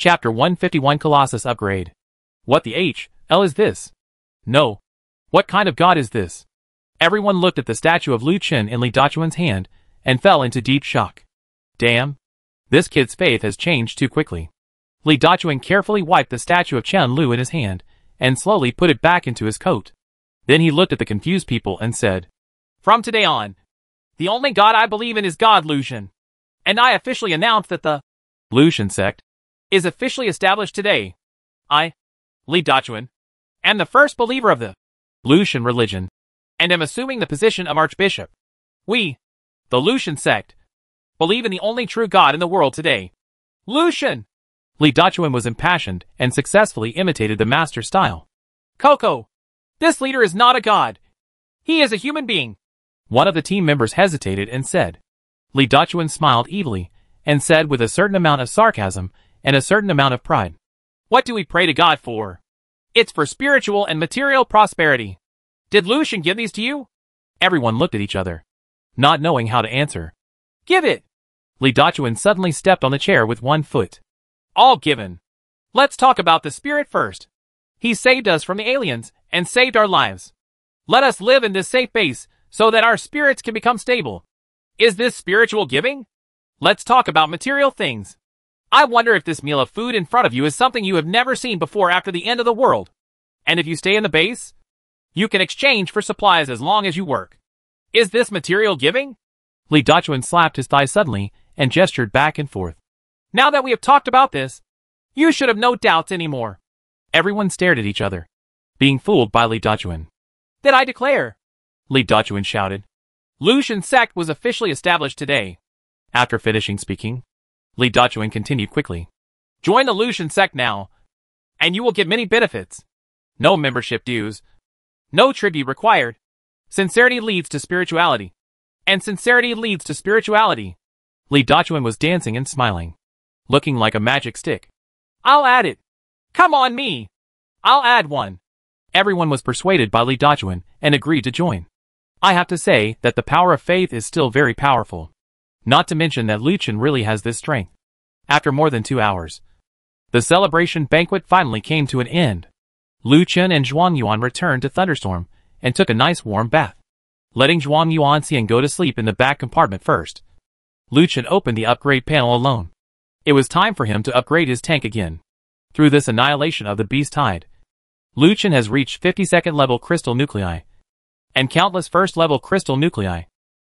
Chapter 151 Colossus Upgrade. What the H, L is this? No. What kind of god is this? Everyone looked at the statue of Lu Chen in Li Dachuan's hand and fell into deep shock. Damn. This kid's faith has changed too quickly. Li Dachuan carefully wiped the statue of Chen Lu in his hand and slowly put it back into his coat. Then he looked at the confused people and said, From today on, the only god I believe in is God Lü Lucian. And I officially announce that the Lü Lucian sect is officially established today. I, Li Dachuan, am the first believer of the Lucian religion, and am assuming the position of Archbishop. We, the Lucian sect, believe in the only true God in the world today. Lucian! Li Dachuan was impassioned and successfully imitated the master style. Coco! This leader is not a god. He is a human being. One of the team members hesitated and said. Li Dachuan smiled evilly and said with a certain amount of sarcasm and a certain amount of pride. What do we pray to God for? It's for spiritual and material prosperity. Did Lucian give these to you? Everyone looked at each other, not knowing how to answer. Give it! Li Dachuan suddenly stepped on the chair with one foot. All given. Let's talk about the spirit first. He saved us from the aliens and saved our lives. Let us live in this safe base so that our spirits can become stable. Is this spiritual giving? Let's talk about material things. I wonder if this meal of food in front of you is something you have never seen before after the end of the world. And if you stay in the base, you can exchange for supplies as long as you work. Is this material giving? Li Dachuan slapped his thigh suddenly and gestured back and forth. Now that we have talked about this, you should have no doubts anymore. Everyone stared at each other, being fooled by Li Dachuan. Then I declare, Li Dachuan shouted. Lucian sect was officially established today. After finishing speaking, Li Dachuan continued quickly. Join the sect now, and you will get many benefits. No membership dues. No tribute required. Sincerity leads to spirituality. And sincerity leads to spirituality. Li Dachuan was dancing and smiling looking like a magic stick. I'll add it. Come on me. I'll add one. Everyone was persuaded by Li Dachuan and agreed to join. I have to say that the power of faith is still very powerful. Not to mention that Lu Chen really has this strength. After more than two hours, the celebration banquet finally came to an end. Lu Chen and Zhuang Yuan returned to Thunderstorm and took a nice warm bath. Letting Zhuang Yuan and go to sleep in the back compartment first. Lu Chen opened the upgrade panel alone. It was time for him to upgrade his tank again. Through this annihilation of the beast tide, Lu Chen has reached 52nd level crystal nuclei and countless first level crystal nuclei.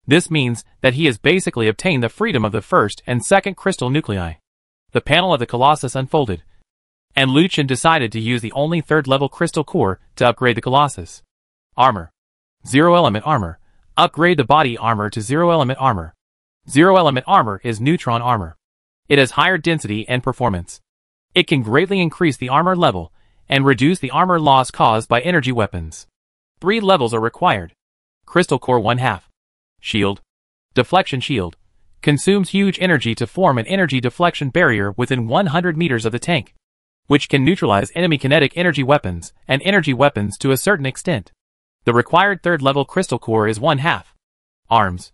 This means that he has basically obtained the freedom of the first and second crystal nuclei. The panel of the Colossus unfolded, and Lu Chen decided to use the only third level crystal core to upgrade the Colossus. Armor. Zero element armor. Upgrade the body armor to zero element armor. Zero element armor is neutron armor. It has higher density and performance. It can greatly increase the armor level and reduce the armor loss caused by energy weapons. Three levels are required. Crystal Core 1 half. Shield. Deflection Shield. Consumes huge energy to form an energy deflection barrier within 100 meters of the tank, which can neutralize enemy kinetic energy weapons and energy weapons to a certain extent. The required third level crystal core is 1 half. Arms.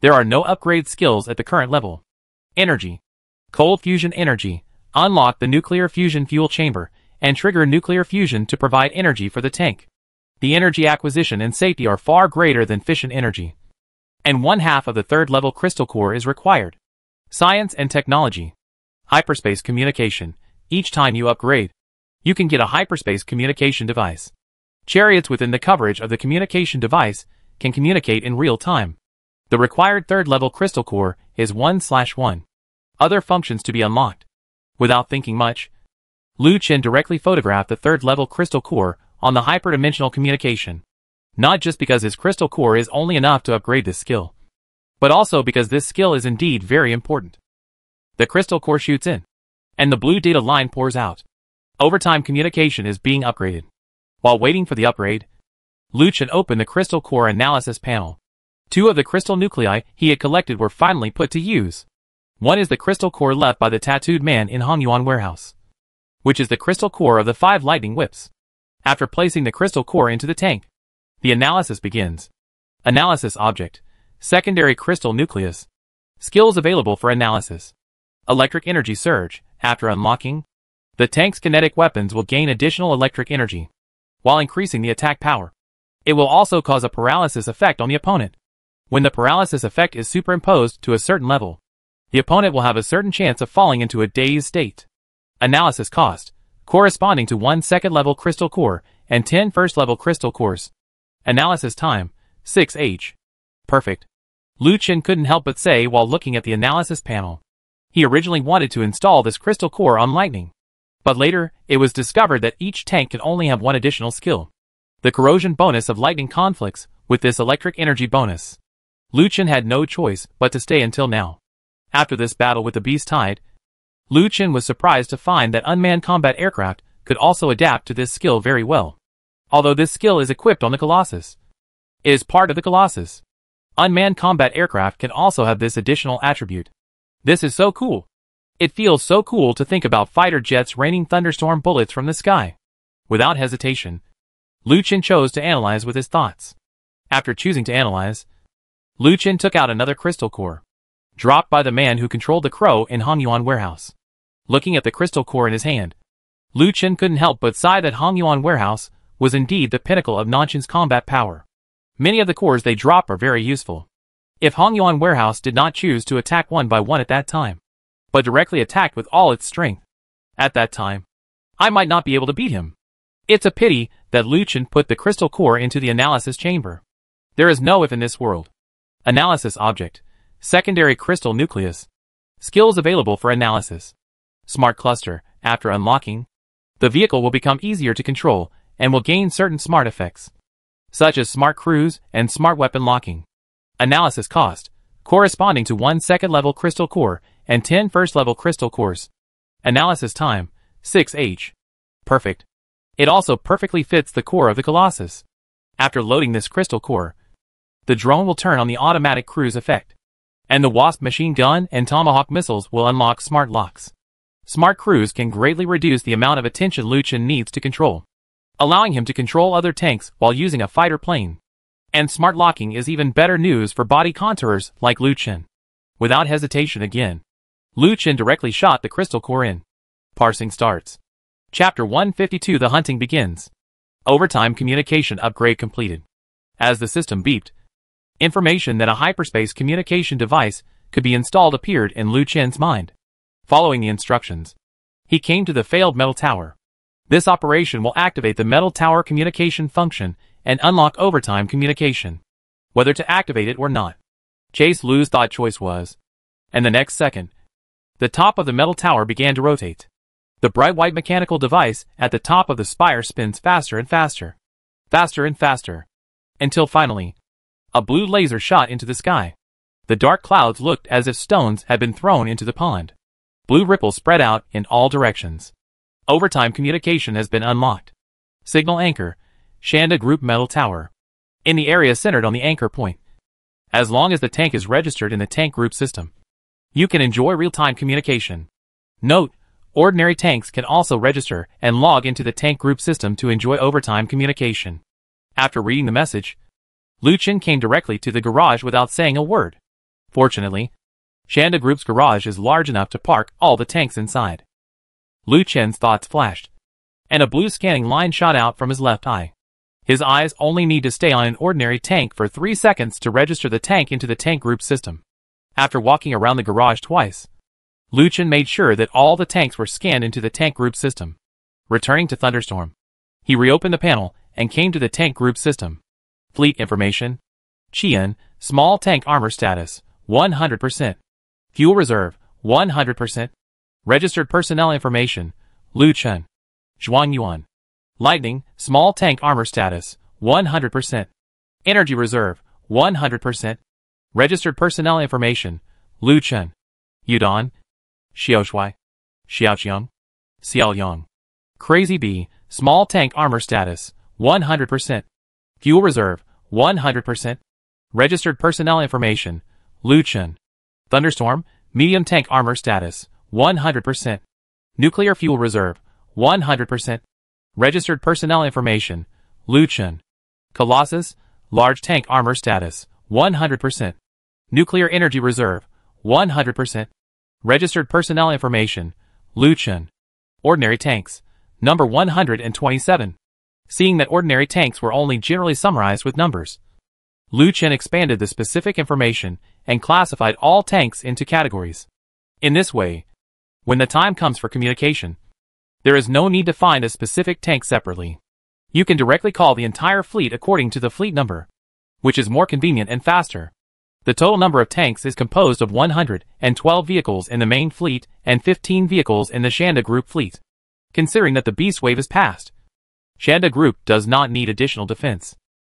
There are no upgrade skills at the current level. Energy. Cold fusion energy. Unlock the nuclear fusion fuel chamber and trigger nuclear fusion to provide energy for the tank. The energy acquisition and safety are far greater than fission energy. And one half of the third level crystal core is required. Science and technology. Hyperspace communication. Each time you upgrade, you can get a hyperspace communication device. Chariots within the coverage of the communication device can communicate in real time. The required third level crystal core is 1 slash 1 other functions to be unlocked. Without thinking much, Lu Chen directly photographed the third level crystal core on the hyperdimensional communication. Not just because his crystal core is only enough to upgrade this skill, but also because this skill is indeed very important. The crystal core shoots in, and the blue data line pours out. Over time communication is being upgraded. While waiting for the upgrade, Lu Chen opened the crystal core analysis panel. Two of the crystal nuclei he had collected were finally put to use. One is the crystal core left by the tattooed man in Hongyuan warehouse, which is the crystal core of the five lightning whips. After placing the crystal core into the tank, the analysis begins. Analysis object, secondary crystal nucleus, skills available for analysis. Electric energy surge, after unlocking, The tank's kinetic weapons will gain additional electric energy, while increasing the attack power. It will also cause a paralysis effect on the opponent. When the paralysis effect is superimposed to a certain level, the opponent will have a certain chance of falling into a dazed state. Analysis cost, corresponding to 1 second level crystal core and 10 first level crystal cores. Analysis time, 6H. Perfect. Lu Chen couldn't help but say while looking at the analysis panel. He originally wanted to install this crystal core on Lightning. But later, it was discovered that each tank could only have one additional skill. The corrosion bonus of Lightning conflicts with this electric energy bonus. Lu Chen had no choice but to stay until now. After this battle with the Beast Tide, Lu Chen was surprised to find that unmanned combat aircraft could also adapt to this skill very well. Although this skill is equipped on the Colossus. It is part of the Colossus. Unmanned combat aircraft can also have this additional attribute. This is so cool. It feels so cool to think about fighter jets raining thunderstorm bullets from the sky. Without hesitation, Lu Chen chose to analyze with his thoughts. After choosing to analyze, Lu Chen took out another crystal core, dropped by the man who controlled the crow in Hongyuan warehouse. Looking at the crystal core in his hand, Lu Chen couldn't help but sigh that Hongyuan warehouse was indeed the pinnacle of Nanshan's combat power. Many of the cores they drop are very useful. If Hongyuan warehouse did not choose to attack one by one at that time, but directly attacked with all its strength, at that time, I might not be able to beat him. It's a pity that Lu Chen put the crystal core into the analysis chamber. There is no if in this world. Analysis object. Secondary crystal nucleus. Skills available for analysis. Smart cluster. After unlocking, the vehicle will become easier to control and will gain certain smart effects, such as smart cruise and smart weapon locking. Analysis cost, corresponding to 1 second level crystal core and 10 first level crystal cores. Analysis time, 6H. Perfect. It also perfectly fits the core of the Colossus. After loading this crystal core, the drone will turn on the automatic cruise effect. And the Wasp machine gun and Tomahawk missiles will unlock smart locks. Smart Cruise can greatly reduce the amount of attention Lu Chen needs to control, allowing him to control other tanks while using a fighter plane. And smart locking is even better news for body contours like Lu Chen. Without hesitation again, Lu Chen directly shot the crystal core in. Parsing starts. Chapter 152 The hunting begins. Overtime communication upgrade completed. As the system beeped, Information that a hyperspace communication device could be installed appeared in Lu Chen's mind. Following the instructions, he came to the failed metal tower. This operation will activate the metal tower communication function and unlock overtime communication. Whether to activate it or not. Chase Lu's thought choice was. And the next second, the top of the metal tower began to rotate. The bright white mechanical device at the top of the spire spins faster and faster. Faster and faster. Until finally, a blue laser shot into the sky. The dark clouds looked as if stones had been thrown into the pond. Blue ripples spread out in all directions. Overtime communication has been unlocked. Signal anchor, Shanda Group Metal Tower. In the area centered on the anchor point. As long as the tank is registered in the tank group system, you can enjoy real-time communication. Note, ordinary tanks can also register and log into the tank group system to enjoy overtime communication. After reading the message, Lu Chen came directly to the garage without saying a word. Fortunately, Shanda Group's garage is large enough to park all the tanks inside. Lu Chen's thoughts flashed, and a blue scanning line shot out from his left eye. His eyes only need to stay on an ordinary tank for three seconds to register the tank into the tank group system. After walking around the garage twice, Lu Chen made sure that all the tanks were scanned into the tank group system. Returning to Thunderstorm, he reopened the panel and came to the tank group system. Fleet information. Qian, small tank armor status, 100%. Fuel reserve, 100%. Registered personnel information, Lu Chen. Zhuang Yuan. Lightning, small tank armor status, 100%. Energy reserve, 100%. Registered personnel information, Lu Chen. Yudon. Xiaoshui. Xiaoqiang. Xiaoyang. Crazy Bee, small tank armor status, 100%. Fuel reserve, 100%. Registered personnel information, Lu Chen. Thunderstorm, medium tank armor status, 100%. Nuclear fuel reserve, 100%. Registered personnel information, Lu Chen. Colossus, large tank armor status, 100%. Nuclear energy reserve, 100%. Registered personnel information, Lu Chen. Ordinary tanks. Number 127. Seeing that ordinary tanks were only generally summarized with numbers. Lu Chen expanded the specific information and classified all tanks into categories. In this way, when the time comes for communication, there is no need to find a specific tank separately. You can directly call the entire fleet according to the fleet number, which is more convenient and faster. The total number of tanks is composed of 112 vehicles in the main fleet and 15 vehicles in the Shanda Group fleet. Considering that the Beast Wave is past, Shanda Group does not need additional defense.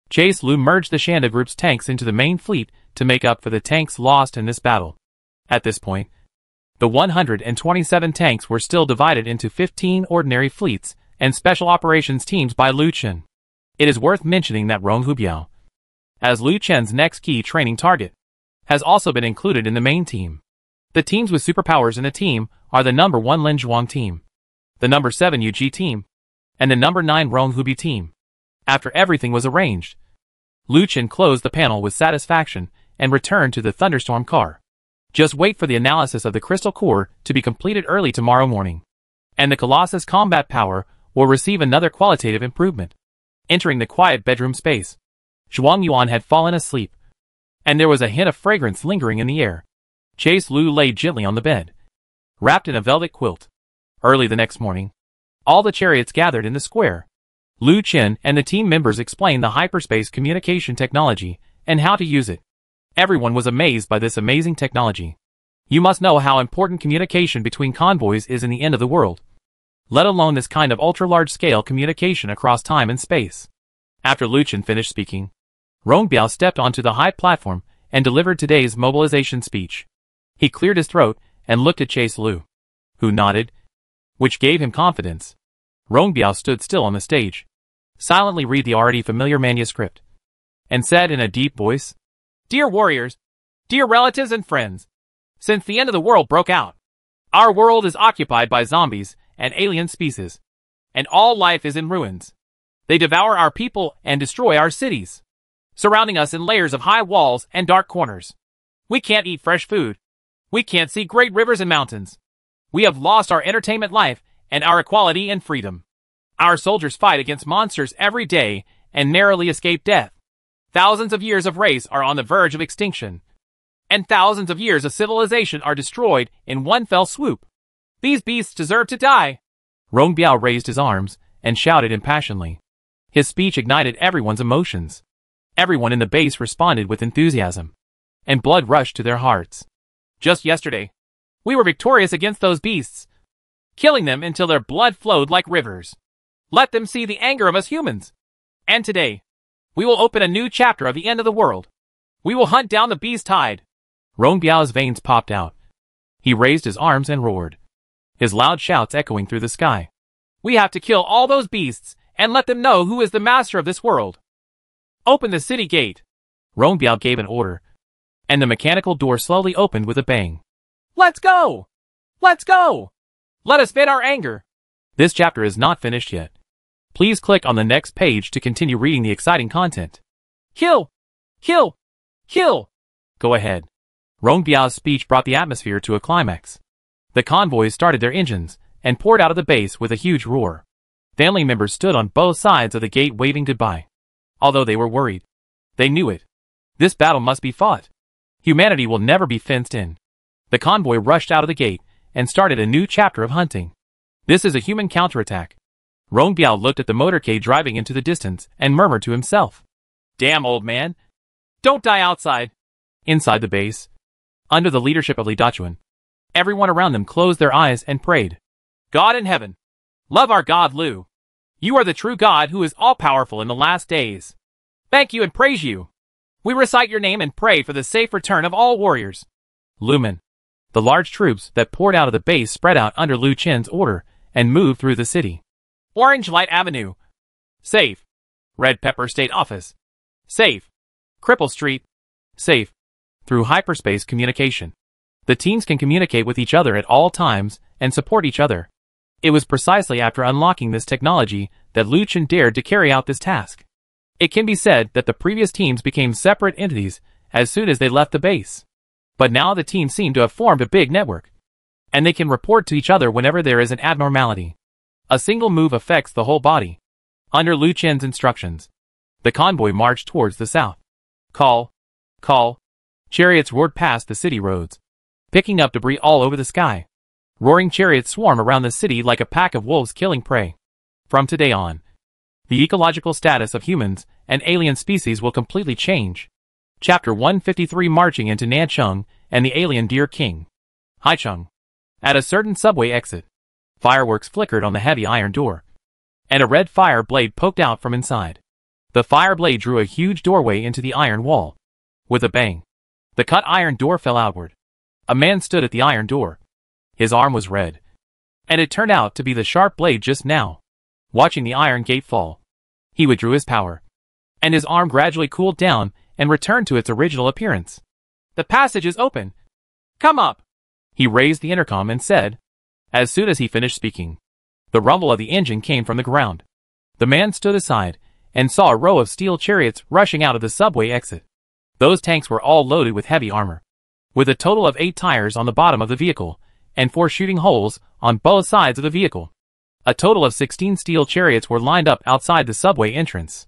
Chase Lu merged the Shanda Group's tanks into the main fleet to make up for the tanks lost in this battle. At this point, the 127 tanks were still divided into 15 ordinary fleets and special operations teams by Lu Chen. It is worth mentioning that Rong Hubiao, as Lu Chen's next key training target, has also been included in the main team. The teams with superpowers in the team are the number 1 Lin Zhuang team, the number 7 Yu Ji team, and the number 9 Rong Hubiao team. After everything was arranged, Lu Chen closed the panel with satisfaction and returned to the thunderstorm car. Just wait for the analysis of the crystal core to be completed early tomorrow morning. And the Colossus combat power will receive another qualitative improvement. Entering the quiet bedroom space, Zhuang Yuan had fallen asleep, and there was a hint of fragrance lingering in the air. Chase Lu lay gently on the bed, wrapped in a velvet quilt. Early the next morning, all the chariots gathered in the square. Lu Chen and the team members explained the hyperspace communication technology and how to use it. Everyone was amazed by this amazing technology. You must know how important communication between convoys is in the end of the world, let alone this kind of ultra-large-scale communication across time and space. After Lu Chen finished speaking, Rongbiao stepped onto the high platform and delivered today's mobilization speech. He cleared his throat and looked at Chase Lu, who nodded, which gave him confidence. Rongbiao stood still on the stage, silently read the already familiar manuscript, and said in a deep voice, Dear warriors, dear relatives and friends, since the end of the world broke out, our world is occupied by zombies and alien species, and all life is in ruins. They devour our people and destroy our cities surrounding us in layers of high walls and dark corners. We can't eat fresh food. We can't see great rivers and mountains. We have lost our entertainment life and our equality and freedom. Our soldiers fight against monsters every day and narrowly escape death. Thousands of years of race are on the verge of extinction. And thousands of years of civilization are destroyed in one fell swoop. These beasts deserve to die. Rong Biao raised his arms and shouted impassionedly. His speech ignited everyone's emotions. Everyone in the base responded with enthusiasm, and blood rushed to their hearts. Just yesterday, we were victorious against those beasts, killing them until their blood flowed like rivers. Let them see the anger of us humans. And today, we will open a new chapter of the end of the world. We will hunt down the beast tide. Rong Biao's veins popped out. He raised his arms and roared, his loud shouts echoing through the sky. We have to kill all those beasts and let them know who is the master of this world. Open the city gate! Rong Biao gave an order, and the mechanical door slowly opened with a bang. Let's go! Let's go! Let us vent our anger! This chapter is not finished yet. Please click on the next page to continue reading the exciting content. Kill! Kill! Kill! Go ahead. Rongbiao's speech brought the atmosphere to a climax. The convoys started their engines and poured out of the base with a huge roar. Family members stood on both sides of the gate waving goodbye although they were worried. They knew it. This battle must be fought. Humanity will never be fenced in. The convoy rushed out of the gate and started a new chapter of hunting. This is a human counterattack. Rong Biao looked at the motorcade driving into the distance and murmured to himself. Damn old man. Don't die outside. Inside the base, under the leadership of Li Dachuan, everyone around them closed their eyes and prayed. God in heaven, love our God Lu. You are the true God who is all-powerful in the last days. Thank you and praise you. We recite your name and pray for the safe return of all warriors. Lumen. The large troops that poured out of the base spread out under Lu Chen's order and moved through the city. Orange Light Avenue. Safe. Red Pepper State Office. Safe. Cripple Street. Safe. Through hyperspace communication. The teams can communicate with each other at all times and support each other. It was precisely after unlocking this technology that Lu Chen dared to carry out this task. It can be said that the previous teams became separate entities as soon as they left the base. But now the team seemed to have formed a big network. and they can report to each other whenever there is an abnormality. A single move affects the whole body. Under Lu Chen's instructions, the convoy marched towards the south. Call, call. Chariots roared past the city roads, picking up debris all over the sky. Roaring chariots swarm around the city like a pack of wolves killing prey. From today on, the ecological status of humans and alien species will completely change. Chapter 153 Marching into Nanchung and the Alien Deer King. Haichung. At a certain subway exit, fireworks flickered on the heavy iron door, and a red fire blade poked out from inside. The fire blade drew a huge doorway into the iron wall. With a bang, the cut iron door fell outward. A man stood at the iron door. His arm was red, and it turned out to be the sharp blade just now. Watching the iron gate fall, he withdrew his power, and his arm gradually cooled down and returned to its original appearance. The passage is open. Come up. He raised the intercom and said, as soon as he finished speaking. The rumble of the engine came from the ground. The man stood aside and saw a row of steel chariots rushing out of the subway exit. Those tanks were all loaded with heavy armor, with a total of eight tires on the bottom of the vehicle and four shooting holes on both sides of the vehicle. A total of 16 steel chariots were lined up outside the subway entrance.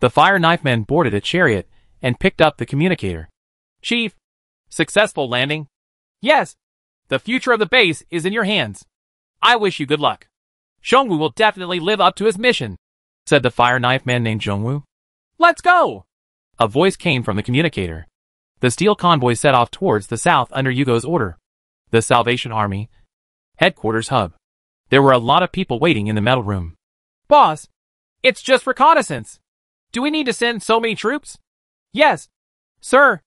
The fire knife men boarded a chariot and picked up the communicator. Chief, successful landing. Yes, the future of the base is in your hands. I wish you good luck. Zhongwu will definitely live up to his mission, said the fire knife man named Zhongwu. Let's go! A voice came from the communicator. The steel convoy set off towards the south under Yugo's order. The Salvation Army. Headquarters hub. There were a lot of people waiting in the metal room. Boss, it's just reconnaissance. Do we need to send so many troops? Yes, sir.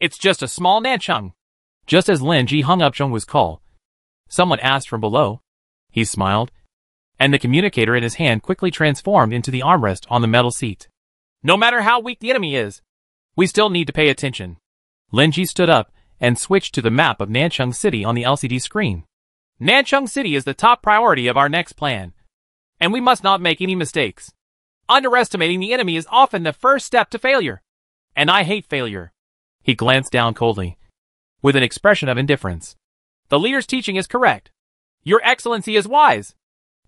It's just a small Nanchung. Just as Lin Ji hung up Zhongwu's call, someone asked from below. He smiled, and the communicator in his hand quickly transformed into the armrest on the metal seat. No matter how weak the enemy is, we still need to pay attention. Lin Ji stood up and switched to the map of Nanchung City on the LCD screen. Nanchung City is the top priority of our next plan, and we must not make any mistakes. Underestimating the enemy is often the first step to failure, and I hate failure. He glanced down coldly with an expression of indifference. The leader's teaching is correct. Your Excellency is wise.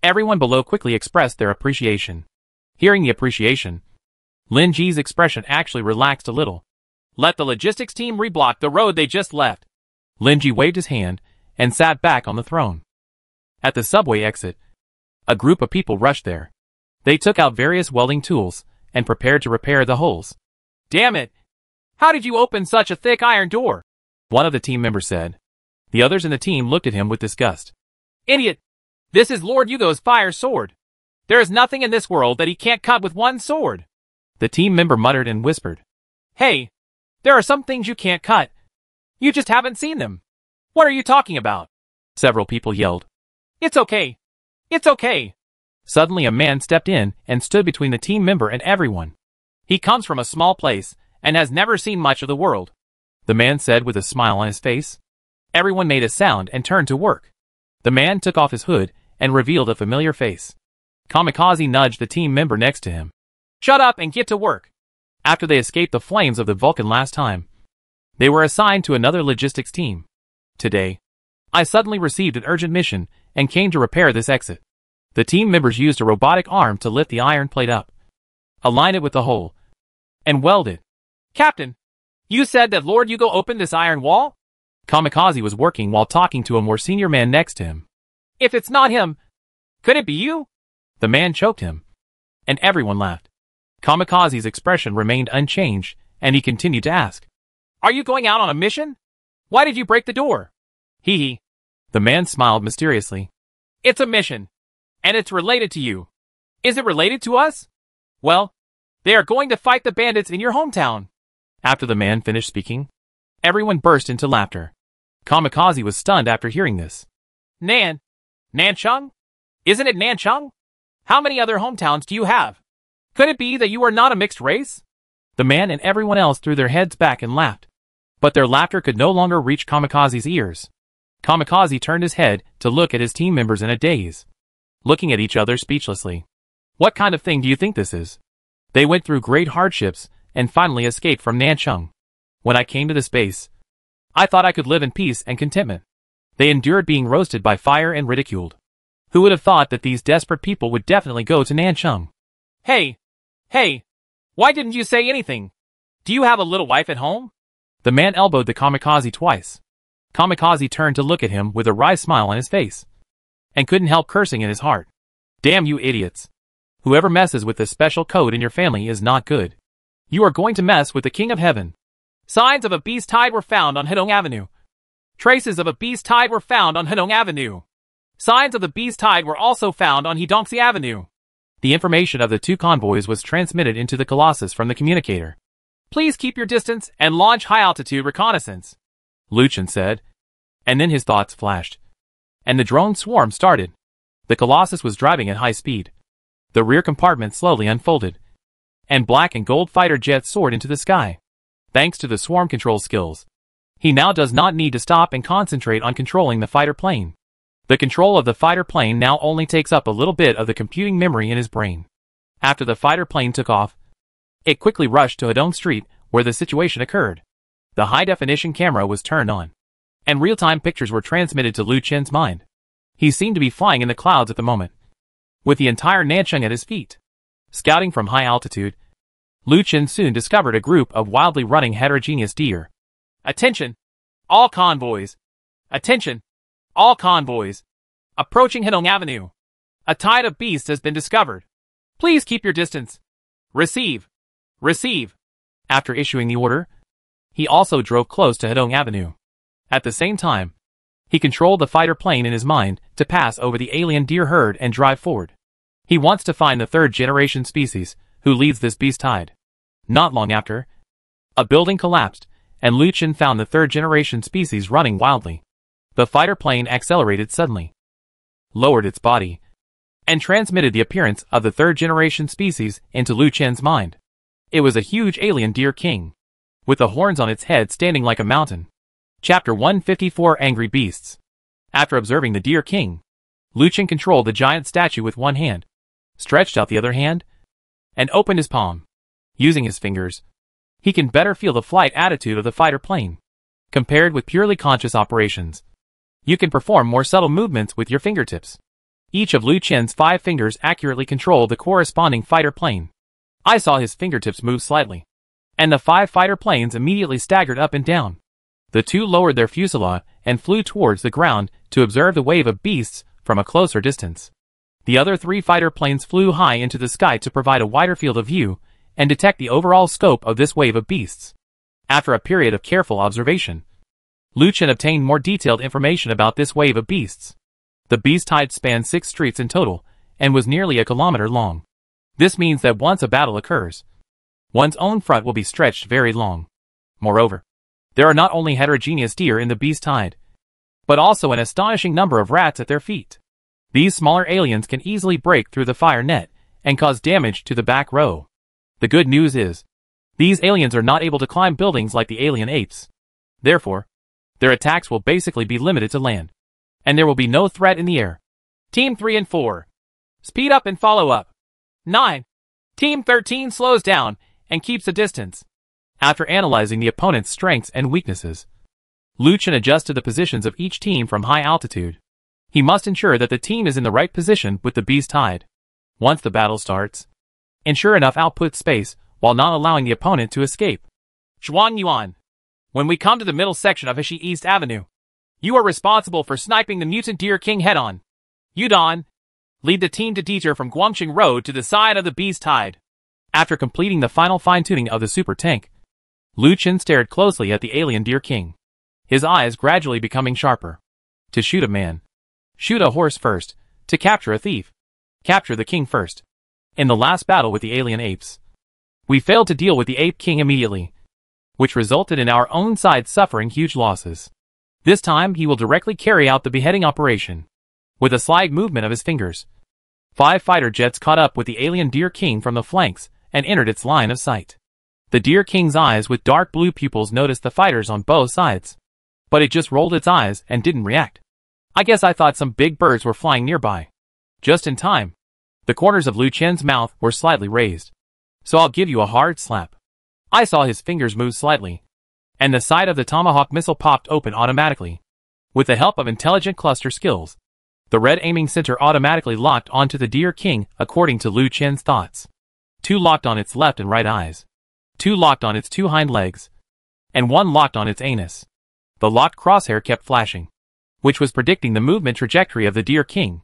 Everyone below quickly expressed their appreciation. Hearing the appreciation, Lin Ji's expression actually relaxed a little. Let the logistics team reblock the road they just left. Lin Ji waved his hand and sat back on the throne. At the subway exit, a group of people rushed there. They took out various welding tools and prepared to repair the holes. Damn it! How did you open such a thick iron door? One of the team members said. The others in the team looked at him with disgust. Idiot! This is Lord Yugo's fire sword. There is nothing in this world that he can't cut with one sword. The team member muttered and whispered. Hey, there are some things you can't cut. You just haven't seen them. What are you talking about? Several people yelled. It's okay. It's okay. Suddenly a man stepped in and stood between the team member and everyone. He comes from a small place and has never seen much of the world the man said with a smile on his face. Everyone made a sound and turned to work. The man took off his hood and revealed a familiar face. Kamikaze nudged the team member next to him. Shut up and get to work. After they escaped the flames of the Vulcan last time, they were assigned to another logistics team. Today, I suddenly received an urgent mission and came to repair this exit. The team members used a robotic arm to lift the iron plate up, align it with the hole, and weld it. Captain, you said that Lord Yugo opened this iron wall? Kamikaze was working while talking to a more senior man next to him. If it's not him, could it be you? The man choked him, and everyone laughed. Kamikaze's expression remained unchanged, and he continued to ask, Are you going out on a mission? Why did you break the door? Hee hee. The man smiled mysteriously. It's a mission, and it's related to you. Is it related to us? Well, they are going to fight the bandits in your hometown. After the man finished speaking, everyone burst into laughter. Kamikaze was stunned after hearing this. Nan? Nanchung? Isn't it Nanchung? How many other hometowns do you have? Could it be that you are not a mixed race? The man and everyone else threw their heads back and laughed. But their laughter could no longer reach Kamikaze's ears. Kamikaze turned his head to look at his team members in a daze, looking at each other speechlessly. What kind of thing do you think this is? They went through great hardships and finally escaped from Nanchung. When I came to this base, I thought I could live in peace and contentment. They endured being roasted by fire and ridiculed. Who would have thought that these desperate people would definitely go to Nanchung? Hey! Hey! Why didn't you say anything? Do you have a little wife at home? The man elbowed the kamikaze twice. Kamikaze turned to look at him with a wry smile on his face. And couldn't help cursing in his heart. Damn you idiots. Whoever messes with this special code in your family is not good. You are going to mess with the King of Heaven. Signs of a beast tide were found on Hedong Avenue. Traces of a beast tide were found on Hedong Avenue. Signs of the beast tide were also found on Hedongsi Avenue. The information of the two convoys was transmitted into the Colossus from the communicator. Please keep your distance and launch high-altitude reconnaissance, Lu Chen said. And then his thoughts flashed. And the drone swarm started. The Colossus was driving at high speed. The rear compartment slowly unfolded. And black and gold fighter jets soared into the sky. Thanks to the swarm control skills. He now does not need to stop and concentrate on controlling the fighter plane. The control of the fighter plane now only takes up a little bit of the computing memory in his brain. After the fighter plane took off, it quickly rushed to Hedong Street, where the situation occurred. The high-definition camera was turned on, and real-time pictures were transmitted to Lu Chen's mind. He seemed to be flying in the clouds at the moment, with the entire Nanchung at his feet. Scouting from high altitude, Lu Chen soon discovered a group of wildly running heterogeneous deer. Attention! All convoys! Attention! All convoys. Approaching Hedong Avenue. A tide of beasts has been discovered. Please keep your distance. Receive. Receive. After issuing the order, he also drove close to Hedong Avenue. At the same time, he controlled the fighter plane in his mind to pass over the alien deer herd and drive forward. He wants to find the third generation species who leads this beast tide. Not long after, a building collapsed, and Lu Chen found the third generation species running wildly. The fighter plane accelerated suddenly, lowered its body, and transmitted the appearance of the third-generation species into Lu Chen's mind. It was a huge alien deer king, with the horns on its head standing like a mountain. Chapter 154 Angry Beasts After observing the deer king, Lu Chen controlled the giant statue with one hand, stretched out the other hand, and opened his palm. Using his fingers, he can better feel the flight attitude of the fighter plane, compared with purely conscious operations. You can perform more subtle movements with your fingertips. Each of Lu Chen's five fingers accurately control the corresponding fighter plane. I saw his fingertips move slightly. And the five fighter planes immediately staggered up and down. The two lowered their fuselage and flew towards the ground to observe the wave of beasts from a closer distance. The other three fighter planes flew high into the sky to provide a wider field of view and detect the overall scope of this wave of beasts. After a period of careful observation, Lu Chen obtained more detailed information about this wave of beasts. The beast tide spanned six streets in total, and was nearly a kilometer long. This means that once a battle occurs, one's own front will be stretched very long. Moreover, there are not only heterogeneous deer in the beast tide, but also an astonishing number of rats at their feet. These smaller aliens can easily break through the fire net and cause damage to the back row. The good news is, these aliens are not able to climb buildings like the alien apes. Therefore, their attacks will basically be limited to land. And there will be no threat in the air. Team 3 and 4. Speed up and follow up. 9. Team 13 slows down and keeps a distance. After analyzing the opponent's strengths and weaknesses, Lu Chen adjusted the positions of each team from high altitude. He must ensure that the team is in the right position with the beast tide. Once the battle starts, ensure enough output space while not allowing the opponent to escape. Zhuang Yuan. When we come to the middle section of Heshi East Avenue, you are responsible for sniping the mutant deer king head-on. Yudon, lead the team to detour from Guangxing Road to the side of the beast tide. After completing the final fine-tuning of the super tank, Lu Chen stared closely at the alien deer king, his eyes gradually becoming sharper. To shoot a man. Shoot a horse first. To capture a thief. Capture the king first. In the last battle with the alien apes, we failed to deal with the ape king immediately, which resulted in our own side suffering huge losses. This time he will directly carry out the beheading operation. With a slight movement of his fingers, five fighter jets caught up with the alien Deer King from the flanks and entered its line of sight. The Deer King's eyes with dark blue pupils noticed the fighters on both sides. But it just rolled its eyes and didn't react. I guess I thought some big birds were flying nearby. Just in time. The corners of Lu Chen's mouth were slightly raised. So I'll give you a hard slap. I saw his fingers move slightly, and the side of the Tomahawk missile popped open automatically. With the help of intelligent cluster skills, the red aiming center automatically locked onto the Deer King according to Lu Chen's thoughts. Two locked on its left and right eyes. Two locked on its two hind legs. And one locked on its anus. The locked crosshair kept flashing, which was predicting the movement trajectory of the Deer King.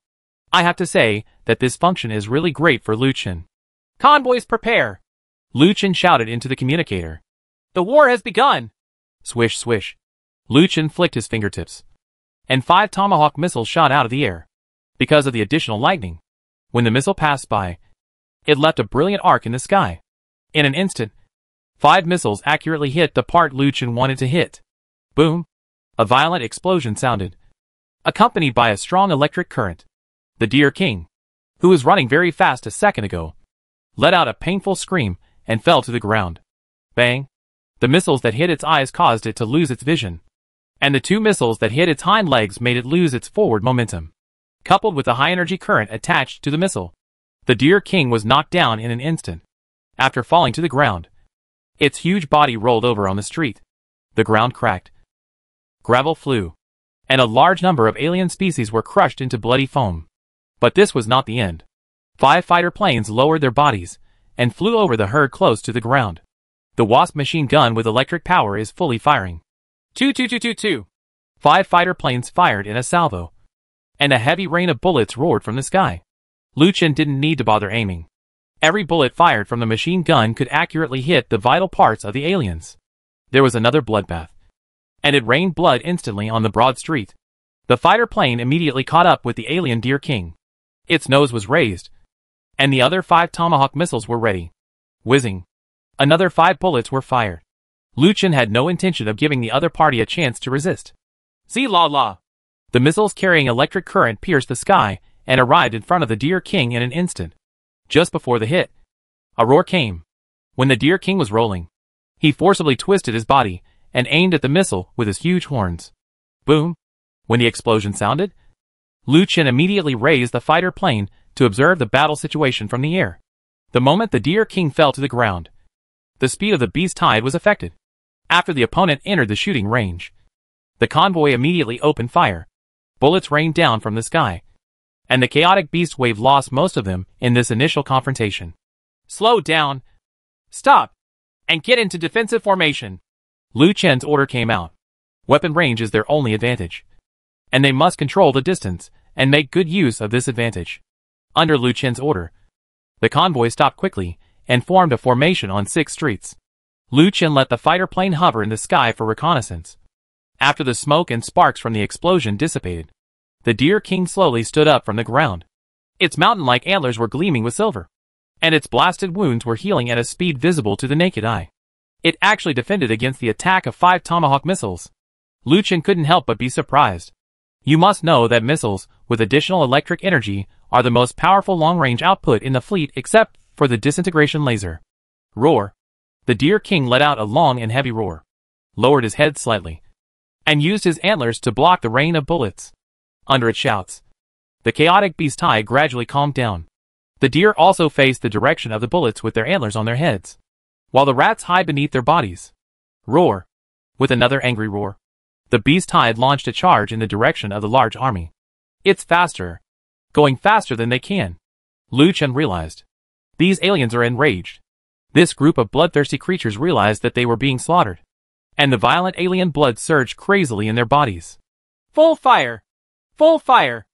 I have to say that this function is really great for Lu Chen. Convoys prepare! Lu Chen shouted into the communicator. The war has begun! Swish swish. Lu Chen flicked his fingertips. And five Tomahawk missiles shot out of the air. Because of the additional lightning. When the missile passed by, it left a brilliant arc in the sky. In an instant, five missiles accurately hit the part Lu Chen wanted to hit. Boom! A violent explosion sounded, accompanied by a strong electric current. The Deer King, who was running very fast a second ago, let out a painful scream and fell to the ground. Bang! The missiles that hit its eyes caused it to lose its vision. And the two missiles that hit its hind legs made it lose its forward momentum. Coupled with the high energy current attached to the missile, the Deer King was knocked down in an instant. After falling to the ground, its huge body rolled over on the street. The ground cracked. Gravel flew. And a large number of alien species were crushed into bloody foam. But this was not the end. Five fighter planes lowered their bodies and flew over the herd close to the ground. The Wasp machine gun with electric power is fully firing. Two two two two two. Five fighter planes fired in a salvo. And a heavy rain of bullets roared from the sky. Lu Chen didn't need to bother aiming. Every bullet fired from the machine gun could accurately hit the vital parts of the aliens. There was another bloodbath. And it rained blood instantly on the broad street. The fighter plane immediately caught up with the alien Deer King. Its nose was raised, and the other five Tomahawk missiles were ready. Whizzing. Another five bullets were fired. Lu Chen had no intention of giving the other party a chance to resist. See la la. The missiles carrying electric current pierced the sky and arrived in front of the Deer King in an instant. Just before the hit, a roar came. When the Deer King was rolling, he forcibly twisted his body and aimed at the missile with his huge horns. Boom. When the explosion sounded, Lu Chen immediately raised the fighter plane to observe the battle situation from the air. The moment the Deer King fell to the ground, the speed of the beast tide was affected. After the opponent entered the shooting range, the convoy immediately opened fire. Bullets rained down from the sky, and the chaotic beast wave lost most of them in this initial confrontation. Slow down, stop, and get into defensive formation. Lu Chen's order came out. Weapon range is their only advantage, and they must control the distance and make good use of this advantage. Under Lu Chen's order, the convoy stopped quickly and formed a formation on six streets. Lu Chen let the fighter plane hover in the sky for reconnaissance. After the smoke and sparks from the explosion dissipated, the Deer King slowly stood up from the ground. Its mountain-like antlers were gleaming with silver, and its blasted wounds were healing at a speed visible to the naked eye. It actually defended against the attack of five Tomahawk missiles. Lu Chen couldn't help but be surprised. You must know that missiles, with additional electric energy, are the most powerful long-range output in the fleet except for the disintegration laser. Roar. The Deer King let out a long and heavy roar, lowered his head slightly, and used his antlers to block the rain of bullets. Under its shouts, the chaotic beast high gradually calmed down. The deer also faced the direction of the bullets with their antlers on their heads, while the rats hide beneath their bodies. Roar. With another angry roar, the beast tide launched a charge in the direction of the large army. It's faster, going faster than they can. Lu Chen realized. These aliens are enraged. This group of bloodthirsty creatures realized that they were being slaughtered. And the violent alien blood surged crazily in their bodies. Full fire! Full fire!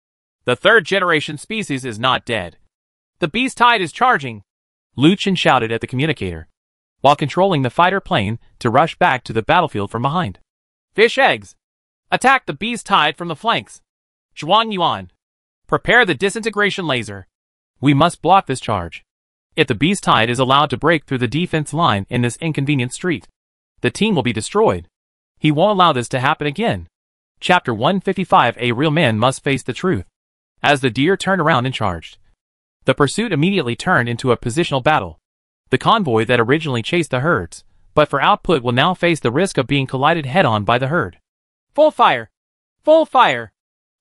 The third generation species is not dead. The beast tide is charging! Lu Chen shouted at the communicator, while controlling the fighter plane to rush back to the battlefield from behind. Fish eggs! Attack the beast tide from the flanks! Zhuang Yuan! Prepare the disintegration laser. We must block this charge. If the beast tide is allowed to break through the defense line in this inconvenient street, the team will be destroyed. He won't allow this to happen again. Chapter 155 A real man must face the truth. As the deer turned around and charged, the pursuit immediately turned into a positional battle. The convoy that originally chased the herds, but for output will now face the risk of being collided head-on by the herd. Full fire! Full fire!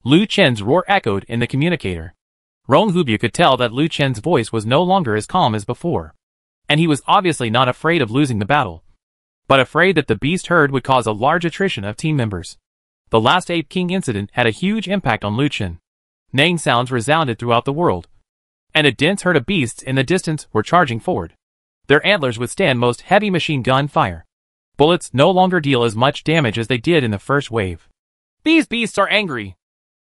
Lu Chen's roar echoed in the communicator. Rong Hubiao could tell that Lu Chen's voice was no longer as calm as before. And he was obviously not afraid of losing the battle, but afraid that the beast herd would cause a large attrition of team members. The last Ape King incident had a huge impact on Lu Chen. Neighing sounds resounded throughout the world. And a dense herd of beasts in the distance were charging forward. Their antlers withstand most heavy machine gun fire. Bullets no longer deal as much damage as they did in the first wave. These beasts are angry,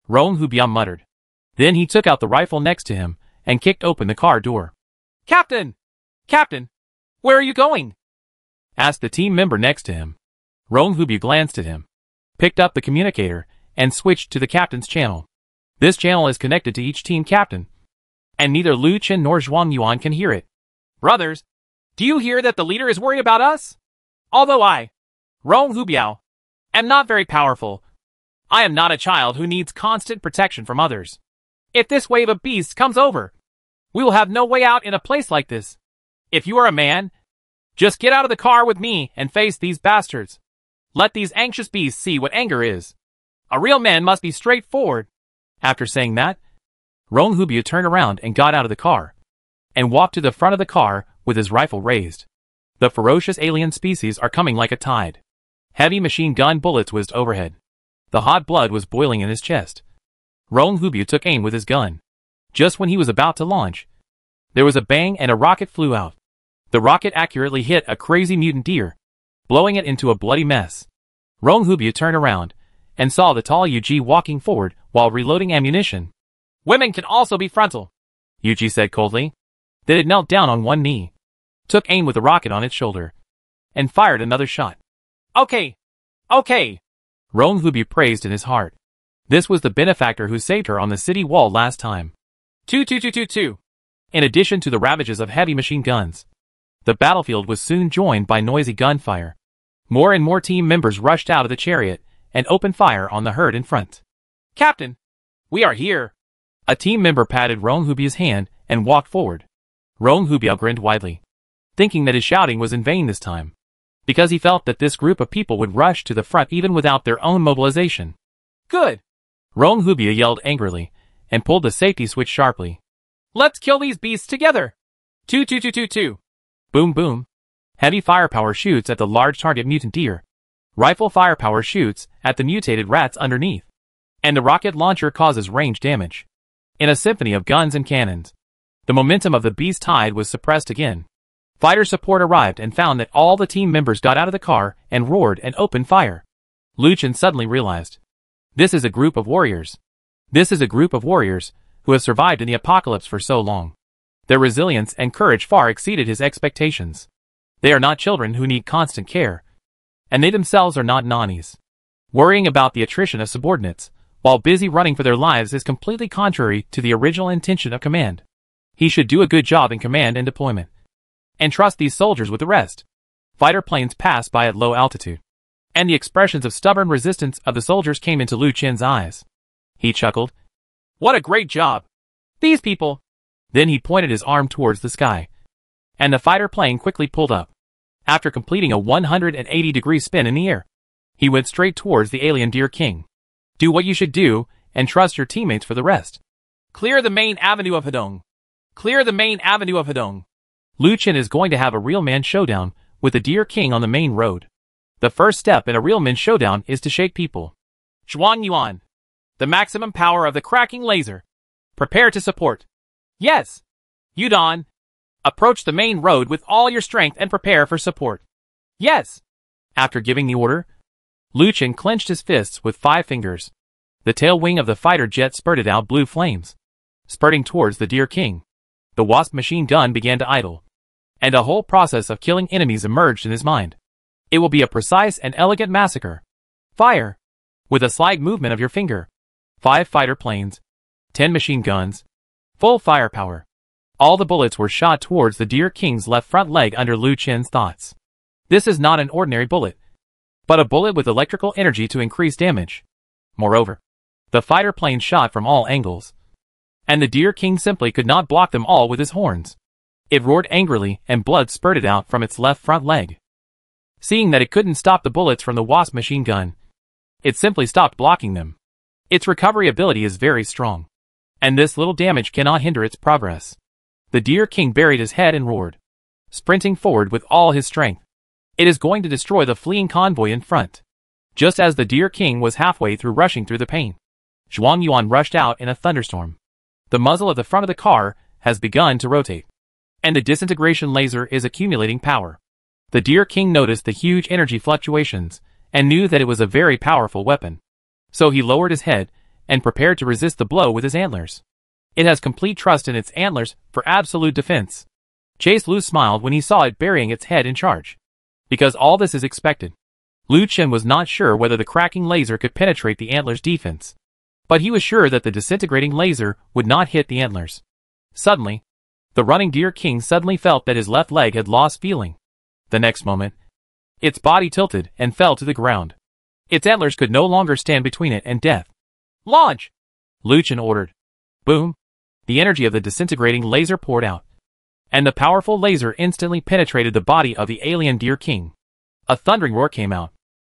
Rong Hubiao muttered. Then he took out the rifle next to him and kicked open the car door. Captain! Captain! Where are you going? asked the team member next to him. Rong Hubiao glanced at him, picked up the communicator, and switched to the captain's channel. This channel is connected to each team captain, and neither Lu Chen nor Zhuang Yuan can hear it. Brothers, do you hear that the leader is worried about us? Although I, Rong Hubiao, am not very powerful, I am not a child who needs constant protection from others. If this wave of beasts comes over, we will have no way out in a place like this. If you are a man, just get out of the car with me and face these bastards. Let these anxious beasts see what anger is. A real man must be straightforward. After saying that, Rong Hubiao turned around and got out of the car, and walked to the front of the car with his rifle raised. The ferocious alien species are coming like a tide. Heavy machine gun bullets whizzed overhead. The hot blood was boiling in his chest. Rong Hubiao took aim with his gun. Just when he was about to launch, there was a bang and a rocket flew out. The rocket accurately hit a crazy mutant deer, blowing it into a bloody mess. Rong Hubiao turned around and saw the tall Yuji walking forward while reloading ammunition. Women can also be frontal, Yuji said coldly. Then it knelt down on one knee, took aim with the rocket on its shoulder, and fired another shot. Okay, okay, Rong Hubiao praised in his heart. This was the benefactor who saved her on the city wall last time. 22222. In addition to the ravages of heavy machine guns, the battlefield was soon joined by noisy gunfire. More and more team members rushed out of the chariot and opened fire on the herd in front. Captain, we are here. A team member patted Rong Hubiao's hand and walked forward. Rong Hubiao grinned widely, thinking that his shouting was in vain this time because he felt that this group of people would rush to the front even without their own mobilization. Good! Rong Hubiao yelled angrily, and pulled the safety switch sharply. Let's kill these beasts together! 22222. Boom boom. Heavy firepower shoots at the large target mutant deer. Rifle firepower shoots at the mutated rats underneath. And the rocket launcher causes range damage. In a symphony of guns and cannons. The momentum of the beast tide was suppressed again. Fighter support arrived and found that all the team members got out of the car and roared and opened fire. Lu Chen suddenly realized. This is a group of warriors. This is a group of warriors who have survived in the apocalypse for so long. Their resilience and courage far exceeded his expectations. They are not children who need constant care. And they themselves are not nannies. Worrying about the attrition of subordinates, while busy running for their lives is completely contrary to the original intention of command. He should do a good job in command and deployment and trust these soldiers with the rest. Fighter planes passed by at low altitude. And the expressions of stubborn resistance of the soldiers came into Lu Chen's eyes. He chuckled. What a great job! These people! Then he pointed his arm towards the sky. And the fighter plane quickly pulled up. After completing a 180 degree spin in the air, he went straight towards the alien Deer King. Do what you should do, and trust your teammates for the rest. Clear the main avenue of Hedong. Clear the main avenue of Hedong. Lu Chen is going to have a real man showdown with the Deer King on the main road. The first step in a real man showdown is to shake people. Zhuang Yuan. The maximum power of the cracking laser. Prepare to support. Yes. Yudan. Approach the main road with all your strength and prepare for support. Yes. After giving the order, Lu Chen clenched his fists with five fingers. The tail wing of the fighter jet spurted out blue flames, spurting towards the Deer King. The Wasp machine gun began to idle and a whole process of killing enemies emerged in his mind. It will be a precise and elegant massacre. Fire! With a slight movement of your finger. Five fighter planes. Ten machine guns. Full firepower. All the bullets were shot towards the Deer King's left front leg under Lu Chen's thoughts. This is not an ordinary bullet, but a bullet with electrical energy to increase damage. Moreover, the fighter plane shot from all angles, and the Deer King simply could not block them all with his horns. It roared angrily and blood spurted out from its left front leg. Seeing that it couldn't stop the bullets from the Wasp machine gun, it simply stopped blocking them. Its recovery ability is very strong, and this little damage cannot hinder its progress. The Deer King buried his head and roared, sprinting forward with all his strength. It is going to destroy the fleeing convoy in front. Just as the Deer King was halfway through rushing through the pain, Zhuang Yuan rushed out in a thunderstorm. The muzzle of the front of the car has begun to rotate, and the disintegration laser is accumulating power. The Deer King noticed the huge energy fluctuations and knew that it was a very powerful weapon. So he lowered his head and prepared to resist the blow with his antlers. It has complete trust in its antlers for absolute defense. Chase Lu smiled when he saw it burying its head in charge. Because all this is expected. Lu Chen was not sure whether the cracking laser could penetrate the antler's defense. But he was sure that the disintegrating laser would not hit the antlers. Suddenly, the running deer king suddenly felt that his left leg had lost feeling. The next moment, its body tilted and fell to the ground. Its antlers could no longer stand between it and death. Launch! Lu Chen ordered. Boom! The energy of the disintegrating laser poured out. And the powerful laser instantly penetrated the body of the alien Deer King. A thundering roar came out.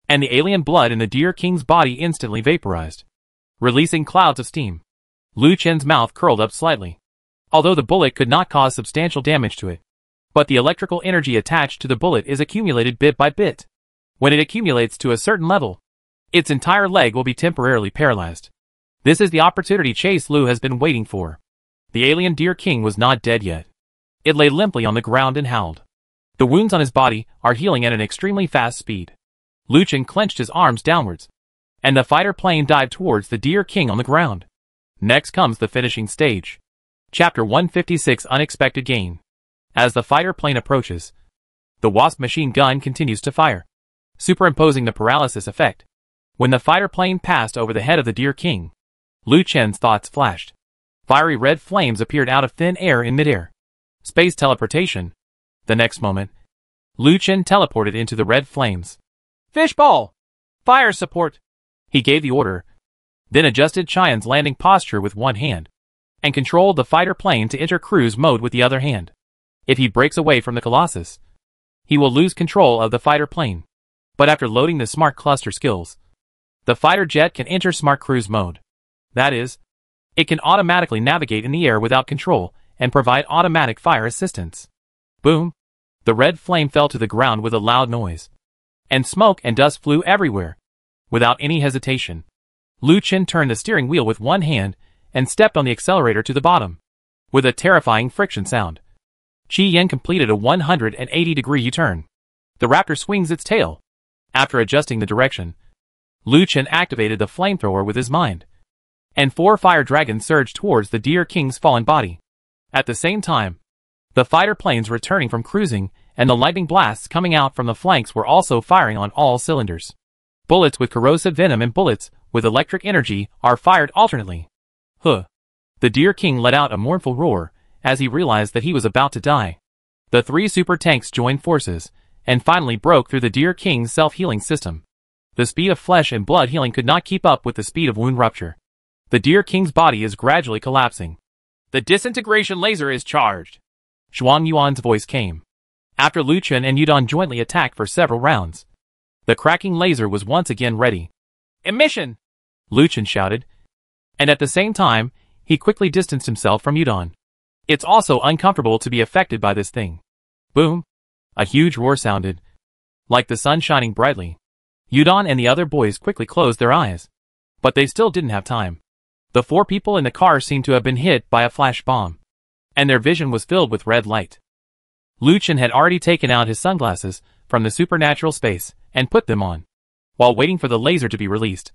And the alien blood in the Deer King's body instantly vaporized. Releasing clouds of steam. Lu Chen's mouth curled up slightly. Although the bullet could not cause substantial damage to it. But the electrical energy attached to the bullet is accumulated bit by bit. When it accumulates to a certain level, its entire leg will be temporarily paralyzed. This is the opportunity Chase Lu has been waiting for. The alien Deer King was not dead yet. It lay limply on the ground and howled. The wounds on his body are healing at an extremely fast speed. Lu Chen clenched his arms downwards, and the fighter plane dived towards the Deer King on the ground. Next comes the finishing stage. Chapter 156 Unexpected Gain As the fighter plane approaches, the Wasp machine gun continues to fire, superimposing the paralysis effect. When the fighter plane passed over the head of the Deer King, Lu Chen's thoughts flashed. Fiery red flames appeared out of thin air in midair. Space teleportation. The next moment, Lu Chen teleported into the red flames. Fishball! Fire support! He gave the order, then adjusted Chian's landing posture with one hand and control the fighter plane to enter cruise mode with the other hand. If he breaks away from the Colossus, he will lose control of the fighter plane. But after loading the smart cluster skills, the fighter jet can enter smart cruise mode. That is, it can automatically navigate in the air without control and provide automatic fire assistance. Boom! The red flame fell to the ground with a loud noise. And smoke and dust flew everywhere. Without any hesitation, Lu Chen turned the steering wheel with one hand and stepped on the accelerator to the bottom. With a terrifying friction sound. Qi Yen completed a 180 degree U-turn. The raptor swings its tail. After adjusting the direction, Lu Chen activated the flamethrower with his mind. And four fire dragons surged towards the Deer King's fallen body. At the same time, the fighter planes returning from cruising and the lightning blasts coming out from the flanks were also firing on all cylinders. Bullets with corrosive venom and bullets with electric energy are fired alternately. Huh. The Deer King let out a mournful roar as he realized that he was about to die. The three super tanks joined forces and finally broke through the Deer King's self-healing system. The speed of flesh and blood healing could not keep up with the speed of wound rupture. The Deer King's body is gradually collapsing. The disintegration laser is charged. Zhuang Yuan's voice came. After Lu Chen and Yudon jointly attacked for several rounds, the cracking laser was once again ready. Emission! Lu Chen shouted, and at the same time, he quickly distanced himself from Yudon. It's also uncomfortable to be affected by this thing. Boom! A huge roar sounded. Like the sun shining brightly. Yudon and the other boys quickly closed their eyes. But they still didn't have time. The four people in the car seemed to have been hit by a flash bomb. And their vision was filled with red light. Lu Chen had already taken out his sunglasses from the supernatural space and put them on. While waiting for the laser to be released.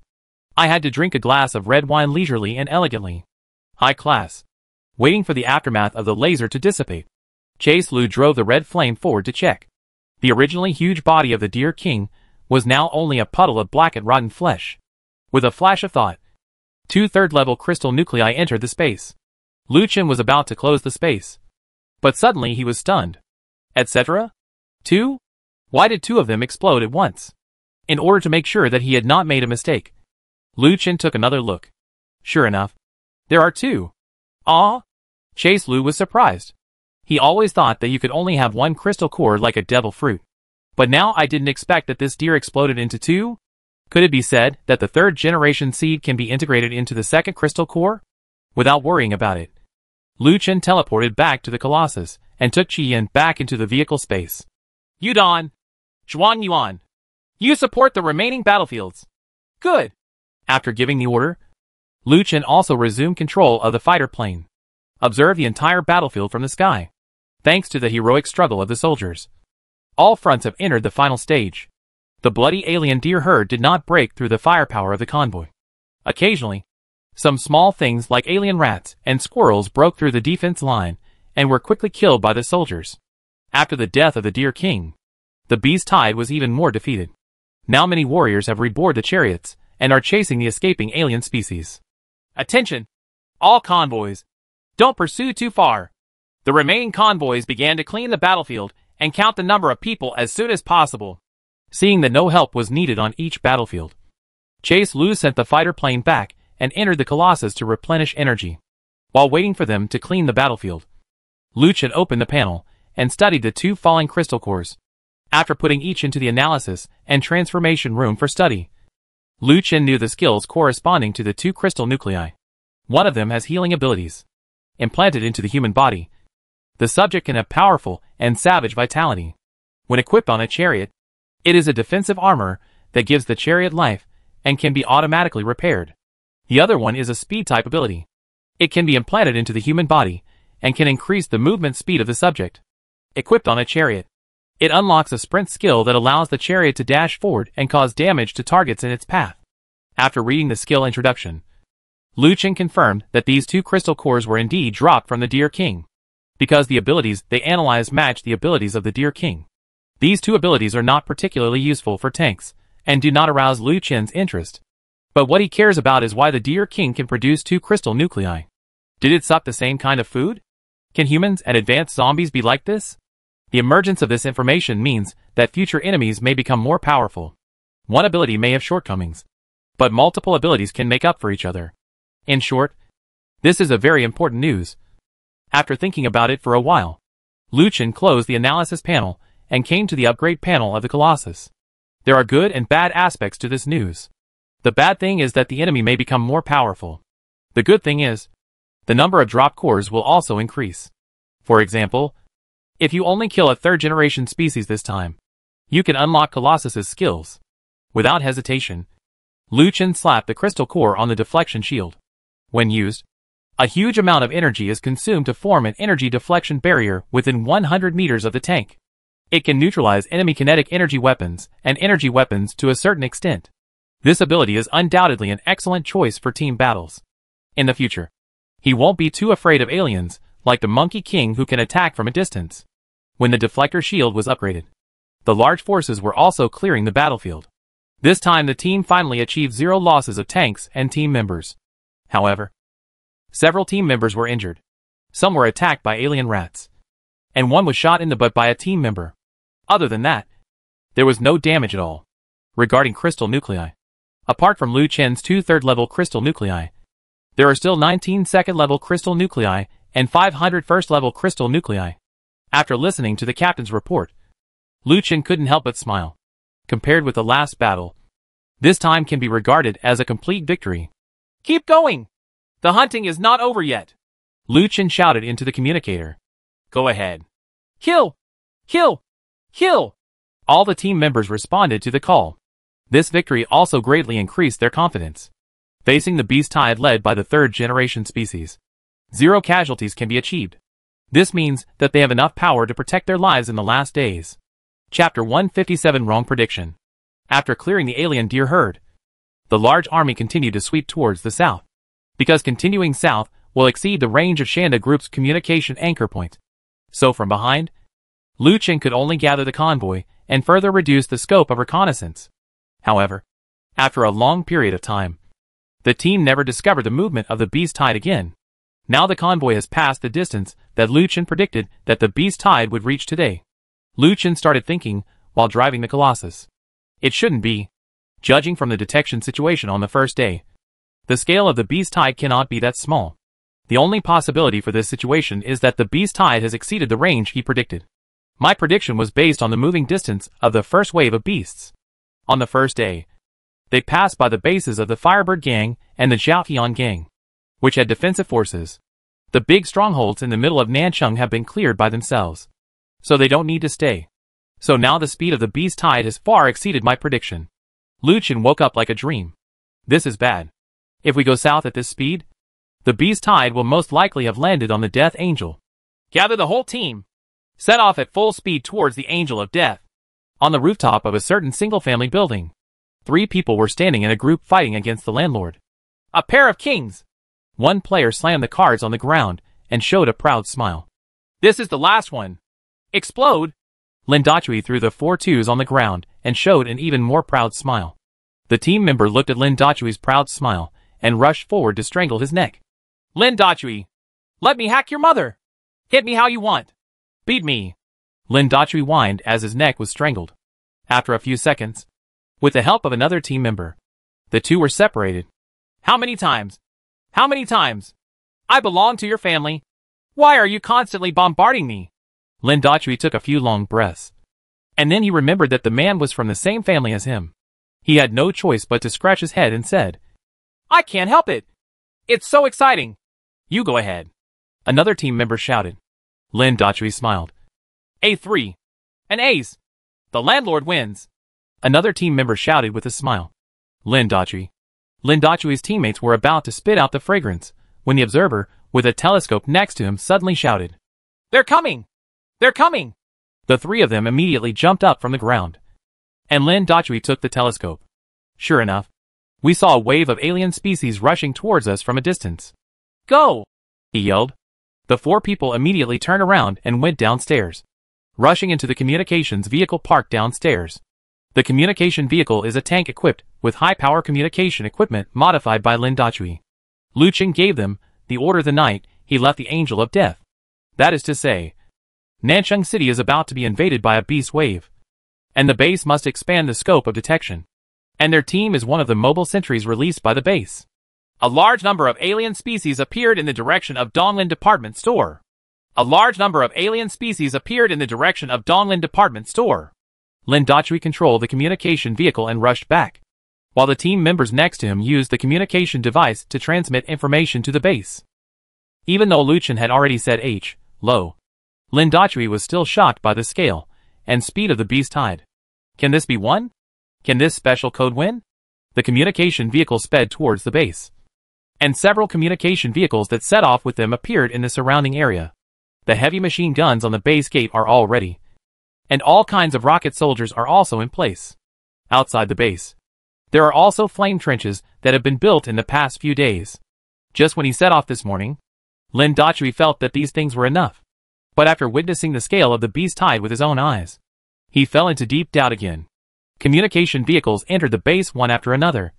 I had to drink a glass of red wine leisurely and elegantly. High class. Waiting for the aftermath of the laser to dissipate. Chase Lu drove the red flame forward to check. The originally huge body of the Deer King was now only a puddle of black and rotten flesh. With a flash of thought, two third-level crystal nuclei entered the space. Lu Chen was about to close the space. But suddenly he was stunned. Etc.? Two? Why did two of them explode at once? In order to make sure that he had not made a mistake, Lu Chen took another look. Sure enough, there are two. Ah? Chase Lu was surprised. He always thought that you could only have one crystal core like a devil fruit. But now I didn't expect that this deer exploded into two? Could it be said that the third generation seed can be integrated into the second crystal core? Without worrying about it, Lu Chen teleported back to the Colossus and took Chi Yin back into the vehicle space. Yudon! Zhuang Yuan! You support the remaining battlefields. Good. After giving the order, Lu Chen also resumed control of the fighter plane. Observe the entire battlefield from the sky. Thanks to the heroic struggle of the soldiers. All fronts have entered the final stage. The bloody alien deer herd did not break through the firepower of the convoy. Occasionally, some small things like alien rats and squirrels broke through the defense line and were quickly killed by the soldiers. After the death of the Deer King, the Beast Tide was even more defeated. Now many warriors have reboard the chariots and are chasing the escaping alien species. Attention! All convoys! Don't pursue too far. The remaining convoys began to clean the battlefield and count the number of people as soon as possible. Seeing that no help was needed on each battlefield, Chase Lu sent the fighter plane back and entered the Colossus to replenish energy. While waiting for them to clean the battlefield, Lu Chen opened the panel and studied the two falling crystal cores. After putting each into the analysis and transformation room for study, Lu Chen knew the skills corresponding to the two crystal nuclei. One of them has healing abilities. Implanted into the human body, the subject can have powerful and savage vitality. When equipped on a chariot, it is a defensive armor that gives the chariot life and can be automatically repaired. The other one is a speed type ability. It can be implanted into the human body and can increase the movement speed of the subject. Equipped on a chariot, it unlocks a sprint skill that allows the chariot to dash forward and cause damage to targets in its path. After reading the skill introduction, Lu Chen confirmed that these two crystal cores were indeed dropped from the Deer King because the abilities they analyze match the abilities of the Deer King. These two abilities are not particularly useful for tanks, and do not arouse Lu Chen's interest. But what he cares about is why the Deer King can produce two crystal nuclei. Did it suck the same kind of food? Can humans and advanced zombies be like this? The emergence of this information means that future enemies may become more powerful. One ability may have shortcomings, but multiple abilities can make up for each other. In short, this is a very important news, after thinking about it for a while, Lu Chen closed the analysis panel and came to the upgrade panel of the Colossus. There are good and bad aspects to this news. The bad thing is that the enemy may become more powerful. The good thing is, the number of drop cores will also increase. For example, if you only kill a third generation species this time, you can unlock Colossus's skills. Without hesitation, Lu Chen slapped the crystal core on the deflection shield. When used, a huge amount of energy is consumed to form an energy deflection barrier within 100 meters of the tank. It can neutralize enemy kinetic energy weapons and energy weapons to a certain extent. This ability is undoubtedly an excellent choice for team battles. In the future, he won't be too afraid of aliens, like the Monkey King who can attack from a distance. When the deflector shield was upgraded, the large forces were also clearing the battlefield. This time the team finally achieved zero losses of tanks and team members. However, Several team members were injured. Some were attacked by alien rats. And one was shot in the butt by a team member. Other than that, there was no damage at all. Regarding crystal nuclei. Apart from Lu Chen's two third-level crystal nuclei, there are still 19 second-level crystal nuclei and 500 first-level crystal nuclei. After listening to the captain's report, Lu Chen couldn't help but smile. Compared with the last battle, this time can be regarded as a complete victory. Keep going! The hunting is not over yet. Lu Chen shouted into the communicator. Go ahead. Kill! Kill! Kill! All the team members responded to the call. This victory also greatly increased their confidence. Facing the beast tide led by the third generation species, zero casualties can be achieved. This means that they have enough power to protect their lives in the last days. Chapter 157 Wrong Prediction After clearing the alien deer herd, the large army continued to sweep towards the south because continuing south will exceed the range of Shanda Group's communication anchor point. So from behind, Lu Chen could only gather the convoy and further reduce the scope of reconnaissance. However, after a long period of time, the team never discovered the movement of the beast tide again. Now the convoy has passed the distance that Lu Chen predicted that the beast tide would reach today. Lu Chen started thinking while driving the Colossus. It shouldn't be. Judging from the detection situation on the first day, the scale of the beast tide cannot be that small. The only possibility for this situation is that the beast tide has exceeded the range he predicted. My prediction was based on the moving distance of the first wave of beasts. On the first day, they passed by the bases of the Firebird Gang and the Xiaotian Gang, which had defensive forces. The big strongholds in the middle of Nancheng have been cleared by themselves, so they don't need to stay. So now the speed of the beast tide has far exceeded my prediction. Lu Chen woke up like a dream. This is bad. If we go south at this speed, the beast tide will most likely have landed on the Death Angel. Gather the whole team. Set off at full speed towards the Angel of Death. On the rooftop of a certain single-family building, three people were standing in a group fighting against the landlord. A pair of kings! One player slammed the cards on the ground and showed a proud smile. This is the last one. Explode! Lin Dachui threw the four twos on the ground and showed an even more proud smile. The team member looked at Lin Dachui's proud smile and rushed forward to strangle his neck. Lin Dachui! Let me hack your mother! Hit me how you want! Beat me! Lin Dachui whined as his neck was strangled. After a few seconds, with the help of another team member, the two were separated. How many times? How many times? I belong to your family. Why are you constantly bombarding me? Lin Dachui took a few long breaths. And then he remembered that the man was from the same family as him. He had no choice but to scratch his head and said, I can't help it. It's so exciting. You go ahead. Another team member shouted. Lin Dachui smiled. A3. An ace. The landlord wins. Another team member shouted with a smile. Lin Dachui. Lin Dachui's teammates were about to spit out the fragrance when the observer, with a telescope next to him, suddenly shouted. They're coming! They're coming! The three of them immediately jumped up from the ground. And Lin Dachui took the telescope. Sure enough, we saw a wave of alien species rushing towards us from a distance. Go! He yelled. The four people immediately turned around and went downstairs, rushing into the communications vehicle parked downstairs. The communication vehicle is a tank equipped with high-power communication equipment modified by Lin Dachui. Lu gave them the order the night he left the Angel of Death. That is to say, Nancheng City is about to be invaded by a beast wave, and the base must expand the scope of detection. And their team is one of the mobile sentries released by the base. A large number of alien species appeared in the direction of Donglin Department Store. A large number of alien species appeared in the direction of Donglin Department Store. Lin Dachui controlled the communication vehicle and rushed back, while the team members next to him used the communication device to transmit information to the base. Even though Lu Chen had already said H, low, Lin Dachui was still shocked by the scale and speed of the beast tide. Can this be one? Can this special code win? The communication vehicle sped towards the base. And several communication vehicles that set off with them appeared in the surrounding area. The heavy machine guns on the base gate are all ready. And all kinds of rocket soldiers are also in place. Outside the base. There are also flame trenches that have been built in the past few days. Just when he set off this morning, Lin Dachui felt that these things were enough. But after witnessing the scale of the beast tide with his own eyes, he fell into deep doubt again. Communication vehicles entered the base one after another,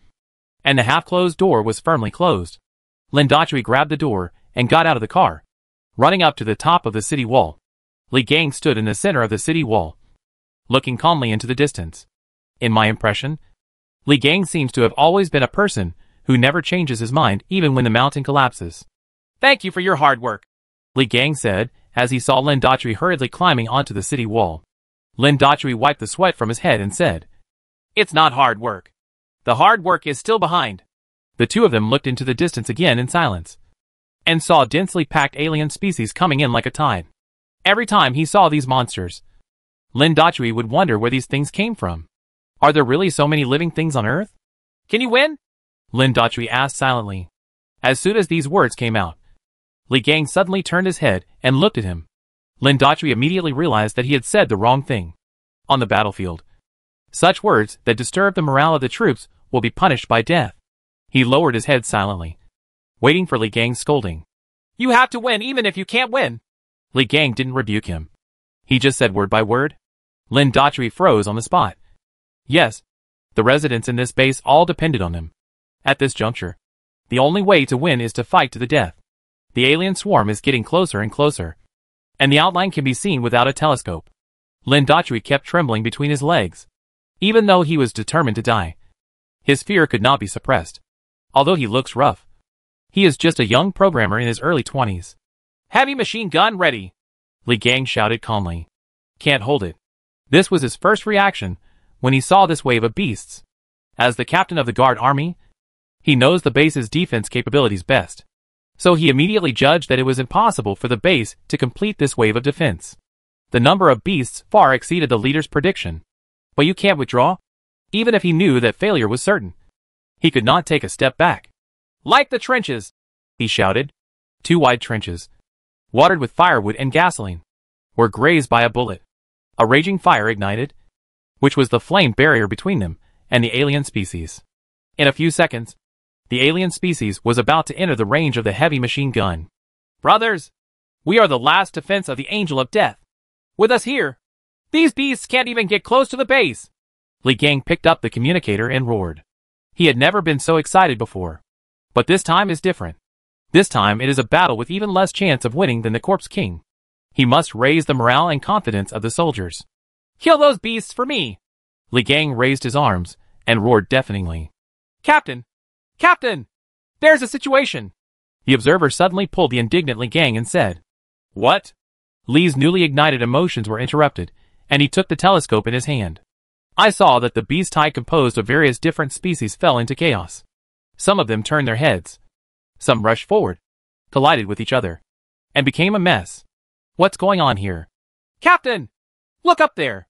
and the half-closed door was firmly closed. Lin Dachui grabbed the door and got out of the car, running up to the top of the city wall. Li Gang stood in the center of the city wall, looking calmly into the distance. In my impression, Li Gang seems to have always been a person who never changes his mind even when the mountain collapses. Thank you for your hard work, Li Gang said as he saw Lin Dachui hurriedly climbing onto the city wall. Lin Dachui wiped the sweat from his head and said, It's not hard work. The hard work is still behind. The two of them looked into the distance again in silence, and saw densely packed alien species coming in like a tide. Every time he saw these monsters, Lin Dachui would wonder where these things came from. Are there really so many living things on Earth? Can you win? Lin Dachui asked silently. As soon as these words came out, Li Gang suddenly turned his head and looked at him. Lin Dachui immediately realized that he had said the wrong thing. On the battlefield. Such words that disturb the morale of the troops will be punished by death. He lowered his head silently, waiting for Li Gang's scolding. You have to win even if you can't win. Li Gang didn't rebuke him. He just said word by word. Lin Dachui froze on the spot. Yes, the residents in this base all depended on him. At this juncture, the only way to win is to fight to the death. The alien swarm is getting closer and closer. And the outline can be seen without a telescope. Lin Dachui kept trembling between his legs. Even though he was determined to die. His fear could not be suppressed. Although he looks rough. He is just a young programmer in his early 20s. Heavy machine gun ready. Li Gang shouted calmly. Can't hold it. This was his first reaction when he saw this wave of beasts. As the captain of the guard army, he knows the base's defense capabilities best. So he immediately judged that it was impossible for the base to complete this wave of defense. The number of beasts far exceeded the leader's prediction. But you can't withdraw? Even if he knew that failure was certain. He could not take a step back. Like the trenches! He shouted. Two wide trenches, watered with firewood and gasoline, were grazed by a bullet. A raging fire ignited, which was the flame barrier between them and the alien species. In a few seconds, the alien species was about to enter the range of the heavy machine gun. Brothers, we are the last defense of the Angel of Death. With us here, these beasts can't even get close to the base. Li Gang picked up the communicator and roared. He had never been so excited before. But this time is different. This time it is a battle with even less chance of winning than the Corpse King. He must raise the morale and confidence of the soldiers. Kill those beasts for me! Li Gang raised his arms and roared deafeningly. Captain! Captain! There's a situation! The observer suddenly pulled the indignant Li Gang and said, What? Li's newly ignited emotions were interrupted, and he took the telescope in his hand. I saw that the beast tide composed of various different species fell into chaos. Some of them turned their heads. Some rushed forward, collided with each other, and became a mess. What's going on here? Captain! Look up there!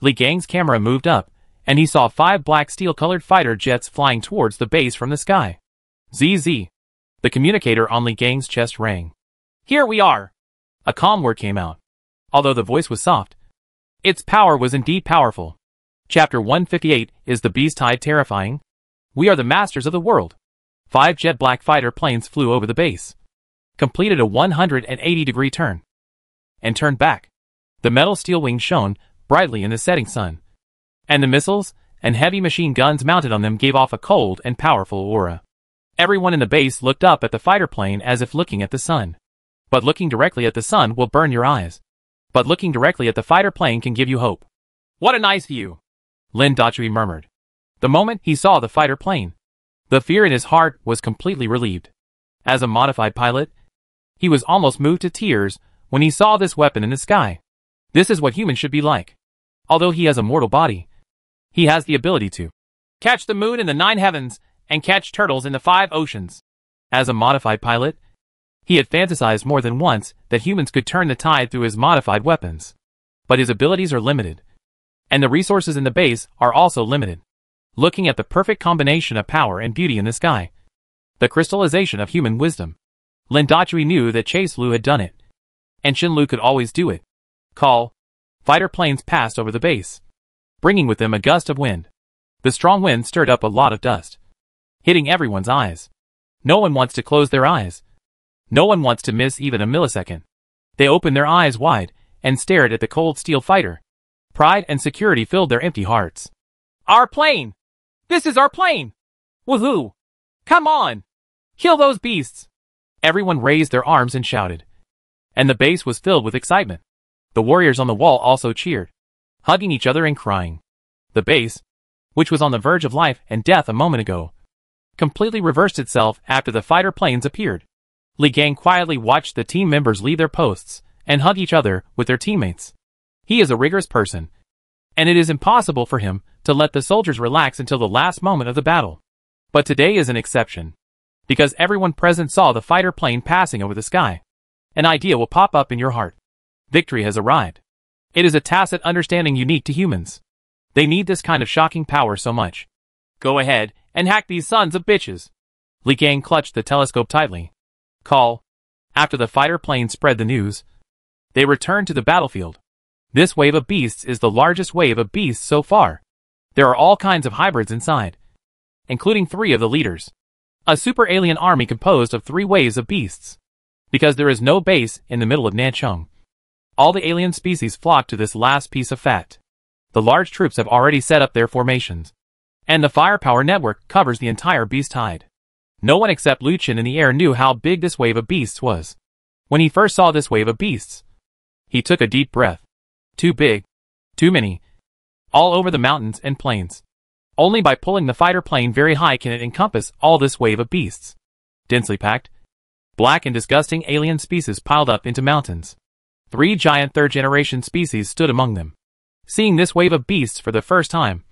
Li Gang's camera moved up, and he saw five black steel-colored fighter jets flying towards the base from the sky. ZZ. The communicator on Li Gang's chest rang. Here we are! A calm word came out. Although the voice was soft, its power was indeed powerful. Chapter 158 Is the Beast Tide Terrifying? We are the masters of the world. Five jet black fighter planes flew over the base, completed a 180 degree turn, and turned back. The metal steel wings shone brightly in the setting sun, and the missiles and heavy machine guns mounted on them gave off a cold and powerful aura. Everyone in the base looked up at the fighter plane as if looking at the sun. But looking directly at the sun will burn your eyes. But looking directly at the fighter plane can give you hope. What a nice view! Lin Dachui murmured. The moment he saw the fighter plane, the fear in his heart was completely relieved. As a modified pilot, he was almost moved to tears when he saw this weapon in the sky. This is what humans should be like. Although he has a mortal body, he has the ability to catch the moon in the nine heavens and catch turtles in the five oceans. As a modified pilot, he had fantasized more than once that humans could turn the tide through his modified weapons. But his abilities are limited. And the resources in the base are also limited. Looking at the perfect combination of power and beauty in the sky. The crystallization of human wisdom. Lin Dachui knew that Chase Lu had done it. And Xin Lu could always do it. Call. Fighter planes passed over the base. Bringing with them a gust of wind. The strong wind stirred up a lot of dust. Hitting everyone's eyes. No one wants to close their eyes. No one wants to miss even a millisecond. They opened their eyes wide and stared at the cold steel fighter. Pride and security filled their empty hearts. Our plane! This is our plane! Woohoo! Come on! Kill those beasts! Everyone raised their arms and shouted. And the base was filled with excitement. The warriors on the wall also cheered, hugging each other and crying. The base, which was on the verge of life and death a moment ago, completely reversed itself after the fighter planes appeared. Li Gang quietly watched the team members leave their posts and hug each other with their teammates. He is a rigorous person, and it is impossible for him to let the soldiers relax until the last moment of the battle. But today is an exception, because everyone present saw the fighter plane passing over the sky. An idea will pop up in your heart. Victory has arrived. It is a tacit understanding unique to humans. They need this kind of shocking power so much. Go ahead and hack these sons of bitches. Li Gang clutched the telescope tightly call. After the fighter plane spread the news, they returned to the battlefield. This wave of beasts is the largest wave of beasts so far. There are all kinds of hybrids inside, including three of the leaders. A super alien army composed of three waves of beasts. Because there is no base in the middle of Nancheng. All the alien species flock to this last piece of fat. The large troops have already set up their formations. And the firepower network covers the entire beast tide. No one except Lu Chen in the air knew how big this wave of beasts was. When he first saw this wave of beasts, he took a deep breath. Too big. Too many. All over the mountains and plains. Only by pulling the fighter plane very high can it encompass all this wave of beasts. Densely packed. Black and disgusting alien species piled up into mountains. Three giant third-generation species stood among them. Seeing this wave of beasts for the first time,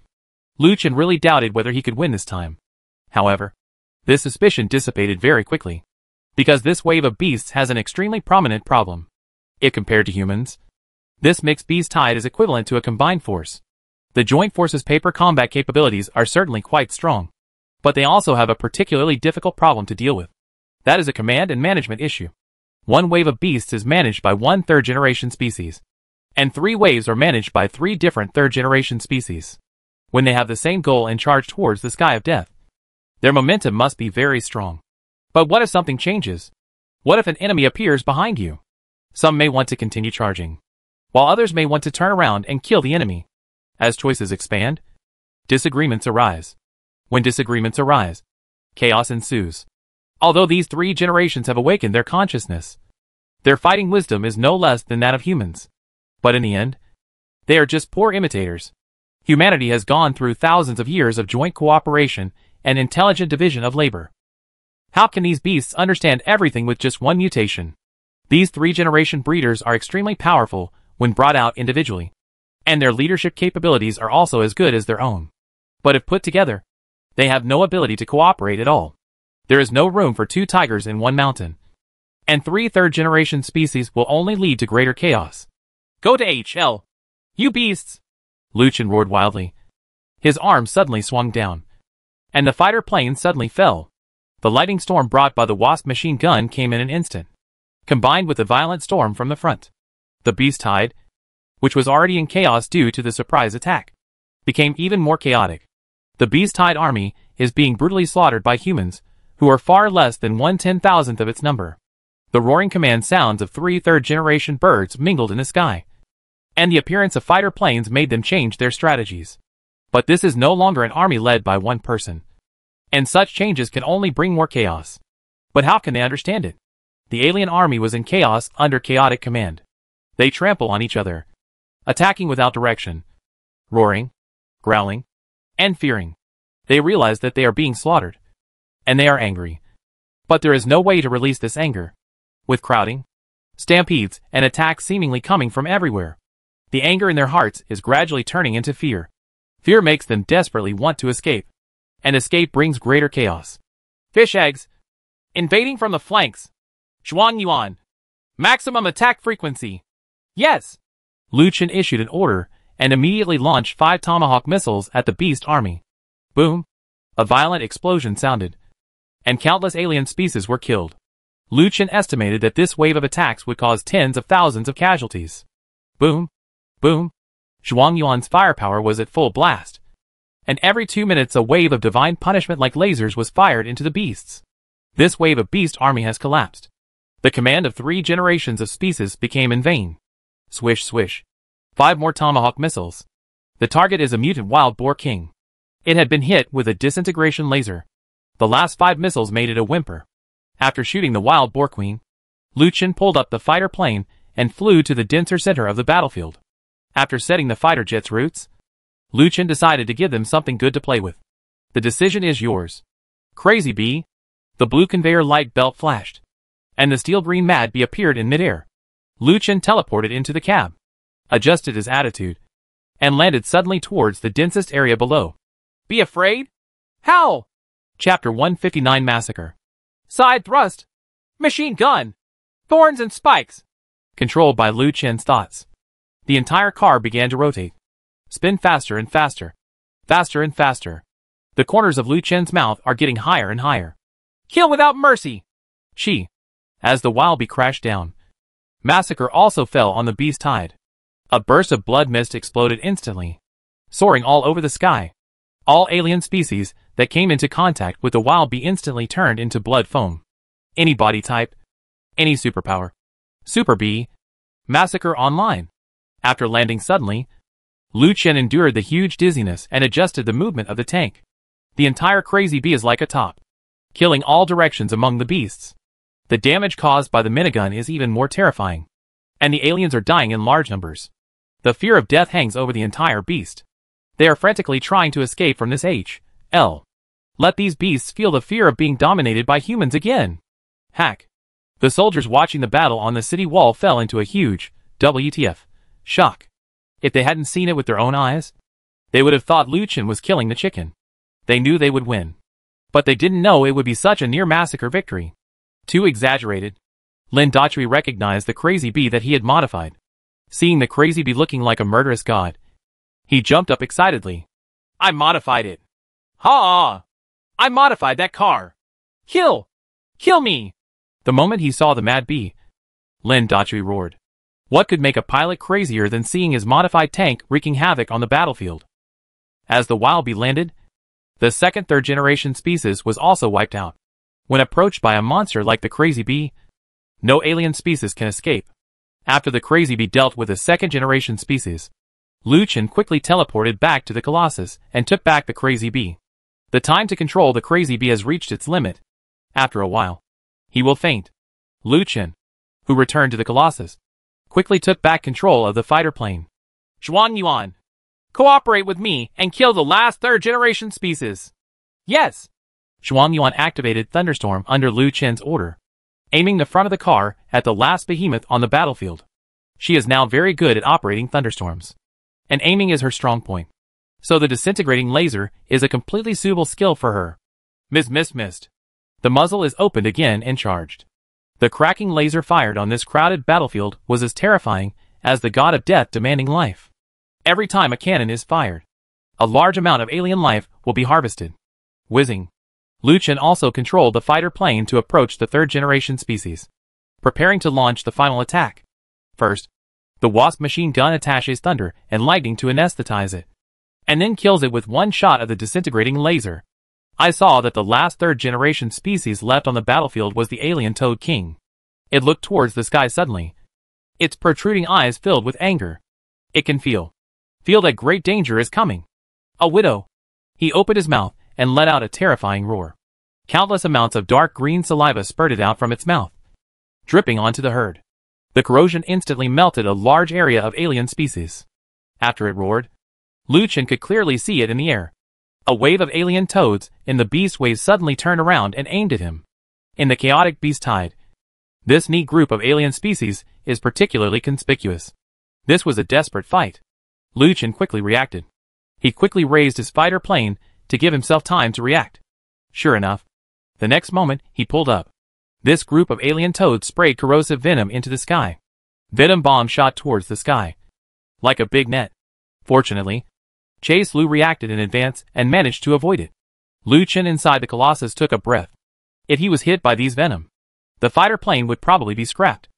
Lu Chen really doubted whether he could win this time. However, this suspicion dissipated very quickly. Because this wave of beasts has an extremely prominent problem. If compared to humans, This mixed beast tide is equivalent to a combined force. The joint forces paper combat capabilities are certainly quite strong. But they also have a particularly difficult problem to deal with. That is a command and management issue. One wave of beasts is managed by one third generation species. And three waves are managed by three different third generation species. When they have the same goal and charge towards the sky of death, their momentum must be very strong. But what if something changes? What if an enemy appears behind you? Some may want to continue charging, while others may want to turn around and kill the enemy. As choices expand, disagreements arise. When disagreements arise, chaos ensues. Although these three generations have awakened their consciousness, their fighting wisdom is no less than that of humans. But in the end, they are just poor imitators. Humanity has gone through thousands of years of joint cooperation and intelligent division of labor. How can these beasts understand everything with just one mutation? These three-generation breeders are extremely powerful when brought out individually, and their leadership capabilities are also as good as their own. But if put together, they have no ability to cooperate at all. There is no room for two tigers in one mountain. And three third-generation species will only lead to greater chaos. Go to HL! You beasts! Lu Chen roared wildly. His arm suddenly swung down. And the fighter plane suddenly fell. The lightning storm brought by the Wasp machine gun came in an instant. Combined with the violent storm from the front. The beast tide, which was already in chaos due to the surprise attack, became even more chaotic. The beast tide army is being brutally slaughtered by humans, who are far less than one ten thousandth of its number. The roaring command sounds of three third-generation birds mingled in the sky. And the appearance of fighter planes made them change their strategies. But this is no longer an army led by one person. And such changes can only bring more chaos. But how can they understand it? The alien army was in chaos under chaotic command. They trample on each other, attacking without direction, roaring, growling, and fearing. They realize that they are being slaughtered and they are angry. But there is no way to release this anger. With crowding, stampedes, and attacks seemingly coming from everywhere, the anger in their hearts is gradually turning into fear. Fear makes them desperately want to escape, and escape brings greater chaos. Fish eggs, invading from the flanks. Zhuang Yuan, maximum attack frequency. Yes! Lu Chen issued an order and immediately launched five Tomahawk missiles at the beast army. Boom! A violent explosion sounded, and countless alien species were killed. Lu Chen estimated that this wave of attacks would cause tens of thousands of casualties. Boom, boom. Zhuang Yuan's firepower was at full blast. And every two minutes a wave of divine punishment like lasers was fired into the beasts. This wave of beast army has collapsed. The command of three generations of species became in vain. Swish swish. Five more Tomahawk missiles. The target is a mutant wild boar king. It had been hit with a disintegration laser. The last five missiles made it a whimper. After shooting the wild boar queen, Lu Chen pulled up the fighter plane and flew to the denser center of the battlefield. After setting the fighter jet's routes, Lu Chen decided to give them something good to play with. The decision is yours. Crazy Bee. The blue conveyor light belt flashed. And the steel green Mad Bee appeared in midair. Lu Chen teleported into the cab, adjusted his attitude, and landed suddenly towards the densest area below. Be afraid? How? Chapter 159 Massacre. Side thrust. Machine gun. Thorns and spikes. Controlled by Lu Chen's thoughts. The entire car began to rotate. Spin faster and faster. Faster and faster. The corners of Lu Chen's mouth are getting higher and higher. Kill without mercy. She. As the wild bee crashed down. Massacre also fell on the beast tide. A burst of blood mist exploded instantly. Soaring all over the sky. All alien species that came into contact with the wild bee instantly turned into blood foam. Any body type, any superpower. Super Bee, Massacre Online. After landing suddenly, Lu Chen endured the huge dizziness and adjusted the movement of the tank. The entire crazy bee is like a top, killing all directions among the beasts. The damage caused by the minigun is even more terrifying. And the aliens are dying in large numbers. The fear of death hangs over the entire beast. They are frantically trying to escape from this H. L. Let these beasts feel the fear of being dominated by humans again. Hack. The soldiers watching the battle on the city wall fell into a huge, WTF, shock. If they hadn't seen it with their own eyes, they would have thought Lu Chen was killing the chicken. They knew they would win. But they didn't know it would be such a near massacre victory. Too exaggerated. Lin Dachui recognized the crazy bee that he had modified. seeing the crazy bee looking like a murderous god. He jumped up excitedly. I modified it. Ha! I modified that car. Kill! Kill me! The moment he saw the mad bee, Lin Dachui roared. What could make a pilot crazier than seeing his modified tank wreaking havoc on the battlefield? As the wild bee landed, the second third generation species was also wiped out. When approached by a monster like the crazy bee, no alien species can escape. After the crazy bee dealt with a second generation species, Lu Chen quickly teleported back to the Colossus and took back the crazy bee. The time to control the crazy bee has reached its limit. After a while, he will faint. Lu Chen, who returned to the Colossus, quickly took back control of the fighter plane. Zhuang Yuan, cooperate with me and kill the last third generation species. Yes. Zhuang Yuan activated Thunderstorm under Lu Chen's order aiming the front of the car at the last behemoth on the battlefield. She is now very good at operating thunderstorms. And aiming is her strong point. So the disintegrating laser is a completely suitable skill for her. Miss Miss missed. The muzzle is opened again and charged. The cracking laser fired on this crowded battlefield was as terrifying as the god of death demanding life. Every time a cannon is fired, a large amount of alien life will be harvested. Whizzing. Lu Chen also controlled the fighter plane to approach the third generation species, preparing to launch the final attack. First, the Wasp machine gun attaches thunder and lightning to anesthetize it, and then kills it with one shot of the disintegrating laser. I saw that the last third generation species left on the battlefield was the alien Toad King. It looked towards the sky suddenly, its protruding eyes filled with anger. It can feel. Feel that great danger is coming. A widow. He opened his mouth and let out a terrifying roar. Countless amounts of dark green saliva spurted out from its mouth, dripping onto the herd. The corrosion instantly melted a large area of alien species. After it roared, Lu Chen could clearly see it in the air. A wave of alien toads in the beast wave suddenly turned around and aimed at him. In the chaotic beast tide, this neat group of alien species is particularly conspicuous. This was a desperate fight. Lu Chen quickly reacted. He quickly raised his fighter plane to give himself time to react. Sure enough, the next moment, he pulled up. This group of alien toads sprayed corrosive venom into the sky. Venom bomb shot towards the sky. Like a big net. Fortunately, Chase Lu reacted in advance and managed to avoid it. Lu Chen inside the Colossus took a breath. If he was hit by these venom, the fighter plane would probably be scrapped.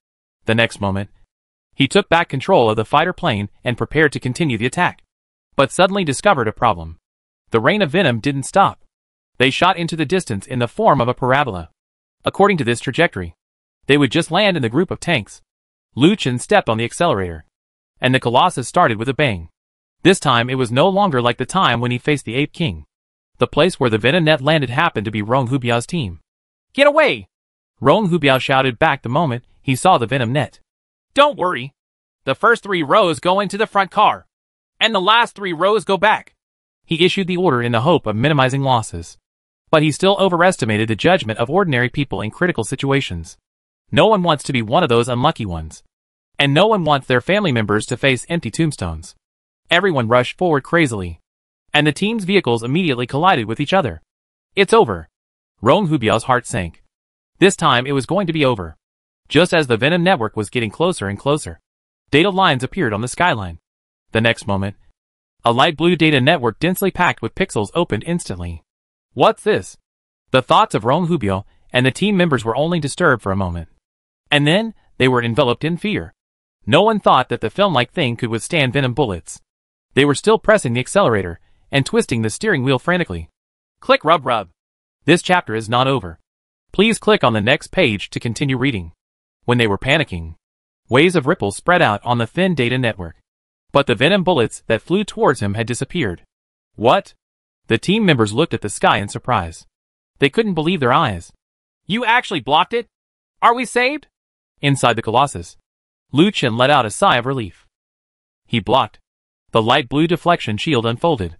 The next moment, he took back control of the fighter plane and prepared to continue the attack. But suddenly discovered a problem. The rain of venom didn't stop. They shot into the distance in the form of a parabola. According to this trajectory, they would just land in the group of tanks. Lu Chen stepped on the accelerator, and the Colossus started with a bang. This time it was no longer like the time when he faced the Ape King. The place where the venom net landed happened to be Rong Hubiao's team. Get away! Rong Hubiao shouted back the moment he saw the venom net. Don't worry. The first three rows go into the front car, and the last three rows go back. He issued the order in the hope of minimizing losses. But he still overestimated the judgment of ordinary people in critical situations. No one wants to be one of those unlucky ones. And no one wants their family members to face empty tombstones. Everyone rushed forward crazily. And the team's vehicles immediately collided with each other. It's over. Rong Hubiao's heart sank. This time it was going to be over. Just as the Venom network was getting closer and closer, data lines appeared on the skyline. The next moment, a light blue data network densely packed with pixels opened instantly. What's this? The thoughts of Rong Hubiao and the team members were only disturbed for a moment. And then, they were enveloped in fear. No one thought that the film-like thing could withstand venom bullets. They were still pressing the accelerator and twisting the steering wheel frantically. Click rub rub. This chapter is not over. Please click on the next page to continue reading. When they were panicking, waves of ripples spread out on the thin data network. But the venom bullets that flew towards him had disappeared. What? The team members looked at the sky in surprise. They couldn't believe their eyes. You actually blocked it? Are we saved? Inside the Colossus, Lu Chen let out a sigh of relief. He blocked. The light blue deflection shield unfolded.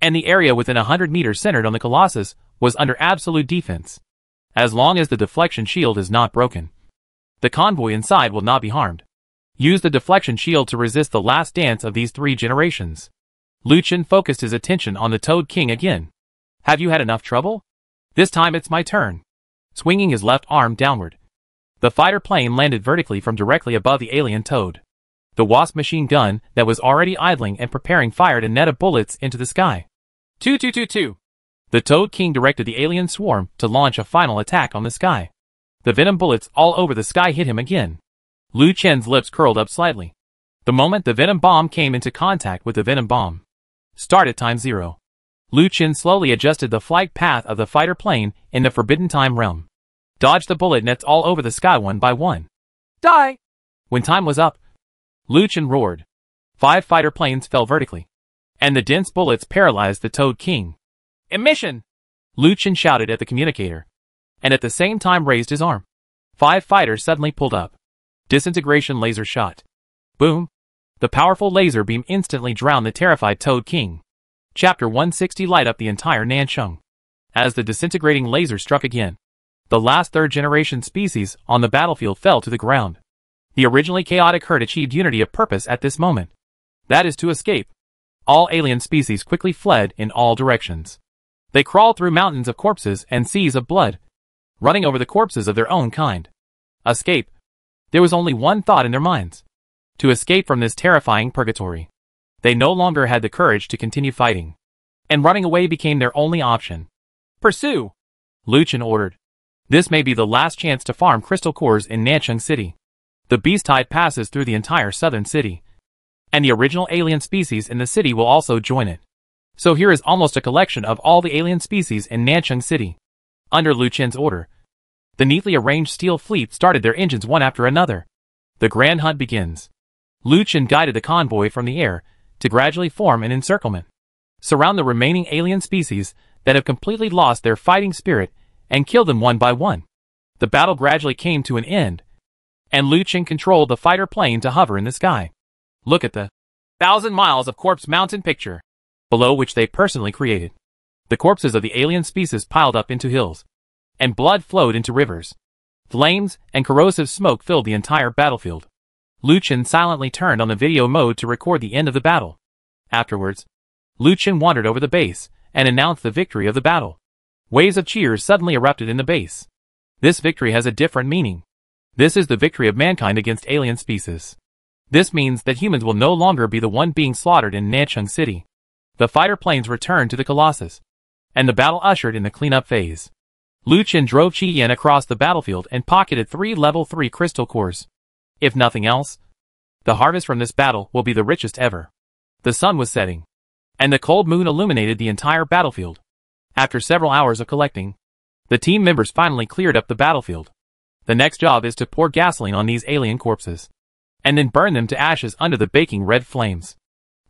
And the area within a hundred meters centered on the Colossus was under absolute defense. As long as the deflection shield is not broken, the convoy inside will not be harmed. Use the deflection shield to resist the last dance of these three generations. Lu Chen focused his attention on the Toad King again. Have you had enough trouble? This time it's my turn. Swinging his left arm downward. The fighter plane landed vertically from directly above the alien Toad. The Wasp machine gun that was already idling and preparing fired a net of bullets into the sky. 2222. The Toad King directed the alien swarm to launch a final attack on the sky. The venom bullets all over the sky hit him again. Lu Chen's lips curled up slightly. The moment the venom bomb came into contact with the venom bomb. Start at time zero. Lu Chen slowly adjusted the flight path of the fighter plane in the forbidden time realm. Dodged the bullet nets all over the sky one by one. Die! When time was up, Lu Chen roared. Five fighter planes fell vertically. And the dense bullets paralyzed the Toad King. Emission! Lu Chen shouted at the communicator. And at the same time raised his arm. Five fighters suddenly pulled up. Disintegration laser shot. Boom! The powerful laser beam instantly drowned the terrified Toad King. Chapter 160 light up the entire Nancheng. As the disintegrating laser struck again, the last third-generation species on the battlefield fell to the ground. The originally chaotic herd achieved unity of purpose at this moment. That is to escape. All alien species quickly fled in all directions. They crawled through mountains of corpses and seas of blood, running over the corpses of their own kind. Escape. There was only one thought in their minds to escape from this terrifying purgatory. They no longer had the courage to continue fighting, and running away became their only option. Pursue! Lu Chen ordered. This may be the last chance to farm crystal cores in Nancheng City. The beast tide passes through the entire southern city, and the original alien species in the city will also join it. So here is almost a collection of all the alien species in Nancheng City. Under Lu Chen's order, the neatly arranged steel fleet started their engines one after another. The grand hunt begins. Lu Chen guided the convoy from the air to gradually form an encirclement. Surround the remaining alien species that have completely lost their fighting spirit and kill them one by one. The battle gradually came to an end, and Lu Chen controlled the fighter plane to hover in the sky. Look at the thousand miles of corpse mountain picture, below which they personally created. The corpses of the alien species piled up into hills, and blood flowed into rivers. Flames and corrosive smoke filled the entire battlefield. Lu Chen silently turned on the video mode to record the end of the battle. Afterwards, Lu Chen wandered over the base and announced the victory of the battle. Waves of cheers suddenly erupted in the base. This victory has a different meaning. This is the victory of mankind against alien species. This means that humans will no longer be the one being slaughtered in Nancheng City. The fighter planes returned to the Colossus, and the battle ushered in the cleanup phase. Lu Chen drove Qi Yan across the battlefield and pocketed three level 3 crystal cores. If nothing else, the harvest from this battle will be the richest ever. The sun was setting, and the cold moon illuminated the entire battlefield. After several hours of collecting, the team members finally cleared up the battlefield. The next job is to pour gasoline on these alien corpses, and then burn them to ashes under the baking red flames.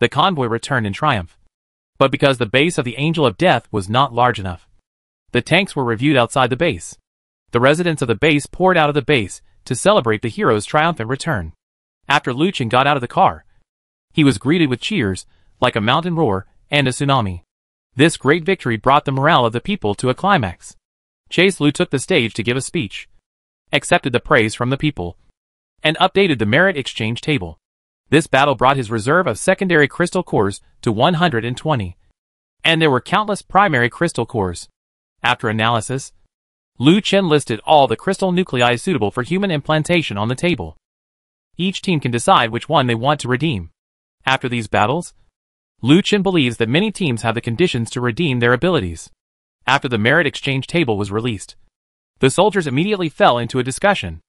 The convoy returned in triumph. But because the base of the Angel of Death was not large enough, the tanks were reviewed outside the base. The residents of the base poured out of the base to celebrate the hero's triumphant return. After Lu Chen got out of the car, he was greeted with cheers, like a mountain roar, and a tsunami. This great victory brought the morale of the people to a climax. Chase Lu took the stage to give a speech, accepted the praise from the people, and updated the merit exchange table. This battle brought his reserve of secondary crystal cores to 120. And there were countless primary crystal cores. After analysis, Lu Chen listed all the crystal nuclei suitable for human implantation on the table. Each team can decide which one they want to redeem. After these battles, Lu Chen believes that many teams have the conditions to redeem their abilities. After the merit exchange table was released, the soldiers immediately fell into a discussion.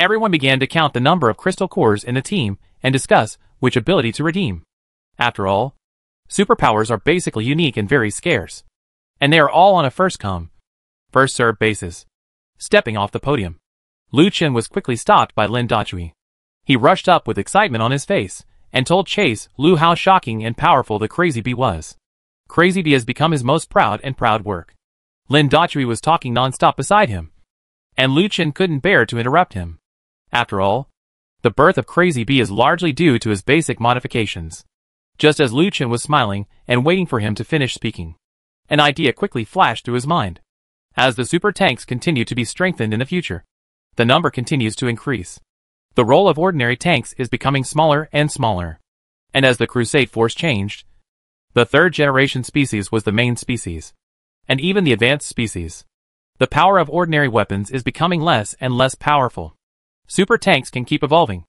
Everyone began to count the number of crystal cores in the team and discuss which ability to redeem. After all, superpowers are basically unique and very scarce. And they are all on a first come, first serve basis. Stepping off the podium, Lu Chen was quickly stopped by Lin Dachui. He rushed up with excitement on his face and told Chase Lu how shocking and powerful the Crazy Bee was. Crazy Bee has become his most proud and proud work. Lin Dachui was talking nonstop beside him, and Lu Chen couldn't bear to interrupt him. After all, the birth of Crazy Bee is largely due to his basic modifications. Just as Lu Chen was smiling and waiting for him to finish speaking, an idea quickly flashed through his mind. As the super tanks continue to be strengthened in the future, the number continues to increase. The role of ordinary tanks is becoming smaller and smaller. And as the Crusade force changed, the third generation species was the main species. And even the advanced species. The power of ordinary weapons is becoming less and less powerful. Super tanks can keep evolving.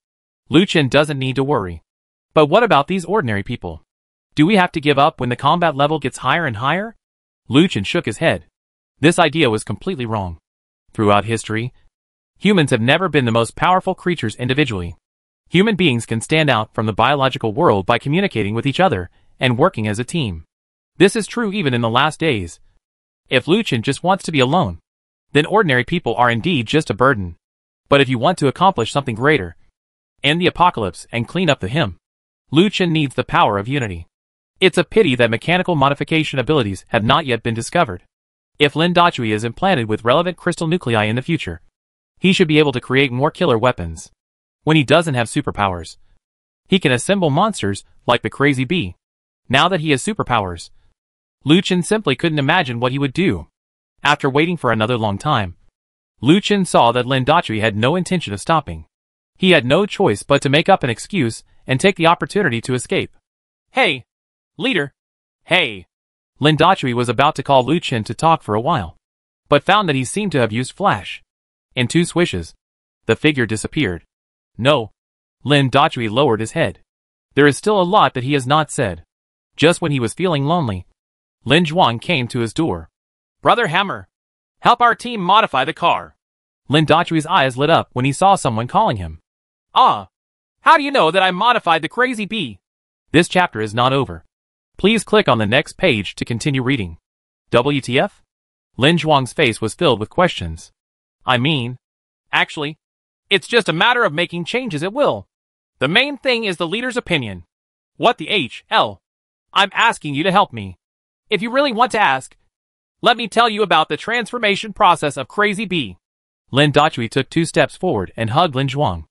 Lu Chen doesn't need to worry. But what about these ordinary people? Do we have to give up when the combat level gets higher and higher? Lu Chen shook his head. This idea was completely wrong. Throughout history, humans have never been the most powerful creatures individually. Human beings can stand out from the biological world by communicating with each other and working as a team. This is true even in the last days. If Lu Chen just wants to be alone, then ordinary people are indeed just a burden. But if you want to accomplish something greater, end the apocalypse and clean up the him, Lu Chen needs the power of unity. It's a pity that mechanical modification abilities have not yet been discovered. If Lin Dachui is implanted with relevant crystal nuclei in the future, he should be able to create more killer weapons. When he doesn't have superpowers, he can assemble monsters like the Crazy Bee. Now that he has superpowers, Lu Chen simply couldn't imagine what he would do. After waiting for another long time, Lu Chen saw that Lin Dachui had no intention of stopping. He had no choice but to make up an excuse and take the opportunity to escape. Hey, leader. Hey. Lin Dachui was about to call Lu Chen to talk for a while, but found that he seemed to have used flash. In two swishes, the figure disappeared. No. Lin Dachui lowered his head. There is still a lot that he has not said. Just when he was feeling lonely, Lin Zhuang came to his door. Brother Hammer, help our team modify the car. Lin Dachui's eyes lit up when he saw someone calling him. Ah, how do you know that I modified the crazy bee? This chapter is not over. Please click on the next page to continue reading. WTF? Lin Zhuang's face was filled with questions. I mean, actually, it's just a matter of making changes at will. The main thing is the leader's opinion. What the H, L? I'm asking you to help me. If you really want to ask, let me tell you about the transformation process of Crazy Bee. Lin Dachui took two steps forward and hugged Lin Zhuang.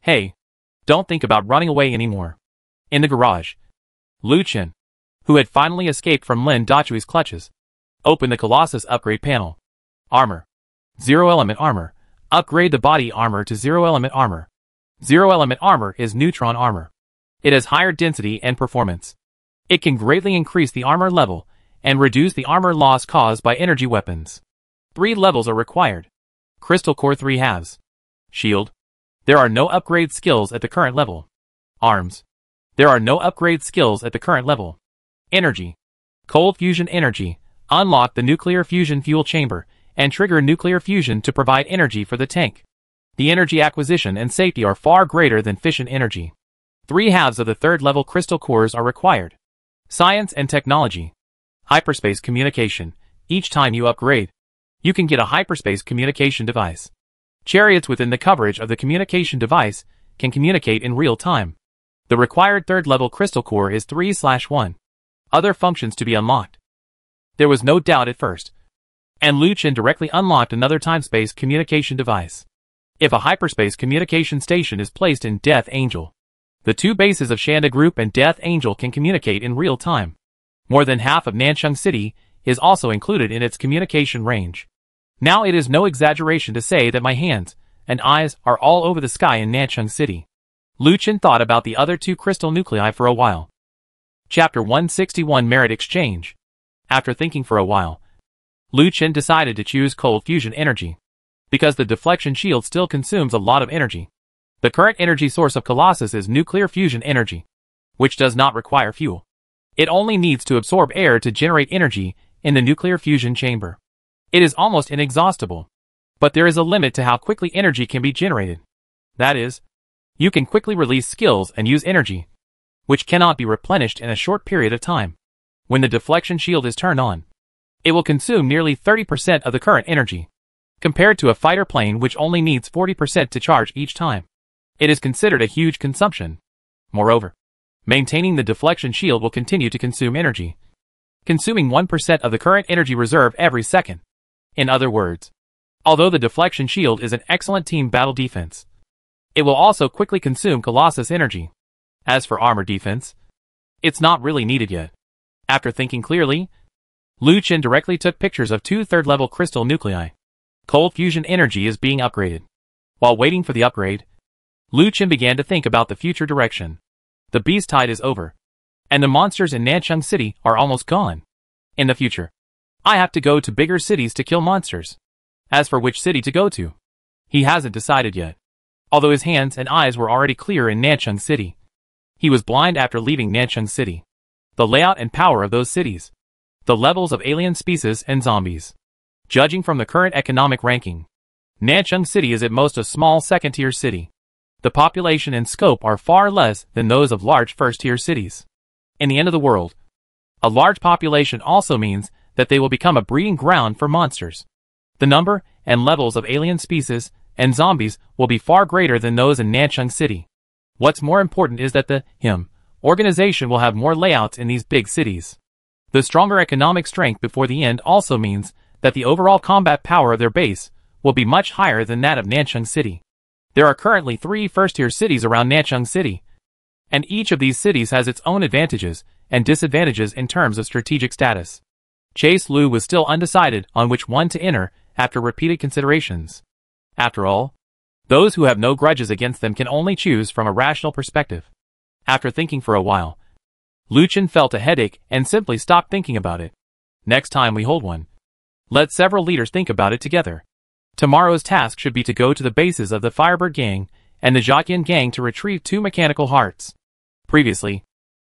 Hey, don't think about running away anymore. In the garage, Lu Chen, who had finally escaped from Lin Dachui's clutches, opened the Colossus upgrade panel. Armor. Zero element armor. Upgrade the body armor to zero element armor. Zero element armor is neutron armor. It has higher density and performance. It can greatly increase the armor level and reduce the armor loss caused by energy weapons. Three levels are required. Crystal Core 3 halves. Shield. There are no upgrade skills at the current level. Arms. There are no upgrade skills at the current level. Energy. Cold fusion energy. Unlock the nuclear fusion fuel chamber and trigger nuclear fusion to provide energy for the tank. The energy acquisition and safety are far greater than fission energy. Three halves of the third level crystal cores are required. Science and technology. Hyperspace communication. Each time you upgrade, you can get a hyperspace communication device. Chariots within the coverage of the communication device can communicate in real time. The required third level crystal core is 3-1. Other functions to be unlocked. There was no doubt at first. And Lu Chen directly unlocked another time-space communication device. If a hyperspace communication station is placed in Death Angel, the two bases of Shanda Group and Death Angel can communicate in real time. More than half of Nanchang City is also included in its communication range. Now it is no exaggeration to say that my hands and eyes are all over the sky in Nanchang City. Lu Chen thought about the other two crystal nuclei for a while. Chapter 161 Merit Exchange After thinking for a while, Lu Chen decided to choose cold fusion energy. Because the deflection shield still consumes a lot of energy. The current energy source of Colossus is nuclear fusion energy, which does not require fuel. It only needs to absorb air to generate energy in the nuclear fusion chamber. It is almost inexhaustible. But there is a limit to how quickly energy can be generated. That is, you can quickly release skills and use energy, which cannot be replenished in a short period of time. When the deflection shield is turned on, it will consume nearly 30% of the current energy, compared to a fighter plane which only needs 40% to charge each time. It is considered a huge consumption. Moreover, Maintaining the deflection shield will continue to consume energy, consuming 1% of the current energy reserve every second. In other words, although the deflection shield is an excellent team battle defense, it will also quickly consume Colossus energy. As for armor defense, it's not really needed yet. After thinking clearly, Lu Chen directly took pictures of two third-level crystal nuclei. Cold fusion energy is being upgraded. While waiting for the upgrade, Lu Chen began to think about the future direction. The beast tide is over. And the monsters in Nanchang City are almost gone. In the future, I have to go to bigger cities to kill monsters. As for which city to go to, he hasn't decided yet. although his hands and eyes were already clear in Nancheng City. He was blind after leaving Nancheng City. The layout and power of those cities. The levels of alien species and zombies. Judging from the current economic ranking, Nancheng City is at most a small second-tier city. The population and scope are far less than those of large first-tier cities. In the end of the world, a large population also means that they will become a breeding ground for monsters. The number and levels of alien species and zombies will be far greater than those in Nancheng City. What's more important is that the HIM organization will have more layouts in these big cities. The stronger economic strength before the end also means that the overall combat power of their base will be much higher than that of Nancheng City. There are currently three first-tier cities around Nancheng City, and each of these cities has its own advantages and disadvantages in terms of strategic status. Chase Lu was still undecided on which one to enter after repeated considerations. After all, those who have no grudges against them can only choose from a rational perspective. After thinking for a while, Lu Chen felt a headache and simply stopped thinking about it. Next time we hold one, let several leaders think about it together. Tomorrow's task should be to go to the bases of the Firebird Gang and the Jiatian Gang to retrieve two mechanical hearts. Previously,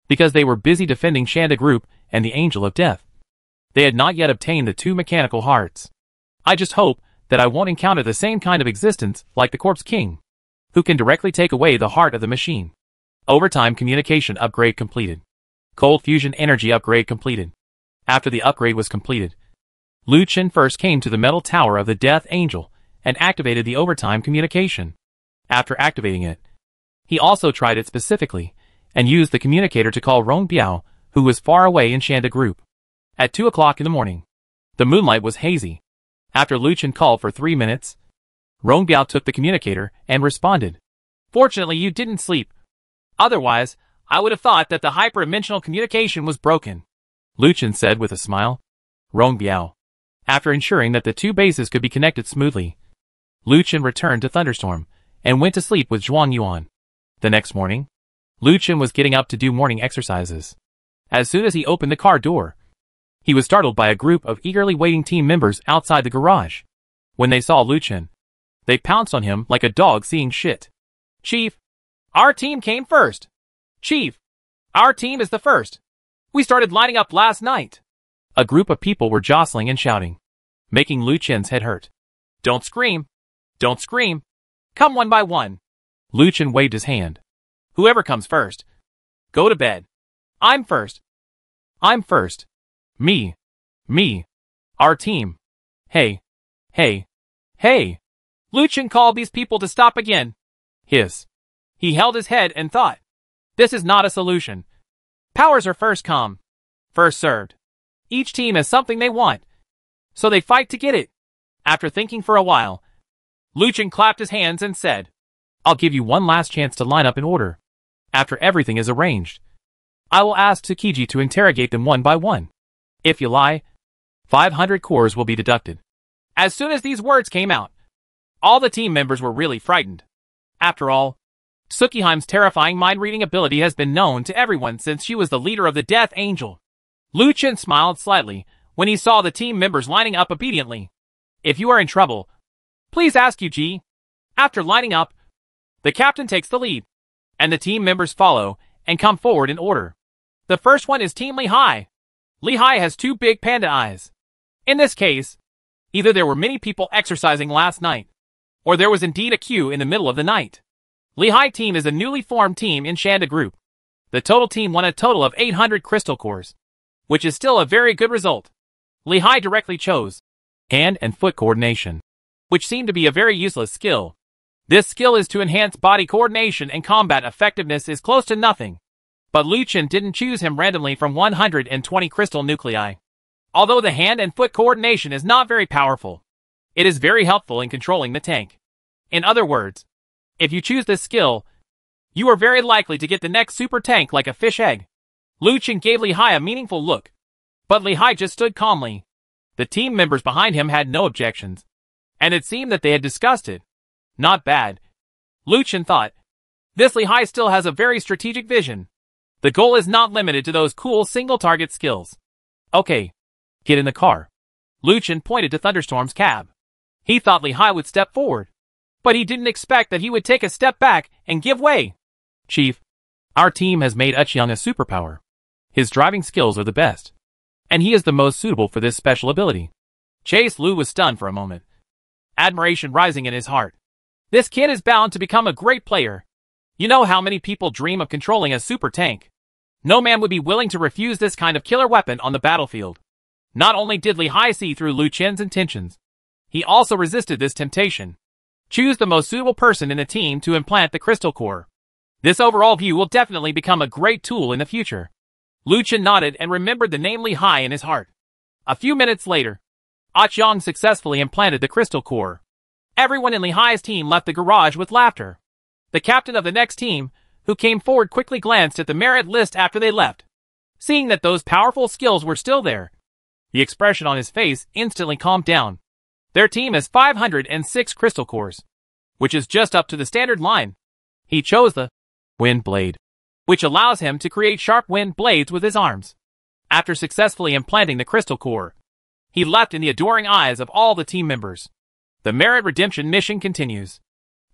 because they were busy defending Shanda Group and the Angel of Death, they had not yet obtained the two mechanical hearts. I just hope that I won't encounter the same kind of existence like the Corpse King, who can directly take away the heart of the machine. Overtime communication upgrade completed. Cold fusion energy upgrade completed. After the upgrade was completed, Lu Chen first came to the metal tower of the Death Angel and activated the overtime communication. After activating it, he also tried it specifically and used the communicator to call Rong Biao, who was far away in Shanda Group. At 2 o'clock in the morning, the moonlight was hazy. After Lu Chen called for three minutes, Rong Biao took the communicator and responded. Fortunately, you didn't sleep. Otherwise, I would have thought that the hyperdimensional communication was broken. Lu Chen said with a smile. Rong Biao. After ensuring that the two bases could be connected smoothly, Lu Chen returned to Thunderstorm and went to sleep with Zhuang Yuan. The next morning, Lu Chen was getting up to do morning exercises. As soon as he opened the car door, he was startled by a group of eagerly waiting team members outside the garage. When they saw Lu Chen, they pounced on him like a dog seeing shit. Chief, our team came first. Chief, our team is the first. We started lining up last night. A group of people were jostling and shouting, making Lu Chen's head hurt. Don't scream. Don't scream. Come one by one. Lu Chen waved his hand. Whoever comes first. Go to bed. I'm first. I'm first. Me. Me. Our team. Hey. Hey. Hey. Lu Chen called these people to stop again. His. He held his head and thought. This is not a solution. Powers are first come. First served. Each team has something they want. So they fight to get it. After thinking for a while, Lu Chen clapped his hands and said, I'll give you one last chance to line up in order. After everything is arranged, I will ask Tsukiji to interrogate them one by one. If you lie, 500 cores will be deducted. As soon as these words came out, all the team members were really frightened. After all, Sukiheim's terrifying mind-reading ability has been known to everyone since she was the leader of the Death Angel. Lu Chen smiled slightly when he saw the team members lining up obediently. If you are in trouble, please ask Yuji. After lining up, the captain takes the lead, and the team members follow and come forward in order. The first one is Team Li Hai. Li Hai has two big panda eyes. In this case, either there were many people exercising last night, or there was indeed a queue in the middle of the night. Li Hai team is a newly formed team in Shanda Group. The total team won a total of 800 crystal cores, which is still a very good result. Li Hai directly chose hand and foot coordination, which seemed to be a very useless skill. This skill is to enhance body coordination and combat effectiveness is close to nothing. But Lu Chen didn't choose him randomly from 120 crystal nuclei. Although the hand and foot coordination is not very powerful, it is very helpful in controlling the tank. In other words, if you choose this skill, you are very likely to get the next super tank like a fish egg. Lu Chen gave Li Hai a meaningful look, but Li Hai just stood calmly. The team members behind him had no objections, and it seemed that they had discussed it. Not bad. Lu Chen thought. This Li Hai still has a very strategic vision. The goal is not limited to those cool single-target skills. Okay. Get in the car. Lu Chen pointed to Thunderstorm's cab. He thought Li Hai would step forward. But he didn't expect that he would take a step back and give way. Chief, our team has made Uchiang a superpower. His driving skills are the best. And he is the most suitable for this special ability. Chase Lu was stunned for a moment. Admiration rising in his heart. This kid is bound to become a great player. You know how many people dream of controlling a super tank. No man would be willing to refuse this kind of killer weapon on the battlefield. Not only did Li Hai see through Lu Chen's intentions, he also resisted this temptation. Choose the most suitable person in the team to implant the crystal core. This overall view will definitely become a great tool in the future. Lu Chen nodded and remembered the name Li Hai in his heart. A few minutes later, ah Achiang successfully implanted the crystal core. Everyone in Li Hai's team left the garage with laughter. The captain of the next team, who came forward quickly glanced at the merit list after they left. Seeing that those powerful skills were still there, the expression on his face instantly calmed down. Their team has 506 crystal cores, which is just up to the standard line. He chose the wind blade, which allows him to create sharp wind blades with his arms. After successfully implanting the crystal core, he left in the adoring eyes of all the team members. The Merit Redemption mission continues.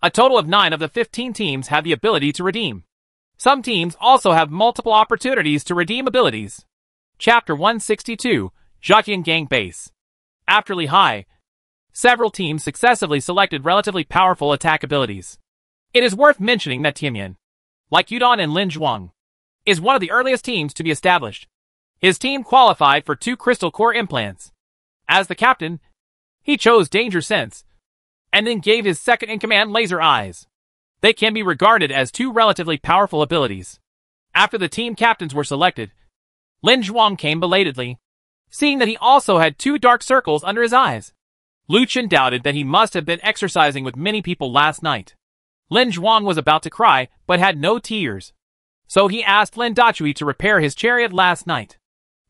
A total of 9 of the 15 teams have the ability to redeem. Some teams also have multiple opportunities to redeem abilities. Chapter 162, Jiaqian Gang Base. After Hai, several teams successively selected relatively powerful attack abilities. It is worth mentioning that Tianyan, like Yudon and Lin Zhuang, is one of the earliest teams to be established. His team qualified for two crystal core implants. As the captain, he chose Danger Sense, and then gave his second-in-command Laser Eyes. They can be regarded as two relatively powerful abilities. After the team captains were selected, Lin Zhuang came belatedly, seeing that he also had two dark circles under his eyes. Lu Chen doubted that he must have been exercising with many people last night. Lin Zhuang was about to cry, but had no tears. So he asked Lin Dachui to repair his chariot last night.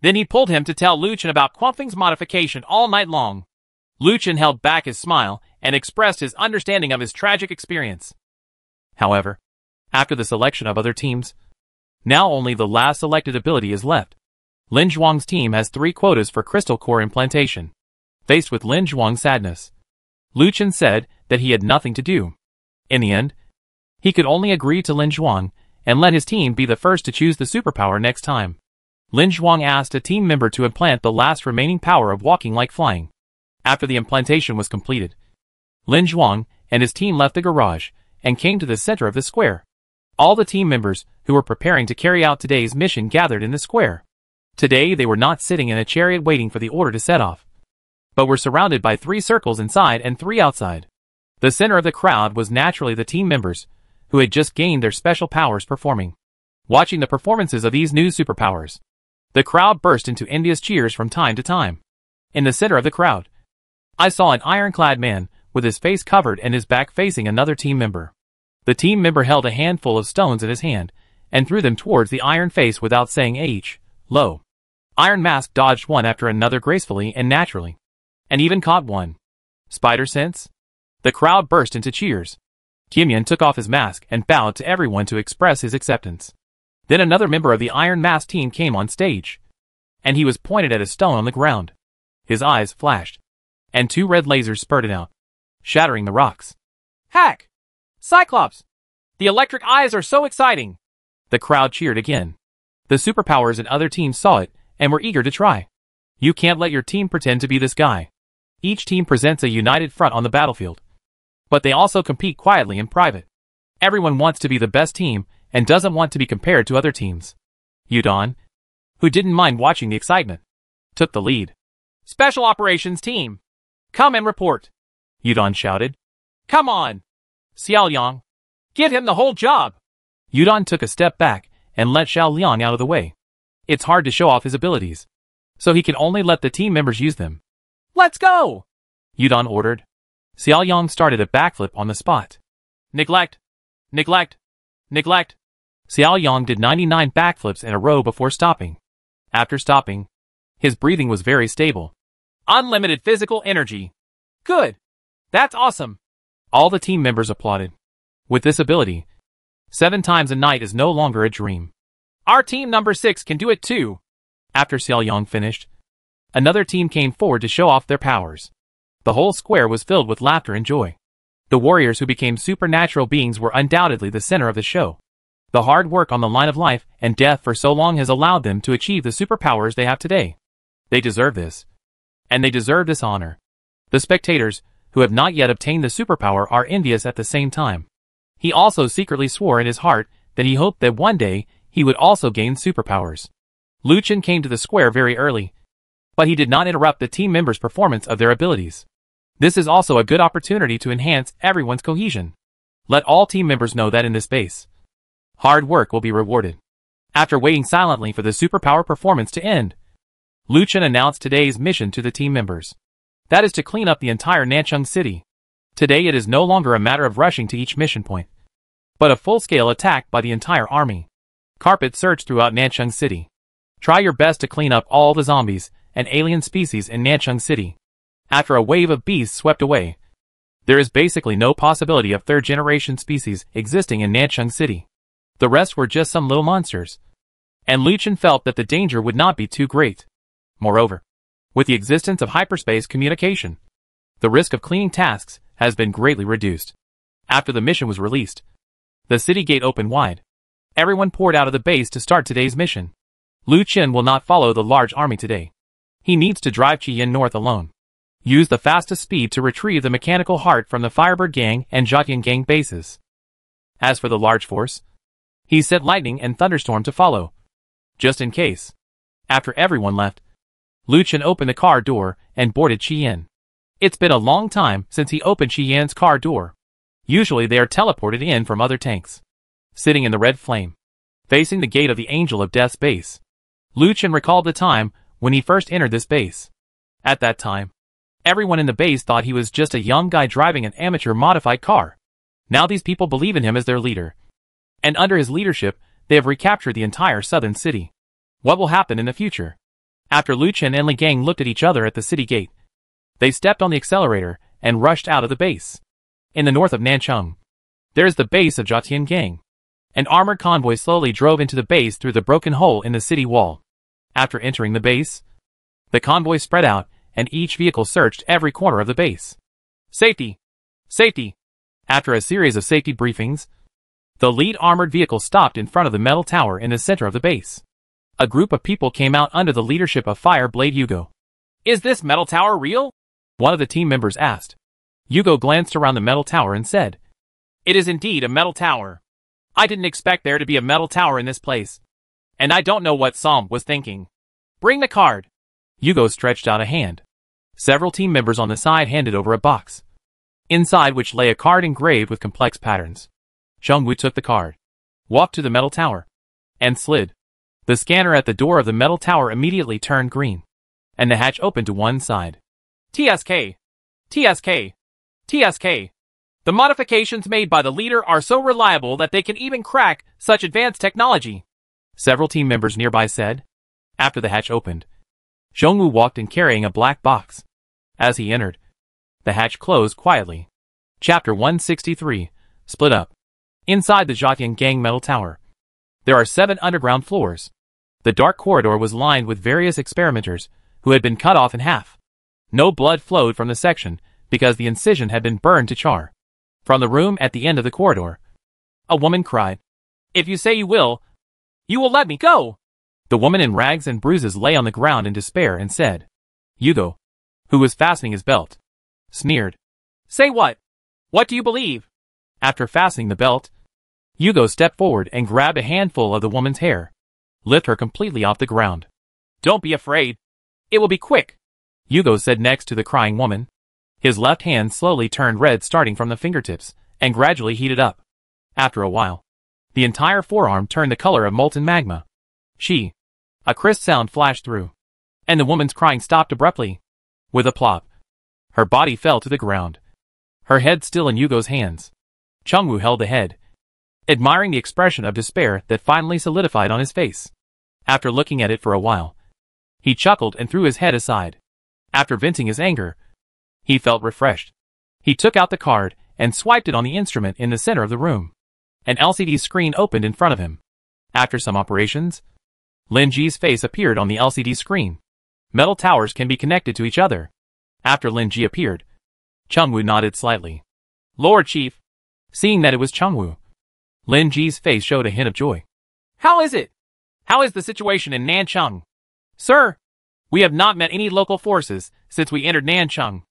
Then he pulled him to tell Lu Chen about Quanfeng's modification all night long. Lu Chen held back his smile and expressed his understanding of his tragic experience. However, after the selection of other teams, now only the last selected ability is left. Lin Zhuang's team has three quotas for crystal core implantation. Faced with Lin Zhuang's sadness, Lu Chen said that he had nothing to do. In the end, he could only agree to Lin Zhuang and let his team be the first to choose the superpower next time. Lin Zhuang asked a team member to implant the last remaining power of walking like flying. After the implantation was completed, Lin Zhuang and his team left the garage and came to the center of the square. All the team members who were preparing to carry out today's mission gathered in the square. Today they were not sitting in a chariot waiting for the order to set off, but were surrounded by three circles inside and three outside. The center of the crowd was naturally the team members, who had just gained their special powers performing. Watching the performances of these new superpowers, the crowd burst into envious cheers from time to time. In the center of the crowd, I saw an ironclad man, with his face covered and his back facing another team member. The team member held a handful of stones in his hand, and threw them towards the iron face without saying H, low. Iron Mask dodged one after another gracefully and naturally. And even caught one. Spider sense? The crowd burst into cheers. Kimyan took off his mask and bowed to everyone to express his acceptance. Then another member of the Iron Mask team came on stage. And he was pointed at a stone on the ground. His eyes flashed and two red lasers spurted out, shattering the rocks. Hack! Cyclops! The electric eyes are so exciting! The crowd cheered again. The superpowers and other teams saw it and were eager to try. You can't let your team pretend to be this guy. Each team presents a united front on the battlefield. But they also compete quietly in private. Everyone wants to be the best team and doesn't want to be compared to other teams. Yudon, who didn't mind watching the excitement, took the lead. Special Operations Team, Come and report. Yudon shouted. Come on. Xiao Yang. Give him the whole job. Yudon took a step back and let Xiao Liang out of the way. It's hard to show off his abilities. So he can only let the team members use them. Let's go! Yudon ordered. Xiao Yang started a backflip on the spot. Neglect. Neglect. Neglect. Xiao Yang did 99 backflips in a row before stopping. After stopping, his breathing was very stable. Unlimited physical energy. Good. That's awesome. All the team members applauded. With this ability, seven times a night is no longer a dream. Our team number six can do it too. After Xiao Yang finished, another team came forward to show off their powers. The whole square was filled with laughter and joy. The warriors who became supernatural beings were undoubtedly the center of the show. The hard work on the line of life and death for so long has allowed them to achieve the superpowers they have today. They deserve this. And they deserve this honor. The spectators, who have not yet obtained the superpower are envious at the same time. He also secretly swore in his heart that he hoped that one day he would also gain superpowers. Lu Chen came to the square very early, but he did not interrupt the team members' performance of their abilities. This is also a good opportunity to enhance everyone's cohesion. Let all team members know that in this base, hard work will be rewarded. After waiting silently for the superpower performance to end, Lu Chen announced today's mission to the team members. That is to clean up the entire Nancheng city. Today it is no longer a matter of rushing to each mission point, but a full-scale attack by the entire army. Carpet search throughout Nancheng City. Try your best to clean up all the zombies and alien species in Nancheng City. After a wave of beasts swept away, there is basically no possibility of third-generation species existing in Nancheng City. The rest were just some little monsters. And Lu Chen felt that the danger would not be too great. Moreover, with the existence of hyperspace communication, the risk of cleaning tasks has been greatly reduced. After the mission was released, the city gate opened wide. Everyone poured out of the base to start today's mission. Lu Chen will not follow the large army today. He needs to drive Qi Yin north alone. Use the fastest speed to retrieve the mechanical heart from the Firebird Gang and Jiatian Gang bases. As for the large force, he sent lightning and thunderstorm to follow. Just in case. After everyone left, Lu Chen opened the car door and boarded Qian. It's been a long time since he opened Qian's car door. Usually they are teleported in from other tanks. Sitting in the red flame, facing the gate of the Angel of Death's base, Lu Chen recalled the time when he first entered this base. At that time, everyone in the base thought he was just a young guy driving an amateur modified car. Now these people believe in him as their leader and under his leadership, they have recaptured the entire southern city. What will happen in the future? After Lu Chen and Li Gang looked at each other at the city gate, they stepped on the accelerator and rushed out of the base. In the north of Nancheng, there is the base of Jiatian Gang. An armored convoy slowly drove into the base through the broken hole in the city wall. After entering the base, the convoy spread out and each vehicle searched every corner of the base. Safety! Safety! After a series of safety briefings, the lead armored vehicle stopped in front of the metal tower in the center of the base. A group of people came out under the leadership of Fire Blade Yugo. Is this metal tower real? One of the team members asked. Hugo glanced around the metal tower and said, It is indeed a metal tower. I didn't expect there to be a metal tower in this place. And I don't know what Psalm was thinking. Bring the card. Hugo stretched out a hand. Several team members on the side handed over a box, inside which lay a card engraved with complex patterns. Wu took the card, walked to the metal tower, and slid. The scanner at the door of the metal tower immediately turned green, and the hatch opened to one side. TSK! TSK! TSK! The modifications made by the leader are so reliable that they can even crack such advanced technology. Several team members nearby said. After the hatch opened, Zhongwu walked in carrying a black box. As he entered, the hatch closed quietly. Chapter 163, Split Up. Inside the Jiatian Gang metal tower, there are seven underground floors. The dark corridor was lined with various experimenters who had been cut off in half. No blood flowed from the section because the incision had been burned to char. From the room at the end of the corridor, a woman cried, If you say you will, you will let me go. The woman in rags and bruises lay on the ground in despair and said, Yugo, who was fastening his belt, sneered, Say what? What do you believe? After fastening the belt, Yugo stepped forward and grabbed a handful of the woman's hair. Lift her completely off the ground. Don't be afraid. It will be quick. Yugo said next to the crying woman. His left hand slowly turned red starting from the fingertips and gradually heated up. After a while, the entire forearm turned the color of molten magma. She. A crisp sound flashed through. And the woman's crying stopped abruptly. With a plop. Her body fell to the ground. Her head still in Yugo's hands. Chungwu held the head, admiring the expression of despair that finally solidified on his face. After looking at it for a while, he chuckled and threw his head aside. After venting his anger, he felt refreshed. He took out the card and swiped it on the instrument in the center of the room. An LCD screen opened in front of him. After some operations, Lin Ji's face appeared on the LCD screen. Metal towers can be connected to each other. After Lin Ji appeared, Chungwu nodded slightly. Lord Chief. Seeing that it was Chengwu, Lin Ji's face showed a hint of joy. How is it? How is the situation in Nanchang? Sir, we have not met any local forces since we entered Nanchang.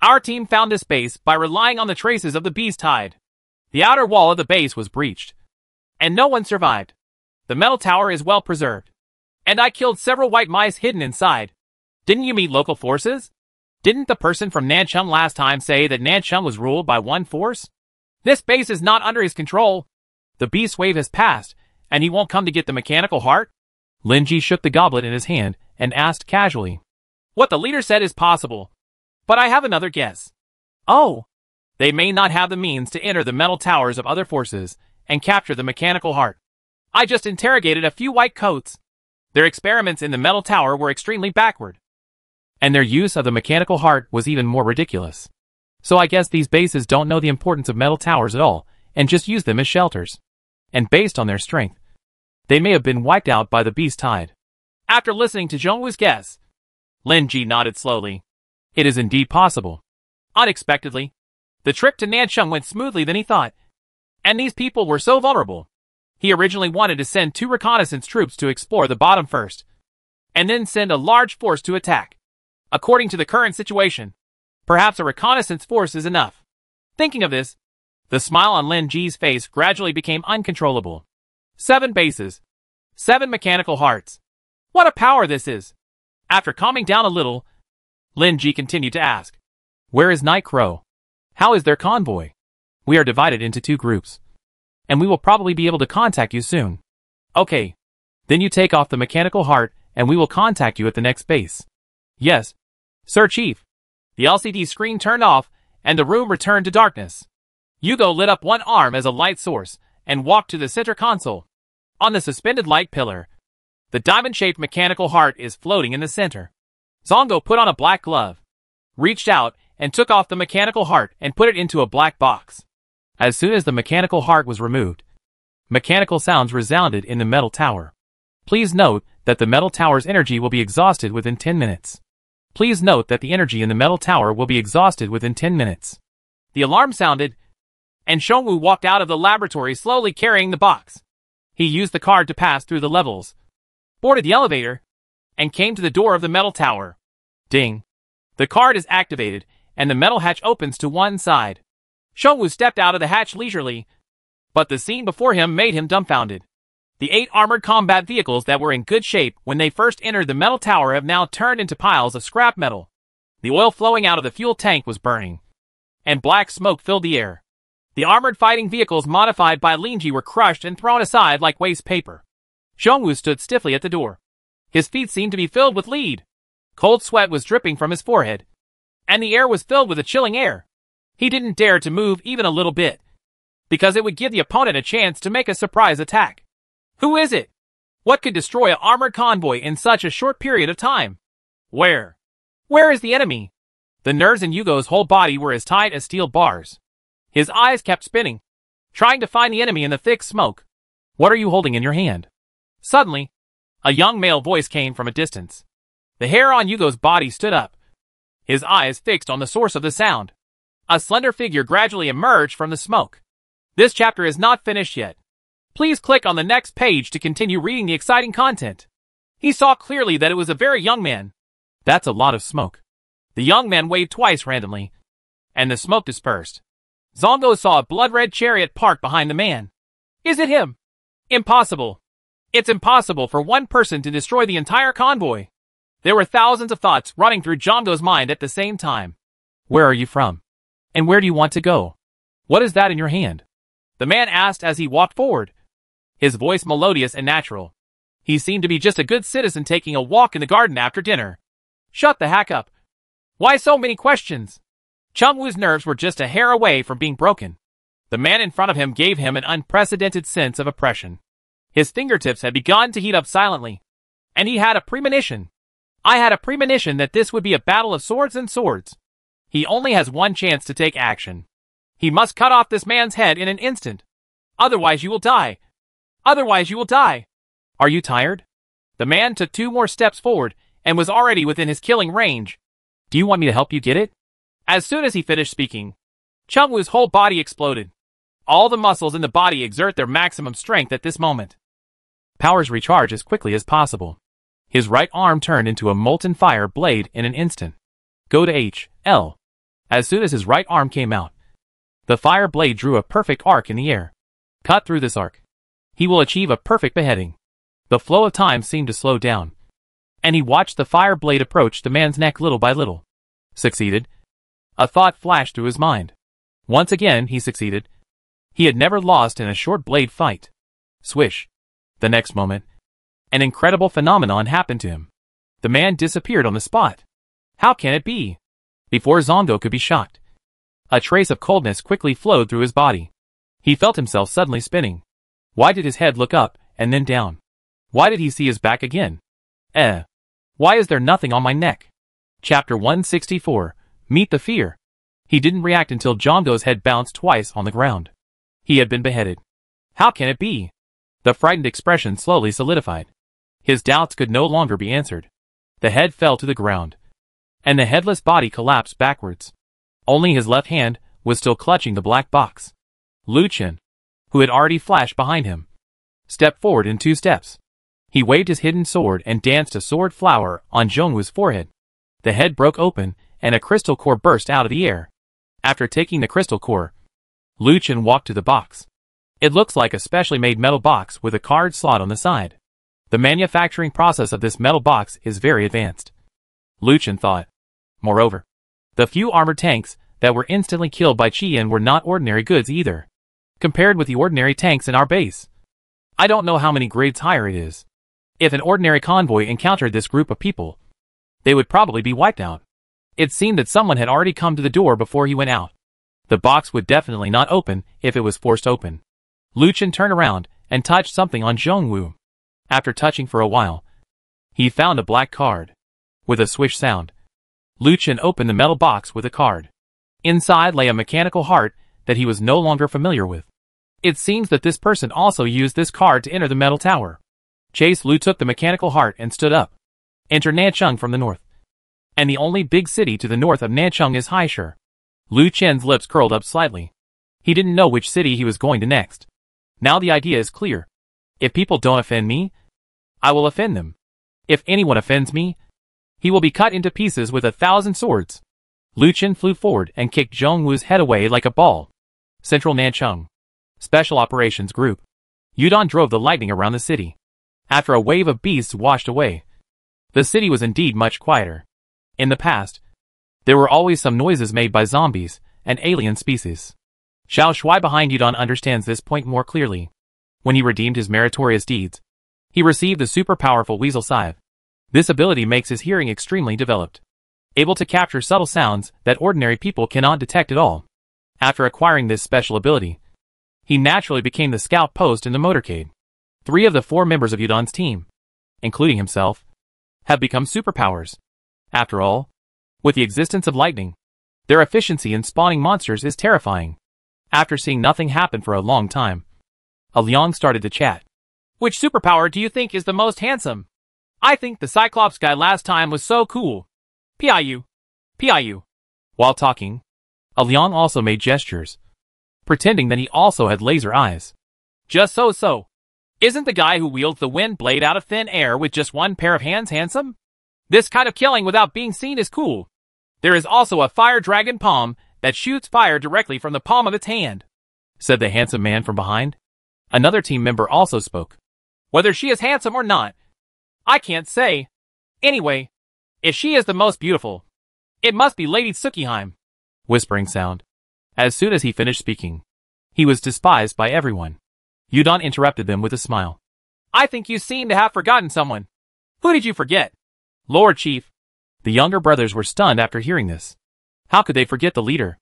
Our team found this base by relying on the traces of the beast tide. The outer wall of the base was breached, and no one survived. The metal tower is well preserved, and I killed several white mice hidden inside. Didn't you meet local forces? Didn't the person from Nanchang last time say that Nanchang was ruled by one force? This base is not under his control. The beast wave has passed, and he won't come to get the mechanical heart? Lin Ji shook the goblet in his hand and asked casually. What the leader said is possible, but I have another guess. Oh, they may not have the means to enter the metal towers of other forces and capture the mechanical heart. I just interrogated a few white coats. Their experiments in the metal tower were extremely backward. And their use of the mechanical heart was even more ridiculous. So I guess these bases don't know the importance of metal towers at all and just use them as shelters. And based on their strength, they may have been wiped out by the beast tide. After listening to Zhongwu's guess, Lin Ji nodded slowly. It is indeed possible. Unexpectedly, the trip to Nancheng went smoothly than he thought. And these people were so vulnerable. He originally wanted to send two reconnaissance troops to explore the bottom first, and then send a large force to attack. According to the current situation, perhaps a reconnaissance force is enough. Thinking of this, the smile on Lin Ji's face gradually became uncontrollable. Seven bases. Seven mechanical hearts. What a power this is! After calming down a little, Lin Ji continued to ask, Where is Night Crow? How is their convoy? We are divided into two groups. And we will probably be able to contact you soon. Okay. Then you take off the mechanical heart and we will contact you at the next base. Yes. Sir Chief. The LCD screen turned off and the room returned to darkness. Yugo lit up one arm as a light source and walked to the center console. On the suspended light pillar, the diamond-shaped mechanical heart is floating in the center. Zongo put on a black glove, reached out, and took off the mechanical heart and put it into a black box. As soon as the mechanical heart was removed, mechanical sounds resounded in the metal tower. Please note that the metal tower's energy will be exhausted within 10 minutes. Please note that the energy in the metal tower will be exhausted within 10 minutes. The alarm sounded, and Zhongwu walked out of the laboratory slowly carrying the box. He used the card to pass through the levels, boarded the elevator, and came to the door of the metal tower. Ding. The card is activated, and the metal hatch opens to one side. Zhongwu stepped out of the hatch leisurely, but the scene before him made him dumbfounded. The eight armored combat vehicles that were in good shape when they first entered the metal tower have now turned into piles of scrap metal. The oil flowing out of the fuel tank was burning, and black smoke filled the air. The armored fighting vehicles modified by Lin Ji were crushed and thrown aside like waste paper. Zhongwu stood stiffly at the door. His feet seemed to be filled with lead. Cold sweat was dripping from his forehead, and the air was filled with a chilling air. He didn't dare to move even a little bit, because it would give the opponent a chance to make a surprise attack. Who is it? What could destroy an armored convoy in such a short period of time? Where? Where is the enemy? The nerves in Yugo's whole body were as tight as steel bars. His eyes kept spinning, trying to find the enemy in the thick smoke. What are you holding in your hand? Suddenly, a young male voice came from a distance. The hair on Yugo's body stood up, his eyes fixed on the source of the sound. A slender figure gradually emerged from the smoke. This chapter is not finished yet. Please click on the next page to continue reading the exciting content. He saw clearly that it was a very young man. That's a lot of smoke. The young man waved twice randomly, and the smoke dispersed. Zongo saw a blood-red chariot parked behind the man. Is it him? Impossible. It's impossible for one person to destroy the entire convoy. There were thousands of thoughts running through Zongo's mind at the same time. Where are you from? And where do you want to go? What is that in your hand? The man asked as he walked forward. His voice melodious and natural. He seemed to be just a good citizen taking a walk in the garden after dinner. Shut the heck up. Why so many questions? Chengwu's nerves were just a hair away from being broken. The man in front of him gave him an unprecedented sense of oppression. His fingertips had begun to heat up silently, and he had a premonition. I had a premonition that this would be a battle of swords and swords. He only has one chance to take action. He must cut off this man's head in an instant. Otherwise you will die. Otherwise you will die. Are you tired? The man took two more steps forward and was already within his killing range. Do you want me to help you get it? As soon as he finished speaking, Chung Wu's whole body exploded. All the muscles in the body exert their maximum strength at this moment. Powers recharge as quickly as possible. His right arm turned into a molten fire blade in an instant. Go to H, L. As soon as his right arm came out, the fire blade drew a perfect arc in the air. Cut through this arc. He will achieve a perfect beheading. The flow of time seemed to slow down. And he watched the fire blade approach the man's neck little by little. Succeeded. A thought flashed through his mind. Once again, he succeeded. He had never lost in a short blade fight. Swish. The next moment, an incredible phenomenon happened to him. The man disappeared on the spot. How can it be? Before Zongo could be shocked, a trace of coldness quickly flowed through his body. He felt himself suddenly spinning. Why did his head look up and then down? Why did he see his back again? Eh. Why is there nothing on my neck? Chapter 164 Meet the Fear. He didn't react until Zongo's head bounced twice on the ground. He had been beheaded. How can it be? The frightened expression slowly solidified. His doubts could no longer be answered. The head fell to the ground. And the headless body collapsed backwards. Only his left hand was still clutching the black box. Lu Chen, who had already flashed behind him, stepped forward in two steps. He waved his hidden sword and danced a sword flower on Zhongwu's forehead. The head broke open and a crystal core burst out of the air. After taking the crystal core, Lu Chen walked to the box. It looks like a specially made metal box with a card slot on the side. The manufacturing process of this metal box is very advanced. Lu Chen thought. Moreover, the few armored tanks that were instantly killed by Qian were not ordinary goods either, compared with the ordinary tanks in our base. I don't know how many grades higher it is. If an ordinary convoy encountered this group of people, they would probably be wiped out. It seemed that someone had already come to the door before he went out. The box would definitely not open if it was forced open. Lu Chen turned around and touched something on Zhongwu. After touching for a while, he found a black card. With a swish sound, Lu Chen opened the metal box with a card. Inside lay a mechanical heart that he was no longer familiar with. It seems that this person also used this card to enter the metal tower. Chase Lu took the mechanical heart and stood up. Enter Nancheng from the north. And the only big city to the north of Nancheng is Haishur. Lu Chen's lips curled up slightly. He didn't know which city he was going to next. Now the idea is clear. If people don't offend me, I will offend them. If anyone offends me, he will be cut into pieces with a thousand swords. Lu Chen flew forward and kicked Zhong Wu's head away like a ball. Central Nancheng. Special Operations Group. Yudan drove the lightning around the city. After a wave of beasts washed away, the city was indeed much quieter. In the past, there were always some noises made by zombies and alien species. Xiao Shui behind Yudon understands this point more clearly. When he redeemed his meritorious deeds, he received the super powerful Weasel Scythe. This ability makes his hearing extremely developed, able to capture subtle sounds that ordinary people cannot detect at all. After acquiring this special ability, he naturally became the scout post in the motorcade. Three of the four members of Yudon's team, including himself, have become superpowers. After all, with the existence of lightning, their efficiency in spawning monsters is terrifying. After seeing nothing happen for a long time, Aliang started to chat. Which superpower do you think is the most handsome? I think the Cyclops guy last time was so cool. PIU. PIU. While talking, Aliang also made gestures, pretending that he also had laser eyes. Just so so. Isn't the guy who wields the wind blade out of thin air with just one pair of hands handsome? This kind of killing without being seen is cool. There is also a fire dragon palm that shoots fire directly from the palm of its hand, said the handsome man from behind. Another team member also spoke. Whether she is handsome or not, I can't say. Anyway, if she is the most beautiful, it must be Lady Tsukihime. Whispering sound. As soon as he finished speaking, he was despised by everyone. Yudon interrupted them with a smile. I think you seem to have forgotten someone. Who did you forget? Lord Chief. The younger brothers were stunned after hearing this. How could they forget the leader?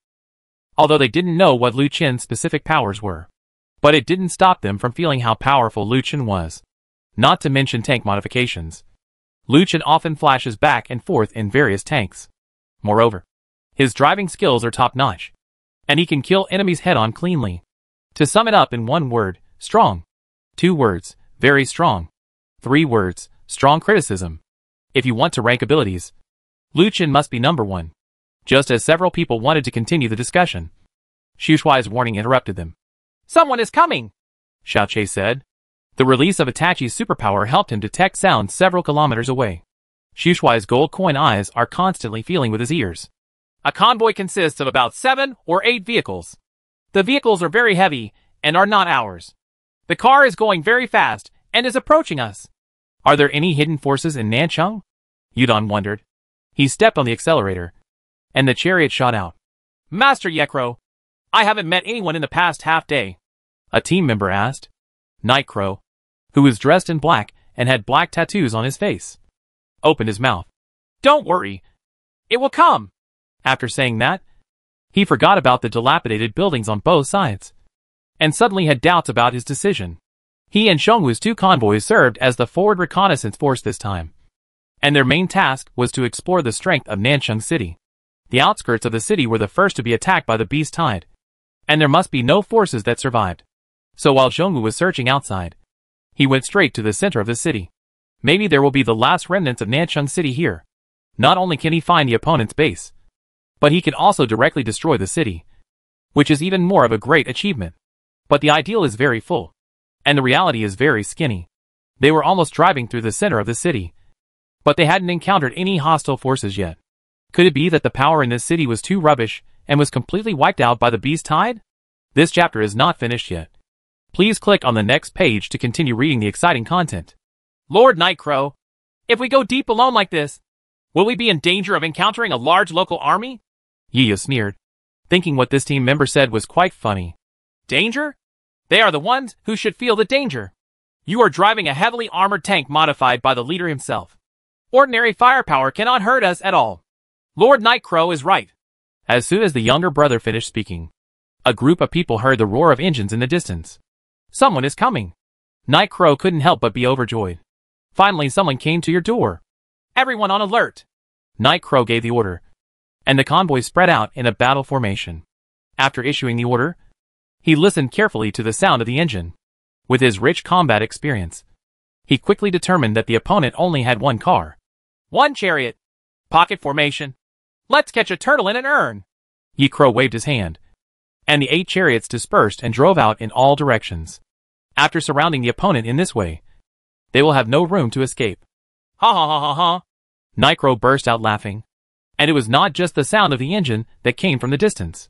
Although they didn't know what Lu Chen's specific powers were. But it didn't stop them from feeling how powerful Lu Chen was. Not to mention tank modifications. Lu Chen often flashes back and forth in various tanks. Moreover, his driving skills are top-notch. And he can kill enemies head-on cleanly. To sum it up in one word, strong. Two words, very strong. Three words, strong criticism. If you want to rank abilities, Lu Chen must be number one. Just as several people wanted to continue the discussion. Shuhuai's warning interrupted them. Someone is coming! Xiaoche said. The release of Itachi's superpower helped him detect sounds several kilometers away. Shuhuai's gold coin eyes are constantly feeling with his ears. A convoy consists of about seven or eight vehicles. The vehicles are very heavy and are not ours. The car is going very fast and is approaching us. Are there any hidden forces in Nancheng? Yudon wondered. He stepped on the accelerator, and the chariot shot out. Master Yekro, I haven't met anyone in the past half day. A team member asked. Nightcrow, who was dressed in black and had black tattoos on his face, opened his mouth. Don't worry. It will come. After saying that, he forgot about the dilapidated buildings on both sides, and suddenly had doubts about his decision. He and Xiongwu's two convoys served as the forward reconnaissance force this time, and their main task was to explore the strength of Nancheng City. The outskirts of the city were the first to be attacked by the beast tide, and there must be no forces that survived. So while Xiongwu was searching outside, he went straight to the center of the city. Maybe there will be the last remnants of Nancheng City here. Not only can he find the opponent's base, but he can also directly destroy the city, which is even more of a great achievement. But the ideal is very full, and the reality is very skinny. They were almost driving through the center of the city, but they hadn't encountered any hostile forces yet. Could it be that the power in this city was too rubbish and was completely wiped out by the beast tide? This chapter is not finished yet. Please click on the next page to continue reading the exciting content. Lord Nightcrow, if we go deep alone like this, will we be in danger of encountering a large local army? Yiya sneered, thinking what this team member said was quite funny. Danger? They are the ones who should feel the danger. You are driving a heavily armored tank modified by the leader himself. Ordinary firepower cannot hurt us at all. Lord Nightcrow is right. As soon as the younger brother finished speaking, a group of people heard the roar of engines in the distance. Someone is coming. Nightcrow couldn't help but be overjoyed. Finally someone came to your door. Everyone on alert. Nightcrow gave the order, and the convoy spread out in a battle formation. After issuing the order, he listened carefully to the sound of the engine. With his rich combat experience, he quickly determined that the opponent only had one car. One chariot. Pocket formation. Let's catch a turtle in an urn. Yi Crow waved his hand, and the eight chariots dispersed and drove out in all directions. After surrounding the opponent in this way, they will have no room to escape. Ha ha ha ha ha. Nightcrow burst out laughing. And it was not just the sound of the engine that came from the distance.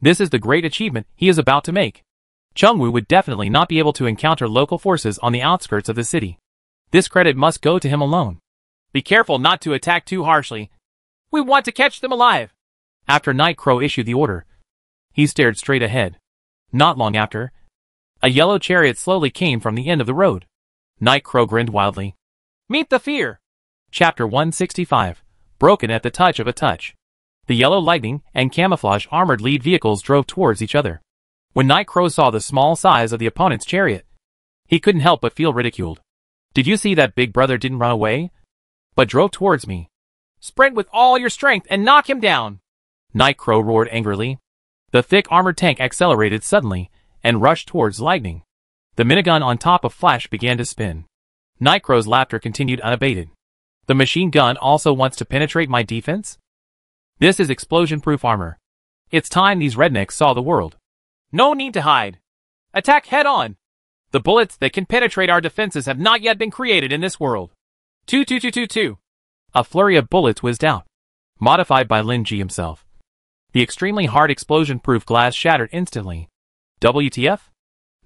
This is the great achievement he is about to make. Chengwu would definitely not be able to encounter local forces on the outskirts of the city. This credit must go to him alone. Be careful not to attack too harshly. We want to catch them alive. After Nightcrow issued the order, he stared straight ahead. Not long after, a yellow chariot slowly came from the end of the road. Nightcrow grinned wildly. Meet the fear. Chapter 165 Broken at the touch of a touch. The yellow lightning and camouflage armored lead vehicles drove towards each other. When Nightcrow saw the small size of the opponent's chariot, he couldn't help but feel ridiculed. Did you see that big brother didn't run away? But drove towards me. Sprint with all your strength and knock him down. Nightcrow roared angrily. The thick armored tank accelerated suddenly and rushed towards Lightning. The minigun on top of Flash began to spin. Nightcrow's laughter continued unabated. The machine gun also wants to penetrate my defense? This is explosion-proof armor. It's time these rednecks saw the world. No need to hide. Attack head-on. The bullets that can penetrate our defenses have not yet been created in this world. 22222. A flurry of bullets whizzed out, modified by Lin Ji himself. The extremely hard explosion-proof glass shattered instantly. WTF?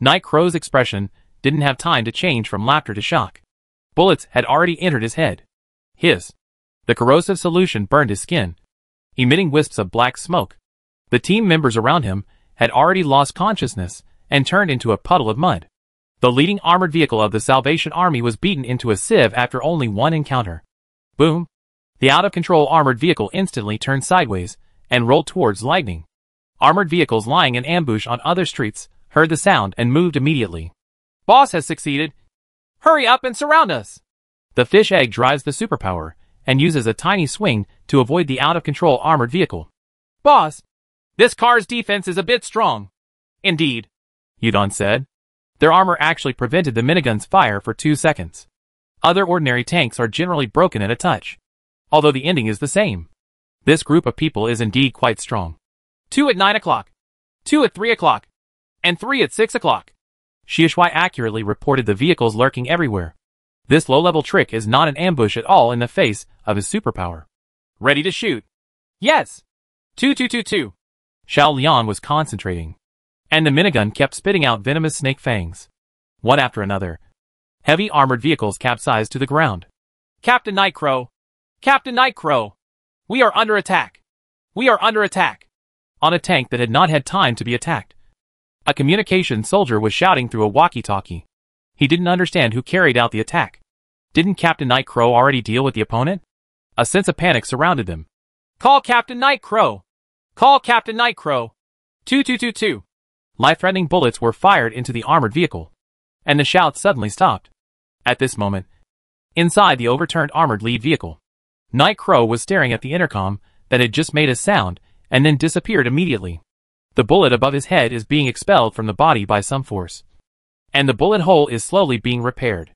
Night Crow's expression didn't have time to change from laughter to shock. Bullets had already entered his head. His. The corrosive solution burned his skin, emitting wisps of black smoke. The team members around him had already lost consciousness and turned into a puddle of mud. The leading armored vehicle of the Salvation Army was beaten into a sieve after only one encounter. Boom. The out-of-control armored vehicle instantly turned sideways and rolled towards lightning. Armored vehicles lying in ambush on other streets heard the sound and moved immediately. Boss has succeeded. Hurry up and surround us. The fish egg drives the superpower and uses a tiny swing to avoid the out-of-control armored vehicle. Boss, this car's defense is a bit strong. Indeed. Yudon said. Their armor actually prevented the minigun's fire for two seconds. Other ordinary tanks are generally broken at a touch. Although the ending is the same. This group of people is indeed quite strong. Two at nine o'clock. two at 3 o'clock, and 3 at 6 o'clock. Xiaoshui accurately reported the vehicles lurking everywhere. This low-level trick is not an ambush at all in the face of his superpower. Ready to shoot. Yes. 2222. Xiao Lian was concentrating. And the minigun kept spitting out venomous snake fangs. One after another. Heavy armored vehicles capsized to the ground. Captain Nightcrow! Captain Nightcrow! We are under attack! We are under attack! On a tank that had not had time to be attacked. A communication soldier was shouting through a walkie-talkie. He didn't understand who carried out the attack. Didn't Captain Nightcrow already deal with the opponent? A sense of panic surrounded them. Call Captain Nightcrow! Call Captain Nightcrow! 2222. Life-threatening bullets were fired into the armored vehicle. And the shouts suddenly stopped. At this moment, inside the overturned armored lead vehicle, Nightcrow was staring at the intercom that had just made a sound and then disappeared immediately. The bullet above his head is being expelled from the body by some force and the bullet hole is slowly being repaired.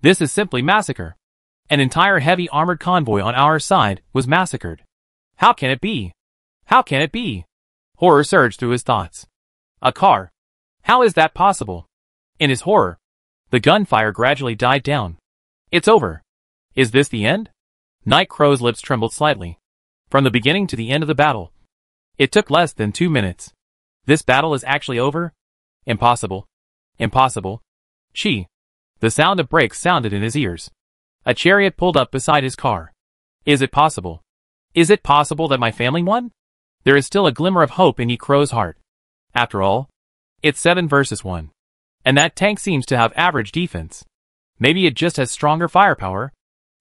This is simply massacre. An entire heavy armored convoy on our side was massacred. How can it be? How can it be? Horror surged through his thoughts. A car. How is that possible? In his horror, the gunfire gradually died down. It's over. Is this the end? Nightcrow's lips trembled slightly. From the beginning to the end of the battle. It took less than two minutes. This battle is actually over? Impossible. Impossible. Chi. The sound of brakes sounded in his ears. A chariot pulled up beside his car. Is it possible? Is it possible that my family won? There is still a glimmer of hope in Yi Crow's heart. After all, it's 7 versus 1. And that tank seems to have average defense. Maybe it just has stronger firepower.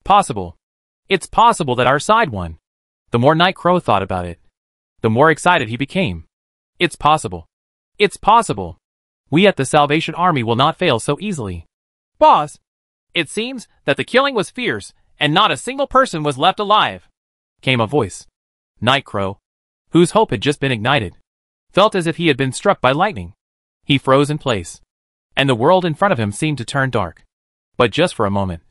Possible. It's possible that our side won. The more Night Crow thought about it, the more excited he became. It's possible. It's possible. We at the Salvation Army will not fail so easily. Boss, it seems that the killing was fierce, and not a single person was left alive. Came a voice. Nightcrow, whose hope had just been ignited, felt as if he had been struck by lightning. He froze in place, and the world in front of him seemed to turn dark. But just for a moment.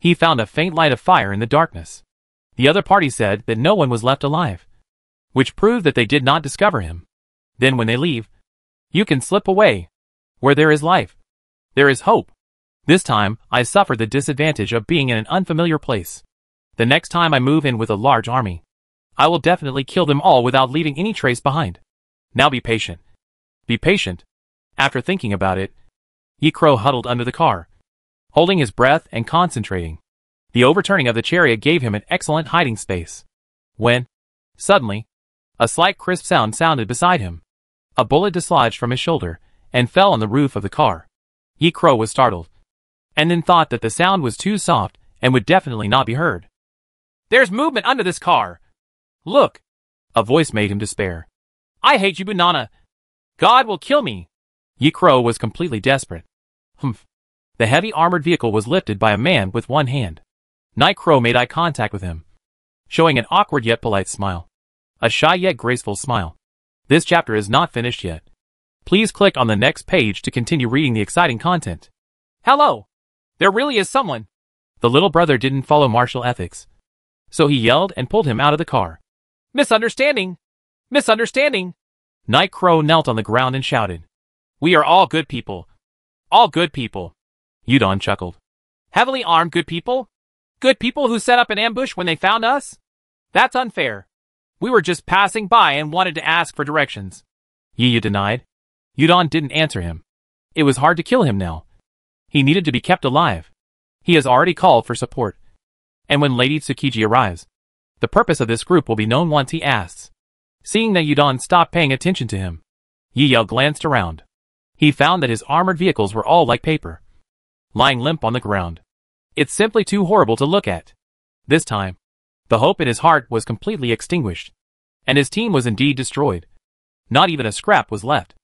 He found a faint light of fire in the darkness. The other party said that no one was left alive, which proved that they did not discover him. Then when they leave, you can slip away, where there is life, there is hope. This time, I suffered the disadvantage of being in an unfamiliar place. The next time I move in with a large army, I will definitely kill them all without leaving any trace behind. Now be patient. Be patient. After thinking about it, Yi Crow huddled under the car, holding his breath and concentrating. The overturning of the chariot gave him an excellent hiding space. When, suddenly, a slight crisp sound sounded beside him. A bullet dislodged from his shoulder and fell on the roof of the car. Yi Crow was startled, and then thought that the sound was too soft and would definitely not be heard. There's movement under this car. Look. A voice made him despair. I hate you, Banana. God will kill me. Yi Crow was completely desperate. Humph. The heavy armored vehicle was lifted by a man with one hand. Night Crow made eye contact with him, showing an awkward yet polite smile. A shy yet graceful smile. This chapter is not finished yet. Please click on the next page to continue reading the exciting content. Hello! There really is someone. The little brother didn't follow martial ethics. So he yelled and pulled him out of the car. Misunderstanding! Misunderstanding! Night Crow knelt on the ground and shouted. We are all good people. All good people. Yudon chuckled. Heavily armed good people? Good people who set up an ambush when they found us? That's unfair. We were just passing by and wanted to ask for directions. Yi denied. Yudon didn't answer him. It was hard to kill him now. He needed to be kept alive. He has already called for support. And when Lady Tsukiji arrives, the purpose of this group will be known once he asks. Seeing that Yudon stopped paying attention to him, Yi Yao glanced around. He found that his armored vehicles were all like paper, lying limp on the ground. It's simply too horrible to look at. This time, the hope in his heart was completely extinguished, and his team was indeed destroyed. Not even a scrap was left.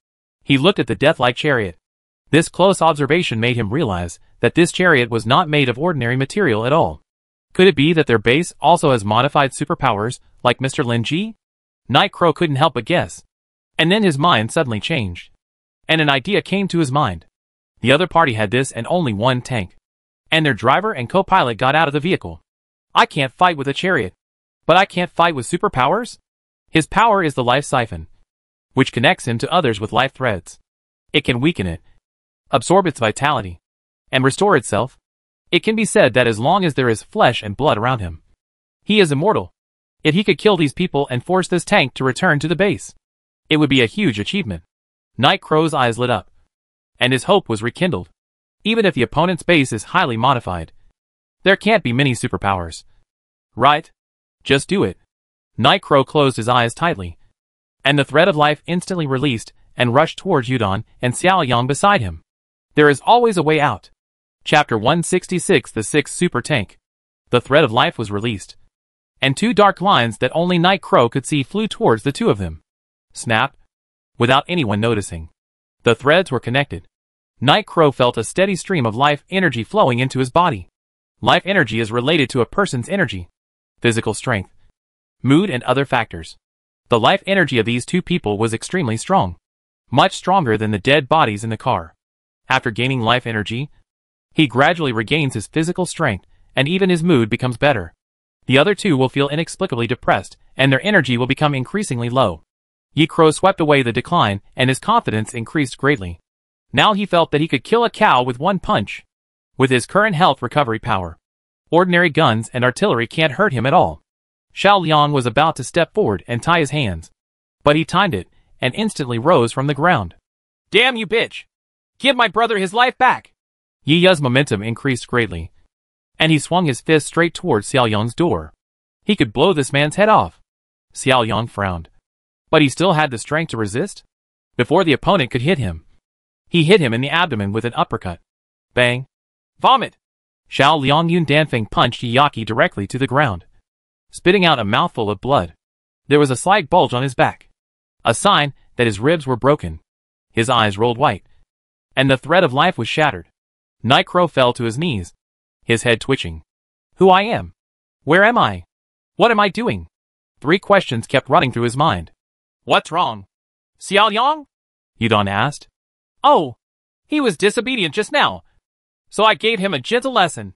He looked at the death-like chariot. This close observation made him realize that this chariot was not made of ordinary material at all. Could it be that their base also has modified superpowers, like Mr. Lin Ji? Night Crow couldn't help but guess. And then his mind suddenly changed. And an idea came to his mind. The other party had this and only one tank. And their driver and co-pilot got out of the vehicle. I can't fight with a chariot. But I can't fight with superpowers? His power is the life siphon. which connects him to others with life threads. It can weaken it, absorb its vitality, and restore itself. It can be said that as long as there is flesh and blood around him, he is immortal. If he could kill these people and force this tank to return to the base, it would be a huge achievement. Nightcrow's eyes lit up, and his hope was rekindled. Even if the opponent's base is highly modified, there can't be many superpowers. Right? Just do it. Nightcrow closed his eyes tightly, and the thread of life instantly released and rushed towards Yudon and Xiao Yang beside him. There is always a way out. Chapter 166 The Sixth Super Tank. The thread of life was released, and two dark lines that only Nightcrow could see flew towards the two of them. Snap. Without anyone noticing. The threads were connected. Nightcrow felt a steady stream of life energy flowing into his body. Life energy is related to a person's energy, physical strength, mood and other factors. The life energy of these two people was extremely strong, much stronger than the dead bodies in the car. After gaining life energy, he gradually regains his physical strength and even his mood becomes better. The other two will feel inexplicably depressed and their energy will become increasingly low. Yi Crow swept away the decline and his confidence increased greatly. Now he felt that he could kill a cow with one punch. With his current health recovery power, ordinary guns and artillery can't hurt him at all. Xiao Liang was about to step forward and tie his hands. But he timed it, and instantly rose from the ground. Damn you bitch! Give my brother his life back! Yi Ya's momentum increased greatly, and he swung his fist straight towards Xiao door. He could blow this man's head off. Xiao frowned. But he still had the strength to resist? Before the opponent could hit him, he hit him in the abdomen with an uppercut. Bang. Vomit! Xiao Liang Yun Danfeng punched Yi Yaki directly to the ground spitting out a mouthful of blood. There was a slight bulge on his back, a sign that his ribs were broken. His eyes rolled white, and the thread of life was shattered. Nightcrow fell to his knees, his head twitching. Who I am? Where am I? What am I doing? Three questions kept running through his mind. What's wrong? Xiao Yang? Yudon asked. Oh, he was disobedient just now. So I gave him a gentle lesson.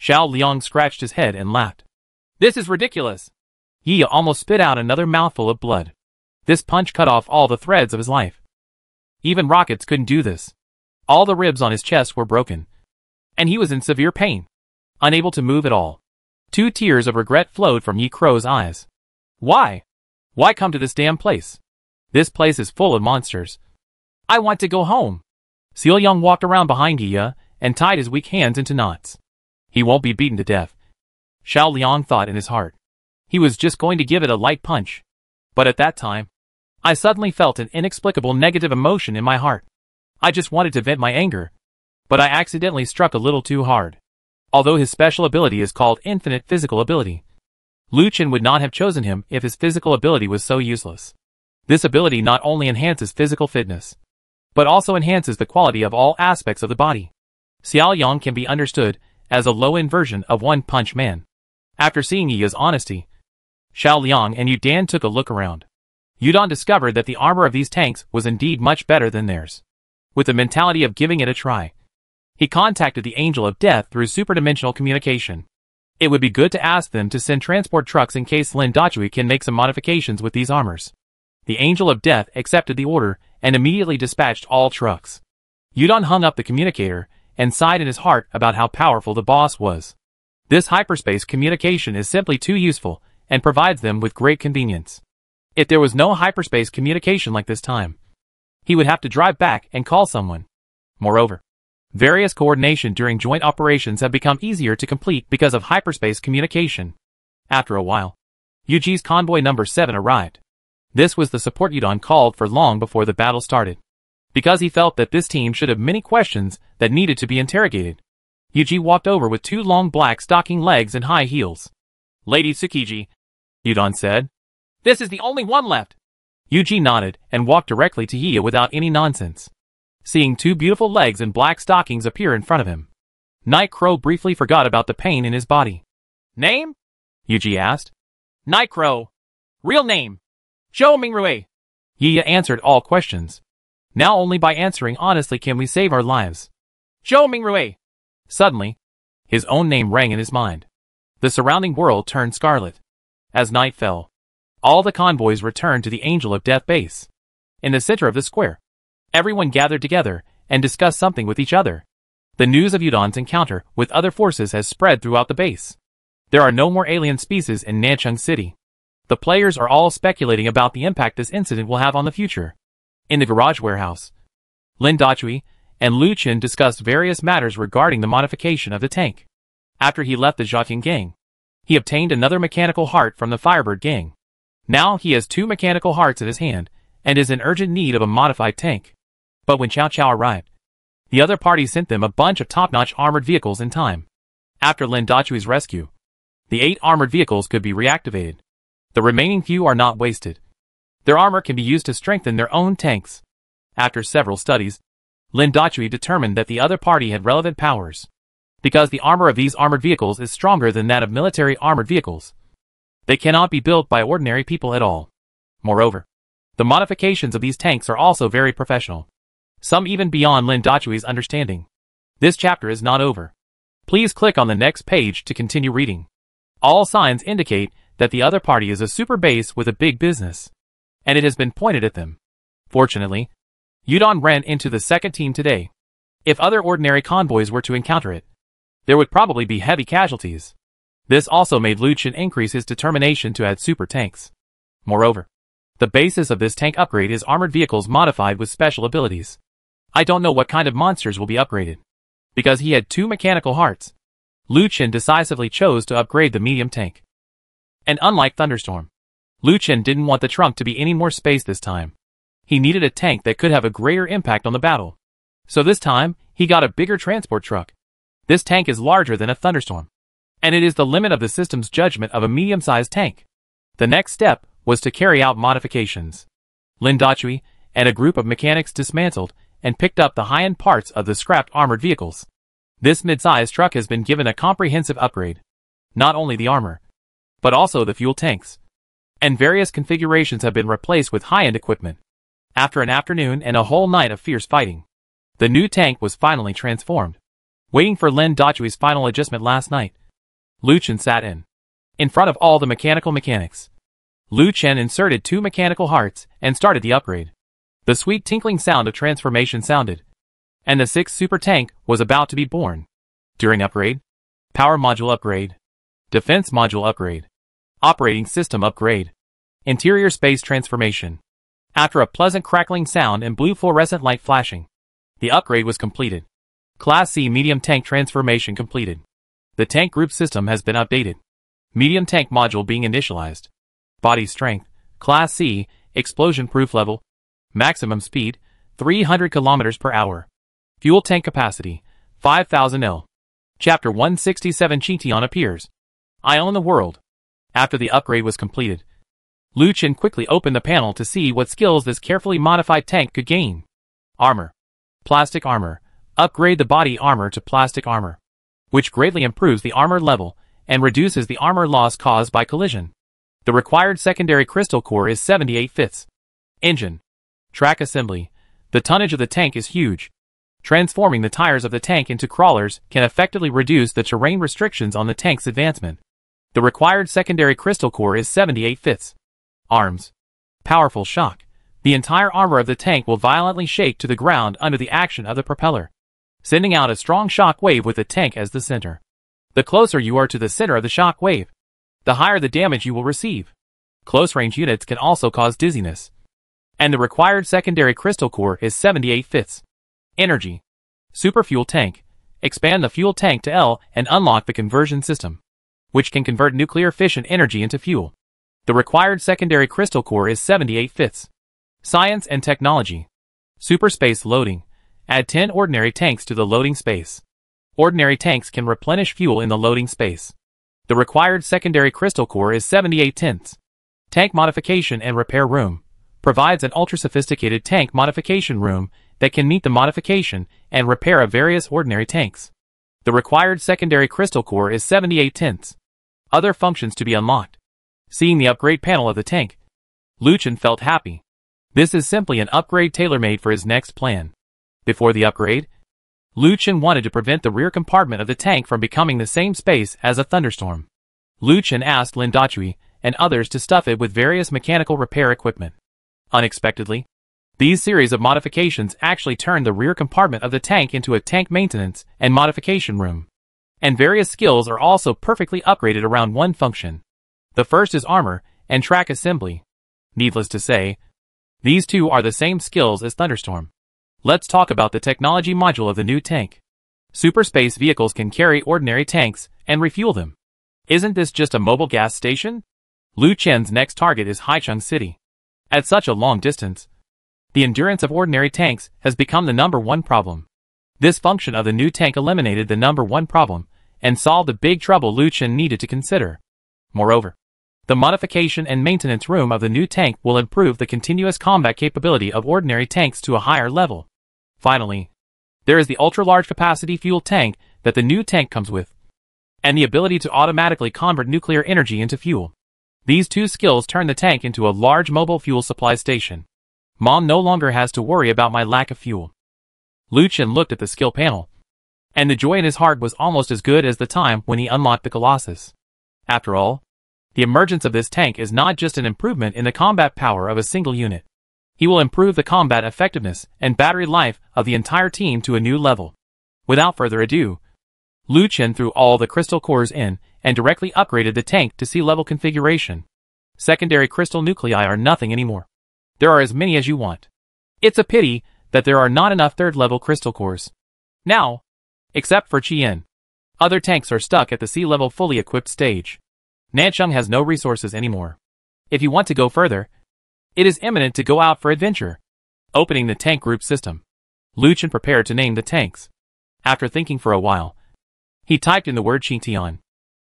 Xiao Liang scratched his head and laughed. This is ridiculous. Yi almost spit out another mouthful of blood. This punch cut off all the threads of his life. Even rockets couldn't do this. All the ribs on his chest were broken. And he was in severe pain. Unable to move at all. Two tears of regret flowed from Yi Crow's eyes. Why? Why come to this damn place? This place is full of monsters. I want to go home. Seal Young walked around behind Yi and tied his weak hands into knots. He won't be beaten to death. Xiao Liang thought in his heart. He was just going to give it a light punch. But at that time, I suddenly felt an inexplicable negative emotion in my heart. I just wanted to vent my anger. But I accidentally struck a little too hard. Although his special ability is called Infinite Physical Ability. Lu Chen would not have chosen him if his physical ability was so useless. This ability not only enhances physical fitness, but also enhances the quality of all aspects of the body. Xiao Yang can be understood as a low-end version of One Punch Man. After seeing Yi's honesty, Xiao Liang and Yudan took a look around. Yudon discovered that the armor of these tanks was indeed much better than theirs. With the mentality of giving it a try, he contacted the Angel of Death through superdimensional communication. It would be good to ask them to send transport trucks in case Lin Dachui can make some modifications with these armors. The Angel of Death accepted the order and immediately dispatched all trucks. Yudon hung up the communicator and sighed in his heart about how powerful the boss was. This hyperspace communication is simply too useful and provides them with great convenience. If there was no hyperspace communication like this time, he would have to drive back and call someone. Moreover, various coordination during joint operations have become easier to complete because of hyperspace communication. After a while, Yuji's convoy number 7 arrived. This was the support Yudon called for long before the battle started. Because he felt that this team should have many questions that needed to be interrogated. Yuji walked over with two long black stocking legs and high heels. Lady Tsukiji, Yudon said. This is the only one left. Yuji nodded and walked directly to Hiya without any nonsense. Seeing two beautiful legs and black stockings appear in front of him. Night Crow briefly forgot about the pain in his body. Name? Yuji asked. Night Crow. Real name. Zhou Mingrui. Yiya answered all questions. Now only by answering honestly can we save our lives. Zhou Mingrui. Suddenly, his own name rang in his mind. The surrounding world turned scarlet. As night fell, all the convoys returned to the Angel of Death base. In the center of the square, everyone gathered together and discussed something with each other. The news of Yudon's encounter with other forces has spread throughout the base. There are no more alien species in Nancheng City. The players are all speculating about the impact this incident will have on the future. In the garage warehouse, Lin Dachui and Lu Chen discussed various matters regarding the modification of the tank. After he left the Jiatian gang, he obtained another mechanical heart from the Firebird gang. Now he has two mechanical hearts in his hand and is in urgent need of a modified tank. But when Cao Cao arrived, the other party sent them a bunch of top-notch armored vehicles in time. After Lin Dachui's rescue, the eight armored vehicles could be reactivated. The remaining few are not wasted. Their armor can be used to strengthen their own tanks. After several studies, Lin Dachui determined that the other party had relevant powers. Because the armor of these armored vehicles is stronger than that of military armored vehicles. They cannot be built by ordinary people at all. Moreover, the modifications of these tanks are also very professional. Some even beyond Lin Dachui's understanding. This chapter is not over. Please click on the next page to continue reading. All signs indicate that the other party is a super base with a big business. And it has been pointed at them. Fortunately, Yudon ran into the second team today. If other ordinary convoys were to encounter it, there would probably be heavy casualties. This also made Lu Chen increase his determination to add super tanks. Moreover, the basis of this tank upgrade is armored vehicles modified with special abilities. I don't know what kind of monsters will be upgraded. Because he had two mechanical hearts, Lu Chen decisively chose to upgrade the medium tank. And unlike Thunderstorm, Lu Chen didn't want the trunk to be any more space this time. He needed a tank that could have a greater impact on the battle. So this time, he got a bigger transport truck. This tank is larger than a Thunderstorm. And it is the limit of the system's judgment of a medium-sized tank. The next step was to carry out modifications. Lin Dachui and a group of mechanics dismantled and picked up the high-end parts of the scrapped armored vehicles. This mid-sized truck has been given a comprehensive upgrade. Not only the armor, but also the fuel tanks. And various configurations have been replaced with high-end equipment. After an afternoon and a whole night of fierce fighting, the new tank was finally transformed. Waiting for Lin Dachui's final adjustment last night, Lu Chen sat in. In front of all the mechanical mechanics, Lu Chen inserted two mechanical hearts and started the upgrade. The sweet tinkling sound of transformation sounded, and the sixth super tank was about to be born. During upgrade, power module upgrade, defense module upgrade, operating system upgrade, interior space transformation. After a pleasant crackling sound and blue fluorescent light flashing, the upgrade was completed. Class C medium tank transformation completed. The tank group system has been updated. Medium tank module being initialized body strength, Class C, explosion proof level, maximum speed, 300 kilometers per hour. Fuel tank capacity, 5000 L. Chapter 167 Qitian appears. I own the world. After the upgrade was completed, Lu Chen quickly opened the panel to see what skills this carefully modified tank could gain. Armor. Plastic armor. Upgrade the body armor to plastic armor, which greatly improves the armor level and reduces the armor loss caused by collision. The required secondary crystal core is 78 fifths. Engine. Track assembly. The tonnage of the tank is huge. Transforming the tires of the tank into crawlers can effectively reduce the terrain restrictions on the tank's advancement. The required secondary crystal core is 78 fifths. Arms. Powerful shock. The entire armor of the tank will violently shake to the ground under the action of the propeller, sending out a strong shock wave with the tank as the center. The closer you are to the center of the shock wave, the higher the damage you will receive. Close-range units can also cause dizziness. And the required secondary crystal core is 78 fifths. Energy. Super fuel tank. Expand the fuel tank to L and unlock the conversion system, which can convert nuclear fission energy into fuel. The required secondary crystal core is 78 fifths. Science and technology. Super space loading. Add 10 ordinary tanks to the loading space. Ordinary tanks can replenish fuel in the loading space. The required secondary crystal core is 78 tenths. Tank Modification and Repair Room provides an ultra-sophisticated tank modification room that can meet the modification and repair of various ordinary tanks. The required secondary crystal core is 78 tenths. Other functions to be unlocked. Seeing the upgrade panel of the tank, Lu Chen felt happy. This is simply an upgrade tailor-made for his next plan. Before the upgrade, Lu Chen wanted to prevent the rear compartment of the tank from becoming the same space as a thunderstorm. Lu Chen asked Lin Dachui and others to stuff it with various mechanical repair equipment. Unexpectedly, These series of modifications actually turned the rear compartment of the tank into a tank maintenance and modification room. And various skills are also perfectly upgraded around one function. The first is armor and track assembly. Needless to say, these two are the same skills as Thunderstorm. Let's talk about the technology module of the new tank. Super space vehicles can carry ordinary tanks and refuel them. Isn't this just a mobile gas station? Lu Chen's next target is Haicheng City. At such a long distance, the endurance of ordinary tanks has become the number one problem. This function of the new tank eliminated the number one problem and solved the big trouble Lu Chen needed to consider. Moreover, the modification and maintenance room of the new tank will improve the continuous combat capability of ordinary tanks to a higher level. Finally, there is the ultra-large capacity fuel tank that the new tank comes with, and the ability to automatically convert nuclear energy into fuel. These two skills turn the tank into a large mobile fuel supply station. Mom no longer has to worry about my lack of fuel. Lu Chen looked at the skill panel, and the joy in his heart was almost as good as the time when he unlocked the Colossus. After all, the emergence of this tank is not just an improvement in the combat power of a single unit. He will improve the combat effectiveness and battery life of the entire team to a new level. Without further ado, Lu Chen threw all the crystal cores in and directly upgraded the tank to sea-level configuration. Secondary crystal nuclei are nothing anymore. There are as many as you want. It's a pity that there are not enough third-level crystal cores. Now, except for Chien. Other tanks are stuck at the sea-level fully equipped stage. Nancheng has no resources anymore. If you want to go further, it is imminent to go out for adventure. Opening the tank group system. Lu Chen prepared to name the tanks. After thinking for a while, he typed in the word Qingtian.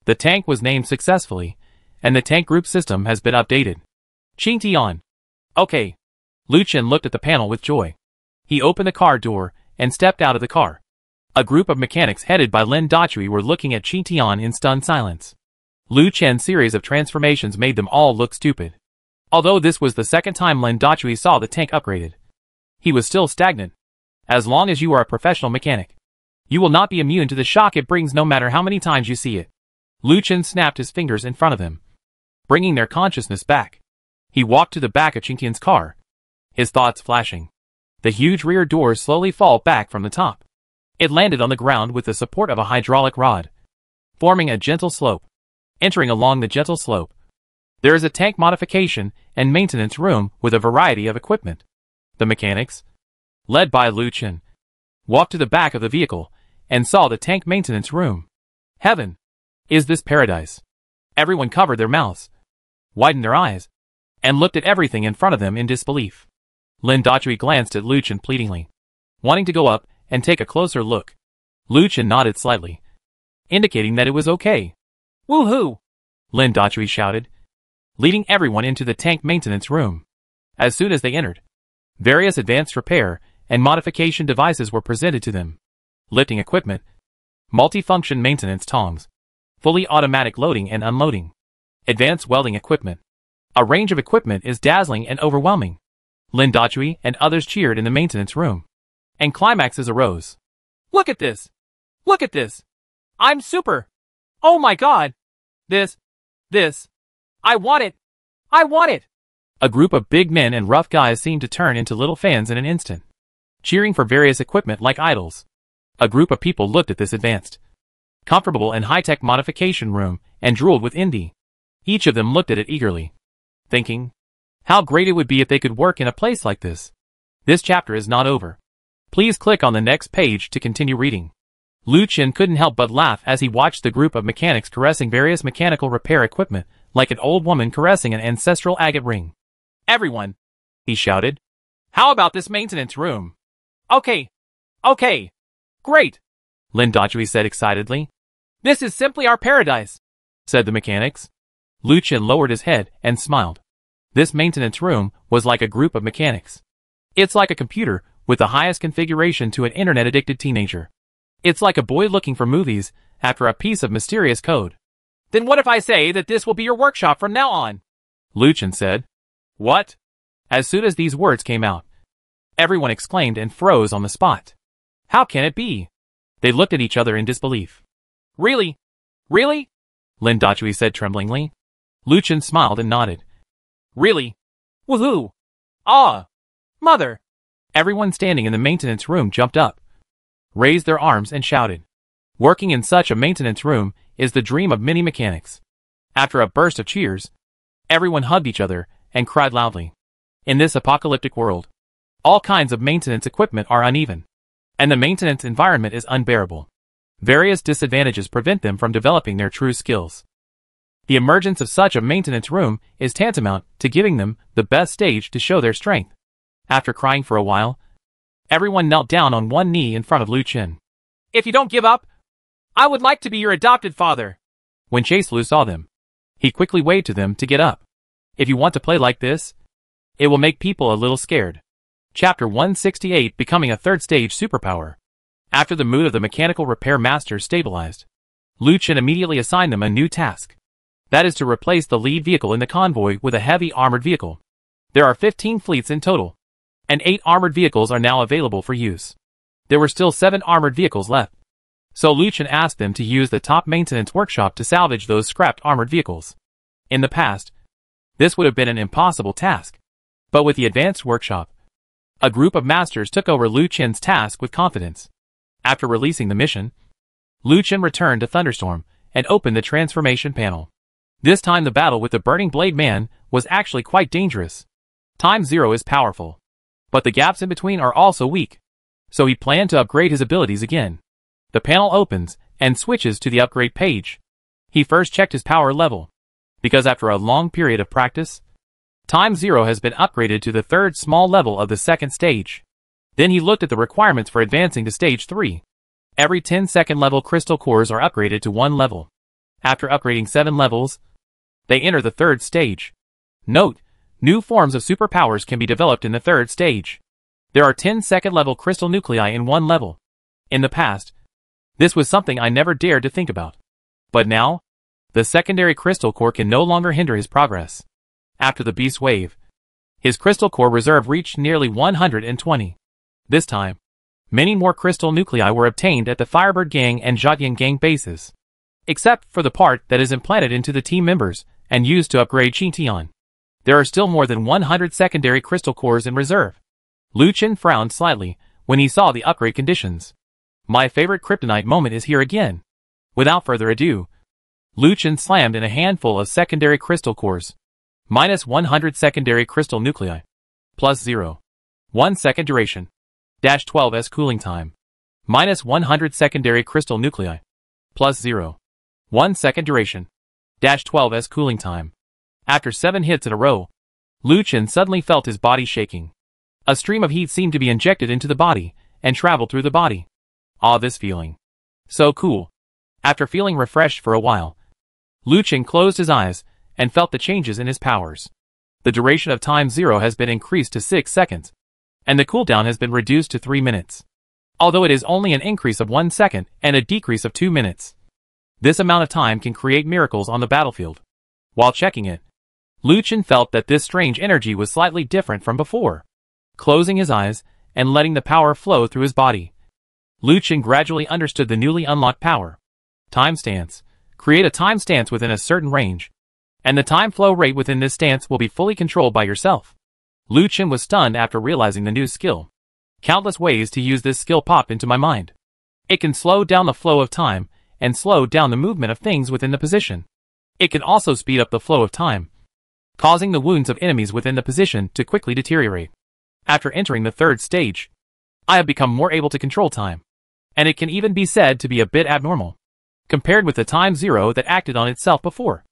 The tank was named successfully, and the tank group system has been updated. Qingtian. Okay. Lu Chen looked at the panel with joy. He opened the car door and stepped out of the car. A group of mechanics headed by Lin Dachui were looking at Qingtian in stunned silence. Lu Chen's series of transformations made them all look stupid. Although this was the second time Lin Dachui saw the tank upgraded, he was still stagnant. As long as you are a professional mechanic, you will not be immune to the shock it brings no matter how many times you see it. Lu Chen snapped his fingers in front of him, bringing their consciousness back. He walked to the back of Qingtian's car, his thoughts flashing. The huge rear doors slowly fall back from the top. It landed on the ground with the support of a hydraulic rod, forming a gentle slope. Entering along the gentle slope, there is a tank modification and maintenance room with a variety of equipment. The mechanics, led by Lu Chen, walked to the back of the vehicle and saw the tank maintenance room. Heaven! Is this paradise? Everyone covered their mouths, widened their eyes, and looked at everything in front of them in disbelief. Lin Dachui glanced at Lu Chen pleadingly, wanting to go up and take a closer look. Lu Chen nodded slightly, indicating that it was okay. Woohoo! Lin Dachui shouted, leading everyone into the tank maintenance room. As soon as they entered, various advanced repair and modification devices were presented to them. Lifting equipment, multifunction maintenance tongs, fully automatic loading and unloading, advanced welding equipment, a range of equipment is dazzling and overwhelming. Lin Dachui and others cheered in the maintenance room. And climaxes arose. Look at this! Look at this! I'm super! Oh my god! This, this, I want it! I want it! A group of big men and rough guys seemed to turn into little fans in an instant, cheering for various equipment like idols. A group of people looked at this advanced, comfortable and high-tech modification room and drooled with envy. Each of them looked at it eagerly thinking, how great it would be if they could work in a place like this. This chapter is not over. Please click on the next page to continue reading. Lu Chen couldn't help but laugh as he watched the group of mechanics caressing various mechanical repair equipment, like an old woman caressing an ancestral agate ring. Everyone, he shouted. How about this maintenance room? Okay. Okay. Great. Lin Dachui said excitedly. This is simply our paradise, said the mechanics. Lu Chen lowered his head and smiled. This maintenance room was like a group of mechanics. It's like a computer with the highest configuration to an internet-addicted teenager. It's like a boy looking for movies after a piece of mysterious code. Then what if I say that this will be your workshop from now on? Lu Chen said. What? As soon as these words came out, everyone exclaimed and froze on the spot. How can it be? They looked at each other in disbelief. Really? Really? Lin Dachui said tremblingly. Lu Chen smiled and nodded. Really? Woohoo! Ah! Mother! Everyone standing in the maintenance room jumped up, raised their arms and shouted. Working in such a maintenance room is the dream of many mechanics. After a burst of cheers, everyone hugged each other and cried loudly. In this apocalyptic world, all kinds of maintenance equipment are uneven, and the maintenance environment is unbearable. Various disadvantages prevent them from developing their true skills. The emergence of such a maintenance room is tantamount to giving them the best stage to show their strength. After crying for a while, everyone knelt down on one knee in front of Lu Chen. If you don't give up, I would like to be your adopted father. When Chase Lu saw them, he quickly waved to them to get up. If you want to play like this, it will make people a little scared. Chapter 168 Becoming a Third Stage Superpower After the mood of the mechanical repair master stabilized, Lu Chen immediately assigned them a new task. That is to replace the lead vehicle in the convoy with a heavy armored vehicle. There are 15 fleets in total, and 8 armored vehicles are now available for use. There were still 7 armored vehicles left. So Lu Chen asked them to use the top maintenance workshop to salvage those scrapped armored vehicles. In the past, this would have been an impossible task. But with the advanced workshop, a group of masters took over Lu Chen's task with confidence. After releasing the mission, Lu Chen returned to Thunderstorm and opened the transformation panel. This time the battle with the Burning Blade Man was actually quite dangerous. Time Zero is powerful, but the gaps in between are also weak. So he planned to upgrade his abilities again. The panel opens and switches to the upgrade page. He first checked his power level, because after a long period of practice, Time Zero has been upgraded to the third small level of the second stage. Then he looked at the requirements for advancing to stage 3. Every 10 second level crystal cores are upgraded to one level. After upgrading 7 levels, they enter the third stage. Note, new forms of superpowers can be developed in the third stage. There are 10 second level crystal nuclei in one level. In the past, this was something I never dared to think about. But now, the secondary crystal core can no longer hinder his progress. After the beast wave, his crystal core reserve reached nearly 120. This time, many more crystal nuclei were obtained at the Firebird Gang and Jiatian Gang bases. Except for the part that is implanted into the team members, and used to upgrade Qingtian. There are still more than 100 secondary crystal cores in reserve. Lu Chen frowned slightly when he saw the upgrade conditions. My favorite kryptonite moment is here again. Without further ado, Lu Chen slammed in a handful of secondary crystal cores. Minus 100 secondary crystal nuclei. Plus 0. 1 second duration. Dash 12s cooling time. Minus 100 secondary crystal nuclei. Plus 0. 1 second duration. Dash 12s cooling time. After seven hits in a row, Lu Chen suddenly felt his body shaking. A stream of heat seemed to be injected into the body and traveled through the body. Ah, this feeling. So cool. After feeling refreshed for a while, Lu Chen closed his eyes and felt the changes in his powers. The duration of time zero has been increased to 6 seconds, and the cooldown has been reduced to 3 minutes. Although it is only an increase of 1 second and a decrease of 2 minutes. This amount of time can create miracles on the battlefield. While checking it, Lu Chen felt that this strange energy was slightly different from before. Closing his eyes and letting the power flow through his body, Lu Chen gradually understood the newly unlocked power. Time stance. Create a time stance within a certain range, and the time flow rate within this stance will be fully controlled by yourself. Lu Chen was stunned after realizing the new skill. Countless ways to use this skill pop into my mind. It can slow down the flow of time and slow down the movement of things within the position. It can also speed up the flow of time, causing the wounds of enemies within the position to quickly deteriorate. After entering the third stage, I have become more able to control time, and it can even be said to be a bit abnormal, compared with the time zero that acted on itself before.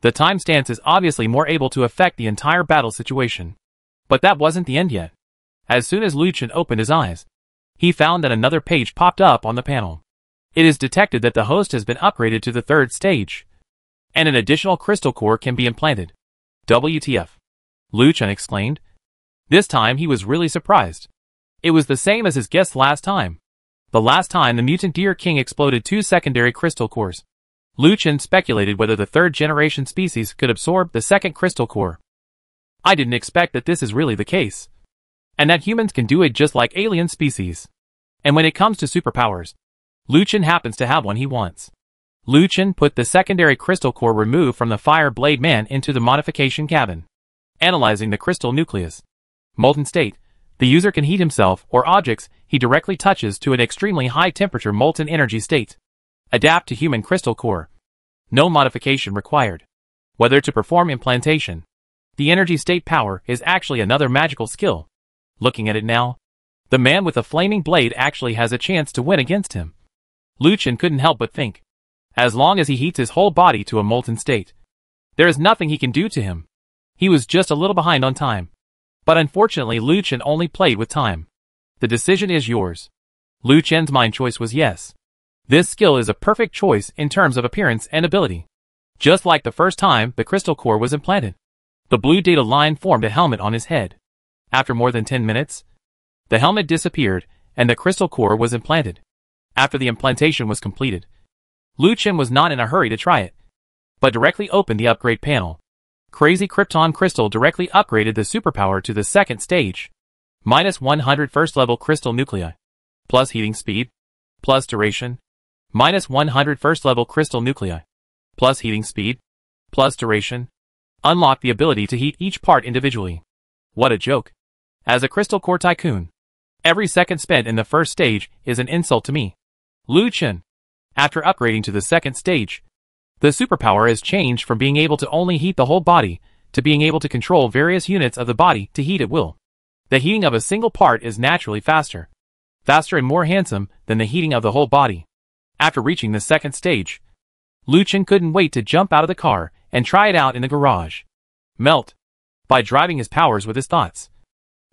The time stance is obviously more able to affect the entire battle situation. But that wasn't the end yet. As soon as Lu Chen opened his eyes, he found that another page popped up on the panel. It is detected that the host has been upgraded to the third stage, and an additional crystal core can be implanted. WTF. Lu Chen exclaimed. This time he was really surprised. It was the same as his guess last time. The last time the mutant deer king exploded two secondary crystal cores. Lu Chen speculated whether the third generation species could absorb the second crystal core. I didn't expect that this is really the case. And that humans can do it just like alien species. And when it comes to superpowers, Lu Chen happens to have one he wants. Lu Chen put the secondary crystal core removed from the Fire Blade Man into the modification cabin. Analyzing the crystal nucleus. Molten state. The user can heat himself or objects he directly touches to an extremely high temperature molten energy state. Adapt to human crystal core. No modification required. Whether to perform implantation. The energy state power is actually another magical skill. Looking at it now, the man with the flaming blade actually has a chance to win against him. Lu Chen couldn't help but think. As long as he heats his whole body to a molten state, there is nothing he can do to him. He was just a little behind on time. But unfortunately Lu Chen only played with time. The decision is yours. Lu Chen's mind choice was yes. This skill is a perfect choice in terms of appearance and ability. Just like the first time the crystal core was implanted. The blue data line formed a helmet on his head. After more than 10 minutes, the helmet disappeared and the crystal core was implanted. After the implantation was completed, Lu Chen was not in a hurry to try it, but directly opened the upgrade panel. Crazy Krypton Crystal directly upgraded the superpower to the second stage. Minus 100 first level crystal nuclei. Plus heating speed. Plus duration. Minus 100 first level crystal nuclei. Plus heating speed. Plus duration. Unlock the ability to heat each part individually. What a joke. As a crystal core tycoon. Every second spent in the first stage is an insult to me. Lu Chen. After upgrading to the second stage, the superpower is changed from being able to only heat the whole body to being able to control various units of the body to heat at will. The heating of a single part is naturally faster. Faster and more handsome than the heating of the whole body. After reaching the second stage, Lu Chen couldn't wait to jump out of the car and try it out in the garage. Melt. By driving his powers with his thoughts.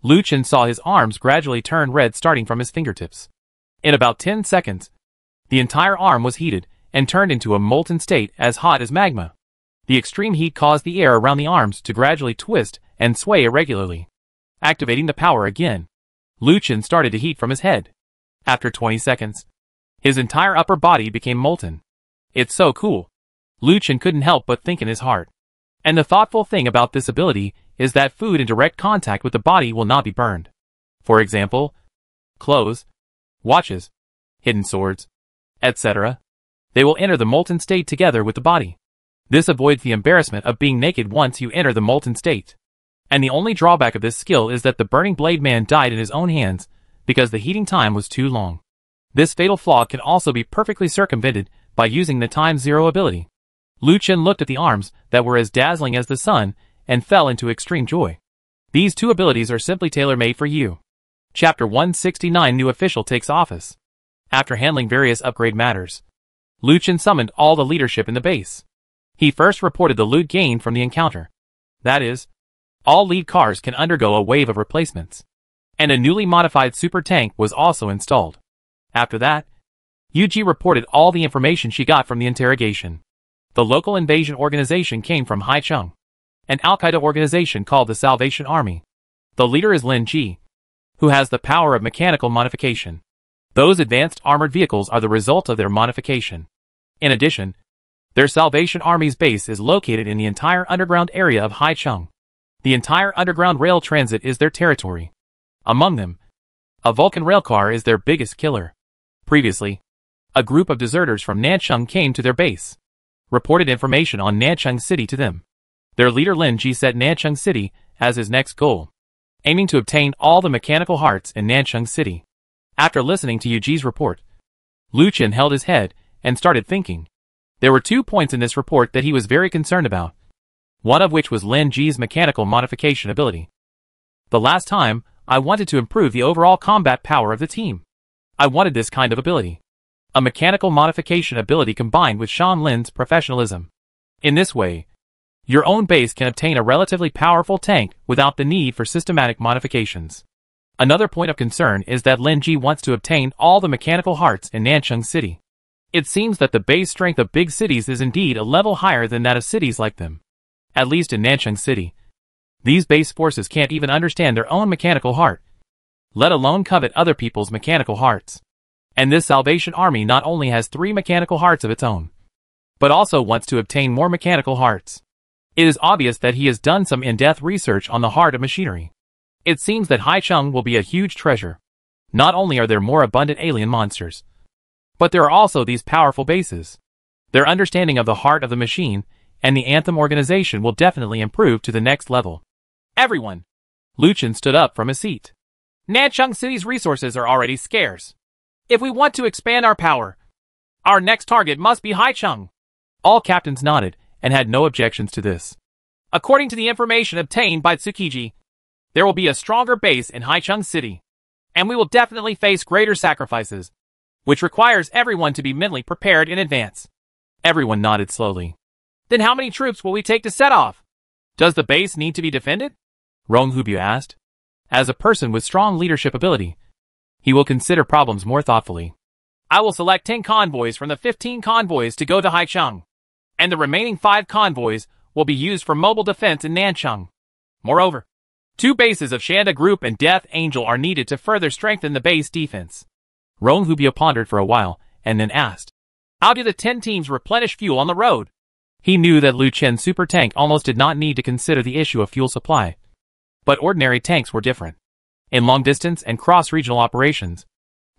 Lu Chen saw his arms gradually turn red starting from his fingertips. In about 10 seconds, the entire arm was heated and turned into a molten state as hot as magma. The extreme heat caused the air around the arms to gradually twist and sway irregularly. Activating the power again, Lu Chen started to heat from his head. After 20 seconds, his entire upper body became molten. It's so cool. Lu Chen couldn't help but think in his heart. And the thoughtful thing about this ability is that food in direct contact with the body will not be burned. For example, clothes, watches, hidden swords, etc. They will enter the molten state together with the body. This avoids the embarrassment of being naked once you enter the molten state. And the only drawback of this skill is that the Burning Blade Man died in his own hands because the heating time was too long. This fatal flaw can also be perfectly circumvented by using the time zero ability. Lu Chen looked at the arms that were as dazzling as the sun and fell into extreme joy. These two abilities are simply tailor-made for you. Chapter 169 New Official Takes Office After handling various upgrade matters, Lu Chen summoned all the leadership in the base. He first reported the loot gained from the encounter. That is, all lead cars can undergo a wave of replacements. And a newly modified super tank was also installed. After that, Yuji reported all the information she got from the interrogation. The local invasion organization came from Haicheng, an Al-Qaeda organization called the Salvation Army. The leader is Lin Ji, who has the power of mechanical modification. Those advanced armored vehicles are the result of their modification. In addition, their Salvation Army's base is located in the entire underground area of Haicheng. The entire underground rail transit is their territory. Among them, a Vulcan railcar is their biggest killer. Previously, a group of deserters from Nancheng came to their base, reported information on Nancheng City to them. Their leader Lin Ji set Nancheng City as his next goal, aiming to obtain all the mechanical hearts in Nancheng City. After listening to Yuji's report, Lu Chen held his head and started thinking. There were two points in this report that he was very concerned about, one of which was Lin Ji's mechanical modification ability. The last time, I wanted to improve the overall combat power of the team. I wanted this kind of ability. A mechanical modification ability combined with Shan Lin's professionalism. In this way, your own base can obtain a relatively powerful tank without the need for systematic modifications. Another point of concern is that Lin Ji wants to obtain all the mechanical hearts in Nancheng City. It seems that the base strength of big cities is indeed a level higher than that of cities like them. At least in Nancheng City. These base forces can't even understand their own mechanical heart let alone covet other people's mechanical hearts. And this Salvation Army not only has three mechanical hearts of its own, but also wants to obtain more mechanical hearts. It is obvious that he has done some in-depth research on the heart of machinery. It seems that Haicheng will be a huge treasure. Not only are there more abundant alien monsters, but there are also these powerful bases. Their understanding of the heart of the machine and the Anthem organization will definitely improve to the next level. Everyone! Lu Chen stood up from his seat. Nancheng City's resources are already scarce. If we want to expand our power, our next target must be Haicheng. All captains nodded and had no objections to this. According to the information obtained by Tsukiji, there will be a stronger base in Haicheng City, and we will definitely face greater sacrifices, which requires everyone to be mentally prepared in advance. Everyone nodded slowly. Then how many troops will we take to set off? Does the base need to be defended? Rong Hubiao asked. As a person with strong leadership ability, he will consider problems more thoughtfully. I will select 10 convoys from the 15 convoys to go to Haicheng, and the remaining 5 convoys will be used for mobile defense in Nancheng. Moreover, two bases of Shanda Group and Death Angel are needed to further strengthen the base defense. Rong Hubiao pondered for a while and then asked, How do the 10 teams replenish fuel on the road? He knew that Lu Chen's super tank almost did not need to consider the issue of fuel supply. But ordinary tanks were different. In long-distance and cross-regional operations,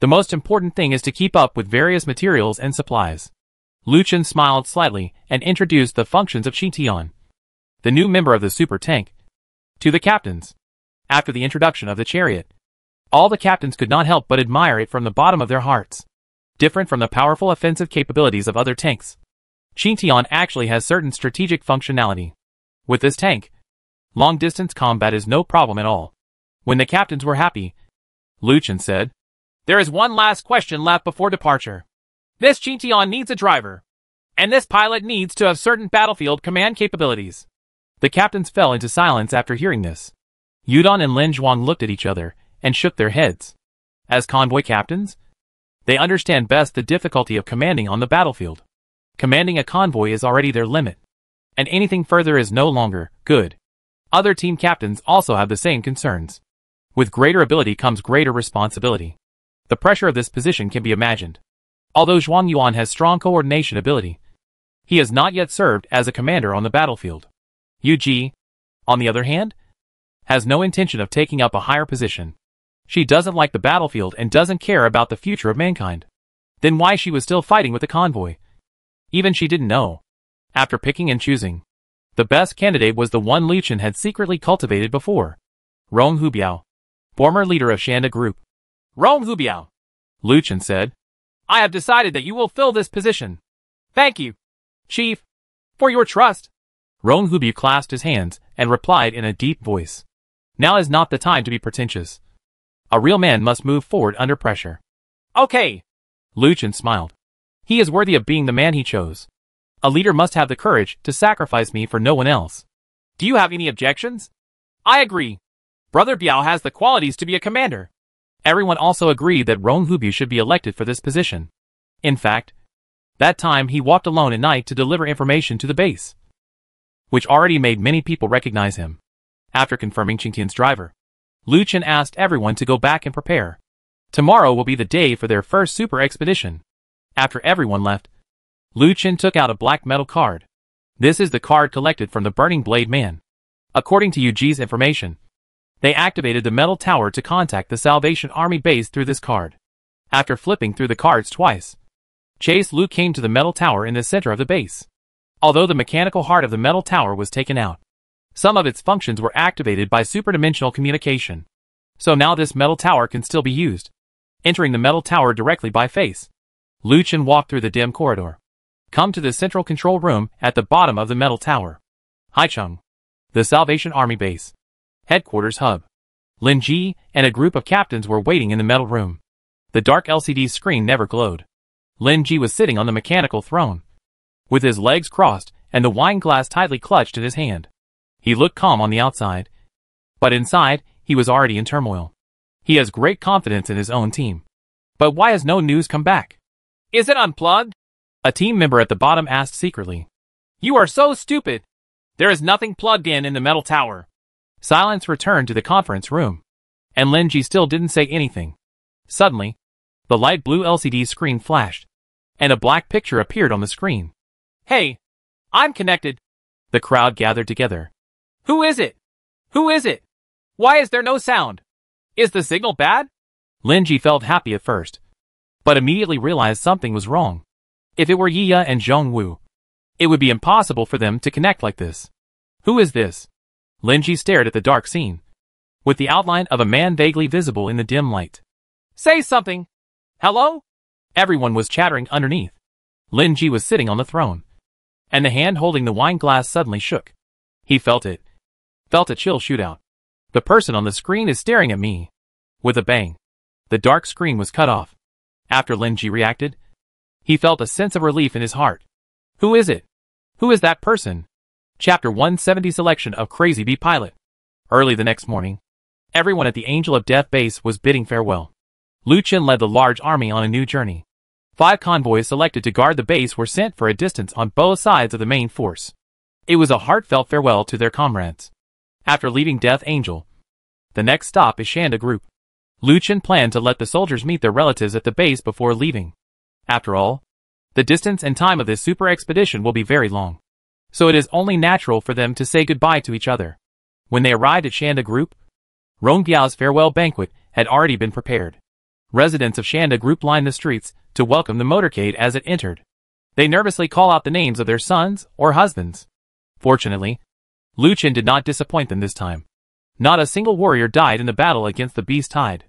the most important thing is to keep up with various materials and supplies. Lu Chen smiled slightly and introduced the functions of Tian, the new member of the super tank, to the captains. After the introduction of the chariot, all the captains could not help but admire it from the bottom of their hearts. Different from the powerful offensive capabilities of other tanks, Tian actually has certain strategic functionality. With this tank, long-distance combat is no problem at all. When the captains were happy, Lu Chen said, There is one last question left before departure. This Tian needs a driver, and this pilot needs to have certain battlefield command capabilities. The captains fell into silence after hearing this. Yudon and Lin Zhuang looked at each other and shook their heads. As convoy captains, they understand best the difficulty of commanding on the battlefield. Commanding a convoy is already their limit, and anything further is no longer good. Other team captains also have the same concerns. With greater ability comes greater responsibility. The pressure of this position can be imagined. Although Zhuang Yuan has strong coordination ability, he has not yet served as a commander on the battlefield. Yu Ji, on the other hand, has no intention of taking up a higher position. She doesn't like the battlefield and doesn't care about the future of mankind. Then why she was still fighting with the convoy? Even she didn't know. After picking and choosing, the best candidate was the one Lu Chen had secretly cultivated before. Rong Hubiao, former leader of Shanda Group. Rong Hubiao, Lu Chen said. I have decided that you will fill this position. Thank you, Chief, for your trust. Rong Hubiao clasped his hands and replied in a deep voice. Now is not the time to be pretentious. A real man must move forward under pressure. Okay. Lu Chen smiled. He is worthy of being the man he chose. A leader must have the courage to sacrifice me for no one else. Do you have any objections? I agree. Brother Biao has the qualities to be a commander. Everyone also agreed that Rong should be elected for this position. In fact, that time he walked alone at night to deliver information to the base, which already made many people recognize him. After confirming Qingtian's driver, Lu Chen asked everyone to go back and prepare. Tomorrow will be the day for their first super expedition. After everyone left, Lu Chen took out a black metal card. This is the card collected from the Burning Blade Man. According to Yuji's information, they activated the metal tower to contact the Salvation Army base through this card. After flipping through the cards twice, Chase Lu came to the metal tower in the center of the base. Although the mechanical heart of the metal tower was taken out, some of its functions were activated by superdimensional communication. So now this metal tower can still be used. Entering the metal tower directly by face, Lu Chen walked through the dim corridor. Come to the central control room at the bottom of the metal tower. Haicheng. The Salvation Army Base. Headquarters Hub. Lin Ji and a group of captains were waiting in the metal room. The dark LCD screen never glowed. Lin Ji was sitting on the mechanical throne. With his legs crossed and the wine glass tightly clutched in his hand. He looked calm on the outside. But inside, he was already in turmoil. He has great confidence in his own team. But why has no news come back? Is it unplugged? A team member at the bottom asked secretly. You are so stupid. There is nothing plugged in in the metal tower. Silence returned to the conference room. And Lin Ji still didn't say anything. Suddenly, the light blue LCD screen flashed, and a black picture appeared on the screen. Hey, I'm connected. The crowd gathered together. Who is it? Who is it? Why is there no sound? Is the signal bad? Lin Ji felt happy at first, but immediately realized something was wrong. If it were Yiya and Zhongwu, it would be impossible for them to connect like this. Who is this? Lin Ji stared at the dark scene. with the outline of a man vaguely visible in the dim light. Say something. Hello? Everyone was chattering underneath. Lin Ji was sitting on the throne. And the hand holding the wine glass suddenly shook. He felt it. Felt a chill shoot out. The person on the screen is staring at me. With a bang. The dark screen was cut off. After Lin Ji reacted, he felt a sense of relief in his heart. Who is it? Who is that person? Chapter 170 Selection of Crazy Bee Pilot. Early the next morning, everyone at the Angel of Death base was bidding farewell. Lu Chen led the large army on a new journey. Five convoys selected to guard the base were sent for a distance on both sides of the main force. It was a heartfelt farewell to their comrades. After leaving Death Angel, the next stop is Shanda Group. Lu Chen planned to let the soldiers meet their relatives at the base before leaving. After all, the distance and time of this super expedition will be very long. So it is only natural for them to say goodbye to each other. When they arrived at Shanda Group, Rongbiao's farewell banquet had already been prepared. Residents of Shanda Group lined the streets to welcome the motorcade as it entered. They nervously call out the names of their sons or husbands. Fortunately, Lu Chen did not disappoint them this time. Not a single warrior died in the battle against the Beast Tide.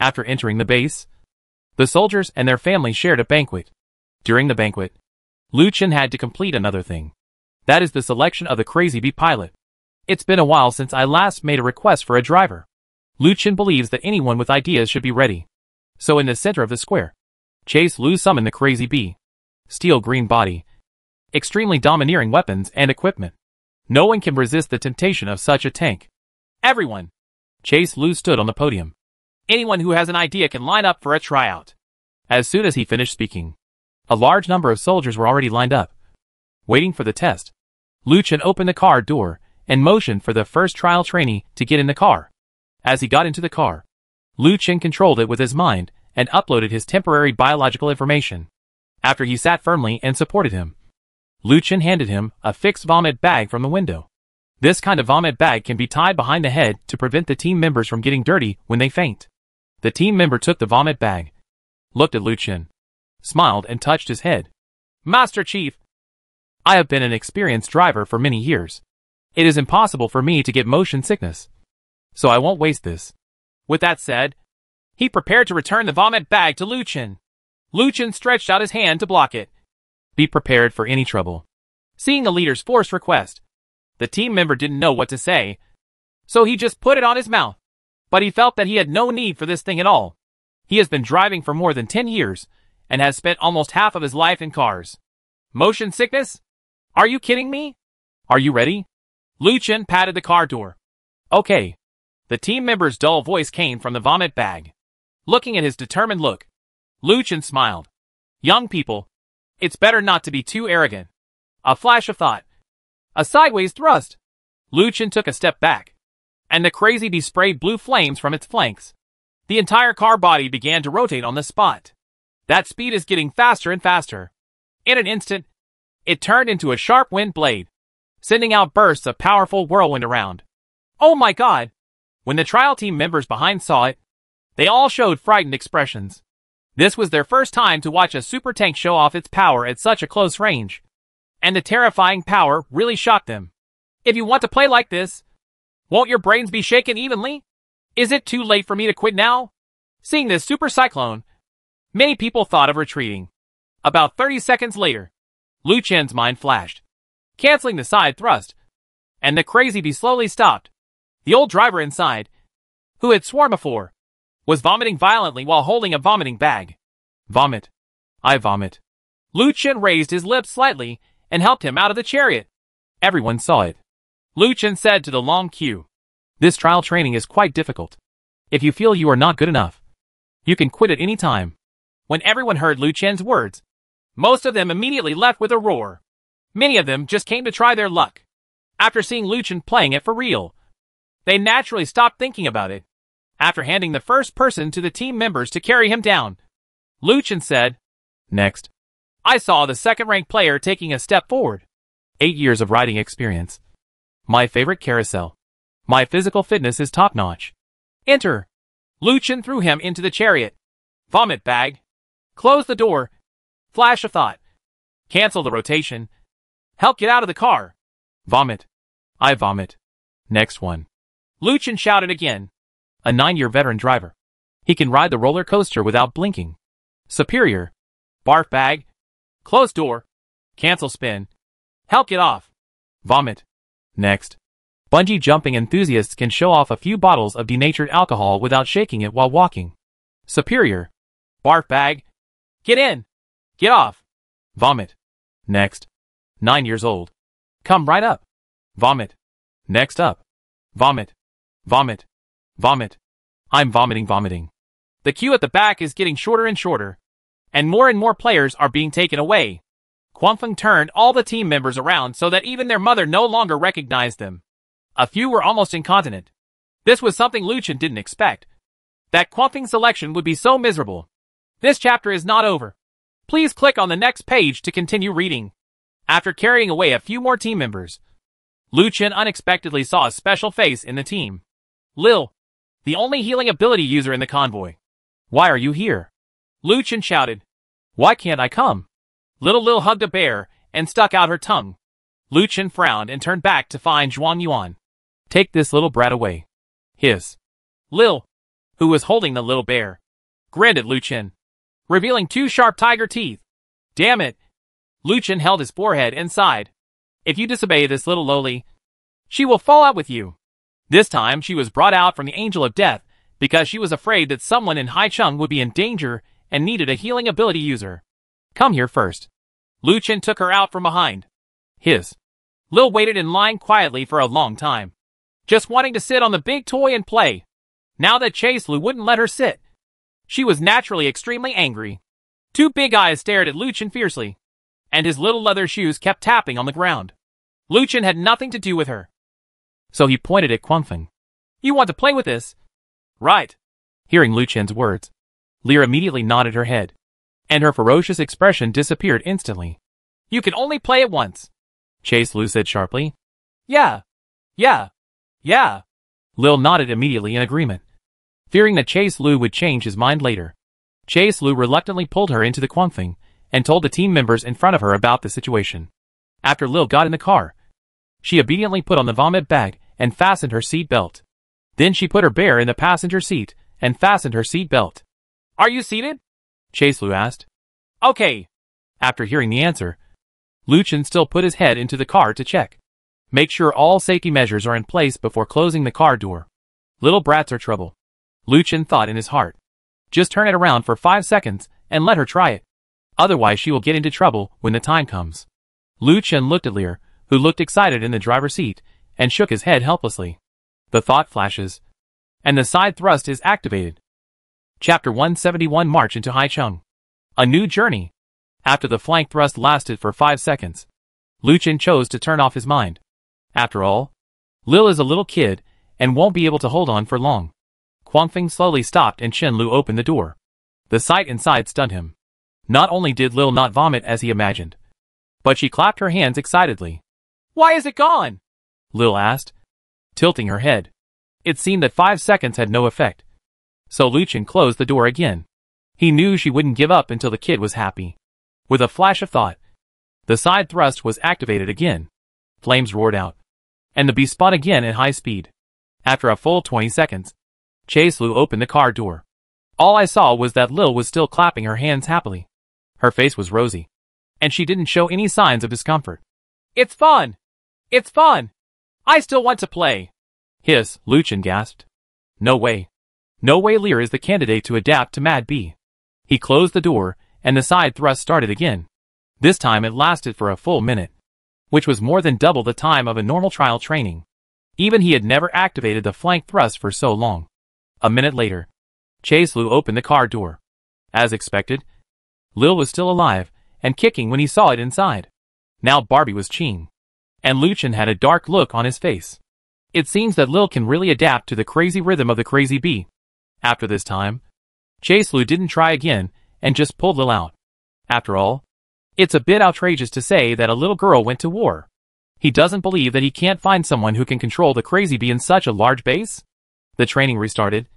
After entering the base, the soldiers and their families shared a banquet. During the banquet, Lu Chen had to complete another thing. That is the selection of the Crazy Bee pilot. It's been a while since I last made a request for a driver. Lu Chen believes that anyone with ideas should be ready. So in the center of the square, Chase Lu summoned the Crazy Bee. Steel green body. Extremely domineering weapons and equipment. No one can resist the temptation of such a tank. Everyone. Chase Lu stood on the podium. Anyone who has an idea can line up for a tryout. As soon as he finished speaking, a large number of soldiers were already lined up, waiting for the test. Lu Chen opened the car door and motioned for the first trial trainee to get in the car. As he got into the car, Lu Chen controlled it with his mind and uploaded his temporary biological information. After he sat firmly and supported him, Lu Chen handed him a fixed vomit bag from the window. This kind of vomit bag can be tied behind the head to prevent the team members from getting dirty when they faint. The team member took the vomit bag, looked at Lu Chen, smiled and touched his head. Master Chief, I have been an experienced driver for many years. It is impossible for me to get motion sickness. So I won't waste this. With that said, he prepared to return the vomit bag to Lu Chen. Lu Chen stretched out his hand to block it. Be prepared for any trouble. Seeing the leader's forced request, the team member didn't know what to say, so he just put it on his mouth. But he felt that he had no need for this thing at all. He has been driving for more than 10 years and has spent almost half of his life in cars. Motion sickness? Are you kidding me? Are you ready? Lu Chen patted the car door. Okay. The team member's dull voice came from the vomit bag. Looking at his determined look, Lu Chen smiled. Young people, it's better not to be too arrogant. A flash of thought. A sideways thrust. Lu Chen took a step back. And the crazy bee sprayed blue flames from its flanks. The entire car body began to rotate on the spot. That speed is getting faster and faster. In an instant, it turned into a sharp wind blade, sending out bursts of powerful whirlwind around. Oh my god! When the trial team members behind saw it, they all showed frightened expressions. This was their first time to watch a super tank show off its power at such a close range and the terrifying power really shocked them. If you want to play like this, won't your brains be shaken evenly? Is it too late for me to quit now? Seeing this super cyclone, many people thought of retreating. About 30 seconds later, Lu Chen's mind flashed, canceling the side thrust, and the crazy bee slowly stopped. The old driver inside, who had sworn before, was vomiting violently while holding a vomiting bag. Vomit. I vomit. Lu Chen raised his lips slightly and helped him out of the chariot. Everyone saw it. Lu Chen said to the long queue. This trial training is quite difficult. If you feel you are not good enough, you can quit at any time. When everyone heard Lu Chen's words, most of them immediately left with a roar. Many of them just came to try their luck. After seeing Lu Chen playing it for real, they naturally stopped thinking about it. After handing the first person to the team members to carry him down, Lu Chen said, Next. I saw the second-ranked player taking a step forward. Eight years of riding experience. My favorite carousel. My physical fitness is top-notch. Enter. Lu Chen threw him into the chariot. Vomit bag. Close the door. Flash of thought. Cancel the rotation. Help get out of the car. Vomit. I vomit. Next one. Lu Chen shouted again. A nine-year veteran driver. He can ride the roller coaster without blinking. Superior. Barf bag. Close door. Cancel spin. Help get off. Vomit. Next. Bungee jumping enthusiasts can show off a few bottles of denatured alcohol without shaking it while walking. Superior. Barf bag. Get in. Get off. Vomit. Next. Nine years old. Come right up. Vomit. Next up. Vomit. Vomit. Vomit. I'm vomiting vomiting. The queue at the back is getting shorter and shorter. And more and more players are being taken away. Feng turned all the team members around so that even their mother no longer recognized them. A few were almost incontinent. This was something Lu Chen didn't expect. That Feng's selection would be so miserable. This chapter is not over. Please click on the next page to continue reading. After carrying away a few more team members, Lu Chen unexpectedly saw a special face in the team. Lil, the only healing ability user in the convoy. Why are you here? Lu Chen shouted. Why can't I come? Little Lil hugged a bear and stuck out her tongue. Lu Chen frowned and turned back to find Zhuang Yuan. Take this little brat away. His. Lil, who was holding the little bear, grinned at Lu Chen, revealing two sharp tiger teeth. Damn it! Lu Chen held his forehead and sighed. If you disobey this little lowly, she will fall out with you. This time she was brought out from the Angel of Death because she was afraid that someone in Hai Haicheng would be in danger and needed a healing ability user. Come here first. Lu Chen took her out from behind. His. Lil waited in line quietly for a long time. Just wanting to sit on the big toy and play. Now that Chase Lu wouldn't let her sit. She was naturally extremely angry. Two big eyes stared at Lu Chen fiercely. And his little leather shoes kept tapping on the ground. Lu Chen had nothing to do with her. So he pointed at Feng. You want to play with this? Right. Hearing Lu Chen's words, Lear immediately nodded her head. And her ferocious expression disappeared instantly. You can only play it once. Chase Lu said sharply. Yeah. Yeah. Yeah. Lil nodded immediately in agreement. Fearing that Chase Lu would change his mind later, Chase Lu reluctantly pulled her into the Quanfeng and told the team members in front of her about the situation. After Lil got in the car, she obediently put on the vomit bag and fastened her seat belt. Then she put her bear in the passenger seat and fastened her seat belt. Are you seated? Chase Lu asked. Okay. After hearing the answer, Lu Chen still put his head into the car to check. Make sure all safety measures are in place before closing the car door. Little brats are trouble. Lu Chen thought in his heart. Just turn it around for five seconds and let her try it. Otherwise she will get into trouble when the time comes. Lu Chen looked at Lear, who looked excited in the driver's seat, and shook his head helplessly. The thought flashes. And the side thrust is activated. Chapter 171 March into Haicheng. A new journey. After the flank thrust lasted for five seconds, Lu Chen chose to turn off his mind. After all, Lil is a little kid and won't be able to hold on for long. Feng slowly stopped and Chen Lu opened the door. The sight inside stunned him. Not only did Lil not vomit as he imagined, but she clapped her hands excitedly. Why is it gone? Lil asked, tilting her head. It seemed that five seconds had no effect. So Lu Chen closed the door again. He knew she wouldn't give up until the kid was happy. With a flash of thought, the side thrust was activated again. Flames roared out, and the beast spun again at high speed. After a full 20 seconds, Chase Lu opened the car door. All I saw was that Lil was still clapping her hands happily. Her face was rosy, and she didn't show any signs of discomfort. It's fun! It's fun! I still want to play! Hiss, Lu Chen gasped. No way. No way Lear is the candidate to adapt to Mad Bee. He closed the door, and the side thrust started again. This time it lasted for a full minute, which was more than double the time of a normal trial training. Even he had never activated the flank thrust for so long. A minute later, Chase Lu opened the car door. As expected, Lil was still alive and kicking when he saw it inside. Now Barbie was cheating. And Lu Chen had a dark look on his face. It seems that Lil can really adapt to the crazy rhythm of the crazy bee. After this time, Chase Lu didn't try again and just pulled Lil out. After all, it's a bit outrageous to say that a little girl went to war. He doesn't believe that he can't find someone who can control the crazy bee in such a large base? The training restarted,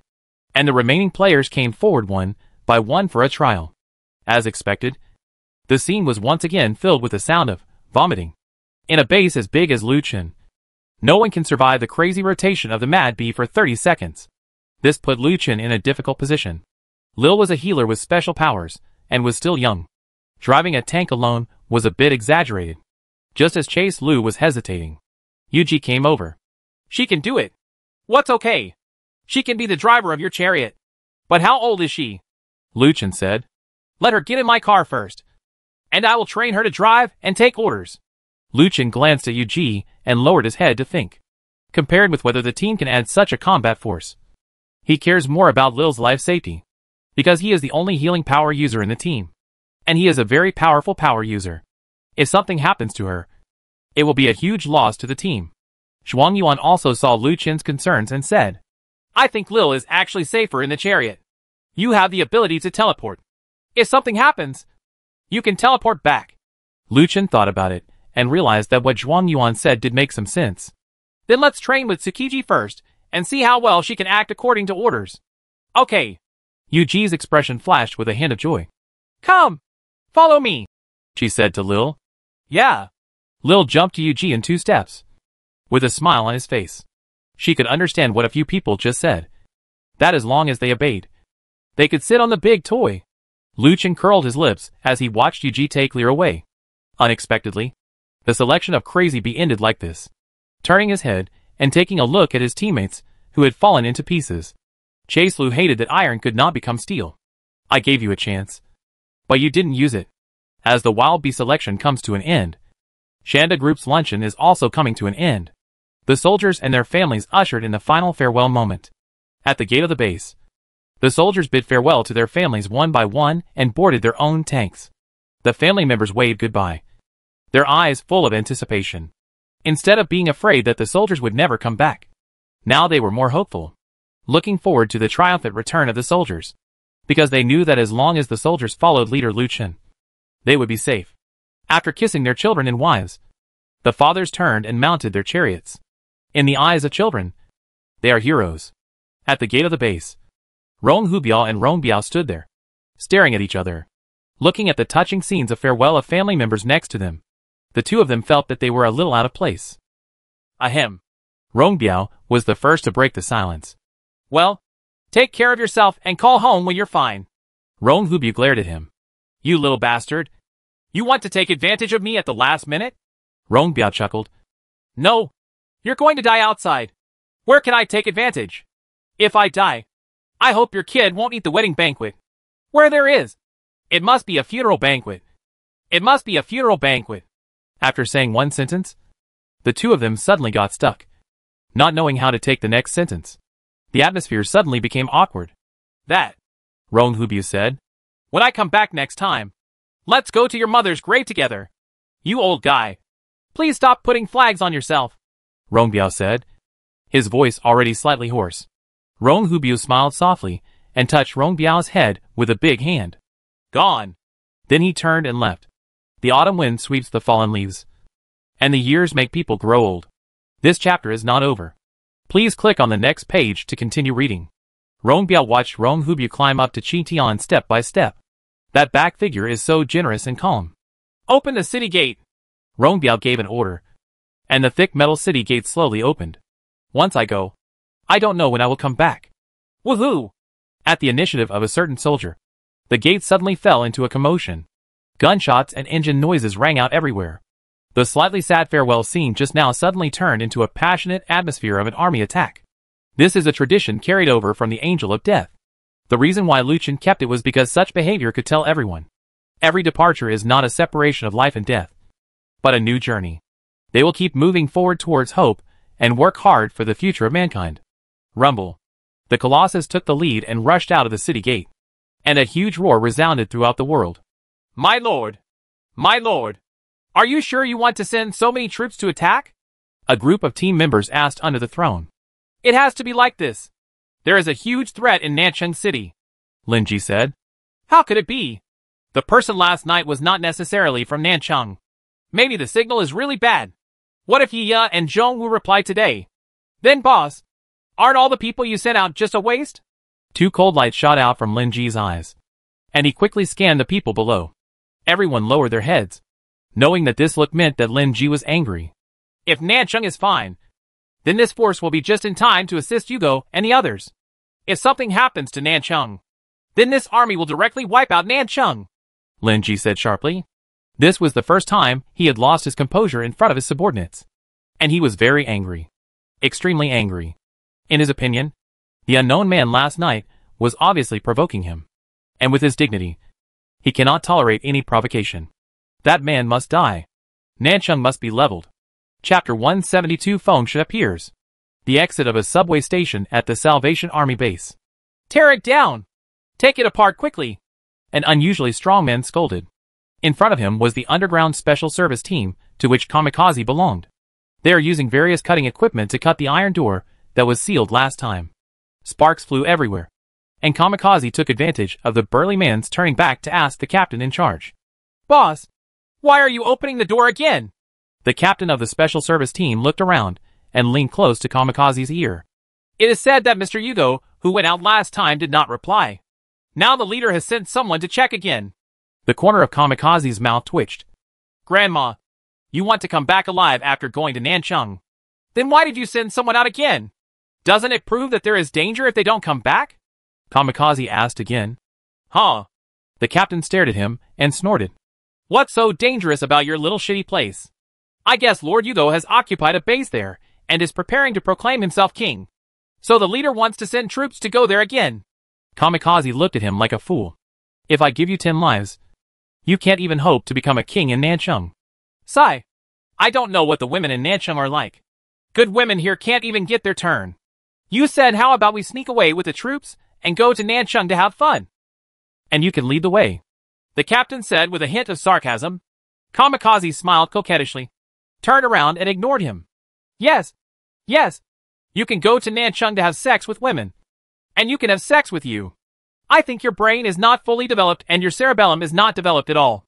and the remaining players came forward one by one for a trial. As expected, the scene was once again filled with the sound of vomiting. In a base as big as Lu Chen, no one can survive the crazy rotation of the Mad Bee for 30 seconds. This put Lu Chen in a difficult position. Lil was a healer with special powers, and was still young. Driving a tank alone was a bit exaggerated. Just as Chase Lu was hesitating, Yuji came over. She can do it. What's okay? She can be the driver of your chariot. But how old is she? Lu Chen said. Let her get in my car first. And I will train her to drive and take orders. Lu Chen glanced at Yuji and lowered his head to think. Compared with whether the team can add such a combat force. He cares more about Lil's life safety. Because he is the only healing power user in the team. And he is a very powerful power user. If something happens to her, it will be a huge loss to the team. Zhuang Yuan also saw Lu concerns and said, I think Lil is actually safer in the chariot. You have the ability to teleport. If something happens, you can teleport back. Lu thought about it and realized that what Zhuang Yuan said did make some sense. Then let's train with Tsukiji first and see how well she can act according to orders. Okay. Yuji's expression flashed with a hint of joy. Come, follow me, she said to Lil. Yeah. Lil jumped to Yuji in two steps with a smile on his face. She could understand what a few people just said. That as long as they obeyed. They could sit on the big toy. Lu Chen curled his lips as he watched Yuji take clear away. Unexpectedly, the selection of Crazy Bee ended like this. Turning his head and taking a look at his teammates, who had fallen into pieces. Chase Lu hated that iron could not become steel. I gave you a chance. But you didn't use it. As the Wild Bee selection comes to an end, Shanda Group's luncheon is also coming to an end. The soldiers and their families ushered in the final farewell moment. At the gate of the base, the soldiers bid farewell to their families one by one and boarded their own tanks. The family members waved goodbye, their eyes full of anticipation. Instead of being afraid that the soldiers would never come back, now they were more hopeful, looking forward to the triumphant return of the soldiers, because they knew that as long as the soldiers followed leader Lu Chen, they would be safe. After kissing their children and wives, the fathers turned and mounted their chariots. In the eyes of children, they are heroes. At the gate of the base, Rong Hubiao and Rong Biao stood there, staring at each other, looking at the touching scenes of farewell of family members next to them. The two of them felt that they were a little out of place. Ahem. Rongbiao was the first to break the silence. Well, take care of yourself and call home when you're fine. Rong glared at him. You little bastard. You want to take advantage of me at the last minute? Rong Biao chuckled. No, you're going to die outside. Where can I take advantage? If I die, I hope your kid won't eat the wedding banquet. Where there is. It must be a funeral banquet. It must be a funeral banquet. After saying one sentence, the two of them suddenly got stuck, not knowing how to take the next sentence. The atmosphere suddenly became awkward. That, Rong Hubiao said. When I come back next time, let's go to your mother's grave together. You old guy. Please stop putting flags on yourself. Rong Biao said, his voice already slightly hoarse. Rong Hubiao smiled softly and touched Rong Biao's head with a big hand. Gone. Then he turned and left. The autumn wind sweeps the fallen leaves. And the years make people grow old. This chapter is not over. Please click on the next page to continue reading. Rong Biao watched Rong Hubiao climb up to Qingtian step by step. That back figure is so generous and calm. Open the city gate. Rong Biao gave an order, and the thick metal city gate slowly opened. Once I go, I don't know when I will come back. Woohoo! At the initiative of a certain soldier, the gate suddenly fell into a commotion. Gunshots and engine noises rang out everywhere. The slightly sad farewell scene just now suddenly turned into a passionate atmosphere of an army attack. This is a tradition carried over from the Angel of Death. The reason why Lu Chen kept it was because such behavior could tell everyone. Every departure is not a separation of life and death, but a new journey. They will keep moving forward towards hope and work hard for the future of mankind. Rumble. The Colossus took the lead and rushed out of the city gate. And a huge roar resounded throughout the world. My lord! My lord! Are you sure you want to send so many troops to attack? A group of team members asked under the throne. It has to be like this. There is a huge threat in Nancheng City. Lin Ji said. How could it be? The person last night was not necessarily from Nancheng. Maybe the signal is really bad. What if Yiya and Zhongwu reply today? Then boss, aren't all the people you sent out just a waste? Two cold lights shot out from Lin Ji's eyes. And he quickly scanned the people below. Everyone lowered their heads, knowing that this look meant that Lin Ji was angry. If Nancheng is fine, then this force will be just in time to assist Hugo and the others. If something happens to Nancheng, then this army will directly wipe out Nancheng. Lin Ji said sharply. This was the first time he had lost his composure in front of his subordinates. And he was very angry. Extremely angry. In his opinion, the unknown man last night was obviously provoking him. And with his dignity, he cannot tolerate any provocation. That man must die. Nancheng must be leveled. Chapter 172 Fengshen appears. The exit of a subway station at the Salvation Army base. Tear it down! Take it apart quickly! An unusually strong man scolded. In front of him was the underground special service team to which Kamikaze belonged. They are using various cutting equipment to cut the iron door that was sealed last time. Sparks flew everywhere. And Kamikaze took advantage of the burly man's turning back to ask the captain in charge. Boss, why are you opening the door again? The captain of the special service team looked around and leaned close to Kamikaze's ear. It is said that Mr. Yugo, who went out last time, did not reply. Now the leader has sent someone to check again. The corner of Kamikaze's mouth twitched. Grandma, you want to come back alive after going to Nancheng. Then why did you send someone out again? Doesn't it prove that there is danger if they don't come back? Kamikaze asked again. Huh. The captain stared at him and snorted. What's so dangerous about your little shitty place? I guess Lord Yugo has occupied a base there and is preparing to proclaim himself king. So the leader wants to send troops to go there again. Kamikaze looked at him like a fool. If I give you ten lives, you can't even hope to become a king in Nancheng. Sigh. I don't know what the women in Nancheng are like. Good women here can't even get their turn. You said how about we sneak away with the troops and go to Nancheng to have fun? And you can lead the way. The captain said with a hint of sarcasm. Kamikaze smiled coquettishly, turned around and ignored him. Yes, yes, you can go to Nancheng to have sex with women. And you can have sex with you. I think your brain is not fully developed and your cerebellum is not developed at all.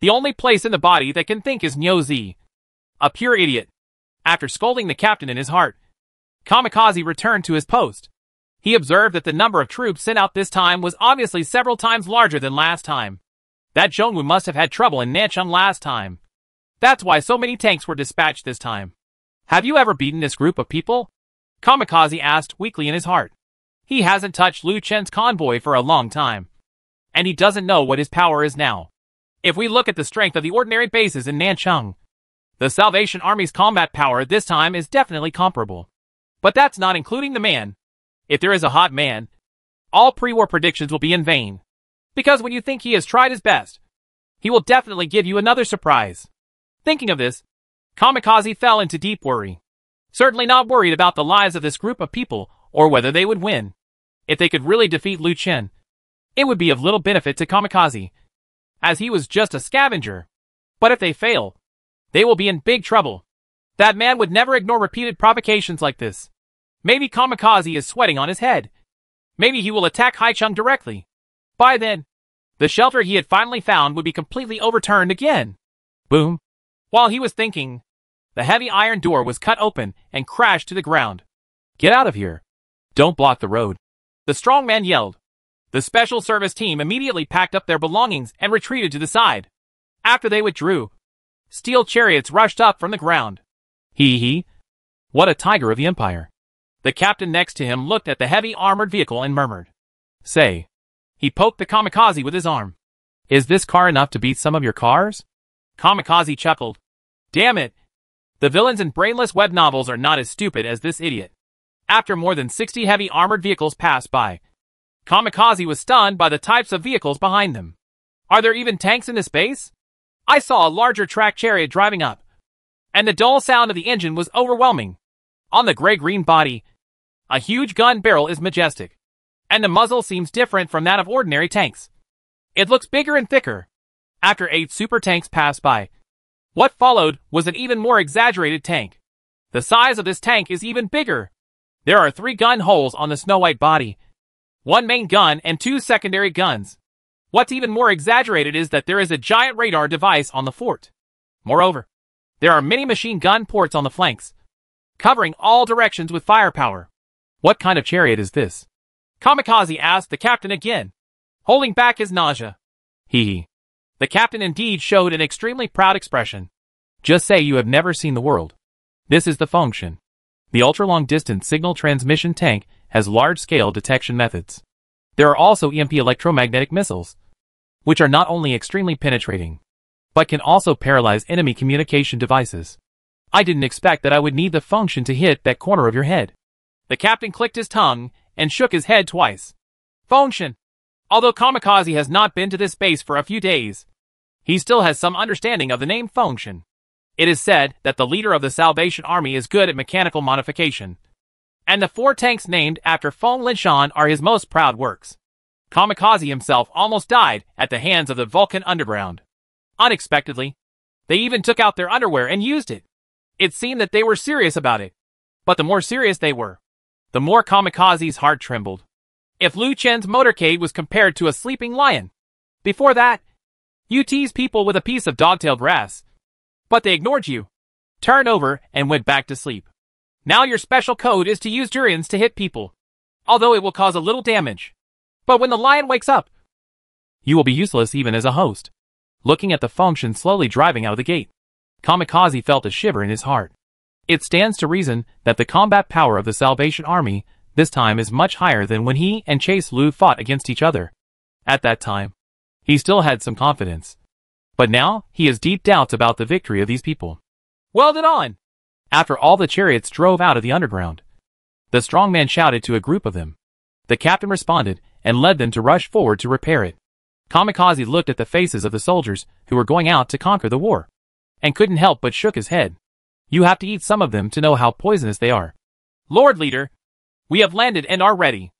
The only place in the body that can think is Nyozi. A pure idiot. After scolding the captain in his heart, Kamikaze returned to his post. He observed that the number of troops sent out this time was obviously several times larger than last time. That Zhongwu must have had trouble in Nancheng last time. That's why so many tanks were dispatched this time. Have you ever beaten this group of people? Kamikaze asked weakly in his heart. He hasn't touched Lu Chen's convoy for a long time. And he doesn't know what his power is now. If we look at the strength of the ordinary bases in Nancheng, the Salvation Army's combat power this time is definitely comparable. But that's not including the man. If there is a hot man, all pre-war predictions will be in vain. Because when you think he has tried his best, he will definitely give you another surprise. Thinking of this, Kamikaze fell into deep worry. Certainly not worried about the lives of this group of people or whether they would win. If they could really defeat Lu Chen, it would be of little benefit to Kamikaze, as he was just a scavenger. But if they fail, they will be in big trouble. That man would never ignore repeated provocations like this. Maybe Kamikaze is sweating on his head. Maybe he will attack Haicheng directly. By then, the shelter he had finally found would be completely overturned again. Boom. While he was thinking, the heavy iron door was cut open and crashed to the ground. Get out of here. Don't block the road. The strong man yelled. The special service team immediately packed up their belongings and retreated to the side. After they withdrew, steel chariots rushed up from the ground. Hee hee. What a tiger of the Empire. The captain next to him looked at the heavy armored vehicle and murmured. Say. He poked the kamikaze with his arm. Is this car enough to beat some of your cars? Kamikaze chuckled. Damn it. The villains in brainless web novels are not as stupid as this idiot. After more than 60 heavy armored vehicles passed by, Kamikaze was stunned by the types of vehicles behind them. Are there even tanks in this base? I saw a larger track chariot driving up, and the dull sound of the engine was overwhelming. On the gray-green body, a huge gun barrel is majestic, and the muzzle seems different from that of ordinary tanks. It looks bigger and thicker. After eight super tanks passed by, what followed was an even more exaggerated tank. The size of this tank is even bigger. There are three gun holes on the Snow White body, one main gun and two secondary guns. What's even more exaggerated is that there is a giant radar device on the fort. Moreover, there are many machine gun ports on the flanks, covering all directions with firepower. What kind of chariot is this? Kamikaze asked the captain again, holding back his nausea. Hee hee. The captain indeed showed an extremely proud expression. Just say you have never seen the world. This is the Fengshen. the ultra-long distance signal transmission tank has large-scale detection methods. There are also EMP electromagnetic missiles, which are not only extremely penetrating, but can also paralyze enemy communication devices. I didn't expect that I would need the Fengshen to hit that corner of your head. The captain clicked his tongue and shook his head twice. Fengshen. Although Kamikaze has not been to this base for a few days, he still has some understanding of the name Fengshen. It is said that the leader of the Salvation Army is good at mechanical modification, and the four tanks named after Feng Linshan are his most proud works. Kamikaze himself almost died at the hands of the Vulcan Underground. Unexpectedly, they even took out their underwear and used it. It seemed that they were serious about it. But the more serious they were, the more Kamikaze's heart trembled. If Lu Chen's motorcade was compared to a sleeping lion. Before that, you teased people with a piece of dogtail grass. But they ignored you, turned over, and went back to sleep. Now your special code is to use durians to hit people. Although it will cause a little damage. But when the lion wakes up, you will be useless even as a host. Looking at the Fengshen slowly driving out of the gate, Kamikaze felt a shiver in his heart. It stands to reason that the combat power of the Salvation Army this time is much higher than when he and Chase Lu fought against each other. At that time, he still had some confidence. But now, he has deep doubts about the victory of these people. Well done on! After all the chariots drove out of the underground, the strong man shouted to a group of them. The captain responded and led them to rush forward to repair it. Kamikaze looked at the faces of the soldiers who were going out to conquer the war, and couldn't help but shook his head. You have to eat some of them to know how poisonous they are. Lord Leader, we have landed and are ready,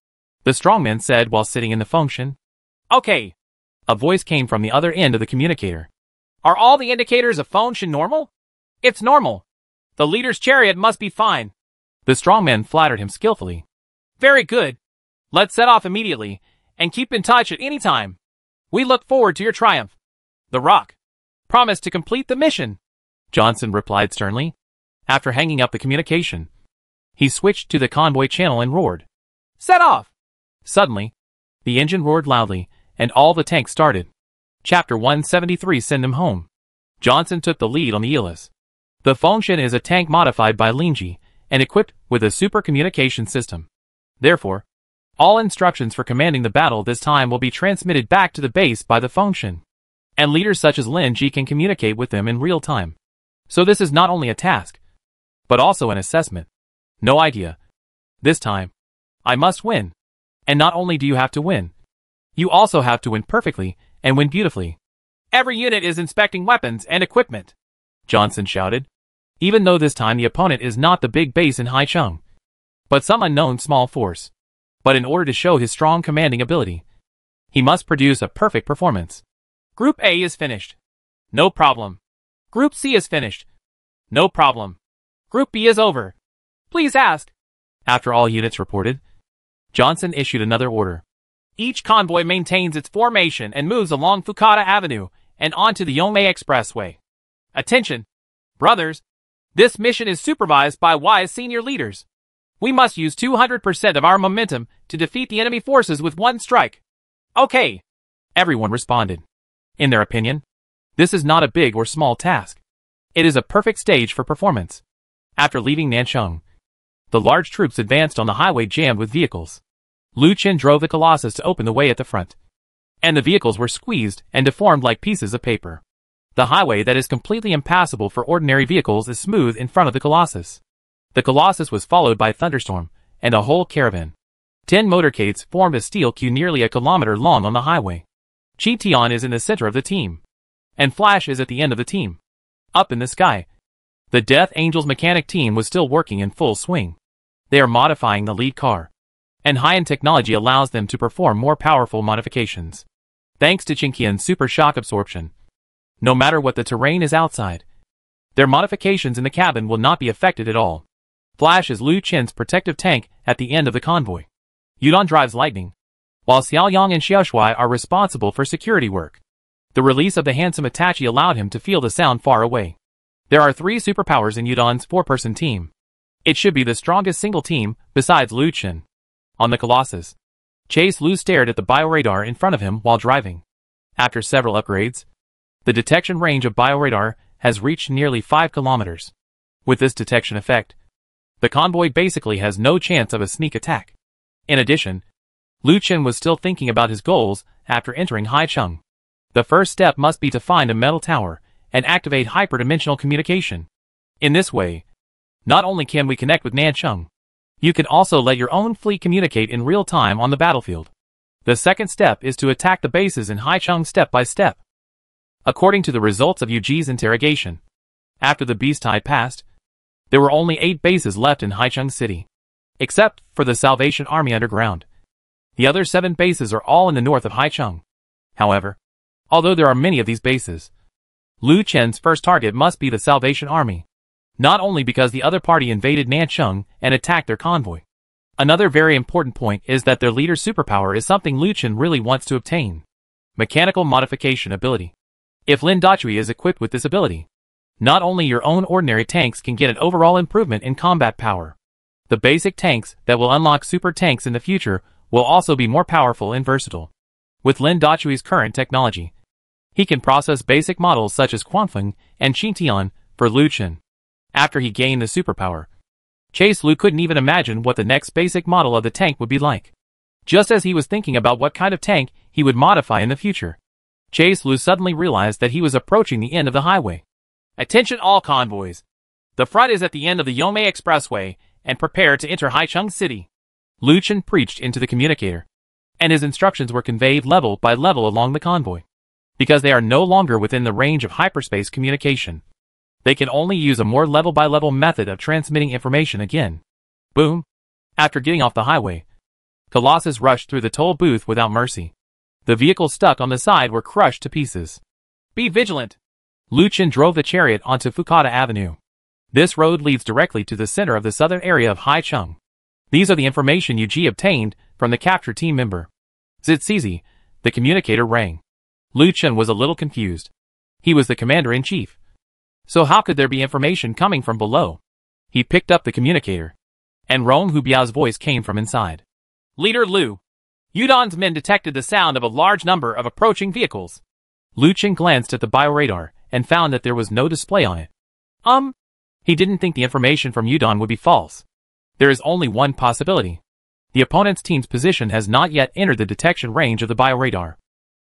the strong man said while sitting in the Fengshen. Okay. A voice came from the other end of the communicator. Are all the indicators of Fengshen normal? It's normal. The leader's chariot must be fine. The strongman flattered him skillfully. Very good. Let's set off immediately, and keep in touch at any time. We look forward to your triumph. The Rock. Promise to complete the mission. Johnson replied sternly. After hanging up the communication, he switched to the convoy channel and roared. Set off! Suddenly, the engine roared loudly, and all the tanks started. Chapter 173 Send them home. Johnson took the lead on the Elis. The Fengshen is a tank modified by Lin Ji and equipped with a super communication system. Therefore, all instructions for commanding the battle this time will be transmitted back to the base by the Fengshen. And leaders such as Lin Ji can communicate with them in real time. So this is not only a task, but also an assessment. No idea. This time, I must win. And not only do you have to win, you also have to win perfectly and win beautifully. Every unit is inspecting weapons and equipment. Johnson shouted. Even though this time the opponent is not the big base in Haicheng, but some unknown small force. But in order to show his strong commanding ability, he must produce a perfect performance. Group A is finished. No problem. Group C is finished. No problem. Group B is over. Please ask. After all units reported, Johnson issued another order. Each convoy maintains its formation and moves along Fukata Avenue and onto the Yongmei Expressway. Attention! Brothers, this mission is supervised by wise senior leaders. We must use 200% of our momentum to defeat the enemy forces with one strike. Okay. Everyone responded. In their opinion, this is not a big or small task. It is a perfect stage for performance. After leaving Nancheng, the large troops advanced on the highway jammed with vehicles. Lu Chen drove the Colossus to open the way at the front. And the vehicles were squeezed and deformed like pieces of paper. The highway that is completely impassable for ordinary vehicles is smooth in front of the Colossus. The Colossus was followed by a Thunderstorm and a whole caravan. Ten motorcades formed a steel queue nearly a kilometer long on the highway. Qingtian is in the center of the team. And Flash is at the end of the team. Up in the sky. The Death Angels mechanic team was still working in full swing. They are modifying the lead car. And high-end technology allows them to perform more powerful modifications. Thanks to Qingtian's super shock absorption, no matter what the terrain is outside. Their modifications in the cabin will not be affected at all. Flash is Lu Chen's protective tank at the end of the convoy. Yudon drives lightning, while Xiaoyang and Xiaoshui are responsible for security work. The release of the handsome Itachi allowed him to feel the sound far away. There are three superpowers in Yudon's four-person team. It should be the strongest single team, besides Lu Chen. On the Colossus, Chase Lu stared at the bioradar in front of him while driving. After several upgrades, the detection range of bioradar has reached nearly 5 kilometers. With this detection effect, the convoy basically has no chance of a sneak attack. In addition, Lu Chen was still thinking about his goals after entering Haicheng. The first step must be to find a metal tower and activate hyperdimensional communication. In this way, not only can we connect with Nancheng, you can also let your own fleet communicate in real time on the battlefield. The second step is to attack the bases in Haicheng step by step. According to the results of Yu Ji's interrogation, after the beast tide passed, there were only eight bases left in Haicheng City, except for the Salvation Army underground. The other seven bases are all in the north of Haicheng. However, although there are many of these bases, Lu Chen's first target must be the Salvation Army, not only because the other party invaded Nancheng and attacked their convoy. Another very important point is that their leader's superpower is something Lu Chen really wants to obtain. Mechanical Modification Ability. If Lin Dachui is equipped with this ability, not only your own ordinary tanks can get an overall improvement in combat power. The basic tanks that will unlock super tanks in the future will also be more powerful and versatile. With Lin Dachui's current technology, he can process basic models such as Quanfeng and Xintian for Lu Chen. After he gained the superpower, Chase Lu couldn't even imagine what the next basic model of the tank would be like. Just as he was thinking about what kind of tank he would modify in the future, Chase Lu suddenly realized that he was approaching the end of the highway. Attention all convoys. The front is at the end of the Yomei Expressway and prepare to enter Haicheng City. Lu Chen preached into the communicator, and his instructions were conveyed level by level along the convoy. Because they are no longer within the range of hyperspace communication, they can only use a more level by level method of transmitting information again. Boom. After getting off the highway, Colossus rushed through the toll booth without mercy. The vehicles stuck on the side were crushed to pieces. Be vigilant. Lu Chen drove the chariot onto Fukata Avenue. This road leads directly to the center of the southern area of Haicheng. These are the information Yu Ji obtained from the capture team member. Zizizi, the communicator rang. Lu Chen was a little confused. He was the commander-in-chief. So how could there be information coming from below? He picked up the communicator. And Rong Hubiao's voice came from inside. Leader Lu. Yudon's men detected the sound of a large number of approaching vehicles. Lu Chen glanced at the bioradar and found that there was no display on it. Um, he didn't think the information from Yudon would be false. There is only one possibility. The opponent's team's position has not yet entered the detection range of the bioradar.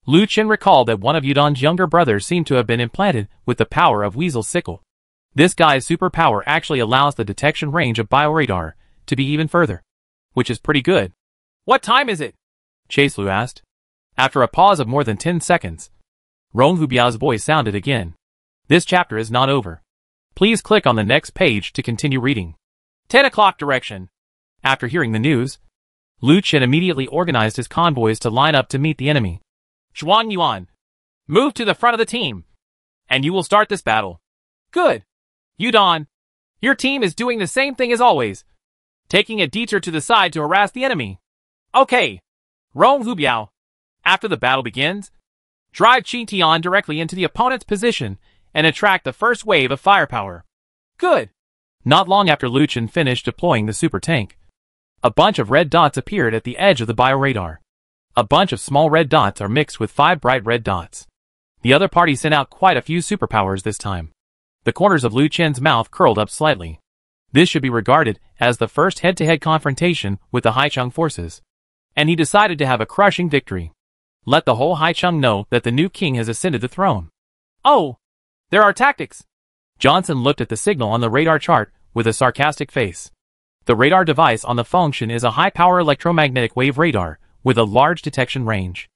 Lu Chen recalled that one of Yudon's younger brothers seemed to have been implanted with the power of Weasel's sickle. This guy's superpower actually allows the detection range of bioradar to be even further, which is pretty good. What time is it? Chase Lu asked. After a pause of more than 10 seconds, Rong Hubiao's voice sounded again. This chapter is not over. Please click on the next page to continue reading. 10 o'clock direction. After hearing the news, Lu Chen immediately organized his convoys to line up to meet the enemy. Zhuang Yuan, move to the front of the team, and you will start this battle. Good. Yudon, your team is doing the same thing as always, taking a detour to the side to harass the enemy. Okay. Rong Hubiao. After the battle begins, drive Qingtian directly into the opponent's position and attract the first wave of firepower. Good. Not long after Lu Chen finished deploying the super tank, a bunch of red dots appeared at the edge of the bioradar. A bunch of small red dots are mixed with five bright red dots. The other party sent out quite a few superpowers this time. The corners of Lu Chen's mouth curled up slightly. This should be regarded as the first head-to-head -head confrontation with the Haicheng forces. And he decided to have a crushing victory. Let the whole Haicheng know that the new king has ascended the throne. Oh, there are tactics. Johnson looked at the signal on the radar chart with a sarcastic face. The radar device on the Fengshen is a high-power electromagnetic wave radar with a large detection range.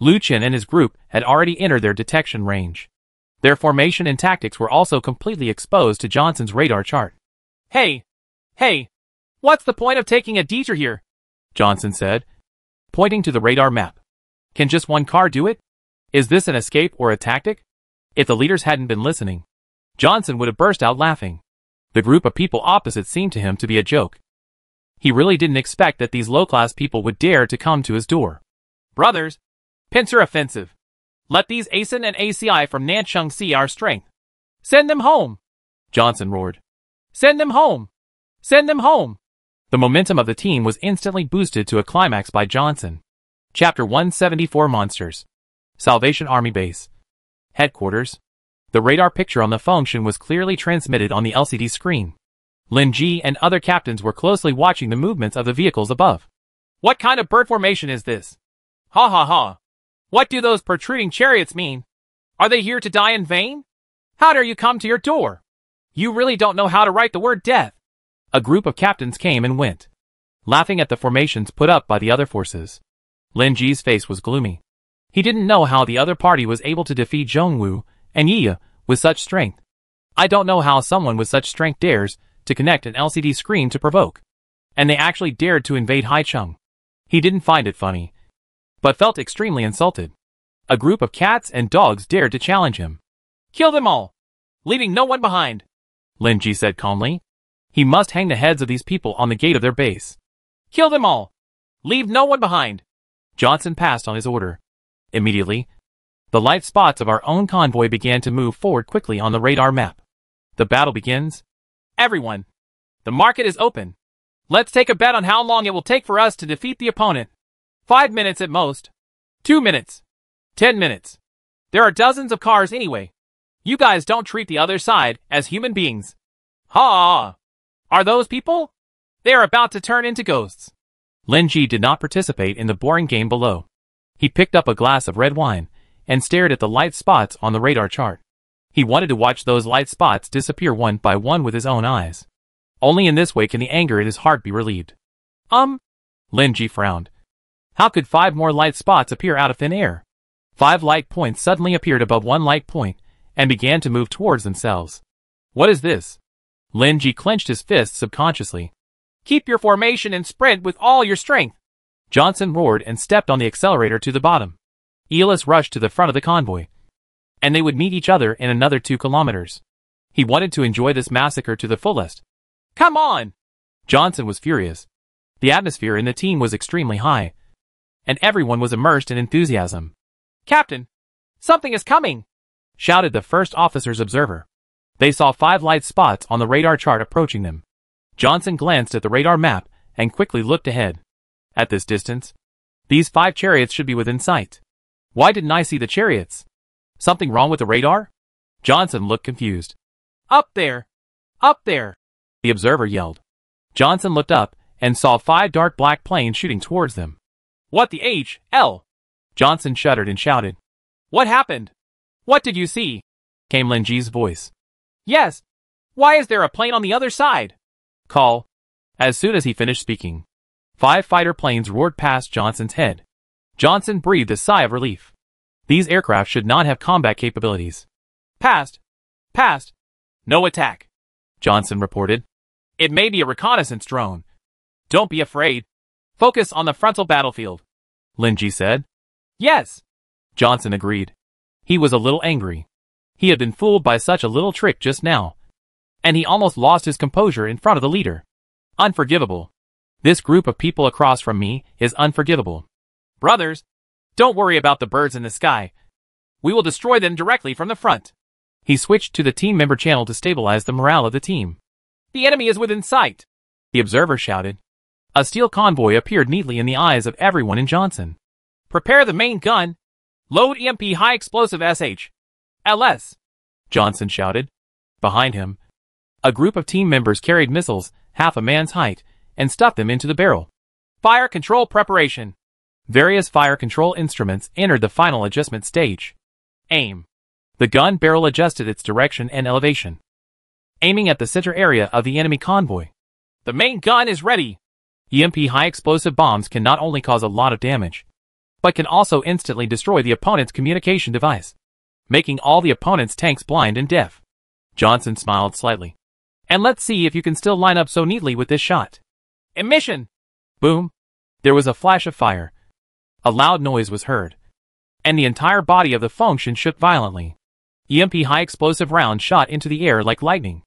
Lu Chen and his group had already entered their detection range. Their formation and tactics were also completely exposed to Johnson's radar chart. Hey! Hey! What's the point of taking a detour here? Johnson said, pointing to the radar map. Can just one car do it? Is this an escape or a tactic? If the leaders hadn't been listening, Johnson would have burst out laughing. The group of people opposite seemed to him to be a joke. He really didn't expect that these low-class people would dare to come to his door. Brothers, pincer offensive. Let these ASIN and ACI from Nancheng see our strength. Send them home! Johnson roared. Send them home! Send them home! The momentum of the team was instantly boosted to a climax by Johnson. Chapter 174 Monsters Salvation Army Base Headquarters. The radar picture on the Fengshen was clearly transmitted on the LCD screen. Lin Ji and other captains were closely watching the movements of the vehicles above. What kind of bird formation is this? Ha ha ha. What do those protruding chariots mean? Are they here to die in vain? How dare you come to your door? You really don't know how to write the word death. A group of captains came and went, laughing at the formations put up by the other forces. Lin Ji's face was gloomy. He didn't know how the other party was able to defeat Zhongwu and Yi with such strength. I don't know how someone with such strength dares to connect an LCD screen to provoke. And they actually dared to invade Haicheng. He didn't find it funny, but felt extremely insulted. A group of cats and dogs dared to challenge him. Kill them all, leaving no one behind, Lin Ji said calmly. He must hang the heads of these people on the gate of their base. Kill them all, leave no one behind. Johnson passed on his order. Immediately, the light spots of our own convoy began to move forward quickly on the radar map. The battle begins. Everyone, the market is open. Let's take a bet on how long it will take for us to defeat the opponent. Five minutes at most. Two minutes. Ten minutes. There are dozens of cars anyway. You guys don't treat the other side as human beings. Ha! Are those people? They are about to turn into ghosts. Lin Ji did not participate in the boring game below. He picked up a glass of red wine and stared at the light spots on the radar chart. He wanted to watch those light spots disappear one by one with his own eyes. Only in this way can the anger in his heart be relieved. Um, Lin Ji frowned. How could five more light spots appear out of thin air? Five light points suddenly appeared above one light point and began to move towards themselves. What is this? Lin Ji clenched his fists subconsciously. Keep your formation and sprint with all your strength. Johnson roared and stepped on the accelerator to the bottom. Elis rushed to the front of the convoy. And they would meet each other in another two kilometers. He wanted to enjoy this massacre to the fullest. Come on! Johnson was furious. The atmosphere in the team was extremely high. And everyone was immersed in enthusiasm. Captain, something is coming! Shouted the first officer's observer. They saw five light spots on the radar chart approaching them. Johnson glanced at the radar map and quickly looked ahead. At this distance, these five chariots should be within sight. Why didn't I see the chariots? Something wrong with the radar? Johnson looked confused. Up there! Up there! The observer yelled. Johnson looked up and saw five dark black planes shooting towards them. What the H, L? Johnson shuddered and shouted. What happened? What did you see? Came Lin Ji's voice. Yes. Why is there a plane on the other side? Call. As soon as he finished speaking, five fighter planes roared past Johnson's head. Johnson breathed a sigh of relief. These aircraft should not have combat capabilities. Passed. Passed. No attack. Johnson reported. It may be a reconnaissance drone. Don't be afraid. Focus on the frontal battlefield. Lin Ji said. Yes. Johnson agreed. He was a little angry. He had been fooled by such a little trick just now. And he almost lost his composure in front of the leader. Unforgivable. This group of people across from me is unforgivable. Brothers, don't worry about the birds in the sky. We will destroy them directly from the front. He switched to the team member channel to stabilize the morale of the team. The enemy is within sight. The observer shouted. A steel convoy appeared neatly in the eyes of everyone in Johnson. Prepare the main gun. Load EMP high explosive SH. LS. Johnson shouted. Behind him, a group of team members carried missiles, half a man's height, and stuffed them into the barrel. Fire control preparation. Various fire control instruments entered the final adjustment stage. Aim. The gun barrel adjusted its direction and elevation, aiming at the center area of the enemy convoy. The main gun is ready. EMP high explosive bombs can not only cause a lot of damage, but can also instantly destroy the opponent's communication device, making all the opponent's tanks blind and deaf. Johnson smiled slightly. And let's see if you can still line up so neatly with this shot. Emission! Boom! There was a flash of fire. A loud noise was heard. And the entire body of the Fengshen shook violently. EMP high explosive rounds shot into the air like lightning.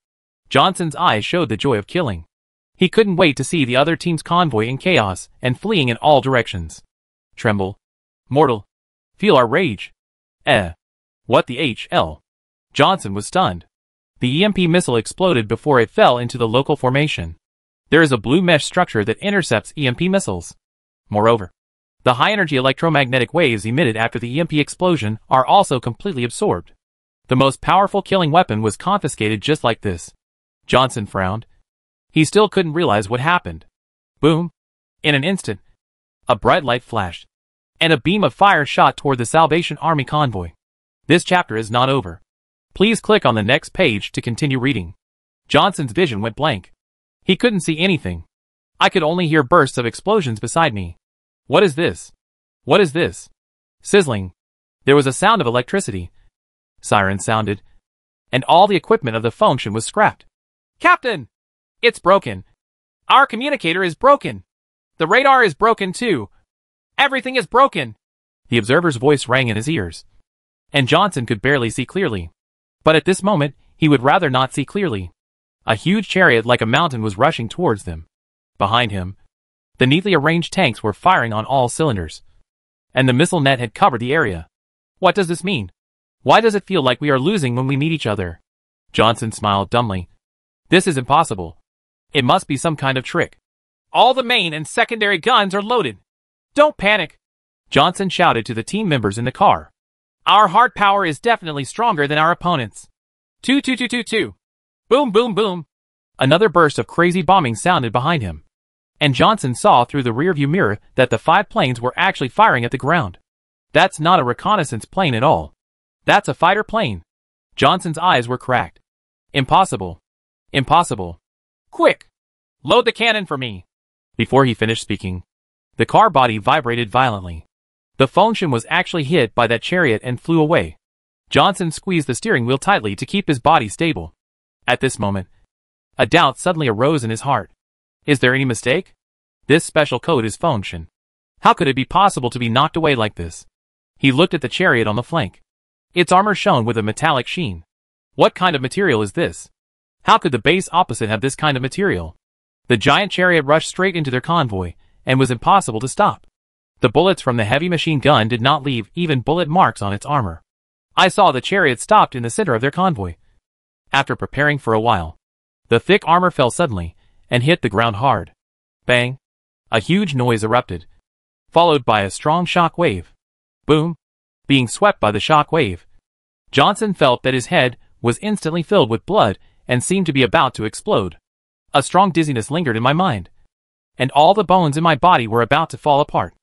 Johnson's eyes showed the joy of killing. He couldn't wait to see the other team's convoy in chaos and fleeing in all directions. Tremble. Mortal. Feel our rage. Eh. What the HL? Johnson was stunned. The EMP missile exploded before it fell into the local formation. There is a blue mesh structure that intercepts EMP missiles. Moreover, the high-energy electromagnetic waves emitted after the EMP explosion are also completely absorbed. The most powerful killing weapon was confiscated just like this. Johnson frowned. He still couldn't realize what happened. Boom. In an instant, A bright light flashed, and a beam of fire shot toward the Salvation Army convoy. This chapter is not over. Please click on the next page to continue reading. Johnson's vision went blank. He couldn't see anything. I could only hear bursts of explosions beside me. What is this? What is this? Sizzling. There was a sound of electricity. Siren sounded. And all the equipment of the Fengshen was scrapped. Captain! It's broken. Our communicator is broken. The radar is broken too. Everything is broken. The observer's voice rang in his ears. And Johnson could barely see clearly. But at this moment, he would rather not see clearly. A huge chariot like a mountain was rushing towards them. Behind him, the neatly arranged tanks were firing on all cylinders. And the missile net had covered the area. What does this mean? Why does it feel like we are losing when we meet each other? Johnson smiled dumbly. This is impossible. It must be some kind of trick. All the main and secondary guns are loaded. Don't panic. Johnson shouted to the team members in the car. Our heart power is definitely stronger than our opponents. Two two two two two. Boom boom boom. Another burst of crazy bombing sounded behind him. And Johnson saw through the rearview mirror that the five planes were actually firing at the ground. That's not a reconnaissance plane at all. That's a fighter plane. Johnson's eyes were cracked. Impossible. Impossible. Quick! Load the cannon for me. Before he finished speaking, the car body vibrated violently. The Fengshen was actually hit by that chariot and flew away. Johnson squeezed the steering wheel tightly to keep his body stable. At this moment, a doubt suddenly arose in his heart. Is there any mistake? This special code is Fengshen. How could it be possible to be knocked away like this? He looked at the chariot on the flank. Its armor shone with a metallic sheen. What kind of material is this? How could the base opposite have this kind of material? The giant chariot rushed straight into their convoy, and was impossible to stop. The bullets from the heavy machine gun did not leave even bullet marks on its armor. I saw the chariot stopped in the center of their convoy. After preparing for a while, the thick armor fell suddenly, and hit the ground hard. Bang! A huge noise erupted, followed by a strong shock wave. Boom! Being swept by the shock wave. Johnson felt that his head was instantly filled with blood and seemed to be about to explode. A strong dizziness lingered in my mind, and all the bones in my body were about to fall apart.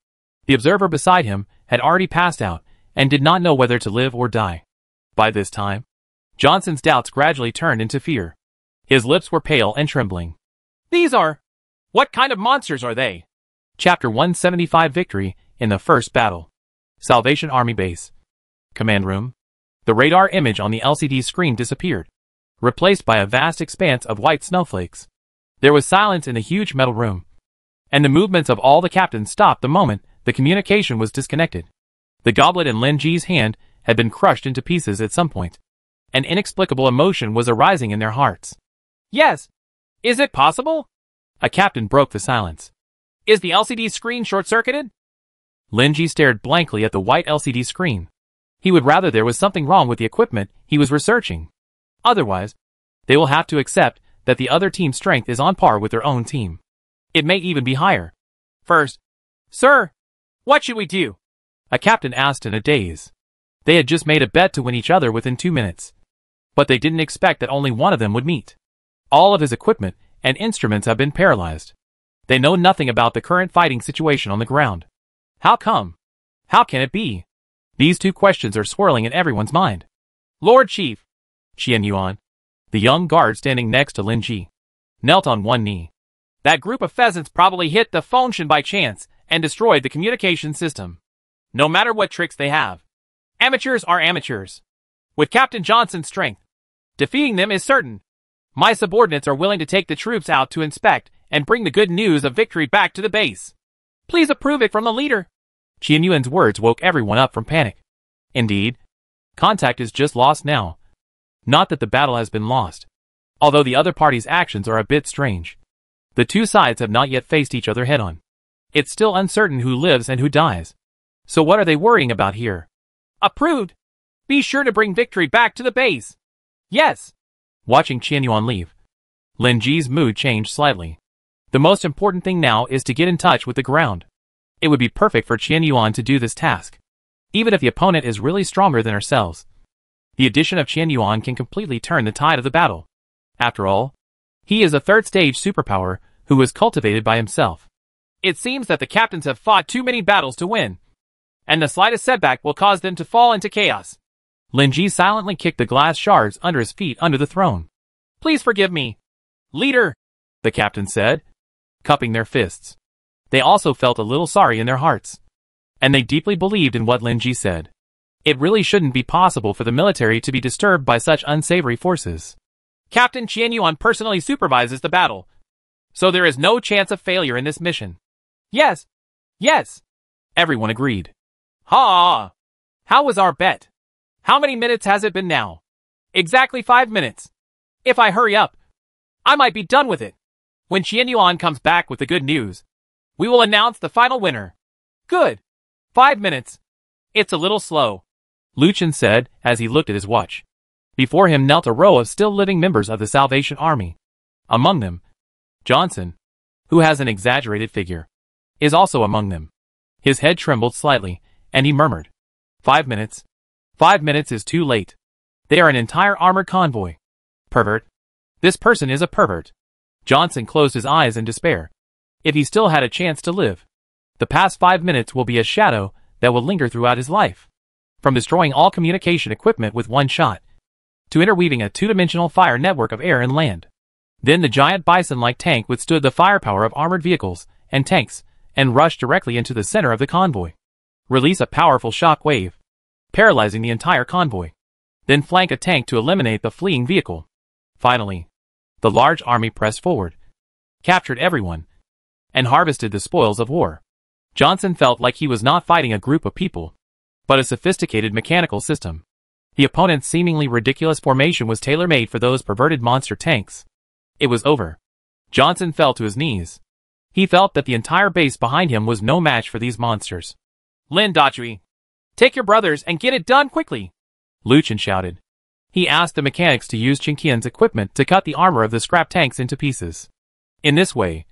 The observer beside him had already passed out and did not know whether to live or die. By this time, Johnson's doubts gradually turned into fear. His lips were pale and trembling. These are... What kind of monsters are they? Chapter 175 Victory in the First Battle. Salvation Army Base. Command Room. The radar image on the LCD screen disappeared, replaced by a vast expanse of white snowflakes. There was silence in the huge metal room, and the movements of all the captains stopped the moment the communication was disconnected. The goblet in Lin Ji's hand had been crushed into pieces at some point. An inexplicable emotion was arising in their hearts. Yes. Is it possible? A captain broke the silence. Is the LCD screen short-circuited? Lin Ji stared blankly at the white LCD screen. He would rather there was something wrong with the equipment he was researching. Otherwise, they will have to accept that the other team's strength is on par with their own team. It may even be higher. First, Sir, what should we do? A captain asked in a daze. They had just made a bet to win each other within two minutes. But they didn't expect that only one of them would meet. All of his equipment and instruments have been paralyzed. They know nothing about the current fighting situation on the ground. How come? How can it be? These two questions are swirling in everyone's mind. Lord Chief, Qian Yuan, the young guard standing next to Lin Ji, knelt on one knee. That group of pheasants probably hit the Fengshen by chance and destroyed the communication system. No matter what tricks they have. Amateurs are amateurs. With Captain Johnson's strength, defeating them is certain. My subordinates are willing to take the troops out to inspect and bring the good news of victory back to the base. Please approve it from the leader. Qian Yuan's words woke everyone up from panic. Indeed, contact is just lost now, not that the battle has been lost. Although the other party's actions are a bit strange. The two sides have not yet faced each other head-on. It's still uncertain who lives and who dies. So what are they worrying about here? Approved! Be sure to bring victory back to the base. Yes. Watching Qian Yuan leave, Lin Ji's mood changed slightly. The most important thing now is to get in touch with the ground. It would be perfect for Qian Yuan to do this task. Even if the opponent is really stronger than ourselves, the addition of Qian Yuan can completely turn the tide of the battle. After all, he is a third stage superpower who was cultivated by himself. It seems that the captains have fought too many battles to win, and the slightest setback will cause them to fall into chaos. Lin Ji silently kicked the glass shards under his feet under the throne. Please forgive me. Leader, the captain said, cupping their fists. They also felt a little sorry in their hearts. And they deeply believed in what Lin Ji said. It really shouldn't be possible for the military to be disturbed by such unsavory forces. Captain Qian Yuan personally supervises the battle, so there is no chance of failure in this mission. Yes, yes, everyone agreed. Ha! How was our bet? How many minutes has it been now? Exactly five minutes. If I hurry up, I might be done with it. When Qian Yuan comes back with the good news, we will announce the final winner. Good. Five minutes. It's a little slow. Lu Chen said as he looked at his watch. Before him knelt a row of still living members of the Salvation Army. Among them, Johnson, who has an exaggerated figure, is also among them. His head trembled slightly, and he murmured, Five minutes. Five minutes is too late. They are an entire armored convoy. Pervert. This person is a pervert. Johnson closed his eyes in despair. If he still had a chance to live, the past five minutes will be a shadow that will linger throughout his life. From destroying all communication equipment with one shot, to interweaving a two-dimensional fire network of air and land. Then the giant bison-like tank withstood the firepower of armored vehicles and tanks and rushed directly into the center of the convoy. Release a powerful shock wave, paralyzing the entire convoy. Then flank a tank to eliminate the fleeing vehicle. Finally, the large army pressed forward, captured everyone, and harvested the spoils of war. Johnson felt like he was not fighting a group of people, but a sophisticated mechanical system. The opponent's seemingly ridiculous formation was tailor-made for those perverted monster tanks. It was over. Johnson fell to his knees. He felt that the entire base behind him was no match for these monsters. Lin Dachui, take your brothers and get it done quickly. Lu Chen shouted. He asked the mechanics to use Qingtian's equipment to cut the armor of the scrap tanks into pieces. In this way,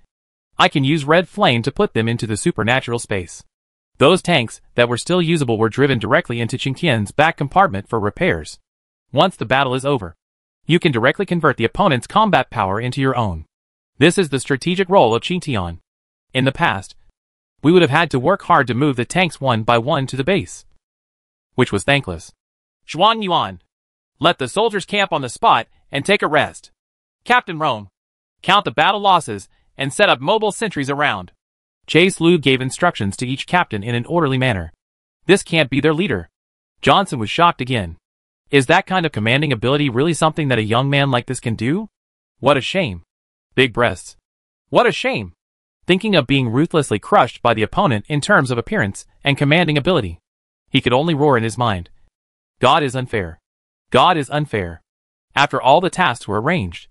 I can use red flame to put them into the supernatural space. Those tanks that were still usable were driven directly into Qingtian's back compartment for repairs. Once the battle is over, you can directly convert the opponent's combat power into your own. This is the strategic role of Qingtian. In the past, we would have had to work hard to move the tanks one by one to the base, which was thankless. Zhuang Yuan, let the soldiers camp on the spot and take a rest. Captain Rome. count the battle losses and set up mobile sentries around. Chase Lu gave instructions to each captain in an orderly manner. This can't be their leader. Johnson was shocked again. Is that kind of commanding ability really something that a young man like this can do? What a shame. Big breasts. What a shame. Thinking of being ruthlessly crushed by the opponent in terms of appearance and commanding ability. He could only roar in his mind. God is unfair. God is unfair. After all the tasks were arranged,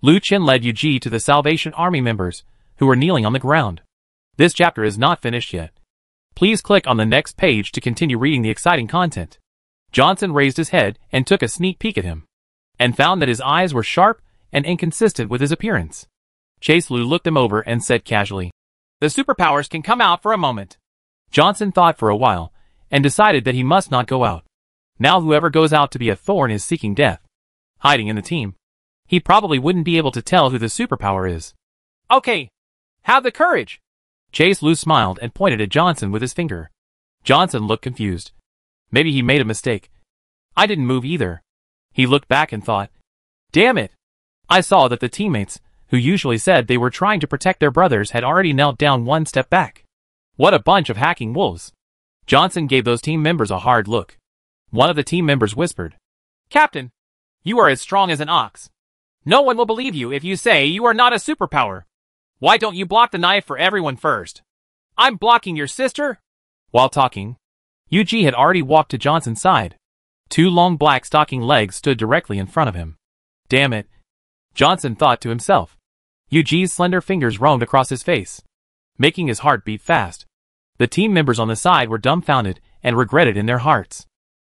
Lu Chen led Yu Ji to the Salvation Army members, who were kneeling on the ground. This chapter is not finished yet. Please click on the next page to continue reading the exciting content. Johnson raised his head and took a sneak peek at him, and found that his eyes were sharp and inconsistent with his appearance. Chase Lu looked him over and said casually, The superpowers can come out for a moment. Johnson thought for a while, and decided that he must not go out. Now whoever goes out to be a thorn is seeking death. Hiding in the team. He probably wouldn't be able to tell who the superpower is. Okay. Have the courage. Chase Lu smiled and pointed at Johnson with his finger. Johnson looked confused. Maybe he made a mistake. I didn't move either. He looked back and thought, Damn it! I saw that the teammates, who usually said they were trying to protect their brothers had already knelt down one step back. What a bunch of hacking wolves. Johnson gave those team members a hard look. One of the team members whispered, Captain, you are as strong as an ox. No one will believe you if you say you are not a superpower. Why don't you block the knife for everyone first? I'm blocking your sister? While talking, Yuji had already walked to Johnson's side. Two long black stocking legs stood directly in front of him. Damn it. Johnson thought to himself. Yuji's slender fingers roamed across his face, making his heart beat fast. The team members on the side were dumbfounded and regretted in their hearts.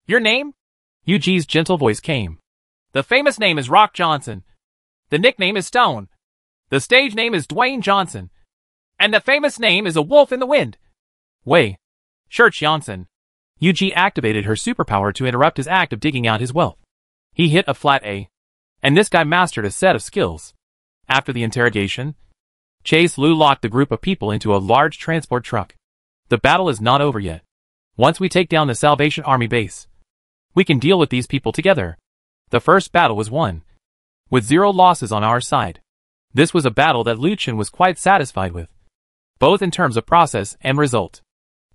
Your name? Yu Ji's gentle voice came. The famous name is Rock Johnson. The nickname is Stone. The stage name is Dwayne Johnson. And the famous name is A Wolf in the Wind. Wei. Church Johnson. Yu Ji activated her superpower to interrupt his act of digging out his wealth. He hit a flat A. And this guy mastered a set of skills. After the interrogation, Chase Lu locked the group of people into a large transport truck. The battle is not over yet. Once we take down the Salvation Army base, we can deal with these people together. The first battle was won. With zero losses on our side. This was a battle that Lu Chen was quite satisfied with. Both in terms of process and result.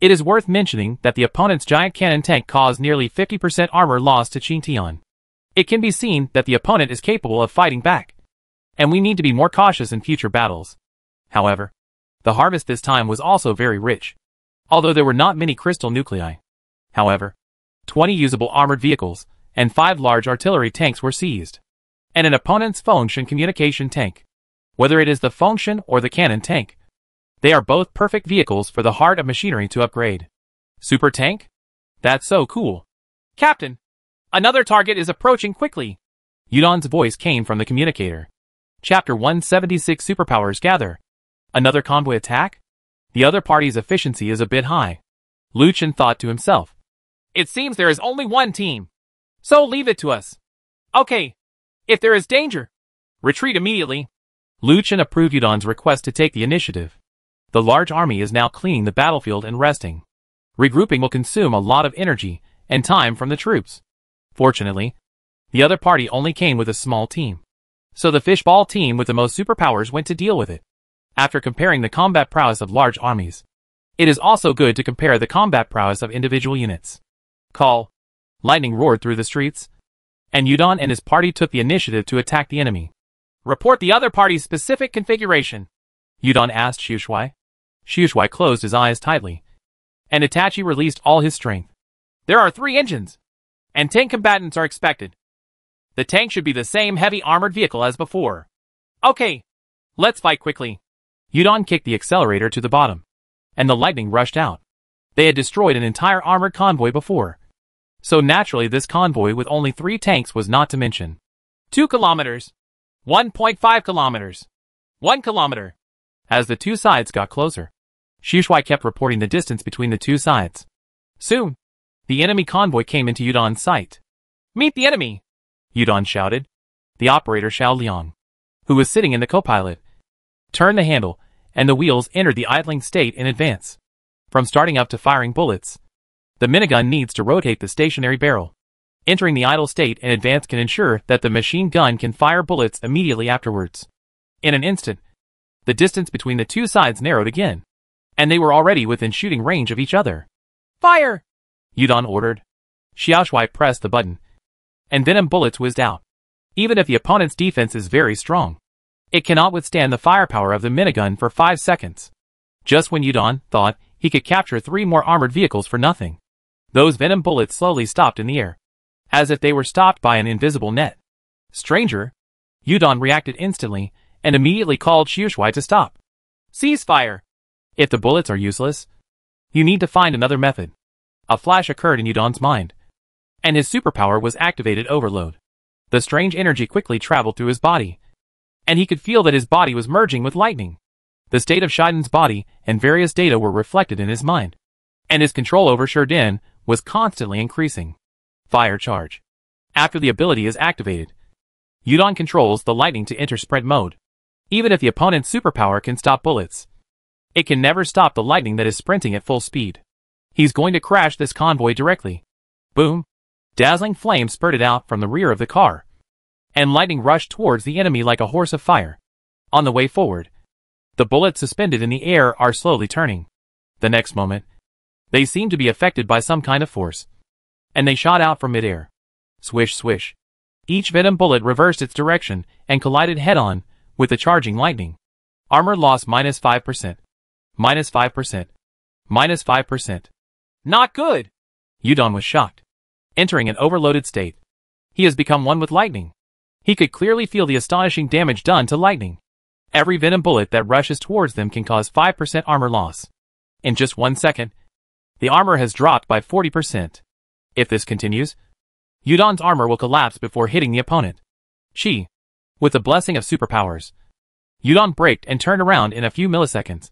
It is worth mentioning that the opponent's giant cannon tank caused nearly 50% armor loss to Qingtian. It can be seen that the opponent is capable of fighting back. And we need to be more cautious in future battles. However, the harvest this time was also very rich. Although there were not many crystal nuclei. However, 20 usable armored vehicles, and 5 large artillery tanks were seized. And an opponent's function communication tank. Whether it is the function or the cannon tank, they are both perfect vehicles for the heart of machinery to upgrade. Super tank? That's so cool. Captain, another target is approaching quickly. Yudon's voice came from the communicator. Chapter 176 Superpowers Gather. Another convoy attack? The other party's efficiency is a bit high. Lu Chen thought to himself. It seems there is only one team. So leave it to us. Okay. If there is danger, retreat immediately. Lu Chen approved Yudon's request to take the initiative. The large army is now cleaning the battlefield and resting. Regrouping will consume a lot of energy and time from the troops. Fortunately, the other party only came with a small team. So the fishball team with the most superpowers went to deal with it. After comparing the combat prowess of large armies, it is also good to compare the combat prowess of individual units. Call. Lightning roared through the streets. And Yudon and his party took the initiative to attack the enemy. Report the other party's specific configuration. Yudon asked Xiushui. Xiushui closed his eyes tightly. And Itachi released all his strength. There are three engines. And ten combatants are expected. The tank should be the same heavy armored vehicle as before. Okay. Let's fight quickly. Yudon kicked the accelerator to the bottom. And the lightning rushed out. They had destroyed an entire armored convoy before. So naturally this convoy with only three tanks was not to mention. 2 kilometers. 1.5 kilometers. 1 kilometer. As the two sides got closer, Xiushui kept reporting the distance between the two sides. Soon, the enemy convoy came into Yudon's sight. Meet the enemy! Yudon shouted. The operator Xiao Liang, who was sitting in the co-pilot, turned the handle, and the wheels enter the idling state in advance. From starting up to firing bullets, the minigun needs to rotate the stationary barrel. Entering the idle state in advance can ensure that the machine gun can fire bullets immediately afterwards. In an instant, the distance between the two sides narrowed again, and they were already within shooting range of each other. Fire! Yudon ordered. Xiaoshui pressed the button, and venom bullets whizzed out. Even if the opponent's defense is very strong, it cannot withstand the firepower of the minigun for five seconds. Just when Yudon thought he could capture three more armored vehicles for nothing. Those venom bullets slowly stopped in the air, as if they were stopped by an invisible net. Stranger, Yudon reacted instantly and immediately called Xiushui to stop. Ceasefire. If the bullets are useless, you need to find another method. A flash occurred in Yudon's mind, and his superpower was activated overload. The strange energy quickly traveled through his body, and he could feel that his body was merging with lightning. The state of Shaiden's body and various data were reflected in his mind, and his control over Sherdin was constantly increasing. Fire charge. After the ability is activated, Yudon controls the lightning to enter spread mode. Even if the opponent's superpower can stop bullets, it can never stop the lightning that is sprinting at full speed. He's going to crash this convoy directly. Boom. Dazzling flames spurted out from the rear of the car, and lightning rushed towards the enemy like a horse of fire. On the way forward, the bullets suspended in the air are slowly turning. The next moment, they seem to be affected by some kind of force. And they shot out from midair. Swish swish. Each venom bullet reversed its direction and collided head-on with the charging lightning. Armor loss minus 5%. Minus 5%. Minus 5%. Not good! Yudon was shocked. Entering an overloaded state. He has become one with lightning. He could clearly feel the astonishing damage done to lightning. Every venom bullet that rushes towards them can cause 5% armor loss. In just one second, the armor has dropped by 40%. If this continues, Yudon's armor will collapse before hitting the opponent. Chi. With the blessing of superpowers, Yudon braked and turned around in a few milliseconds,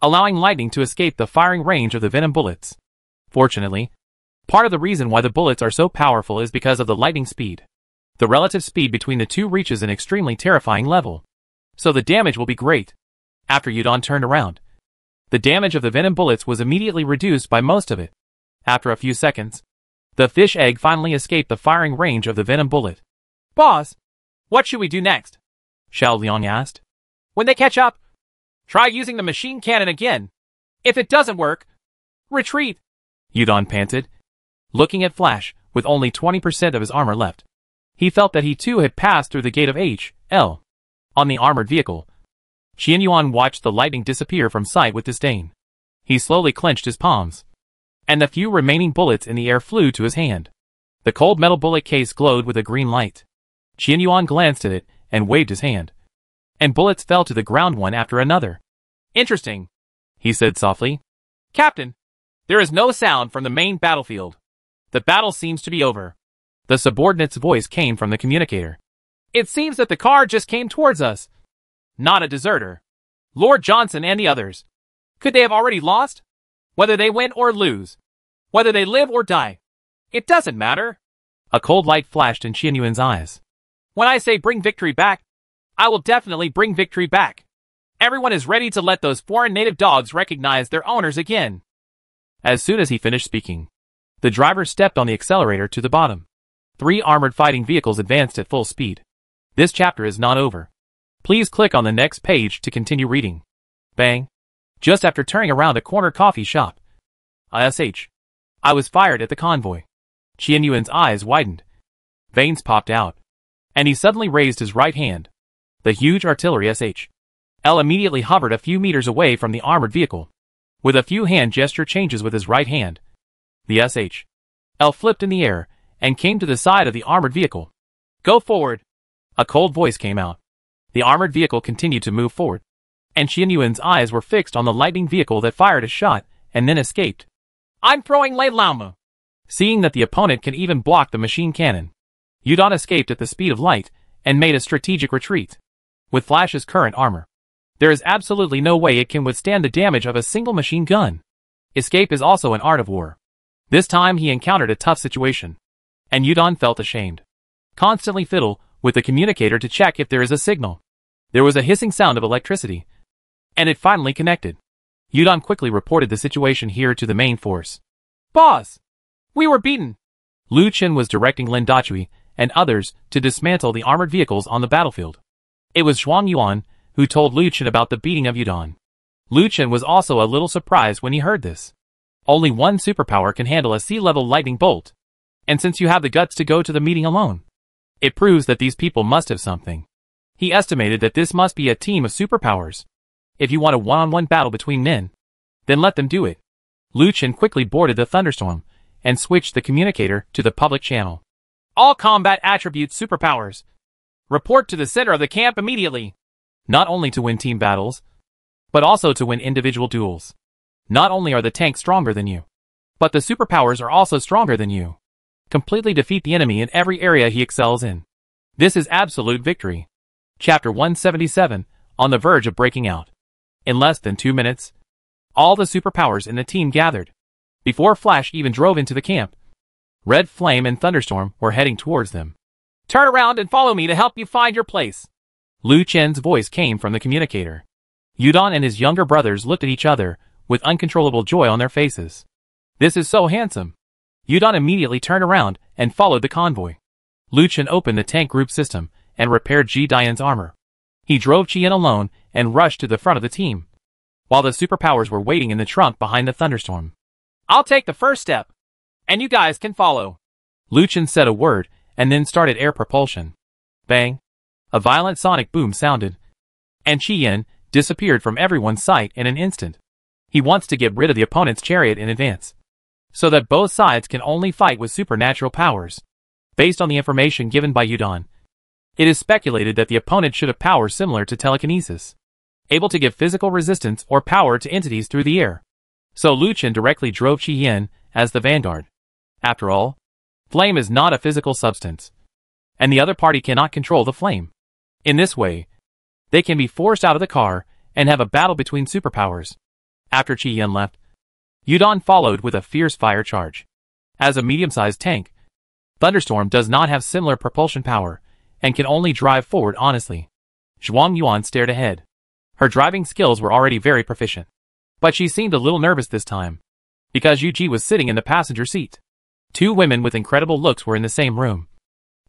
allowing lightning to escape the firing range of the venom bullets. Fortunately, part of the reason why the bullets are so powerful is because of the lightning speed. The relative speed between the two reaches an extremely terrifying level. So the damage will be great. After Yudon turned around, the damage of the venom bullets was immediately reduced by most of it. After a few seconds, the fish egg finally escaped the firing range of the venom bullet. Boss, what should we do next? Xiao Liang asked. When they catch up, try using the machine cannon again. If it doesn't work, retreat. Yudon panted, looking at Flash with only 20% of his armor left. He felt that he too had passed through the gate of H, L. On the armored vehicle, Qian Yuan watched the lightning disappear from sight with disdain. He slowly clenched his palms, and the few remaining bullets in the air flew to his hand. The cold metal bullet case glowed with a green light. Qian Yuan glanced at it and waved his hand. And bullets fell to the ground one after another. Interesting, he said softly. Captain, there is no sound from the main battlefield. The battle seems to be over. The subordinate's voice came from the communicator. It seems that the car just came towards us. Not a deserter. Lord Johnson and the others. Could they have already lost? Whether they win or lose. Whether they live or die. It doesn't matter. A cold light flashed in Qian eyes. When I say bring victory back, I will definitely bring victory back. Everyone is ready to let those foreign native dogs recognize their owners again. As soon as he finished speaking, the driver stepped on the accelerator to the bottom. Three armored fighting vehicles advanced at full speed. This chapter is not over. Please click on the next page to continue reading. Bang. Just after turning around a corner coffee shop. ISH. I was fired at the convoy. Qian Yuan's eyes widened. Veins popped out. And he suddenly raised his right hand. The huge artillery SH. L immediately hovered a few meters away from the armored vehicle. With a few hand gesture changes with his right hand. The SH. L flipped in the air and came to the side of the armored vehicle. Go forward. A cold voice came out. The armored vehicle continued to move forward, and Qian Yuan's eyes were fixed on the lightning vehicle that fired a shot and then escaped. I'm throwing Lei Laoma. Seeing that the opponent can even block the machine cannon, Yudon escaped at the speed of light and made a strategic retreat. With Flash's current armor, there is absolutely no way it can withstand the damage of a single machine gun. Escape is also an art of war. This time he encountered a tough situation, and Yudon felt ashamed. Constantly fiddle with the communicator to check if there is a signal. There was a hissing sound of electricity. And it finally connected. Yudon quickly reported the situation here to the main force. Boss! We were beaten! Lu Chen was directing Lin Dachui and others to dismantle the armored vehicles on the battlefield. It was Zhuang Yuan who told Lu Chen about the beating of Yudon. Lu Chen was also a little surprised when he heard this. Only one superpower can handle a sea-level lightning bolt. And since you have the guts to go to the meeting alone, it proves that these people must have something. He estimated that this must be a team of superpowers. If you want a one-on-one -on -one battle between men, then let them do it. Lu Chen quickly boarded the thunderstorm and switched the communicator to the public channel. All combat attribute superpowers. Report to the center of the camp immediately. Not only to win team battles, but also to win individual duels. Not only are the tanks stronger than you, but the superpowers are also stronger than you. Completely defeat the enemy in every area he excels in. This is absolute victory. Chapter 177, on the verge of breaking out. In less than two minutes, all the superpowers in the team gathered. Before Flash even drove into the camp, Red Flame and Thunderstorm were heading towards them. Turn around and follow me to help you find your place. Lu Chen's voice came from the communicator. Yudon and his younger brothers looked at each other with uncontrollable joy on their faces. This is so handsome. Yudon immediately turned around and followed the convoy. Lu Chen opened the tank group system and repaired Ji Dian's armor. He drove Qian alone and rushed to the front of the team, while the superpowers were waiting in the trunk behind the thunderstorm. I'll take the first step, and you guys can follow. Lu Chen said a word and then started air propulsion. Bang! A violent sonic boom sounded, and Qian disappeared from everyone's sight in an instant. He wants to get rid of the opponent's chariot in advance, so that both sides can only fight with supernatural powers. Based on the information given by Yudon, it is speculated that the opponent should have powers similar to telekinesis, able to give physical resistance or power to entities through the air. So Lu Chen directly drove Qi Yin as the vanguard. After all, flame is not a physical substance, and the other party cannot control the flame. In this way, they can be forced out of the car and have a battle between superpowers. After Qi Yin left, Yudon followed with a fierce fire charge. As a medium-sized tank, Thunderstorm does not have similar propulsion power and can only drive forward honestly. Zhuang Yuan stared ahead. Her driving skills were already very proficient. But she seemed a little nervous this time. Because Yuji was sitting in the passenger seat. Two women with incredible looks were in the same room.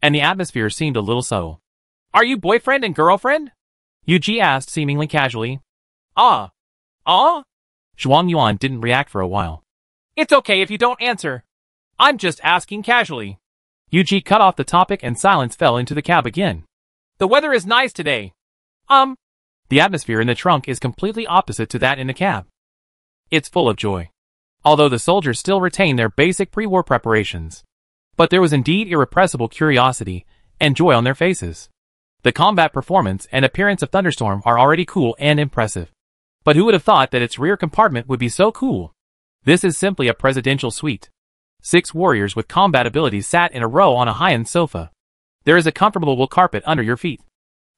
And the atmosphere seemed a little subtle. Are you boyfriend and girlfriend? Yuji asked seemingly casually. Ah. Ah? Zhuang Yuan didn't react for a while. It's okay if you don't answer. I'm just asking casually. Yuji cut off the topic and silence fell into the cab again. The weather is nice today. Um. The atmosphere in the trunk is completely opposite to that in the cab. It's full of joy. Although the soldiers still retain their basic pre-war preparations. But there was indeed irrepressible curiosity and joy on their faces. The combat performance and appearance of Thunderstorm are already cool and impressive. But who would have thought that its rear compartment would be so cool? This is simply a presidential suite. Six warriors with combat abilities sat in a row on a high-end sofa. There is a comfortable wool carpet under your feet.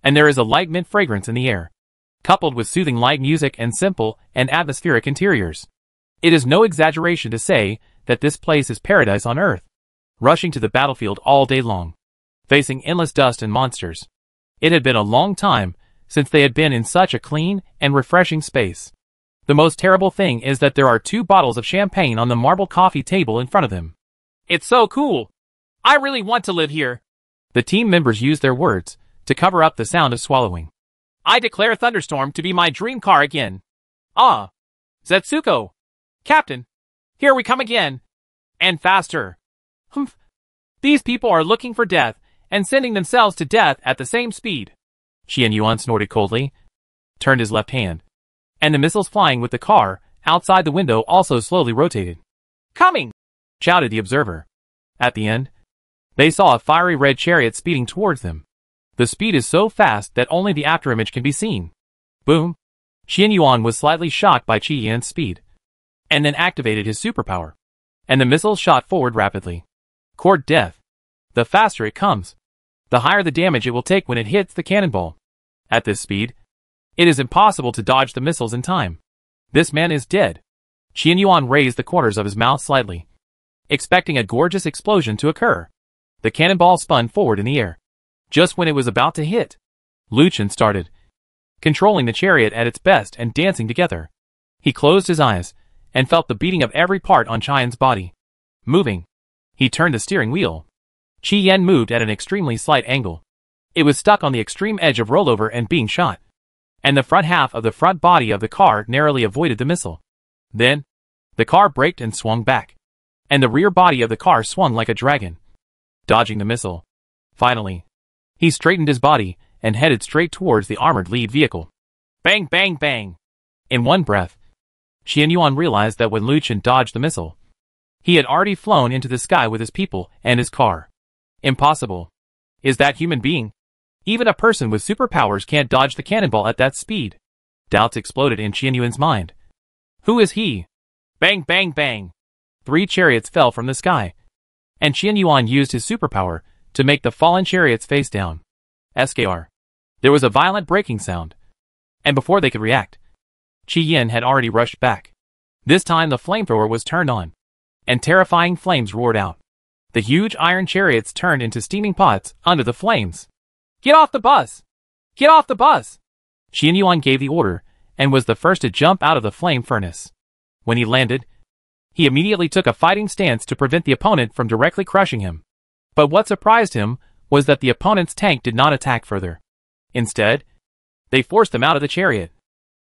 And there is a light mint fragrance in the air coupled with soothing light music and simple and atmospheric interiors. It is no exaggeration to say that this place is paradise on earth. Rushing to the battlefield all day long. Facing endless dust and monsters. It had been a long time since they had been in such a clean and refreshing space. The most terrible thing is that there are two bottles of champagne on the marble coffee table in front of them. It's so cool. I really want to live here. The team members used their words to cover up the sound of swallowing. I declare Thunderstorm to be my dream car again. Ah. Zetsuko. Captain. Here we come again. And faster. Humph. These people are looking for death and sending themselves to death at the same speed. Qian Yuan snorted coldly, turned his left hand, and the missiles flying with the car outside the window also slowly rotated. Coming! shouted the observer. At the end, they saw a fiery red chariot speeding towards them. The speed is so fast that only the afterimage can be seen. Boom. Qian Yuan was slightly shocked by Qi Yan's speed, and then activated his superpower. And the missile shot forward rapidly. Court death. The faster it comes, the higher the damage it will take when it hits the cannonball. At this speed, it is impossible to dodge the missiles in time. This man is dead. Qian Yuan raised the corners of his mouth slightly, expecting a gorgeous explosion to occur. The cannonball spun forward in the air. Just when it was about to hit, Lu Chen started, controlling the chariot at its best and dancing together. He closed his eyes and felt the beating of every part on Qian's body. Moving, he turned the steering wheel. Qi Yan moved at an extremely slight angle. It was stuck on the extreme edge of rollover and being shot. And the front half of the front body of the car narrowly avoided the missile. Then, the car braked and swung back. And the rear body of the car swung like a dragon, dodging the missile. Finally, he straightened his body and headed straight towards the armored lead vehicle. Bang, bang, bang. In one breath, Qian Yuan realized that when Lu Chen dodged the missile, he had already flown into the sky with his people and his car. Impossible. Is that human being? Even a person with superpowers can't dodge the cannonball at that speed. Doubts exploded in Qian Yuan's mind. Who is he? Bang, bang, bang. Three chariots fell from the sky. And Qian Yuan used his superpower to make the fallen chariots face down. SKR. There was a violent breaking sound. And before they could react, Qi Yin had already rushed back. This time the flamethrower was turned on, and terrifying flames roared out. The huge iron chariots turned into steaming pots under the flames. Get off the bus! Get off the bus! Qian Yuan gave the order, and was the first to jump out of the flame furnace. When he landed, he immediately took a fighting stance to prevent the opponent from directly crushing him. But what surprised him was that the opponent's tank did not attack further. Instead, they forced them out of the chariot,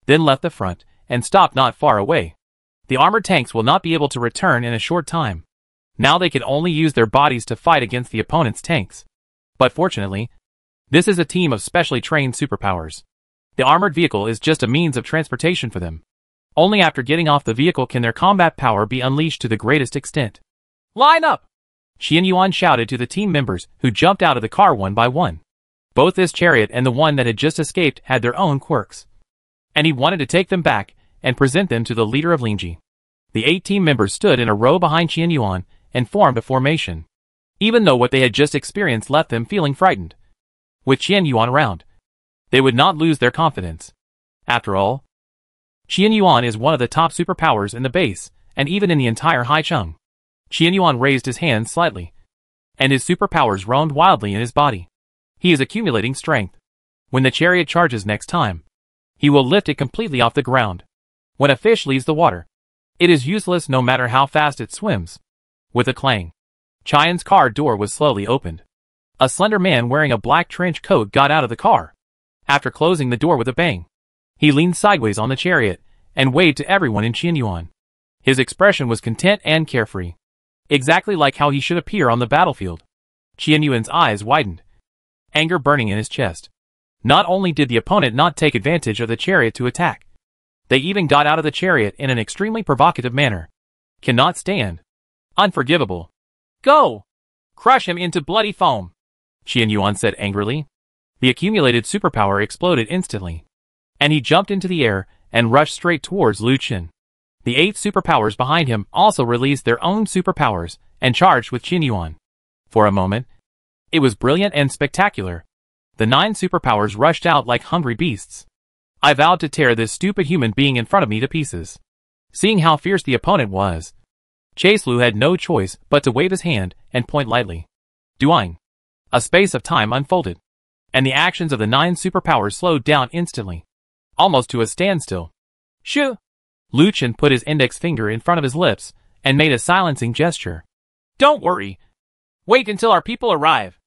then left the front and stopped not far away. The armored tanks will not be able to return in a short time. Now they can only use their bodies to fight against the opponent's tanks. But fortunately, this is a team of specially trained superpowers. The armored vehicle is just a means of transportation for them. Only after getting off the vehicle can their combat power be unleashed to the greatest extent. Line up! Qian Yuan shouted to the team members who jumped out of the car one by one. Both this chariot and the one that had just escaped had their own quirks. And he wanted to take them back and present them to the leader of Lin Ji. The eight team members stood in a row behind Qian Yuan and formed a formation. Even though what they had just experienced left them feeling frightened. With Qian Yuan around, they would not lose their confidence. After all, Qian Yuan is one of the top superpowers in the base, and even in the entire Haicheng. Qian Yuan raised his hands slightly, and his superpowers roamed wildly in his body. He is accumulating strength. When the chariot charges next time, He will lift it completely off the ground. When a fish leaves the water, it is useless no matter how fast it swims. With a clang, Chian's car door was slowly opened. A slender man wearing a black trench coat got out of the car. After closing the door with a bang, he leaned sideways on the chariot and waved to everyone in Qianyuan. His expression was content and carefree. Exactly like how he should appear on the battlefield. Qianyuan's eyes widened, anger burning in his chest. Not only did the opponent not take advantage of the chariot to attack, they even got out of the chariot in an extremely provocative manner. Cannot stand. Unforgivable. Go! Crush him into bloody foam. Qian Yuan said angrily. The accumulated superpower exploded instantly. And he jumped into the air and rushed straight towards Lu Chen. The eight superpowers behind him also released their own superpowers and charged with Qian Yuan. For a moment, it was brilliant and spectacular. The nine superpowers rushed out like hungry beasts. I vowed to tear this stupid human being in front of me to pieces. Seeing how fierce the opponent was, Chase Lu had no choice but to wave his hand and point lightly. Duang. A space of time unfolded, and the actions of the nine superpowers slowed down instantly, almost to a standstill. Shoo! Lu Chen put his index finger in front of his lips and made a silencing gesture. Don't worry. Wait until our people arrive.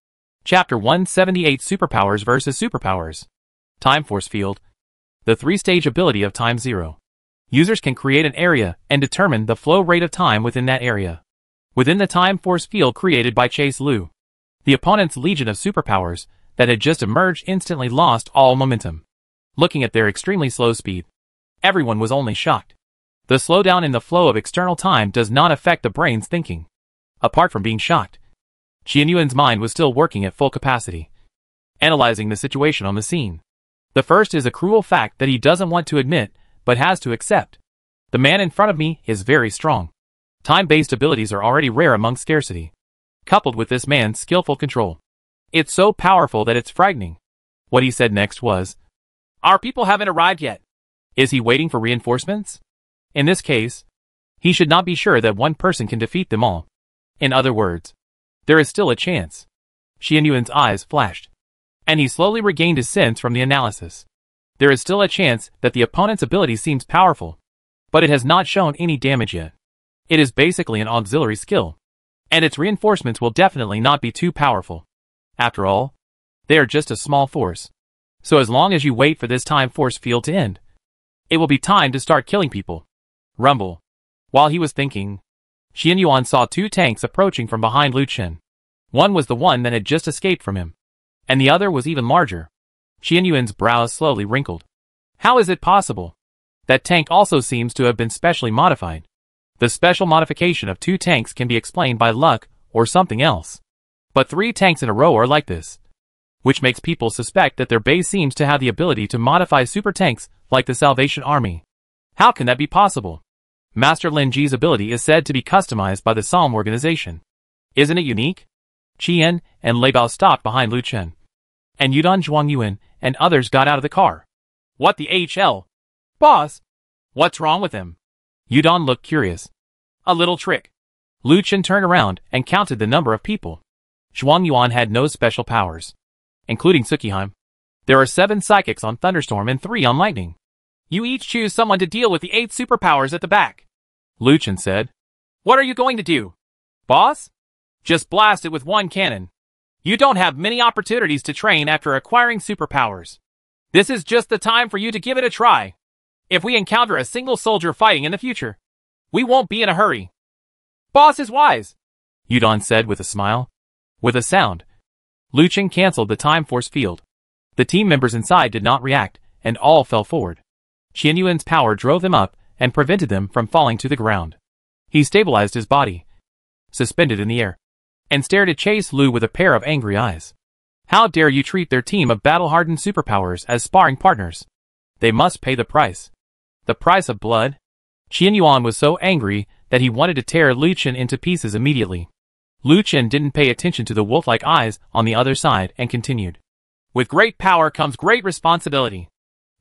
Chapter 178 Superpowers vs. Superpowers. Time Force Field, the three-stage ability of Time Zero. Users can create an area and determine the flow rate of time within that area. Within the time force field created by Chase Lu, the opponent's legion of superpowers that had just emerged instantly lost all momentum. Looking at their extremely slow speed, everyone was only shocked. The slowdown in the flow of external time does not affect the brain's thinking. Apart from being shocked, Qianyuan's mind was still working at full capacity, analyzing the situation on the scene. The first is a cruel fact that he doesn't want to admit, but has to accept. The man in front of me is very strong. Time-based abilities are already rare among scarcity. Coupled with this man's skillful control. It's so powerful that it's frightening. What he said next was, Our people haven't arrived yet. Is he waiting for reinforcements? In this case, he should not be sure that one person can defeat them all. In other words, there is still a chance. Xianyuan's eyes flashed and he slowly regained his sense from the analysis. There is still a chance that the opponent's ability seems powerful, but it has not shown any damage yet. It is basically an auxiliary skill, and its reinforcements will definitely not be too powerful. After all, they are just a small force. So as long as you wait for this time force field to end, it will be time to start killing people. Rumble. While he was thinking, Xian Yuan saw two tanks approaching from behind Lu Chen. One was the one that had just escaped from him and the other was even larger. Qianyuan's brows slowly wrinkled. How is it possible? That tank also seems to have been specially modified. The special modification of two tanks can be explained by luck or something else. But three tanks in a row are like this. Which makes people suspect that their base seems to have the ability to modify super tanks like the Salvation Army. How can that be possible? Master Lin Ji's ability is said to be customized by the Psalm organization. Isn't it unique? Qian and Lei Bao stopped behind Lu Chen and Yudon Zhuangyuan and others got out of the car. What the HL? Boss! What's wrong with him? Yudon looked curious. A little trick. Lu Chen turned around and counted the number of people. Zhuang Yuan had no special powers, including Sukiheim. There are seven psychics on Thunderstorm and three on Lightning. You each choose someone to deal with the eight superpowers at the back. Lu Chen said. What are you going to do? Boss? Just blast it with one cannon. You don't have many opportunities to train after acquiring superpowers. This is just the time for you to give it a try. If we encounter a single soldier fighting in the future, we won't be in a hurry. Boss is wise, Yudon said with a smile. With a sound, Lu Chen canceled the time force field. The team members inside did not react, and all fell forward. Qianyuan's power drove them up and prevented them from falling to the ground. He stabilized his body, suspended in the air and stared at Chase Lu with a pair of angry eyes. How dare you treat their team of battle-hardened superpowers as sparring partners? They must pay the price. The price of blood? Qian Yuan was so angry that he wanted to tear Lu Chen into pieces immediately. Lu Chen didn't pay attention to the wolf-like eyes on the other side and continued. With great power comes great responsibility.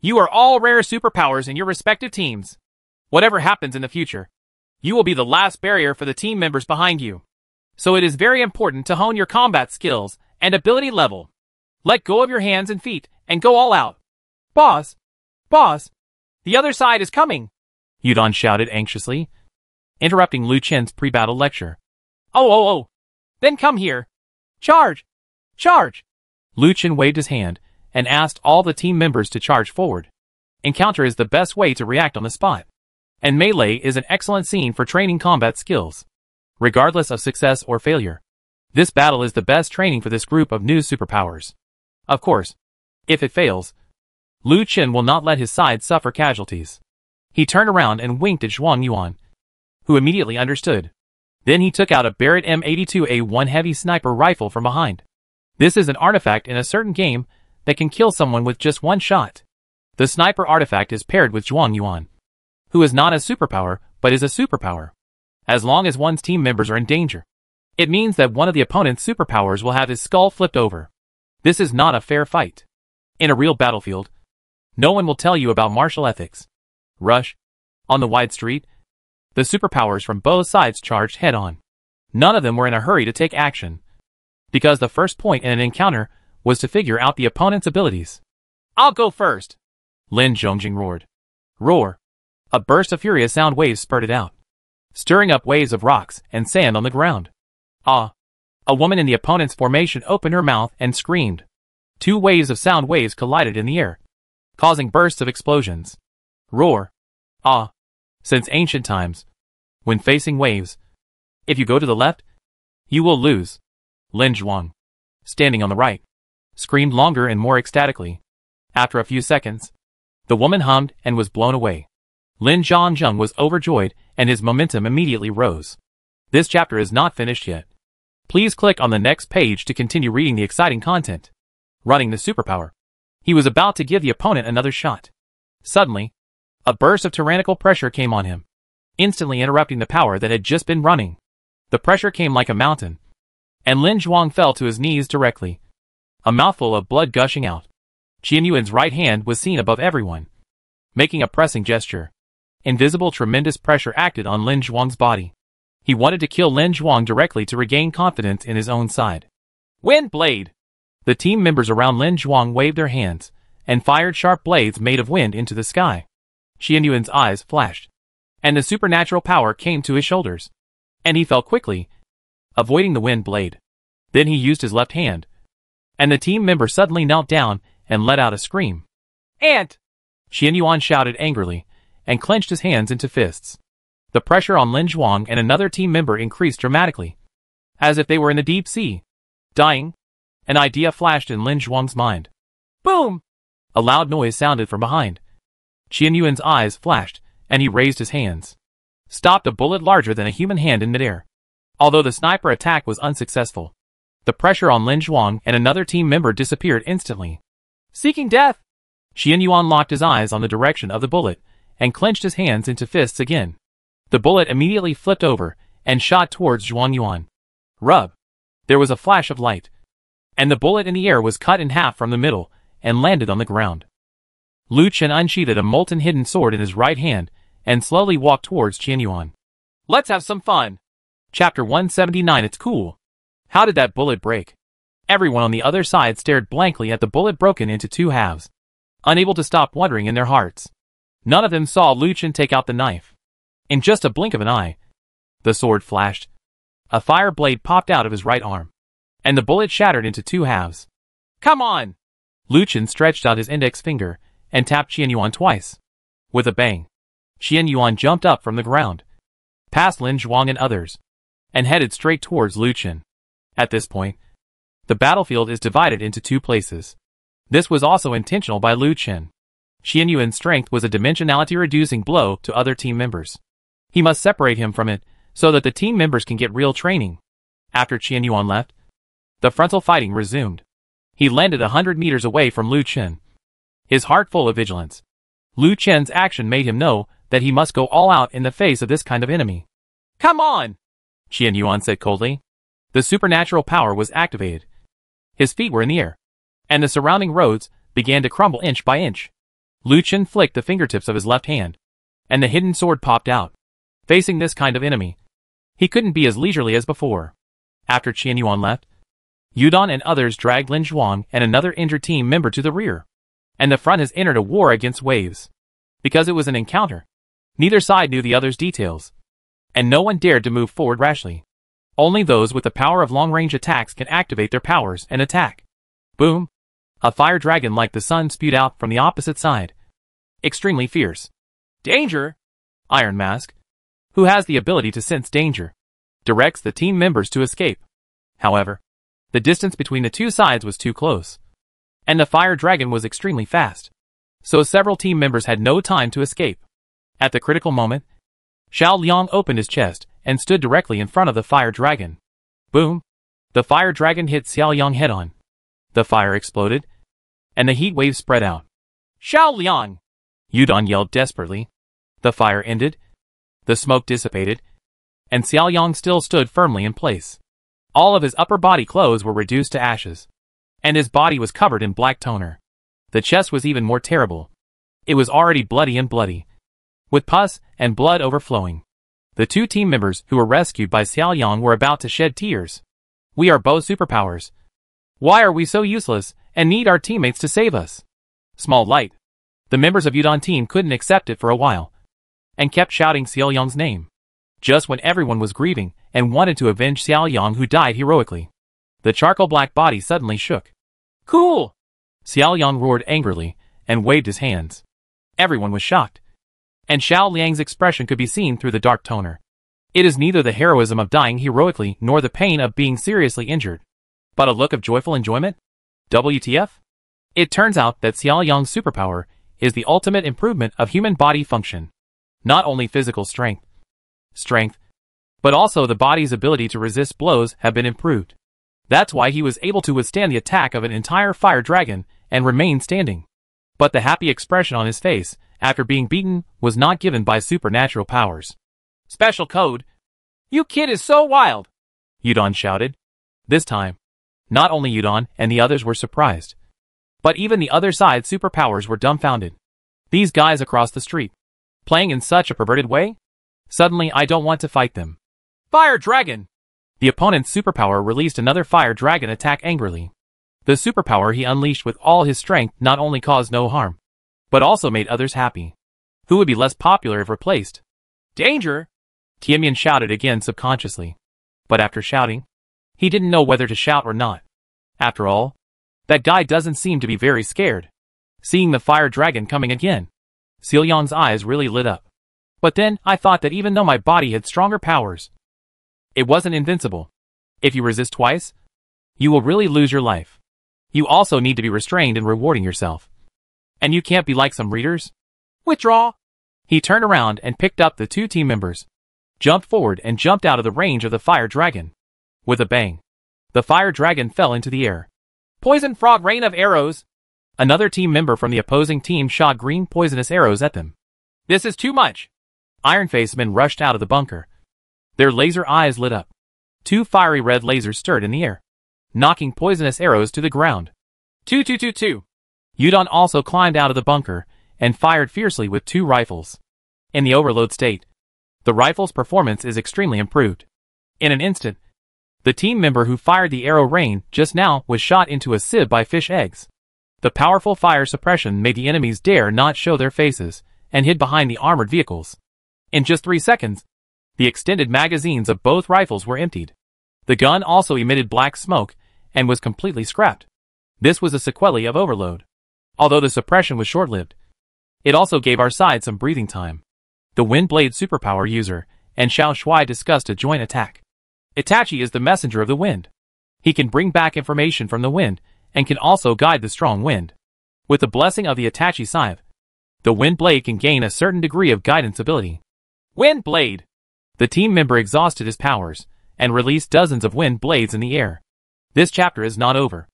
You are all rare superpowers in your respective teams. Whatever happens in the future, you will be the last barrier for the team members behind you so it is very important to hone your combat skills and ability level. Let go of your hands and feet and go all out. Boss, Boss, the other side is coming. Yudon shouted anxiously, interrupting Lu Chen's pre-battle lecture. Oh, oh, oh. Then come here. Charge! Charge! Lu Chen waved his hand and asked all the team members to charge forward. Encounter is the best way to react on the spot. And melee is an excellent scene for training combat skills. Regardless of success or failure. This battle is the best training for this group of new superpowers. Of course, if it fails, Lu Chen will not let his side suffer casualties. He turned around and winked at Zhuang Yuan, who immediately understood. Then he took out a Barrett M82A1 heavy sniper rifle from behind. This is an artifact in a certain game that can kill someone with just one shot. The sniper artifact is paired with Zhuang Yuan, who is not a superpower, but is a superpower. As long as one's team members are in danger. It means that one of the opponent's superpowers will have his skull flipped over. This is not a fair fight. In a real battlefield, no one will tell you about martial ethics. Rush. On the wide street, the superpowers from both sides charged head-on. None of them were in a hurry to take action. Because the first point in an encounter was to figure out the opponent's abilities. I'll go first. Lin Zhongjing roared. Roar. A burst of furious sound waves spurted out, stirring up waves of rocks and sand on the ground. Ah! A woman in the opponent's formation opened her mouth and screamed. Two waves of sound waves collided in the air, causing bursts of explosions. Roar. Ah! Since ancient times, when facing waves, if you go to the left, you will lose. Lin Zhuang, standing on the right, screamed longer and more ecstatically. After a few seconds, the woman hummed and was blown away. Lin Zhongjing was overjoyed and his momentum immediately rose. This chapter is not finished yet. Please click on the next page to continue reading the exciting content. Running the superpower. He was about to give the opponent another shot. Suddenly, a burst of tyrannical pressure came on him, instantly interrupting the power that had just been running. The pressure came like a mountain, and Lin Zhuang fell to his knees directly, a mouthful of blood gushing out. Qian Yuan's right hand was seen above everyone, making a pressing gesture. Invisible tremendous pressure acted on Lin Zhuang's body. He wanted to kill Lin Zhuang directly to regain confidence in his own side. Wind Blade! The team members around Lin Zhuang waved their hands and fired sharp blades made of wind into the sky. Qian Yuan's eyes flashed, and the supernatural power came to his shoulders, and he fell quickly, avoiding the wind blade. Then he used his left hand, and the team member suddenly knelt down and let out a scream. Ant! Qian Yuan shouted angrily, and clenched his hands into fists. The pressure on Lin Zhuang and another team member increased dramatically, as if they were in the deep sea. Dying? An idea flashed in Lin Zhuang's mind. Boom! A loud noise sounded from behind. Qian Yuan's eyes flashed, and he raised his hands. Stopped a bullet larger than a human hand in midair. Although the sniper attack was unsuccessful, the pressure on Lin Zhuang and another team member disappeared instantly. Seeking death! Qian Yuan locked his eyes on the direction of the bullet and clenched his hands into fists again. The bullet immediately flipped over and shot towards Zhuang Yuan. Rub. There was a flash of light, and the bullet in the air was cut in half from the middle and landed on the ground. Lu Chen unsheathed a molten hidden sword in his right hand and slowly walked towards Qian Yuan. Let's have some fun. Chapter 179 It's cool. How did that bullet break? Everyone on the other side stared blankly at the bullet broken into two halves, unable to stop wondering in their hearts. None of them saw Lu Chen take out the knife. In just a blink of an eye, the sword flashed. A fire blade popped out of his right arm, and the bullet shattered into two halves. Come on! Lu Chen stretched out his index finger and tapped Qian Yuan twice. With a bang, Qian Yuan jumped up from the ground, past Lin Zhuang and others, and headed straight towards Lu Chen. At this point, the battlefield is divided into two places. This was also intentional by Lu Chen. Qian Yuan's strength was a dimensionality-reducing blow to other team members. He must separate him from it so that the team members can get real training. After Qian Yuan left, the frontal fighting resumed. He landed a hundred meters away from Lu Chen, his heart full of vigilance. Lu Chen's action made him know that he must go all out in the face of this kind of enemy. Come on! Qian Yuan said coldly. The supernatural power was activated. His feet were in the air, and the surrounding roads began to crumble inch by inch. Lu Chen flicked the fingertips of his left hand, and the hidden sword popped out. Facing this kind of enemy, he couldn't be as leisurely as before. After Qian Yuan left, Yudon and others dragged Lin Zhuang and another injured team member to the rear. And the front has entered a war against waves. Because it was an encounter. Neither side knew the other's details. And no one dared to move forward rashly. Only those with the power of long-range attacks can activate their powers and attack. Boom. A fire dragon like the sun spewed out from the opposite side. Extremely fierce. Danger! Iron Mask, who has the ability to sense danger, directs the team members to escape. However, the distance between the two sides was too close. And the fire dragon was extremely fast. So several team members had no time to escape. At the critical moment, Xiao Liang opened his chest and stood directly in front of the fire dragon. Boom! The fire dragon hit Xiao Liang head on. The fire exploded, and the heat wave spread out. Xiao Liang! Yudon yelled desperately. The fire ended, the smoke dissipated, and Xiao Yang still stood firmly in place. All of his upper body clothes were reduced to ashes, and his body was covered in black toner. The chest was even more terrible. It was already bloody and bloody, with pus and blood overflowing. The two team members who were rescued by Xiao Yang were about to shed tears. We are both superpowers. Why are we so useless and need our teammates to save us? Small light. The members of Yudon team couldn't accept it for a while, and kept shouting Xiao Yang's name. Just when everyone was grieving and wanted to avenge Xiao Yang who died heroically. The charcoal black body suddenly shook. Cool! Xiao Yang roared angrily and waved his hands. Everyone was shocked. And Xiao Liang's expression could be seen through the dark toner. It is neither the heroism of dying heroically nor the pain of being seriously injured, but a look of joyful enjoyment? WTF? It turns out that Xiao Yang's superpower is the ultimate improvement of human body function. Not only physical strength, strength, but also the body's ability to resist blows have been improved. That's why he was able to withstand the attack of an entire fire dragon and remain standing. But the happy expression on his face, after being beaten, was not given by supernatural powers. Special code. You kid is so wild! Yudon shouted. This time, not only Yudon and the others were surprised, but even the other side's superpowers were dumbfounded. These guys across the street, playing in such a perverted way? Suddenly I don't want to fight them. Fire Dragon! The opponent's superpower released another Fire Dragon attack angrily. The superpower he unleashed with all his strength not only caused no harm, but also made others happy. Who would be less popular if replaced? Danger! Tiemian shouted again subconsciously. But after shouting, he didn't know whether to shout or not. After all, that guy doesn't seem to be very scared. Seeing the fire dragon coming again, Xiao eyes really lit up. But then I thought that even though my body had stronger powers, it wasn't invincible. If you resist twice, you will really lose your life. You also need to be restrained in rewarding yourself. And you can't be like some readers. Withdraw. He turned around and picked up the two team members, jumped forward and jumped out of the range of the fire dragon. With a bang, the fire dragon fell into the air. Poison frog rain of arrows. Another team member from the opposing team shot green poisonous arrows at them. This is too much. Iron Face men rushed out of the bunker. Their laser eyes lit up. Two fiery red lasers stirred in the air, knocking poisonous arrows to the ground. Two two two two. Yudon also climbed out of the bunker and fired fiercely with two rifles. In the overload state, the rifle's performance is extremely improved. In an instant, the team member who fired the arrow rain just now was shot into a sieve by fish eggs. The powerful fire suppression made the enemies dare not show their faces and hid behind the armored vehicles. In just three seconds, the extended magazines of both rifles were emptied. The gun also emitted black smoke and was completely scrapped. This was a sequelae of overload. Although the suppression was short-lived, it also gave our side some breathing time. The Windblade superpower user and Xiao Shuai discussed a joint attack. Itachi is the messenger of the wind. He can bring back information from the wind and can also guide the strong wind. With the blessing of the Itachi scythe, the wind blade can gain a certain degree of guidance ability. Wind blade! The team member exhausted his powers and released dozens of wind blades in the air. This chapter is not over.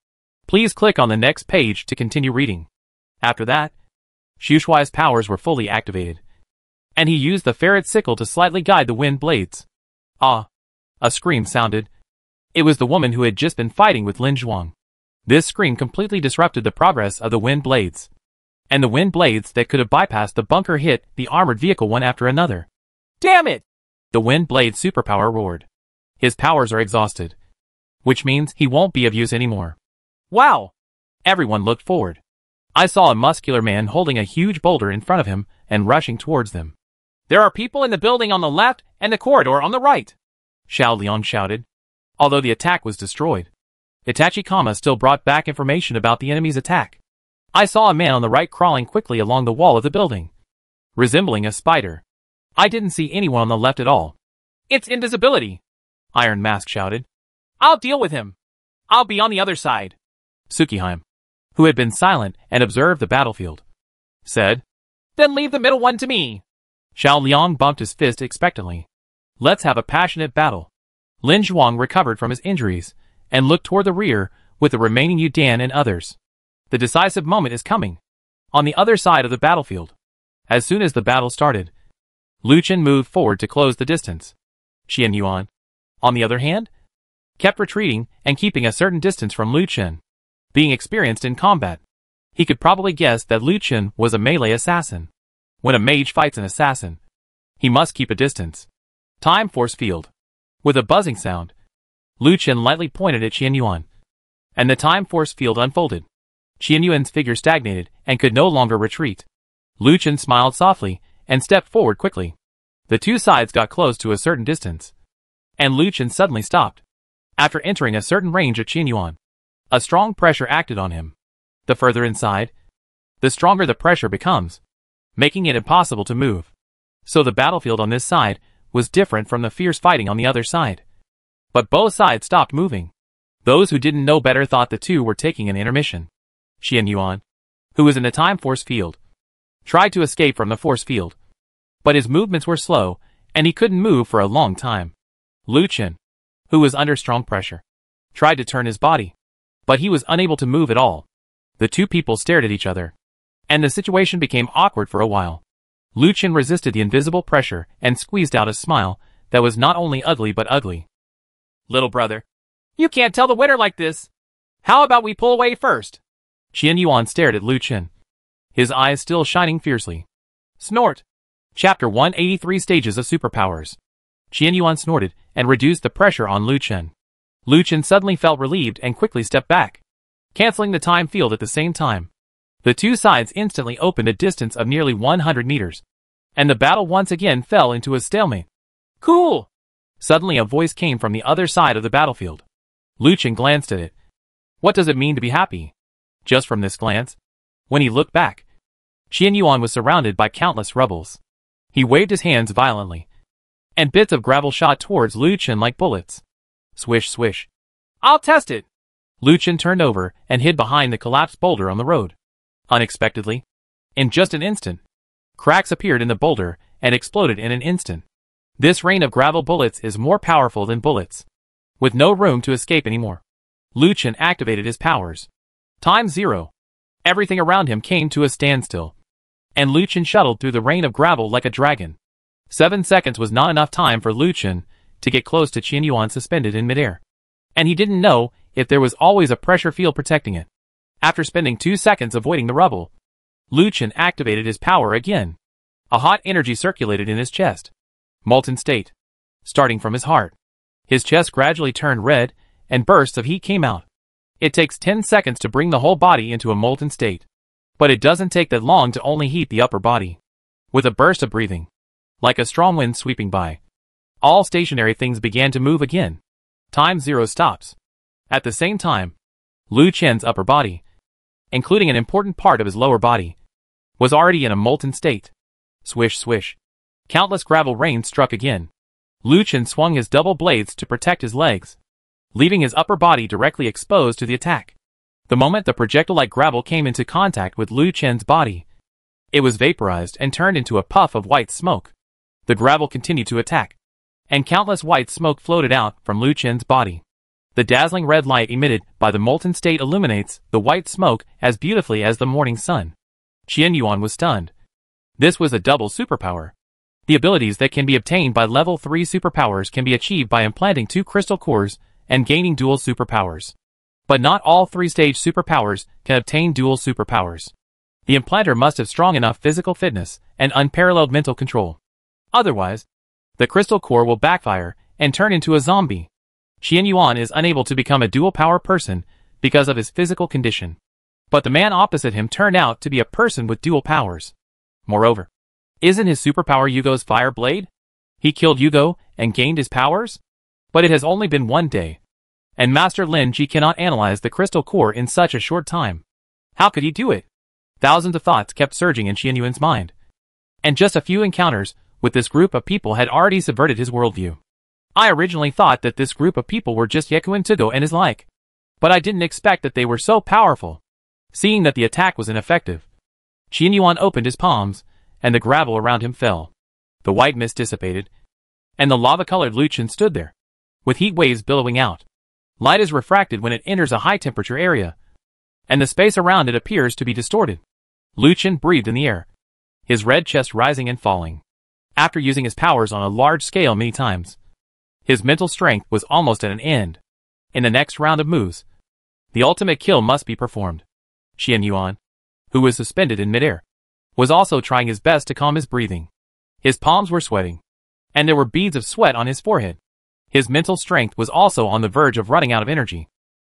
Please click on the next page to continue reading. After that, Shuhuai's powers were fully activated, and he used the ferret sickle to slightly guide the wind blades. Ah, a scream sounded. It was the woman who had just been fighting with Lin Zhuang. This scream completely disrupted the progress of the wind blades. And the wind blades that could have bypassed the bunker hit the armored vehicle one after another. Damn it! The wind blade superpower roared. His powers are exhausted. Which means he won't be of use anymore. Wow! Everyone looked forward. I saw a muscular man holding a huge boulder in front of him and rushing towards them. There are people in the building on the left and the corridor on the right, Xiao Liang shouted. Although the attack was destroyed, Itachi Kama still brought back information about the enemy's attack. I saw a man on the right crawling quickly along the wall of the building, resembling a spider. I didn't see anyone on the left at all. It's invisibility, Iron Mask shouted. I'll deal with him. I'll be on the other side. Tsukihime, who had been silent and observed the battlefield, said, Then leave the middle one to me. Xiao Liang bumped his fist expectantly. Let's have a passionate battle. Lin Zhuang recovered from his injuries and looked toward the rear with the remaining Yudon and others. The decisive moment is coming. On the other side of the battlefield. As soon as the battle started, Lu Chen moved forward to close the distance. Qian Yuan, on the other hand, kept retreating and keeping a certain distance from Lu Chen. Being experienced in combat, he could probably guess that Lu Chen was a melee assassin. When a mage fights an assassin, he must keep a distance. Time force field. With a buzzing sound, Lu Chen lightly pointed at Qian Yuan, and the time force field unfolded. Qian Yuan's figure stagnated and could no longer retreat. Lu Chen smiled softly and stepped forward quickly. The two sides got close to a certain distance, and Lu Chen suddenly stopped. After entering a certain range of Qian Yuan, a strong pressure acted on him. The further inside, the stronger the pressure becomes, making it impossible to move. So the battlefield on this side was different from the fierce fighting on the other side. But both sides stopped moving. Those who didn't know better thought the two were taking an intermission. Qian Yuan, who was in the time force field, tried to escape from the force field. But his movements were slow, and he couldn't move for a long time. Lu Chen, who was under strong pressure, tried to turn his body, but he was unable to move at all. The two people stared at each other, and the situation became awkward for a while. Lu Chen resisted the invisible pressure and squeezed out a smile that was not only ugly but ugly. Little brother, you can't tell the winner like this. How about we pull away first? Qian Yuan stared at Lu his eyes still shining fiercely. Snort. Chapter 183 Stages of Superpowers. Qian Yuan snorted and reduced the pressure on Lu Chen. Lu Chen suddenly felt relieved and quickly stepped back, canceling the time field at the same time. The two sides instantly opened a distance of nearly 100 meters, and the battle once again fell into a stalemate. Cool! Suddenly a voice came from the other side of the battlefield. Lu Chen glanced at it. What does it mean to be happy? Just from this glance, when he looked back, Qian Yuan was surrounded by countless rebels. He waved his hands violently, and bits of gravel shot towards Lu Chen like bullets. Swish swish. I'll test it. Lu Chen turned over and hid behind the collapsed boulder on the road. Unexpectedly, in just an instant, cracks appeared in the boulder and exploded in an instant. This rain of gravel bullets is more powerful than bullets. With no room to escape anymore, Lu Chen activated his powers. Time zero. Everything around him came to a standstill, and Lu Chen shuttled through the rain of gravel like a dragon. Seven seconds was not enough time for Lu Chen to get close to Qian Yuan suspended in midair. And he didn't know if there was always a pressure field protecting it. After spending two seconds avoiding the rubble, Lu Chen activated his power again. A hot energy circulated in his chest. Molten state. Starting from his heart. His chest gradually turned red, and bursts of heat came out. It takes 10 seconds to bring the whole body into a molten state. But it doesn't take that long to only heat the upper body. With a burst of breathing. Like a strong wind sweeping by. All stationary things began to move again. Time zero stops. At the same time, Lu Chen's upper body, including an important part of his lower body, was already in a molten state. Swish swish. Countless gravel rain struck again. Lu Chen swung his double blades to protect his legs, leaving his upper body directly exposed to the attack. The moment the projectile-like gravel came into contact with Lu Chen's body, it was vaporized and turned into a puff of white smoke. The gravel continued to attack, and countless white smoke floated out from Lu Chen's body. The dazzling red light emitted by the molten state illuminates the white smoke as beautifully as the morning sun. Qian Yuan was stunned. This was a double superpower. The abilities that can be obtained by level 3 superpowers can be achieved by implanting two crystal cores and gaining dual superpowers. But not all three-stage superpowers can obtain dual superpowers. The implanter must have strong enough physical fitness and unparalleled mental control. Otherwise, the crystal core will backfire and turn into a zombie. Qian Yuan is unable to become a dual power person because of his physical condition. But the man opposite him turned out to be a person with dual powers. Moreover, isn't his superpower Yugo's fire blade? He killed Yugo and gained his powers? But it has only been one day. And Master Lin Ji cannot analyze the crystal core in such a short time. How could he do it? Thousands of thoughts kept surging in Qian Yuan's mind. And just a few encounters with this group of people had already subverted his worldview. I originally thought that this group of people were just Yekuan Tugo and his like. But I didn't expect that they were so powerful. Seeing that the attack was ineffective, Qian Yuan opened his palms, and the gravel around him fell. The white mist dissipated, and the lava-colored Lu Chen stood there, with heat waves billowing out. Light is refracted when it enters a high-temperature area, and the space around it appears to be distorted. Lu Chen breathed in the air, his red chest rising and falling. After using his powers on a large scale many times, his mental strength was almost at an end. In the next round of moves, the ultimate kill must be performed. Qian Yuan, who was suspended in midair, was also trying his best to calm his breathing. His palms were sweating, and there were beads of sweat on his forehead. His mental strength was also on the verge of running out of energy.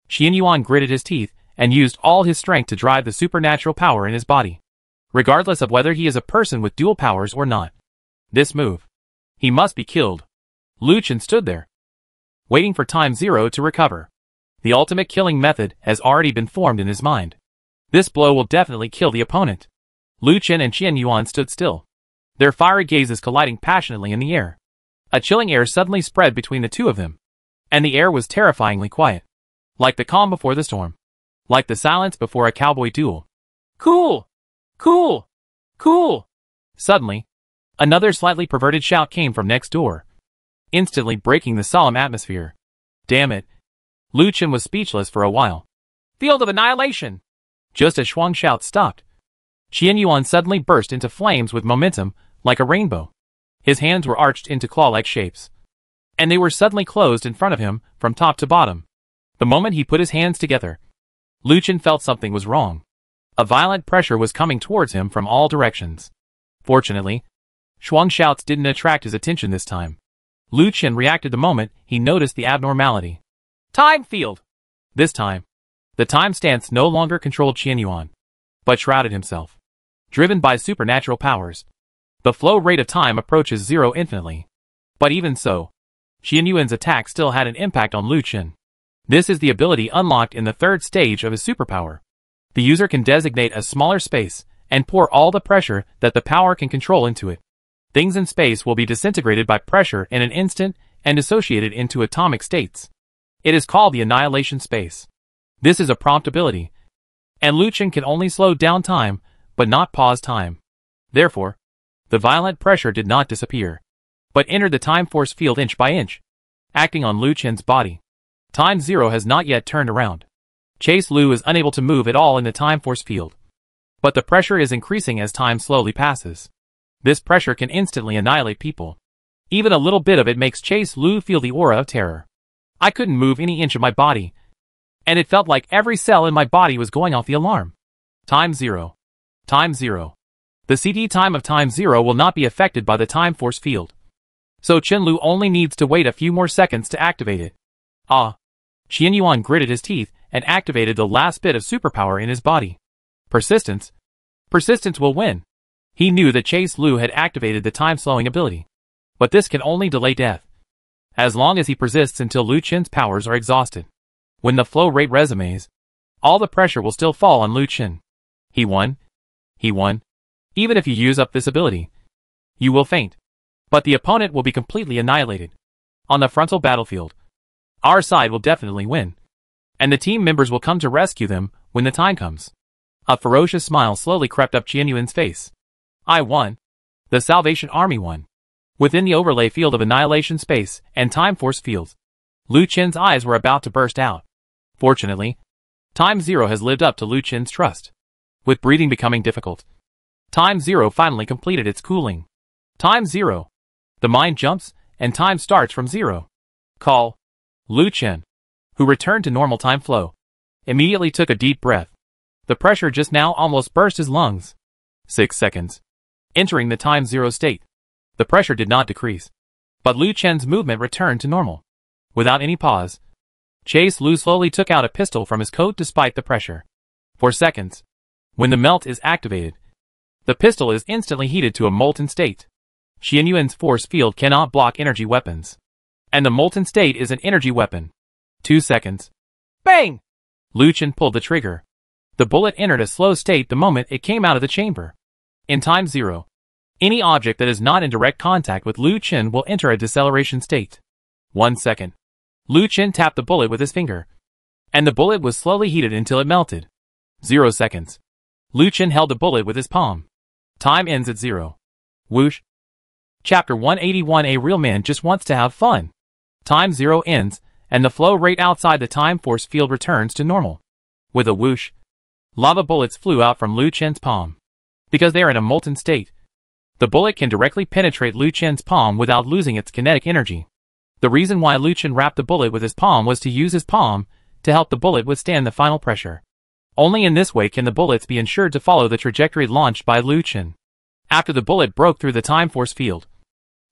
Qian Yuan gritted his teeth and used all his strength to drive the supernatural power in his body, regardless of whether he is a person with dual powers or not. This move. He must be killed. Lu Chen stood there, waiting for time zero to recover. The ultimate killing method has already been formed in his mind. This blow will definitely kill the opponent. Lu Chen and Qian Yuan stood still, their fiery gazes colliding passionately in the air. A chilling air suddenly spread between the two of them, and the air was terrifyingly quiet, like the calm before the storm, like the silence before a cowboy duel. Cool! Cool! Cool! Suddenly, another slightly perverted shout came from next door, instantly breaking the solemn atmosphere. Damn it. Lu Chen was speechless for a while. Field of Annihilation! Just as Shuang shout stopped, Qian Yuan suddenly burst into flames with momentum, like a rainbow. His hands were arched into claw-like shapes. And they were suddenly closed in front of him, from top to bottom. The moment he put his hands together, Lu Chen felt something was wrong. A violent pressure was coming towards him from all directions. Fortunately, Shuang shouts didn't attract his attention this time. Lu Chen reacted the moment he noticed the abnormality. Time field! This time, the time stance no longer controlled Qian Yuan, but shrouded himself. Driven by supernatural powers, the flow rate of time approaches zero infinitely. But even so, Qian Yuan's attack still had an impact on Lu Chen. This is the ability unlocked in the third stage of his superpower. The user can designate a smaller space and pour all the pressure that the power can control into it. Things in space will be disintegrated by pressure in an instant and dissociated into atomic states. It is called the annihilation space. This is a prompt ability, and Lu Chen can only slow down time, but not pause time. Therefore, the violent pressure did not disappear, but entered the time force field inch by inch, acting on Lu Chen's body. Time Zero has not yet turned around. Chase Lu is unable to move at all in the time force field. But the pressure is increasing as time slowly passes. This pressure can instantly annihilate people. Even a little bit of it makes Chase Lu feel the aura of terror. I couldn't move any inch of my body. And it felt like every cell in my body was going off the alarm. Time Zero. Time Zero. The CD time of time zero will not be affected by the time force field. So Chen-Lu only needs to wait a few more seconds to activate it. Ah. Qian Yuan gritted his teeth and activated the last bit of superpower in his body. Persistence. Persistence will win. He knew that Chase Lu had activated the time-slowing ability. But this can only delay death. As long as he persists until Lu Chen's powers are exhausted. When the flow rate resumes, all the pressure will still fall on Lu Chen. He won. He won. Even if you use up this ability, you will faint. But the opponent will be completely annihilated. On the frontal battlefield, our side will definitely win. And the team members will come to rescue them when the time comes. A ferocious smile slowly crept up Qian Yuan's face. I won. The Salvation Army won. Within the overlay field of annihilation space and time force fields, Lu Chen's eyes were about to burst out. Fortunately, Time Zero has lived up to Lu Chen's trust. With breathing becoming difficult, Time Zero finally completed its cooling. Time Zero. The mind jumps, and time starts from zero. Call. Lu Chen, who returned to normal time flow, immediately took a deep breath. The pressure just now almost burst his lungs. Six seconds. Entering the time zero state. The pressure did not decrease. But Lu Chen's movement returned to normal. Without any pause, Chase Lu slowly took out a pistol from his coat despite the pressure. For seconds. When the melt is activated, the pistol is instantly heated to a molten state. Qian Yuan's force field cannot block energy weapons. And the molten state is an energy weapon. Two seconds. Bang! Lu Chen pulled the trigger. The bullet entered a slow state the moment it came out of the chamber. In time zero, any object that is not in direct contact with Lu Chen will enter a deceleration state. One second. Lu Chen tapped the bullet with his finger. And the bullet was slowly heated until it melted. Zero seconds. Lu Chen held the bullet with his palm. Time ends at zero. Whoosh. Chapter 181 A real man just wants to have fun. Time zero ends, and the flow rate outside the time force field returns to normal. With a whoosh, lava bullets flew out from Lu Chen's palm. Because they are in a molten state, the bullet can directly penetrate Lu Chen's palm without losing its kinetic energy. The reason why Lu Chen wrapped the bullet with his palm was to use his palm to help the bullet withstand the final pressure. Only in this way can the bullets be ensured to follow the trajectory launched by Lu Chen. After the bullet broke through the time force field,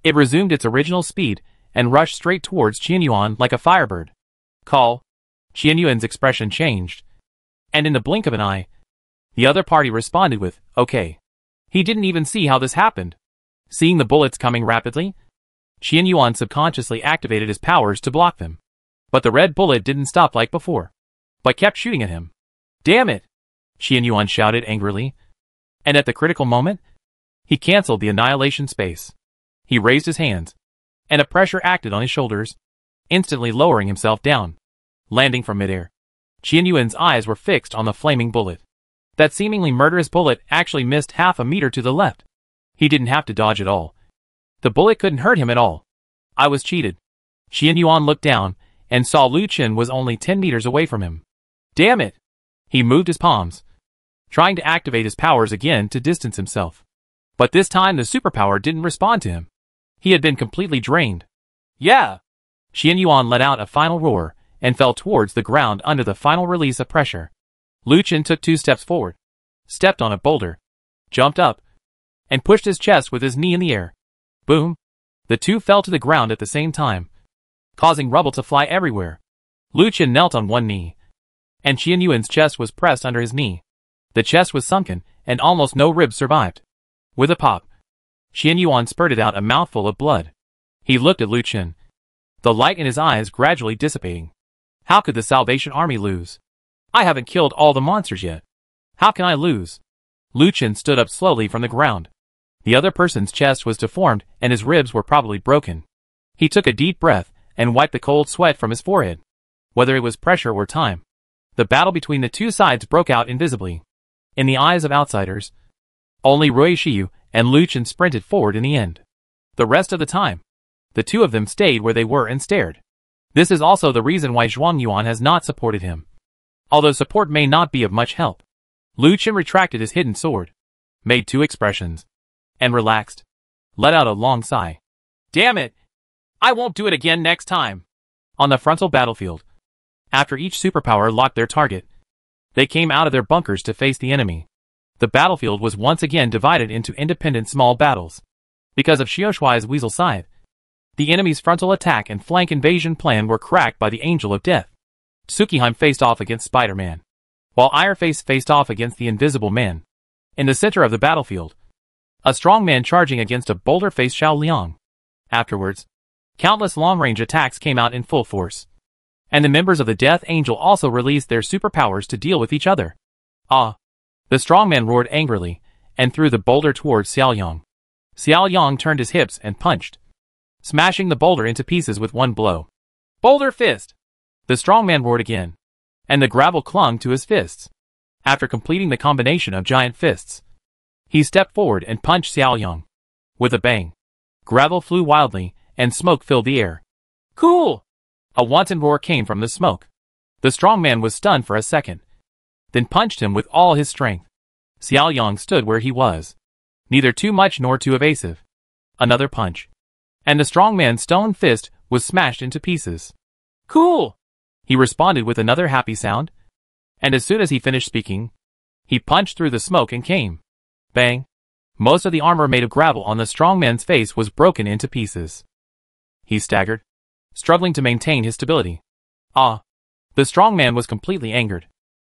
it resumed its original speed and rushed straight towards Qian Yuan like a firebird. Call. Qian Yuan's expression changed. And in the blink of an eye, the other party responded with, okay. He didn't even see how this happened. Seeing the bullets coming rapidly, Qian Yuan subconsciously activated his powers to block them. But the red bullet didn't stop like before, but kept shooting at him. Damn it! Qian Yuan shouted angrily. And at the critical moment, he cancelled the annihilation space. He raised his hands, and a pressure acted on his shoulders, instantly lowering himself down, landing from midair. Qian Yuan's eyes were fixed on the flaming bullet. That seemingly murderous bullet actually missed half a meter to the left. He didn't have to dodge at all. The bullet couldn't hurt him at all. I was cheated. Qian Yuan looked down and saw Lu Chen was only 10 meters away from him. Damn it! He moved his palms, trying to activate his powers again to distance himself. But this time the superpower didn't respond to him. He had been completely drained. Yeah! Qian Yuan let out a final roar and fell towards the ground under the final release of pressure. Lu Chen took two steps forward, stepped on a boulder, jumped up, and pushed his chest with his knee in the air. Boom! The two fell to the ground at the same time, causing rubble to fly everywhere. Lu Chen knelt on one knee, and Qian Yuan's chest was pressed under his knee. The chest was sunken, and almost no ribs survived. With a pop, Qian Yuan spurted out a mouthful of blood. He looked at Lu Chen, the light in his eyes gradually dissipating. How could the Salvation Army lose? I haven't killed all the monsters yet. How can I lose? Lu Chen stood up slowly from the ground. The other person's chest was deformed and his ribs were probably broken. He took a deep breath and wiped the cold sweat from his forehead. Whether it was pressure or time, the battle between the two sides broke out invisibly. In the eyes of outsiders, only Rui Shiyu and Lu Chen sprinted forward in the end. The rest of the time, the two of them stayed where they were and stared. This is also the reason why Zhuang Yuan has not supported him. Although support may not be of much help. Lu retracted his hidden sword, made two expressions, and relaxed. Let out a long sigh. Damn it! I won't do it again next time. On the frontal battlefield, after each superpower locked their target, they came out of their bunkers to face the enemy. The battlefield was once again divided into independent small battles. Because of Xiaoshuai's Weasel Scythe, the enemy's frontal attack and flank invasion plan were cracked by the Angel of Death. Tsukihime faced off against Spider-Man, while Ironface faced off against the Invisible Man. In the center of the battlefield, a strong man charging against a boulder-faced Xiao Liang. Afterwards, countless long-range attacks came out in full force. And the members of the Death Angel also released their superpowers to deal with each other. Ah! The strong man roared angrily, and threw the boulder towards Xiao Yang. Xiao turned his hips and punched, smashing the boulder into pieces with one blow. Boulder fist! The strong man roared again, and the gravel clung to his fists. After completing the combination of giant fists, he stepped forward and punched Xiao. With a bang, gravel flew wildly, and smoke filled the air. Cool! A wanton roar came from the smoke. The strong man was stunned for a second, then punched him with all his strength. Xiao stood where he was, neither too much nor too evasive. Another punch, and the strong man's stone fist was smashed into pieces. Cool! He responded with another happy sound. And as soon as he finished speaking, he punched through the smoke and came. Bang! Most of the armor made of gravel on the strong man's face was broken into pieces. He staggered, struggling to maintain his stability. Ah! The strong man was completely angered.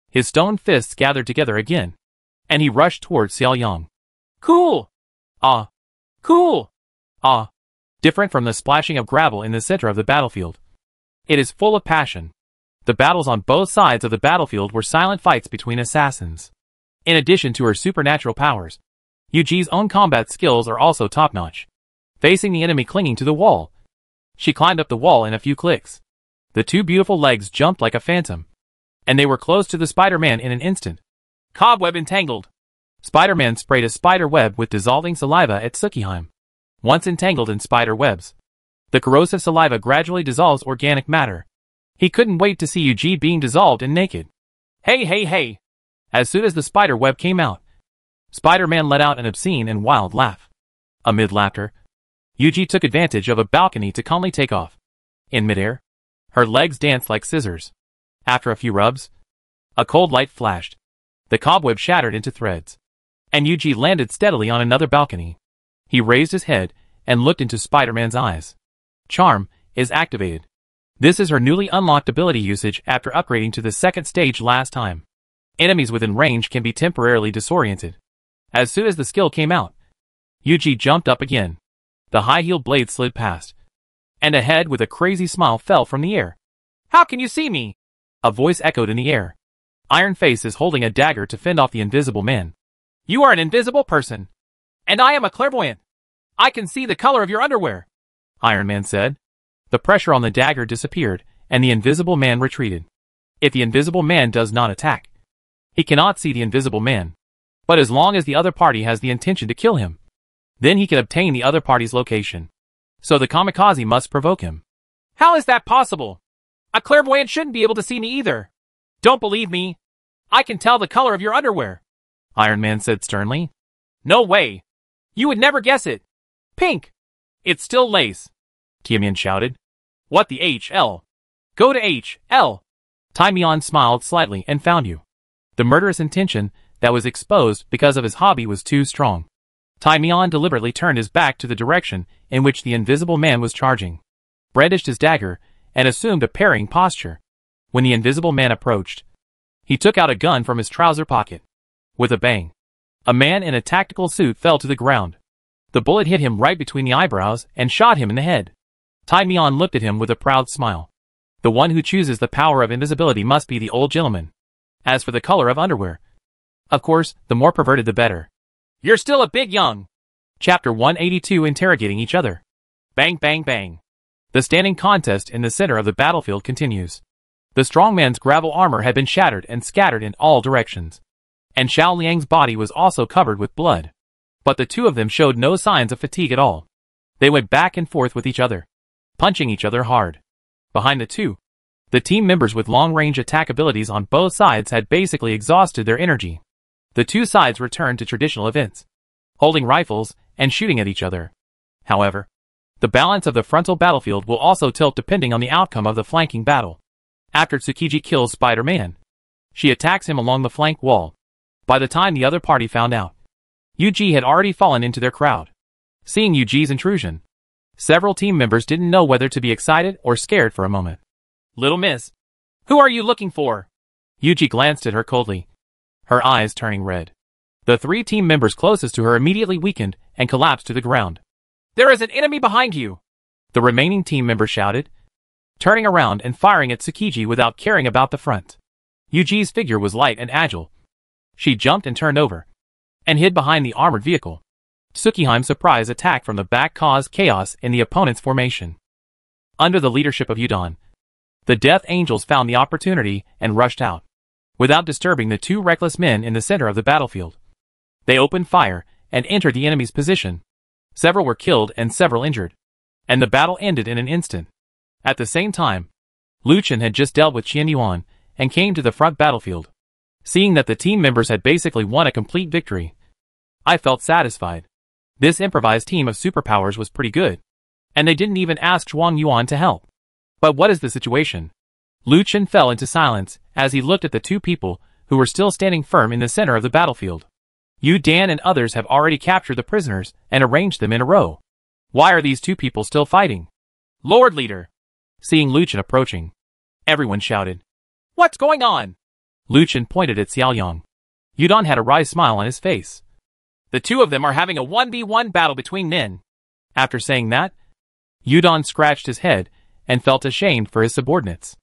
His stone fists gathered together again, and he rushed towards Xiao Yang. Cool! Ah! Cool! Ah! Different from the splashing of gravel in the center of the battlefield. It is full of passion. The battles on both sides of the battlefield were silent fights between assassins. In addition to her supernatural powers, Yuji's own combat skills are also top-notch. Facing the enemy clinging to the wall, she climbed up the wall in a few clicks. The two beautiful legs jumped like a phantom. And they were close to the Spider-Man in an instant. Cobweb entangled. Spider-Man sprayed a spider web with dissolving saliva at Tsukihime. Once entangled in spider webs, the corrosive saliva gradually dissolves organic matter. He couldn't wait to see Yuji being dissolved and naked. Hey hey hey! As soon as the spider web came out, Spider-Man let out an obscene and wild laugh. Amid laughter, Yuji took advantage of a balcony to calmly take off. In midair, her legs danced like scissors. After a few rubs, a cold light flashed. The cobweb shattered into threads. And Yuji landed steadily on another balcony. He raised his head and looked into Spider-Man's eyes. Charm is activated. This is her newly unlocked ability usage after upgrading to the second stage last time. Enemies within range can be temporarily disoriented. As soon as the skill came out, Yuji jumped up again. The high-heeled blade slid past. And a head with a crazy smile fell from the air. How can you see me? A voice echoed in the air. Iron Face is holding a dagger to fend off the invisible man. You are an invisible person. And I am a clairvoyant. I can see the color of your underwear. Iron Man said. The pressure on the dagger disappeared, and the invisible man retreated. If the invisible man does not attack, he cannot see the invisible man. But as long as the other party has the intention to kill him, then he can obtain the other party's location. So the kamikaze must provoke him. How is that possible? A clairvoyant shouldn't be able to see me either. Don't believe me. I can tell the color of your underwear. Iron Man said sternly. No way. You would never guess it. Pink. It's still lace. Tiemian shouted. What the HL? Go to H, L. Tiemian smiled slightly and found you. The murderous intention that was exposed because of his hobby was too strong. Tiemian deliberately turned his back to the direction in which the invisible man was charging, brandished his dagger, and assumed a parrying posture. When the invisible man approached, he took out a gun from his trouser pocket. With a bang, a man in a tactical suit fell to the ground. The bullet hit him right between the eyebrows and shot him in the head. Tiemian looked at him with a proud smile. The one who chooses the power of invisibility must be the old gentleman. As for the color of underwear, of course, the more perverted the better. You're still a bit young. Chapter 182 Interrogating each other. Bang bang bang. The standing contest in the center of the battlefield continues. The strongman's gravel armor had been shattered and scattered in all directions. And Xiao Liang's body was also covered with blood. But the two of them showed no signs of fatigue at all. They went back and forth with each other, punching each other hard. Behind the two, the team members with long-range attack abilities on both sides had basically exhausted their energy. The two sides returned to traditional events, holding rifles and shooting at each other. However, the balance of the frontal battlefield will also tilt depending on the outcome of the flanking battle. After Tsukiji kills Spider-Man, she attacks him along the flank wall. By the time the other party found out, Yuji had already fallen into their crowd. Seeing Yuji's intrusion, several team members didn't know whether to be excited or scared for a moment. Little miss, who are you looking for? Yuji glanced at her coldly, her eyes turning red. The three team members closest to her immediately weakened and collapsed to the ground. There is an enemy behind you! The remaining team member shouted, turning around and firing at Tsukiji without caring about the front. Yuji's figure was light and agile. She jumped and turned over, and hid behind the armored vehicle. Tsukihime's surprise attack from the back caused chaos in the opponent's formation. Under the leadership of Yudon, the Death Angels found the opportunity and rushed out, without disturbing the two reckless men in the center of the battlefield. They opened fire and entered the enemy's position. Several were killed and several injured, and the battle ended in an instant. At the same time, Lu Chen had just dealt with Qian Yuan and came to the front battlefield. Seeing that the team members had basically won a complete victory, I felt satisfied. This improvised team of superpowers was pretty good, and they didn't even ask Zhuang Yuan to help. But what is the situation? Lu Chen fell into silence as he looked at the two people who were still standing firm in the center of the battlefield. Yudon and others have already captured the prisoners and arranged them in a row. Why are these two people still fighting? Lord Leader! Seeing Lu Chen approaching, everyone shouted. What's going on? Lu Chen pointed at Xiao Yang. Yudon had a wry smile on his face. The two of them are having a 1v1 battle between Nin. After saying that, Yudon scratched his head and felt ashamed for his subordinates.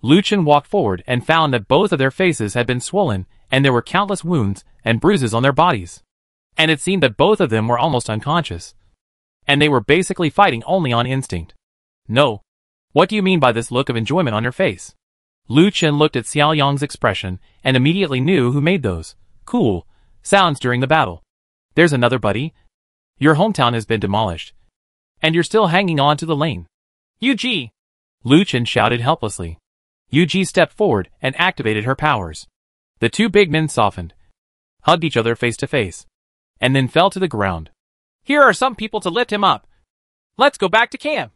Lu Chen walked forward and found that both of their faces had been swollen and there were countless wounds and bruises on their bodies. And it seemed that both of them were almost unconscious. And they were basically fighting only on instinct. No. What do you mean by this look of enjoyment on your face? Lu Chen looked at Xiao Yang's expression and immediately knew who made those cool sounds during the battle. There's another buddy. Your hometown has been demolished. And you're still hanging on to the lane. Yu Lu Chen shouted helplessly. Yu stepped forward and activated her powers. The two big men softened, hugged each other face to face, and then fell to the ground. Here are some people to lift him up. Let's go back to camp.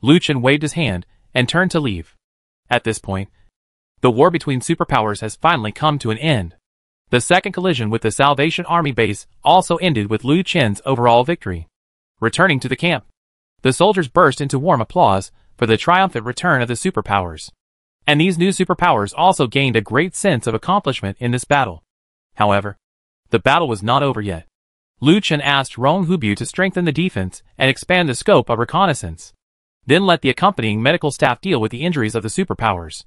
Lu Chen waved his hand and turned to leave. At this point, the war between superpowers has finally come to an end. The second collision with the Salvation Army base also ended with Lu Chen's overall victory. Returning to the camp, the soldiers burst into warm applause for the triumphant return of the superpowers. And these new superpowers also gained a great sense of accomplishment in this battle. However, the battle was not over yet. Lu Chen asked Rong Hubiao to strengthen the defense and expand the scope of reconnaissance. Then let the accompanying medical staff deal with the injuries of the superpowers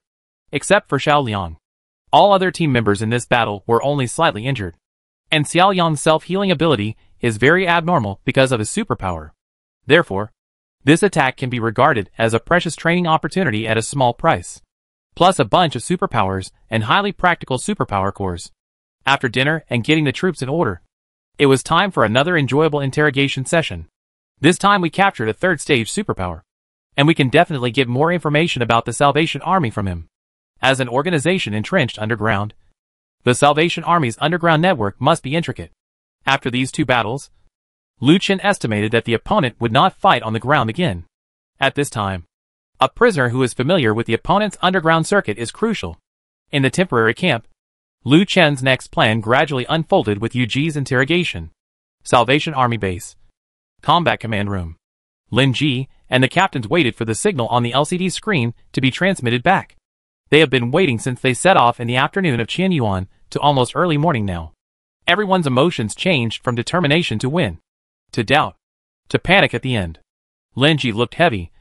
except for Xiao Liang. All other team members in this battle were only slightly injured. And Xiao self-healing ability is very abnormal because of his superpower. Therefore, this attack can be regarded as a precious training opportunity at a small price. Plus a bunch of superpowers and highly practical superpower cores. After dinner and getting the troops in order, it was time for another enjoyable interrogation session. This time we captured a third stage superpower. And we can definitely get more information about the Salvation Army from him. As an organization entrenched underground, the Salvation Army's underground network must be intricate. After these two battles, Lu Chen estimated that the opponent would not fight on the ground again. At this time, a prisoner who is familiar with the opponent's underground circuit is crucial. In the temporary camp, Lu Chen's next plan gradually unfolded with Yu Ji's interrogation. Salvation Army Base. Combat Command Room. Lin Ji and the captains waited for the signal on the LCD screen to be transmitted back. They have been waiting since they set off in the afternoon of Qian Yuan to almost early morning now. Everyone's emotions changed from determination to win, to doubt, to panic at the end. Lin Ji looked heavy,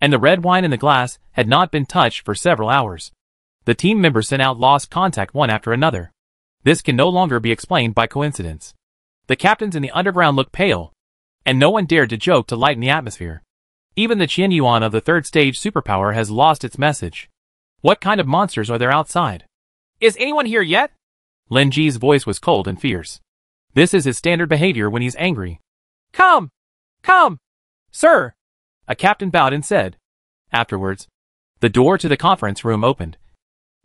and the red wine in the glass had not been touched for several hours. The team members sent out lost contact one after another. This can no longer be explained by coincidence. The captains in the underground looked pale, and no one dared to joke to lighten the atmosphere. Even the Qian Yuan of the third stage superpower has lost its message. What kind of monsters are there outside? Is anyone here yet? Lin Ji's voice was cold and fierce. This is his standard behavior when he's angry. Come! Come! Sir! A captain bowed and said. Afterwards, the door to the conference room opened,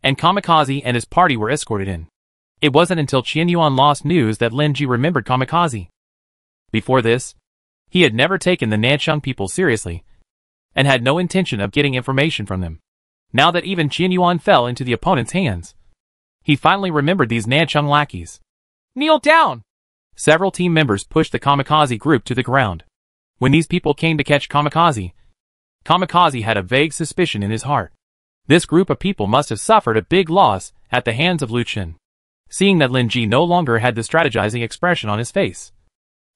and Kamikaze and his party were escorted in. It wasn't until Qian Yuan lost news that Lin Ji remembered Kamikaze. Before this, he had never taken the Nancheng people seriously, and had no intention of getting information from them now that even Yuan fell into the opponent's hands. He finally remembered these Nancheng lackeys. Kneel down! Several team members pushed the Kamikaze group to the ground. When these people came to catch Kamikaze, Kamikaze had a vague suspicion in his heart. This group of people must have suffered a big loss at the hands of Lu. Seeing that Lin Ji no longer had the strategizing expression on his face,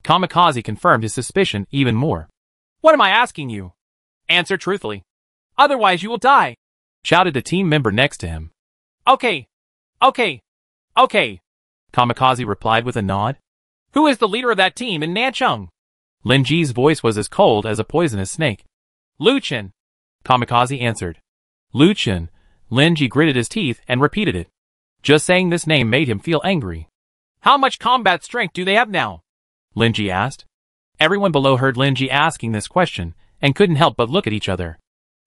Kamikaze confirmed his suspicion even more. What am I asking you? Answer truthfully. Otherwise you will die shouted a team member next to him. Okay. Okay. Okay. Kamikaze replied with a nod. Who is the leader of that team in Nancheng? Lin Ji's voice was as cold as a poisonous snake. Lu Chen. Kamikaze answered. Lu Chen. Lin Ji gritted his teeth and repeated it. Just saying this name made him feel angry. How much combat strength do they have now? Lin Ji asked. Everyone below heard Lin Ji asking this question and couldn't help but look at each other.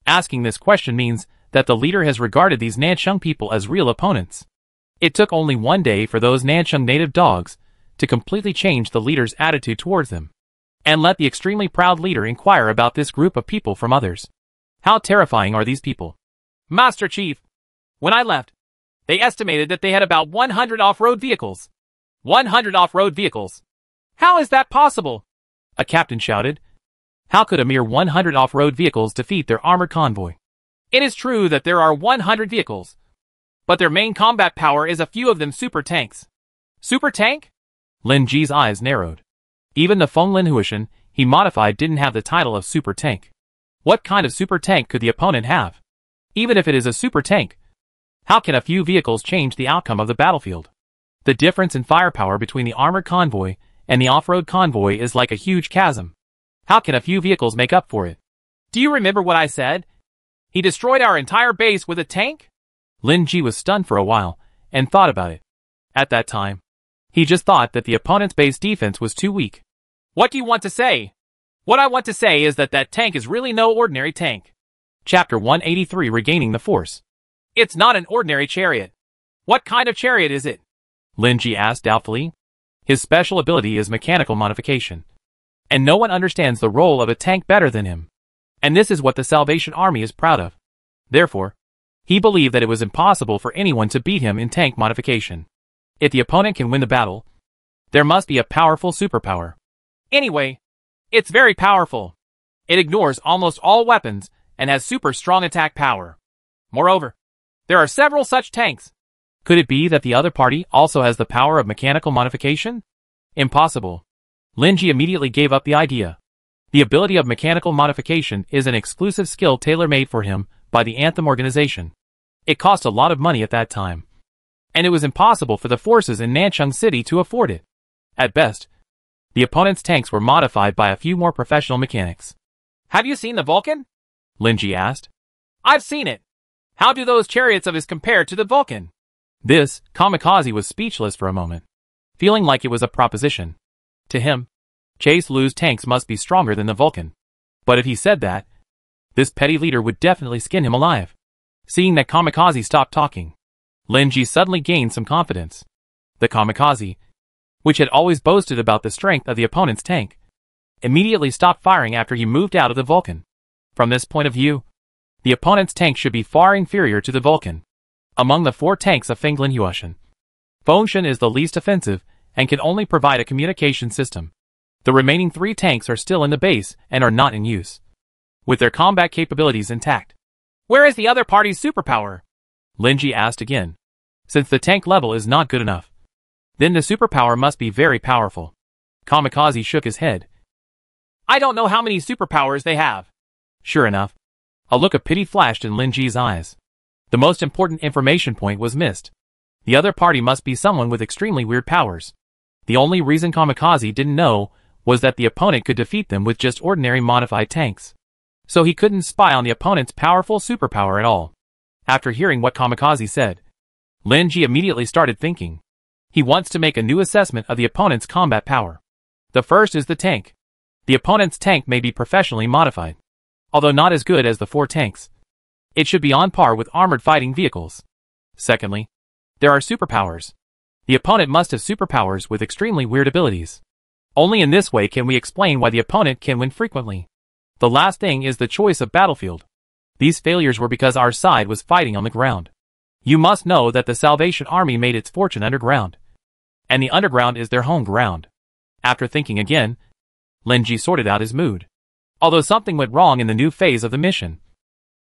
Asking this question means that the leader has regarded these Nancheng people as real opponents. It took only one day for those Nancheng native dogs to completely change the leader's attitude towards them. And let the extremely proud leader inquire about this group of people from others. How terrifying are these people? Master Chief, when I left, they estimated that they had about 100 off-road vehicles. 100 off-road vehicles. How is that possible? A captain shouted. How could a mere 100 off-road vehicles defeat their armored convoy? It is true that there are 100 vehicles. But their main combat power is a few of them super tanks. Super tank? Lin Ji's eyes narrowed. Even the Feng Lin Huishan he modified didn't have the title of super tank. What kind of super tank could the opponent have? Even if it is a super tank, how can a few vehicles change the outcome of the battlefield? The difference in firepower between the armored convoy and the off-road convoy is like a huge chasm. How can a few vehicles make up for it? Do you remember what I said? He destroyed our entire base with a tank? Lin Ji was stunned for a while and thought about it. At that time, he just thought that the opponent's base defense was too weak. What do you want to say? What I want to say is that that tank is really no ordinary tank. Chapter 183 Regaining the Force. It's not an ordinary chariot. What kind of chariot is it? Lin Ji asked doubtfully. His special ability is mechanical modification. And no one understands the role of a tank better than him. And this is what the Salvation Army is proud of. Therefore, he believed that it was impossible for anyone to beat him in tank modification. If the opponent can win the battle, there must be a powerful superpower. Anyway, it's very powerful. It ignores almost all weapons and has super strong attack power. Moreover, there are several such tanks. Could it be that the other party also has the power of mechanical modification? Impossible. Lin Ji immediately gave up the idea. The ability of mechanical modification is an exclusive skill tailor-made for him by the Anthem organization. It cost a lot of money at that time. And it was impossible for the forces in Nancheng City to afford it. At best, the opponent's tanks were modified by a few more professional mechanics. Have you seen the Vulcan? Lin Ji asked. I've seen it. How do those chariots of his compare to the Vulcan? This, Kamikaze was speechless for a moment, feeling like it was a proposition. To him, Chase Lu's tanks must be stronger than the Vulcan. But if he said that, this petty leader would definitely skin him alive. Seeing that Kamikaze stopped talking, Lin Ji suddenly gained some confidence. The Kamikaze, which had always boasted about the strength of the opponent's tank, immediately stopped firing after he moved out of the Vulcan. From this point of view, the opponent's tank should be far inferior to the Vulcan. Among the four tanks of Fenglin Yuashan, Fengshen is the least offensive and can only provide a communication system. The remaining three tanks are still in the base and are not in use, with their combat capabilities intact. Where is the other party's superpower? Lin Ji asked again. Since the tank level is not good enough, then the superpower must be very powerful. Kamikaze shook his head. I don't know how many superpowers they have. Sure enough, a look of pity flashed in Lin Ji's eyes. The most important information point was missed. The other party must be someone with extremely weird powers. The only reason Kamikaze didn't know was that the opponent could defeat them with just ordinary modified tanks. So he couldn't spy on the opponent's powerful superpower at all. After hearing what Kamikaze said, Lin Ji immediately started thinking. He wants to make a new assessment of the opponent's combat power. The first is the tank. The opponent's tank may be professionally modified although not as good as the four tanks. It should be on par with armored fighting vehicles. Secondly, there are superpowers. The opponent must have superpowers with extremely weird abilities. Only in this way can we explain why the opponent can win frequently. The last thing is the choice of battlefield. These failures were because our side was fighting on the ground. You must know that the Salvation Army made its fortune underground. And the underground is their home ground. After thinking again, Lin Ji sorted out his mood although something went wrong in the new phase of the mission.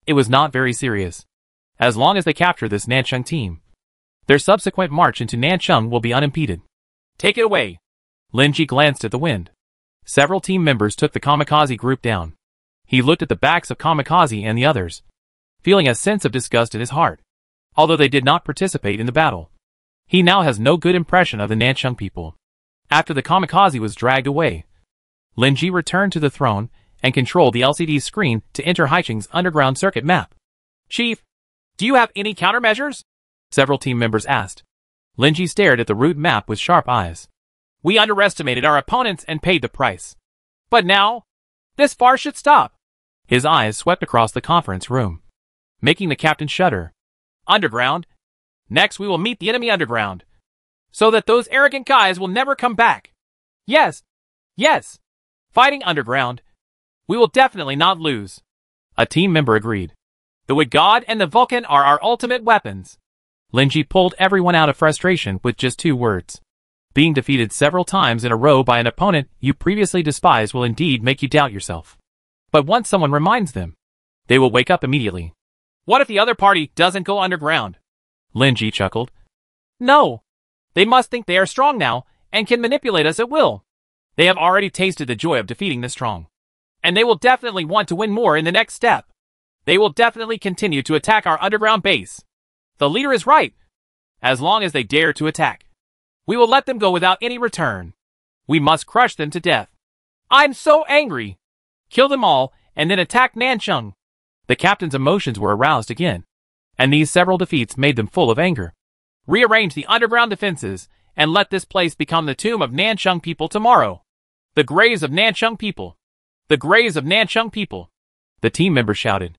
It was not very serious. As long as they capture this Nancheng team, their subsequent march into Nancheng will be unimpeded. Take it away. Lin Ji glanced at the wind. Several team members took the kamikaze group down. He looked at the backs of kamikaze and the others, feeling a sense of disgust in his heart. Although they did not participate in the battle, he now has no good impression of the Nancheng people. After the kamikaze was dragged away, Lin Ji returned to the throne and controlled the LCD screen to enter Haicheng's underground circuit map. Chief, do you have any countermeasures? Several team members asked. Lin Ji stared at the route map with sharp eyes. We underestimated our opponents and paid the price. But now, this farce should stop. His eyes swept across the conference room, making the captain shudder. Underground. Next we will meet the enemy underground. So that those arrogant guys will never come back. Yes. Yes. Fighting underground we will definitely not lose. A team member agreed. The Wood God and the Vulcan are our ultimate weapons. Lin Ji pulled everyone out of frustration with just two words. Being defeated several times in a row by an opponent you previously despised will indeed make you doubt yourself. But once someone reminds them, they will wake up immediately. What if the other party doesn't go underground? Lin Ji chuckled. No. They must think they are strong now, and can manipulate us at will. They have already tasted the joy of defeating the strong. And they will definitely want to win more in the next step. They will definitely continue to attack our underground base. The leader is right. As long as they dare to attack. We will let them go without any return. We must crush them to death. I'm so angry. Kill them all, and then attack Nancheng. The captain's emotions were aroused again, and these several defeats made them full of anger. Rearrange the underground defenses, and let this place become the tomb of Nancheng people tomorrow. The graves of Nancheng people. The graves of Nancheng people. The team member shouted.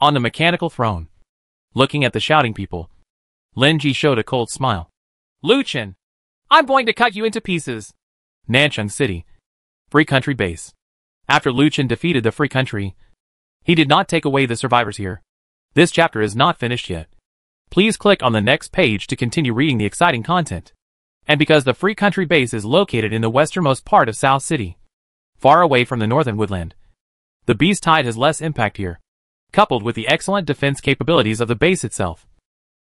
On the mechanical throne. Looking at the shouting people, Lin Ji showed a cold smile. Lu Chen, I'm going to cut you into pieces. Nancheng City. Free Country Base. After Lu Chen defeated the Free Country, he did not take away the survivors here. This chapter is not finished yet. Please click on the next page to continue reading the exciting content. And because the Free Country Base is located in the westernmost part of South City, far away from the northern woodland, the Beast Tide has less impact here, coupled with the excellent defense capabilities of the base itself.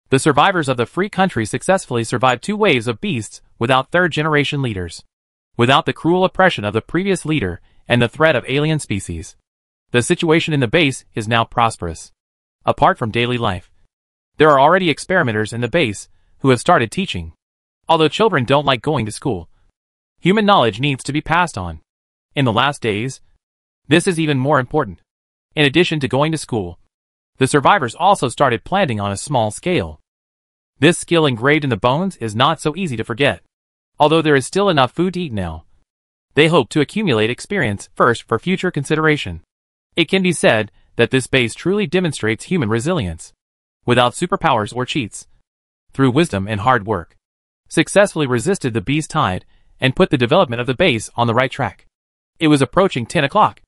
The survivors of the free country successfully survived two waves of beasts without third-generation leaders, without the cruel oppression of the previous leader and the threat of alien species. The situation in the base is now prosperous. Apart from daily life, there are already experimenters in the base who have started teaching. Although children don't like going to school, human knowledge needs to be passed on. In the last days, this is even more important. In addition to going to school, the survivors also started planting on a small scale. This skill engraved in the bones is not so easy to forget. Although there is still enough food to eat now, they hope to accumulate experience first for future consideration. It can be said that this base truly demonstrates human resilience. Without superpowers or cheats. Through wisdom and hard work. Successfully resisted the beast tide and put the development of the base on the right track. It was approaching 10 o'clock.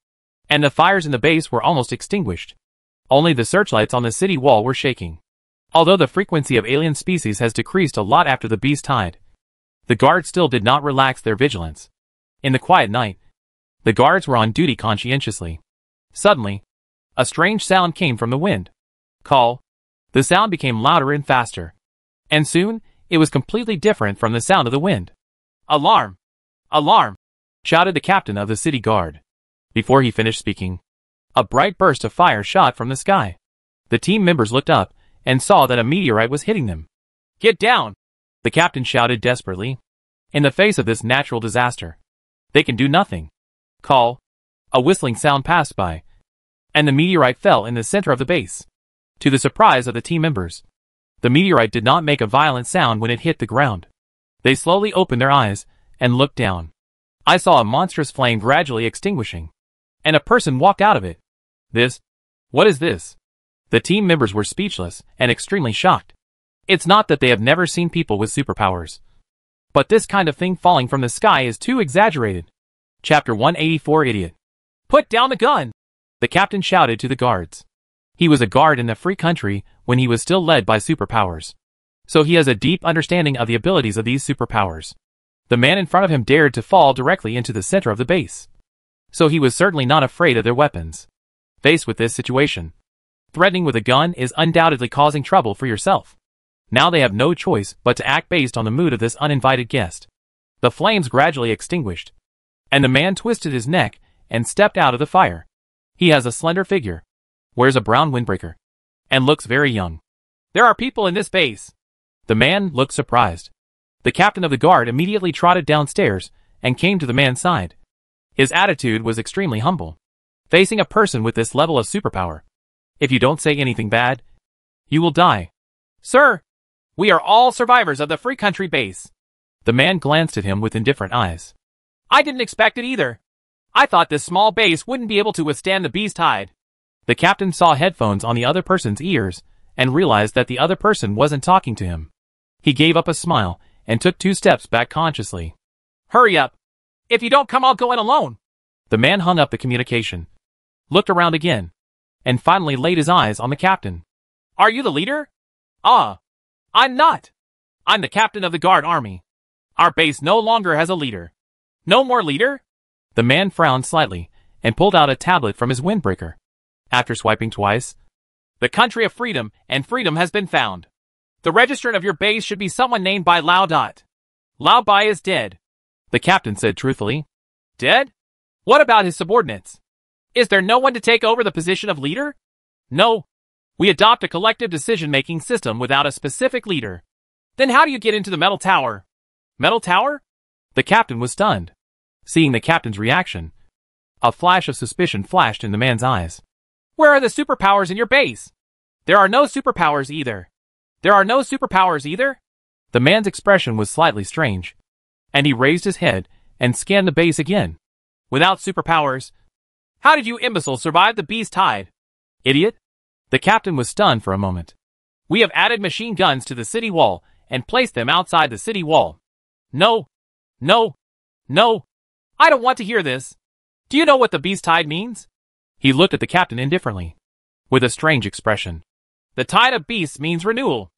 And the fires in the base were almost extinguished. Only the searchlights on the city wall were shaking. Although the frequency of alien species has decreased a lot after the beast tide, the guards still did not relax their vigilance. In the quiet night, the guards were on duty conscientiously. Suddenly, a strange sound came from the wind. Call. The sound became louder and faster. And soon, it was completely different from the sound of the wind. Alarm! Alarm! shouted the captain of the city guard. Before he finished speaking, a bright burst of fire shot from the sky. The team members looked up and saw that a meteorite was hitting them. Get down! The captain shouted desperately. In the face of this natural disaster, they can do nothing. Call. A whistling sound passed by, and the meteorite fell in the center of the base. To the surprise of the team members, the meteorite did not make a violent sound when it hit the ground. They slowly opened their eyes and looked down. I saw a monstrous flame gradually extinguishing and a person walked out of it. This? What is this? The team members were speechless and extremely shocked. It's not that they have never seen people with superpowers. But this kind of thing falling from the sky is too exaggerated. Chapter 184 Idiot. Put down the gun! The captain shouted to the guards. He was a guard in the free country when he was still led by superpowers. So he has a deep understanding of the abilities of these superpowers. The man in front of him dared to fall directly into the center of the base so he was certainly not afraid of their weapons. Faced with this situation, threatening with a gun is undoubtedly causing trouble for yourself. Now they have no choice but to act based on the mood of this uninvited guest. The flames gradually extinguished, and the man twisted his neck and stepped out of the fire. He has a slender figure, wears a brown windbreaker, and looks very young. There are people in this base. The man looked surprised. The captain of the guard immediately trotted downstairs and came to the man's side. His attitude was extremely humble. Facing a person with this level of superpower. If you don't say anything bad, you will die. Sir, we are all survivors of the free country base. The man glanced at him with indifferent eyes. I didn't expect it either. I thought this small base wouldn't be able to withstand the beast tide. The captain saw headphones on the other person's ears and realized that the other person wasn't talking to him. He gave up a smile and took two steps back consciously. Hurry up. If you don't come, I'll go in alone. The man hung up the communication, looked around again, and finally laid his eyes on the captain. Are you the leader? Ah, I'm not. I'm the captain of the guard army. Our base no longer has a leader. No more leader? The man frowned slightly and pulled out a tablet from his windbreaker. After swiping twice, the country of freedom and freedom has been found. The registrant of your base should be someone named by Lao Dot. Lao Bai is dead. The captain said truthfully. Dead? What about his subordinates? Is there no one to take over the position of leader? No. We adopt a collective decision-making system without a specific leader. Then how do you get into the metal tower? Metal tower? The captain was stunned. Seeing the captain's reaction, a flash of suspicion flashed in the man's eyes. Where are the superpowers in your base? There are no superpowers either. There are no superpowers either? The man's expression was slightly strange, and he raised his head and scanned the base again. Without superpowers, how did you imbeciles survive the beast tide? Idiot? The captain was stunned for a moment. We have added machine guns to the city wall and placed them outside the city wall. No. No. No. I don't want to hear this. Do you know what the beast tide means? He looked at the captain indifferently, with a strange expression. The tide of beasts means renewal.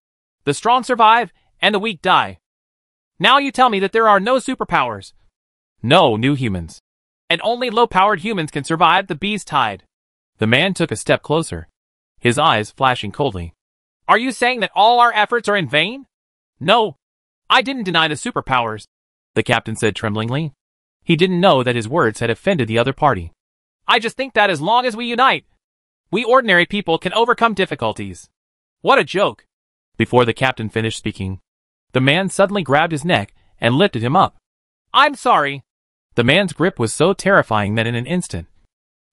The strong survive and the weak die. Now you tell me that there are no superpowers. No new humans. And only low-powered humans can survive the beast tide. The man took a step closer, his eyes flashing coldly. Are you saying that all our efforts are in vain? No. I didn't deny the superpowers, the captain said tremblingly. He didn't know that his words had offended the other party. I just think that as long as we unite, we ordinary people can overcome difficulties. What a joke. Before the captain finished speaking, the man suddenly grabbed his neck and lifted him up. I'm sorry. The man's grip was so terrifying that in an instant,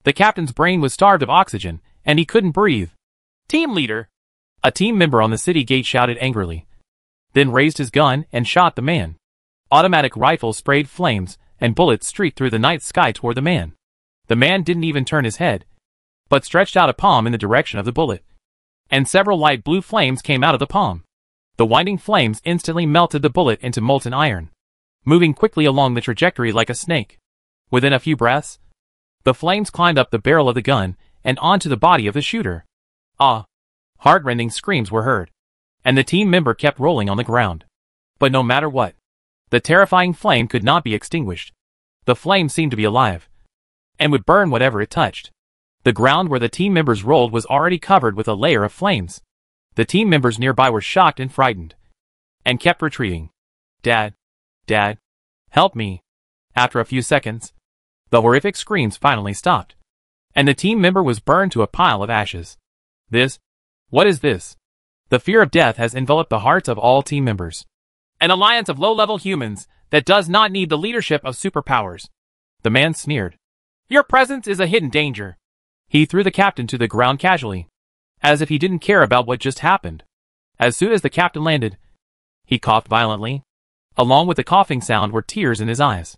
the captain's brain was starved of oxygen and he couldn't breathe. Team leader. A team member on the city gate shouted angrily, then raised his gun and shot the man. Automatic rifles sprayed flames and bullets streaked through the night sky toward the man. The man didn't even turn his head, but stretched out a palm in the direction of the bullet. And several light blue flames came out of the palm. The winding flames instantly melted the bullet into molten iron, moving quickly along the trajectory like a snake. Within a few breaths, the flames climbed up the barrel of the gun and onto the body of the shooter. Ah! Heartrending screams were heard, and the team member kept rolling on the ground. But no matter what, the terrifying flame could not be extinguished. The flame seemed to be alive, and would burn whatever it touched. The ground where the team members rolled was already covered with a layer of flames. The team members nearby were shocked and frightened, and kept retreating. Dad, Dad, help me. After a few seconds, the horrific screams finally stopped, and the team member was burned to a pile of ashes. This? What is this? The fear of death has enveloped the hearts of all team members. An alliance of low-level humans that does not need the leadership of superpowers. The man sneered. Your presence is a hidden danger. He threw the captain to the ground casually as if he didn't care about what just happened. As soon as the captain landed, he coughed violently. Along with the coughing sound were tears in his eyes.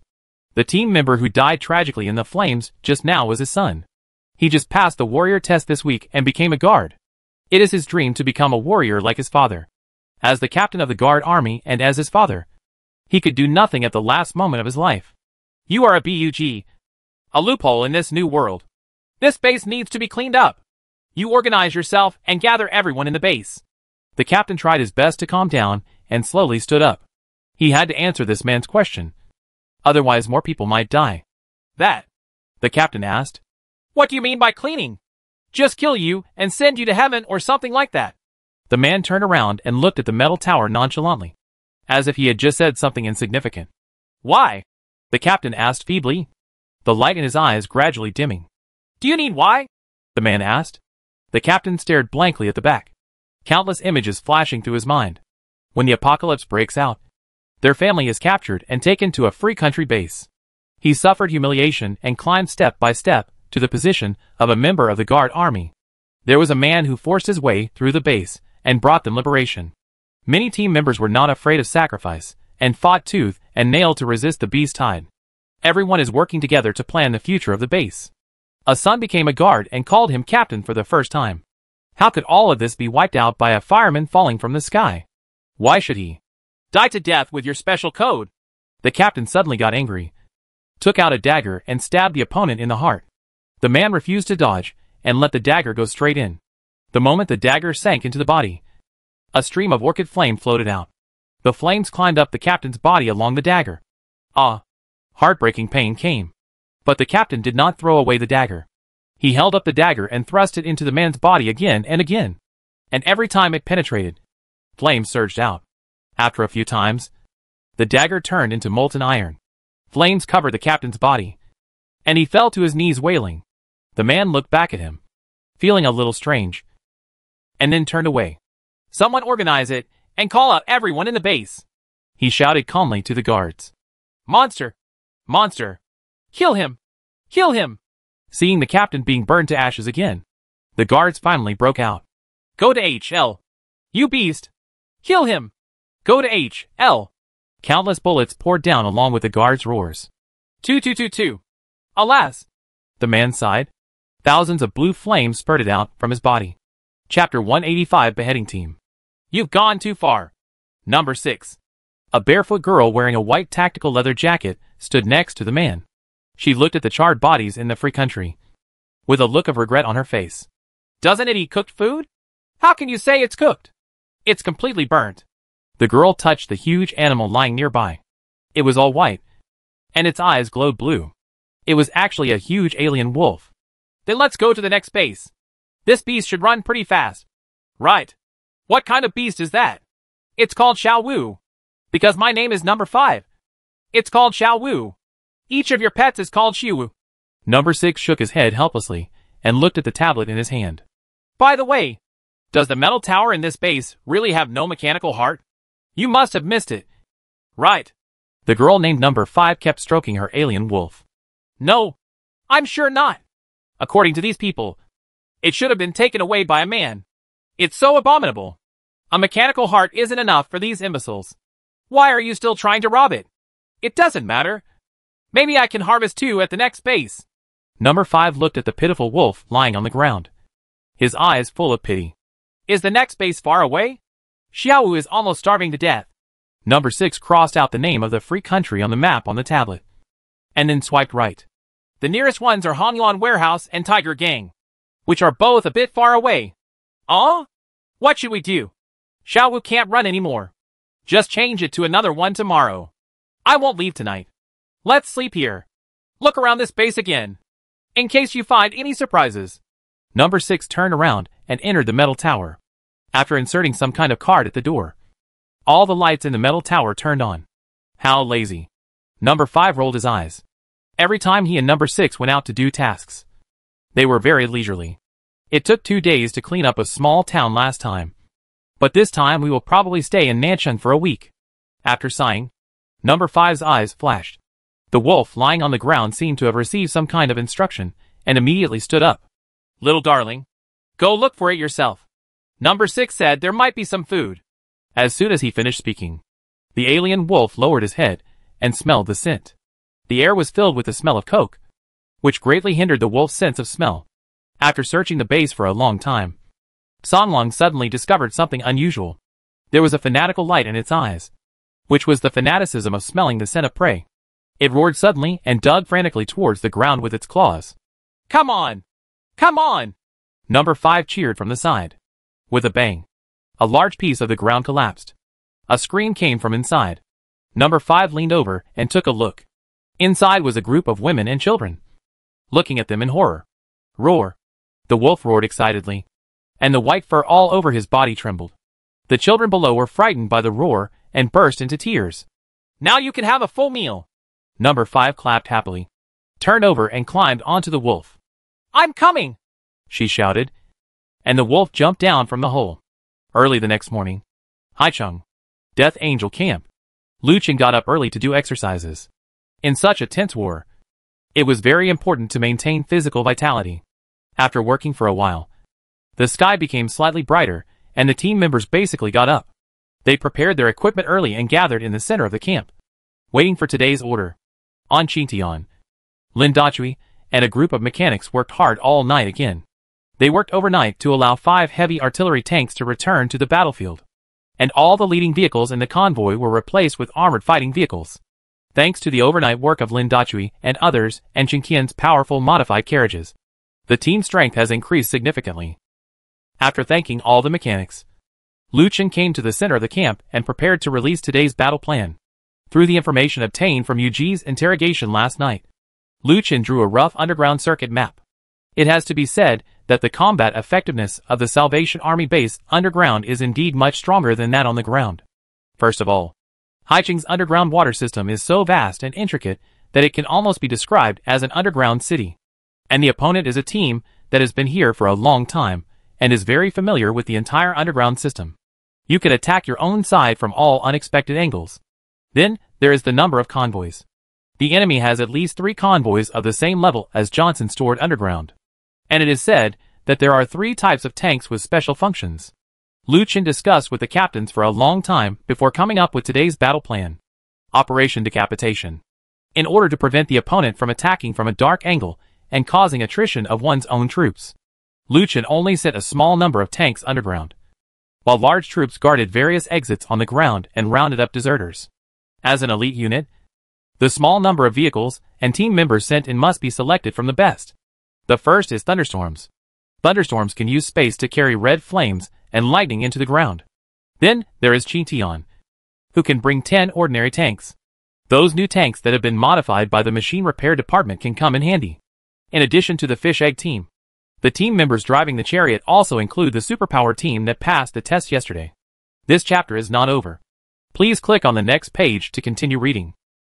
The team member who died tragically in the flames just now was his son. He just passed the warrior test this week and became a guard. It is his dream to become a warrior like his father. As the captain of the guard army and as his father, he could do nothing at the last moment of his life. You are a BUG. A loophole in this new world. This base needs to be cleaned up. You organize yourself and gather everyone in the base. The captain tried his best to calm down and slowly stood up. He had to answer this man's question. Otherwise more people might die. That? The captain asked. What do you mean by cleaning? Just kill you and send you to heaven or something like that. The man turned around and looked at the metal tower nonchalantly, as if he had just said something insignificant. Why? The captain asked feebly, the light in his eyes gradually dimming. Do you need why? The man asked. The captain stared blankly at the back, countless images flashing through his mind. When the apocalypse breaks out, their family is captured and taken to a free country base. He suffered humiliation and climbed step by step to the position of a member of the Guard Army. There was a man who forced his way through the base and brought them liberation. Many team members were not afraid of sacrifice and fought tooth and nail to resist the beast tide. Everyone is working together to plan the future of the base. A son became a guard and called him captain for the first time. How could all of this be wiped out by a fireman falling from the sky? Why should he? Die to death with your special code. The captain suddenly got angry, took out a dagger and stabbed the opponent in the heart. The man refused to dodge and let the dagger go straight in. The moment the dagger sank into the body, a stream of orchid flame floated out. The flames climbed up the captain's body along the dagger. Ah! Heartbreaking pain came. But the captain did not throw away the dagger. He held up the dagger and thrust it into the man's body again and again. And every time it penetrated, Flames surged out. After a few times, the dagger turned into molten iron. Flames covered the captain's body, and he fell to his knees wailing. The man looked back at him, feeling a little strange, and then turned away. Someone organize it and call out everyone in the base. He shouted calmly to the guards. Monster! Monster! Kill him! Kill him! Seeing the captain being burned to ashes again, the guards finally broke out. Go to HL. You beast! Kill him! Go to HL. Countless bullets poured down along with the guards' roars. 2222. Alas! The man sighed. Thousands of blue flames spurted out from his body. Chapter 185 Beheading Team. You've gone too far. Number 6. A barefoot girl wearing a white tactical leather jacket stood next to the man. She looked at the charred bodies in the free country, with a look of regret on her face. Doesn't it eat cooked food? How can you say it's cooked? It's completely burnt. The girl touched the huge animal lying nearby. It was all white, and its eyes glowed blue. It was actually a huge alien wolf. Then let's go to the next base. This beast should run pretty fast. Right. What kind of beast is that? It's called Xiao Wu. Because my name is number five. It's called Xiao Wu. Each of your pets is called Wu. Number six shook his head helplessly and looked at the tablet in his hand. By the way, does the metal tower in this base really have no mechanical heart? You must have missed it. Right. The girl named number five kept stroking her alien wolf. No, I'm sure not. According to these people, it should have been taken away by a man. It's so abominable. A mechanical heart isn't enough for these imbeciles. Why are you still trying to rob it? It doesn't matter. Maybe I can harvest two at the next base. Number five looked at the pitiful wolf lying on the ground, his eyes full of pity. Is the next base far away? Xiaowu is almost starving to death. Number six crossed out the name of the free country on the map on the tablet, and then swiped right. The nearest ones are Hanyuan Warehouse and Tiger Gang, which are both a bit far away. Oh? What should we do? Xiaowu can't run anymore. Just change it to another one tomorrow. I won't leave tonight. Let's sleep here. Look around this base again. In case you find any surprises. Number 6 turned around and entered the metal tower. After inserting some kind of card at the door. All the lights in the metal tower turned on. How lazy. Number 5 rolled his eyes every time he and number 6 went out to do tasks. They were very leisurely. It took two days to clean up a small town last time. But this time we will probably stay in Nancheng for a week. After sighing, number five's eyes flashed. The wolf lying on the ground seemed to have received some kind of instruction, and immediately stood up. Little darling, go look for it yourself. Number 6 said there might be some food. As soon as he finished speaking, the alien wolf lowered his head and smelled the scent. The air was filled with the smell of coke, which greatly hindered the wolf's sense of smell. After searching the base for a long time, Songlong suddenly discovered something unusual. There was a fanatical light in its eyes, which was the fanaticism of smelling the scent of prey. It roared suddenly and dug frantically towards the ground with its claws. Come on! Come on! Number 5 cheered from the side. With a bang, a large piece of the ground collapsed. A scream came from inside. Number 5 leaned over and took a look. Inside was a group of women and children, looking at them in horror. Roar! The wolf roared excitedly, and the white fur all over his body trembled. The children below were frightened by the roar and burst into tears. Now you can have a full meal. Number five clapped happily, turned over and climbed onto the wolf. I'm coming! She shouted, and the wolf jumped down from the hole. Early the next morning, Haicheng, Death Angel Camp. Lu got up early to do exercises. In such a tense war, it was very important to maintain physical vitality. After working for a while, the sky became slightly brighter, and the team members basically got up. They prepared their equipment early and gathered in the center of the camp, waiting for today's order. On Qingtian, Lin Dachui and a group of mechanics worked hard all night again. They worked overnight to allow five heavy artillery tanks to return to the battlefield. And all the leading vehicles in the convoy were replaced with armored fighting vehicles. Thanks to the overnight work of Lin Dachui and others and Qingtian's powerful modified carriages, the team strength has increased significantly. After thanking all the mechanics, Lu Chen came to the center of the camp and prepared to release today's battle plan. Through the information obtained from Yuji's interrogation last night, Lu Chen drew a rough underground circuit map. It has to be said that the combat effectiveness of the Salvation Army base underground is indeed much stronger than that on the ground. First of all, Haicheng's underground water system is so vast and intricate that it can almost be described as an underground city. And the opponent is a team that has been here for a long time and is very familiar with the entire underground system. You can attack your own side from all unexpected angles. Then, there is the number of convoys. The enemy has at least three convoys of the same level as Johnson stored underground and it is said that there are three types of tanks with special functions. Lu Chen discussed with the captains for a long time before coming up with today's battle plan. Operation Decapitation. In order to prevent the opponent from attacking from a dark angle and causing attrition of one's own troops. Lu Chen only sent a small number of tanks underground, while large troops guarded various exits on the ground and rounded up deserters. As an elite unit, the small number of vehicles and team members sent in must be selected from the best. The first is thunderstorms. Thunderstorms can use space to carry red flames and lightning into the ground. Then there is Qingtian, who can bring 10 ordinary tanks. Those new tanks that have been modified by the machine repair department can come in handy. In addition to the fish egg team, the team members driving the chariot also include the superpower team that passed the test yesterday. This chapter is not over. Please click on the next page to continue reading.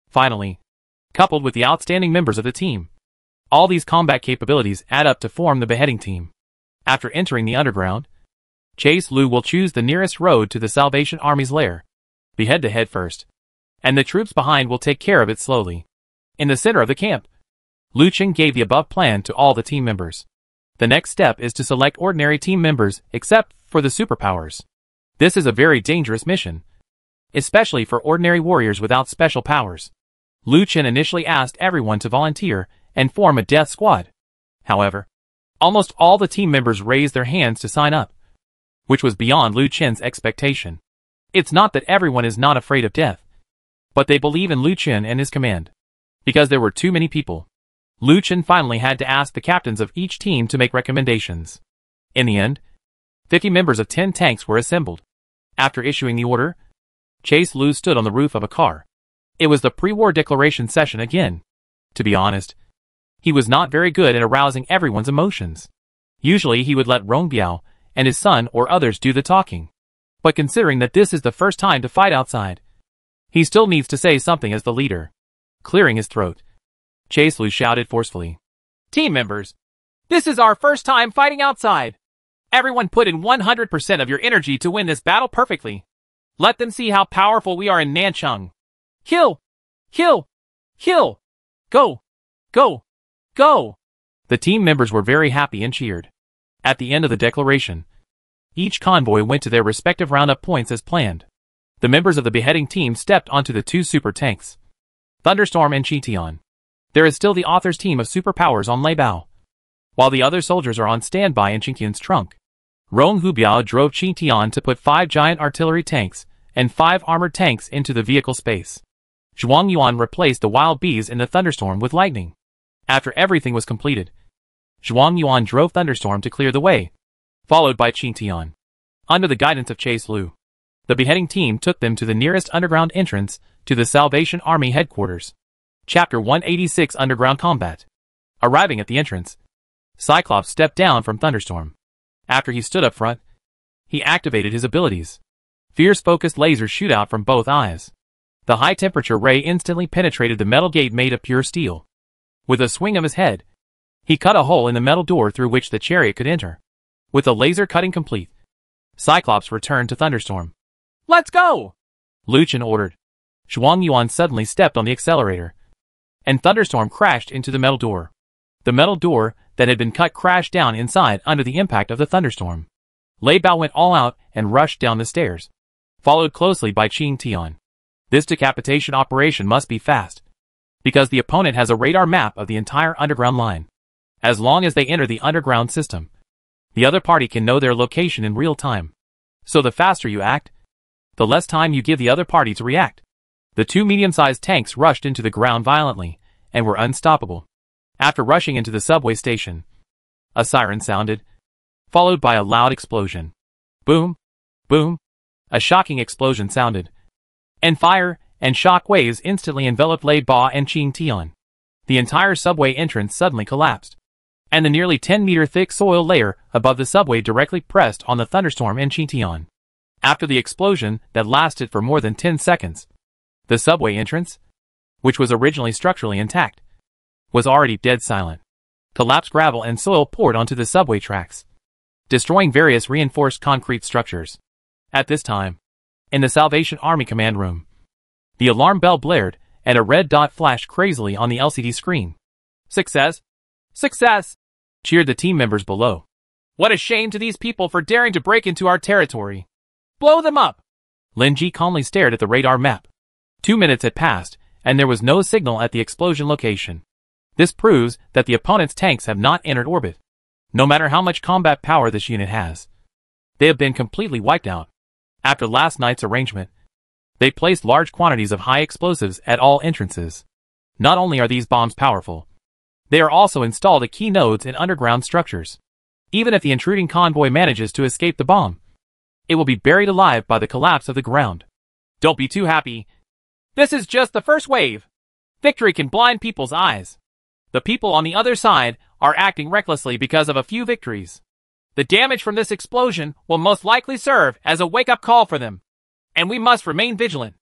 Finally, coupled with the outstanding members of the team, all these combat capabilities add up to form the beheading team. After entering the underground, Chase Lu will choose the nearest road to the Salvation Army's lair, behead the head first, and the troops behind will take care of it slowly. In the center of the camp, Lu Chen gave the above plan to all the team members. The next step is to select ordinary team members except for the superpowers. This is a very dangerous mission, especially for ordinary warriors without special powers. Lu Chen initially asked everyone to volunteer and form a death squad. However, almost all the team members raised their hands to sign up, which was beyond Lu Chen's expectation. It's not that everyone is not afraid of death, but they believe in Lu Chen and his command. Because there were too many people, Lu Chen finally had to ask the captains of each team to make recommendations. In the end, 50 members of 10 tanks were assembled. After issuing the order, Chase Lu stood on the roof of a car. It was the pre-war declaration session again. To be honest, he was not very good at arousing everyone's emotions. Usually he would let Rong Biao and his son or others do the talking. But considering that this is the first time to fight outside, he still needs to say something as the leader. Clearing his throat, Chase Lu shouted forcefully. Team members, this is our first time fighting outside. Everyone put in 100% of your energy to win this battle perfectly. Let them see how powerful we are in Nancheng. Kill! Kill! Kill! Go! Go! Go! The team members were very happy and cheered. At the end of the declaration, each convoy went to their respective roundup points as planned. The members of the beheading team stepped onto the two super tanks. Thunderstorm and Qingtian. There is still the author's team of superpowers on Leibao, while the other soldiers are on standby in Qingtian's trunk. Rong Hubiao drove Qingtian to put five giant artillery tanks and five armored tanks into the vehicle space. Zhuang Yuan replaced the wild bees in the thunderstorm with lightning. After everything was completed, Zhuang Yuan drove Thunderstorm to clear the way, followed by Qingtian. Under the guidance of Chase Lu, the beheading team took them to the nearest underground entrance to the Salvation Army headquarters. Chapter 186 Underground Combat. Arriving at the entrance, Cyclops stepped down from Thunderstorm. After he stood up front, he activated his abilities. Fierce focused lasers shoot out from both eyes. The high temperature ray instantly penetrated the metal gate made of pure steel. With a swing of his head, he cut a hole in the metal door through which the chariot could enter. With the laser cutting complete, Cyclops returned to Thunderstorm. Let's go! Lu Chen ordered. Zhuang Yuan suddenly stepped on the accelerator, and Thunderstorm crashed into the metal door. The metal door that had been cut crashed down inside under the impact of the thunderstorm. Lei Bao went all out and rushed down the stairs, followed closely by Qingtian. This decapitation operation must be fast, because the opponent has a radar map of the entire underground line. As long as they enter the underground system, the other party can know their location in real time. So the faster you act, the less time you give the other party to react. The two medium-sized tanks rushed into the ground violently and were unstoppable. After rushing into the subway station, a siren sounded, followed by a loud explosion. Boom, boom, a shocking explosion sounded, and fire and shock waves instantly enveloped Lei Bao and Qingtian. The entire subway entrance suddenly collapsed. And the nearly 10-meter thick soil layer above the subway directly pressed on the thunderstorm and Qingtian. After the explosion that lasted for more than 10 seconds, the subway entrance, which was originally structurally intact, was already dead silent. Collapsed gravel and soil poured onto the subway tracks, destroying various reinforced concrete structures. At this time, in the Salvation Army command room, the alarm bell blared and a red dot flashed crazily on the LCD screen. Success! Success! Cheered the team members below. What a shame to these people for daring to break into our territory. Blow them up! Lin Ji calmly stared at the radar map. Two minutes had passed, and there was no signal at the explosion location. This proves that the opponent's tanks have not entered orbit. No matter how much combat power this unit has. They have been completely wiped out. After last night's arrangement, they placed large quantities of high explosives at all entrances. Not only are these bombs powerful, they are also installed at key nodes in underground structures. Even if the intruding convoy manages to escape the bomb, it will be buried alive by the collapse of the ground. Don't be too happy. This is just the first wave. Victory can blind people's eyes. The people on the other side are acting recklessly because of a few victories. The damage from this explosion will most likely serve as a wake-up call for them. And we must remain vigilant.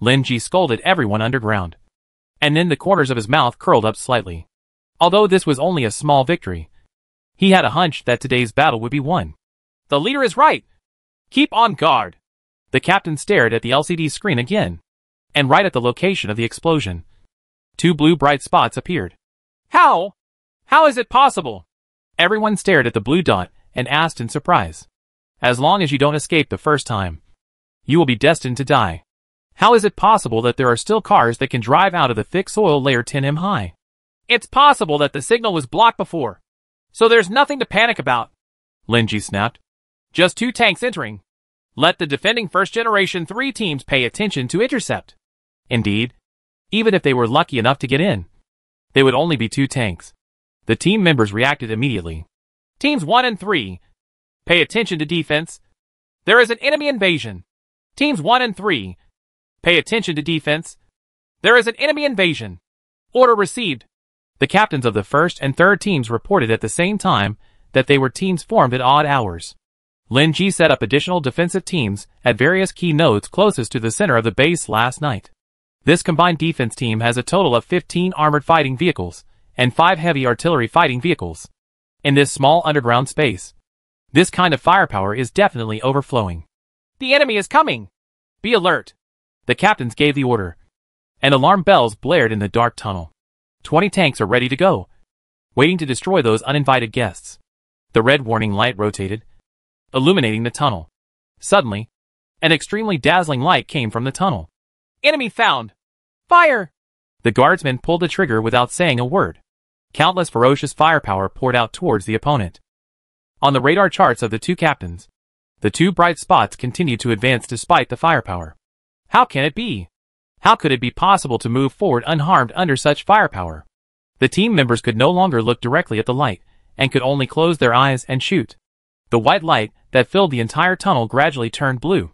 Lin Ji scolded everyone underground. And then the corners of his mouth curled up slightly. Although this was only a small victory, he had a hunch that today's battle would be won. The leader is right. Keep on guard. The captain stared at the LCD screen again. And right at the location of the explosion, two blue bright spots appeared. How? How is it possible? Everyone stared at the blue dot and asked in surprise. As long as you don't escape the first time, you will be destined to die. How is it possible that there are still cars that can drive out of the thick soil layer 10m high? It's possible that the signal was blocked before. So there's nothing to panic about. Lin Ji snapped. Just two tanks entering. Let the defending first generation 3 teams pay attention to intercept. Indeed. Even if they were lucky enough to get in, they would only be two tanks. The team members reacted immediately. Teams 1 and 3. Pay attention to defense. There is an enemy invasion. Teams 1 and 3. Pay attention to defense. There is an enemy invasion. Order received. The captains of the first and third teams reported at the same time that they were teams formed at odd hours. Lin Ji set up additional defensive teams at various key nodes closest to the center of the base last night. This combined defense team has a total of 15 armored fighting vehicles and 5 heavy artillery fighting vehicles. In this small underground space, this kind of firepower is definitely overflowing. The enemy is coming! Be alert! The captains gave the order, and alarm bells blared in the dark tunnel. Twenty tanks are ready to go, waiting to destroy those uninvited guests. The red warning light rotated, illuminating the tunnel. Suddenly, an extremely dazzling light came from the tunnel. Enemy found! Fire! The guardsmen pulled the trigger without saying a word. Countless ferocious firepower poured out towards the opponent. On the radar charts of the two captains, the two bright spots continued to advance despite the firepower. How can it be? How could it be possible to move forward unharmed under such firepower? The team members could no longer look directly at the light, and could only close their eyes and shoot. The white light that filled the entire tunnel gradually turned blue,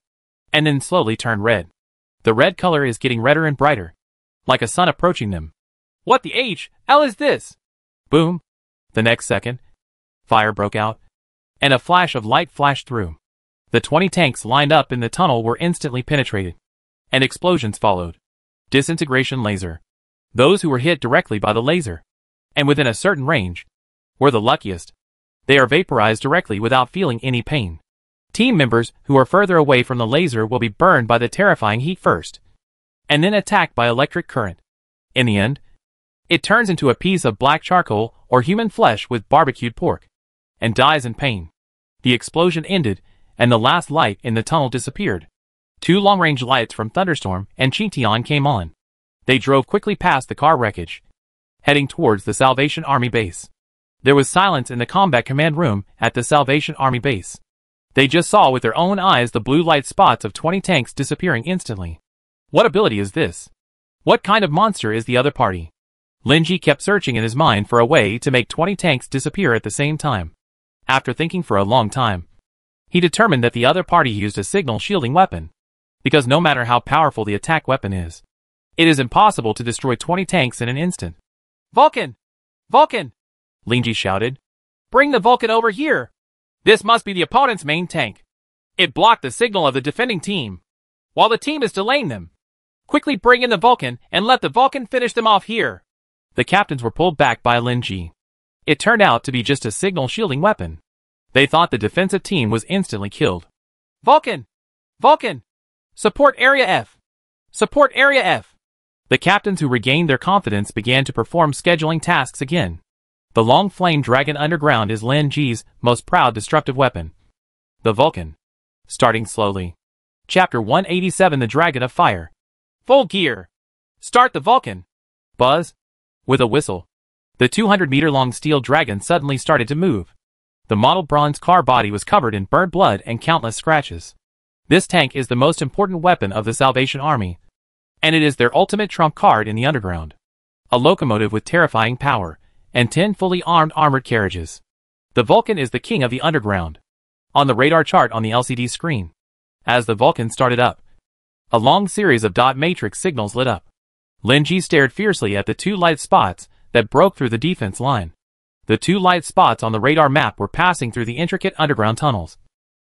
and then slowly turned red. The red color is getting redder and brighter, like a sun approaching them. What the H, L is this? Boom. The next second, fire broke out, and a flash of light flashed through. The 20 tanks lined up in the tunnel were instantly penetrated, and explosions followed. Disintegration laser. Those who were hit directly by the laser, and within a certain range, were the luckiest. They are vaporized directly without feeling any pain. Team members who are further away from the laser will be burned by the terrifying heat first, and then attacked by electric current. In the end, it turns into a piece of black charcoal or human flesh with barbecued pork, and dies in pain. The explosion ended, and the last light in the tunnel disappeared. Two long-range lights from Thunderstorm and Qingtian came on. They drove quickly past the car wreckage, heading towards the Salvation Army base. There was silence in the combat command room at the Salvation Army base. They just saw with their own eyes the blue light spots of 20 tanks disappearing instantly. What ability is this? What kind of monster is the other party? Lin Ji kept searching in his mind for a way to make 20 tanks disappear at the same time. After thinking for a long time, he determined that the other party used a signal shielding weapon because no matter how powerful the attack weapon is, it is impossible to destroy 20 tanks in an instant. Vulcan! Vulcan! Lin shouted. Bring the Vulcan over here. This must be the opponent's main tank. It blocked the signal of the defending team. While the team is delaying them. Quickly bring in the Vulcan and let the Vulcan finish them off here. The captains were pulled back by Lin Ji. It turned out to be just a signal shielding weapon. They thought the defensive team was instantly killed. Vulcan! Vulcan! Support Area F! Support Area F! The captains who regained their confidence began to perform scheduling tasks again. The long flame dragon underground is Lin Ji's most proud destructive weapon. The Vulcan. Starting slowly. Chapter 187 The Dragon of Fire. Full gear. Start the Vulcan. Buzz. With a whistle. The 200 meter long steel dragon suddenly started to move. The model bronze car body was covered in burnt blood and countless scratches. This tank is the most important weapon of the Salvation Army. And it is their ultimate trump card in the underground. A locomotive with terrifying power and 10 fully armed armored carriages. The Vulcan is the king of the underground. On the radar chart on the LCD screen. As the Vulcan started up, a long series of dot matrix signals lit up. Lin Ji stared fiercely at the two light spots that broke through the defense line. The two light spots on the radar map were passing through the intricate underground tunnels,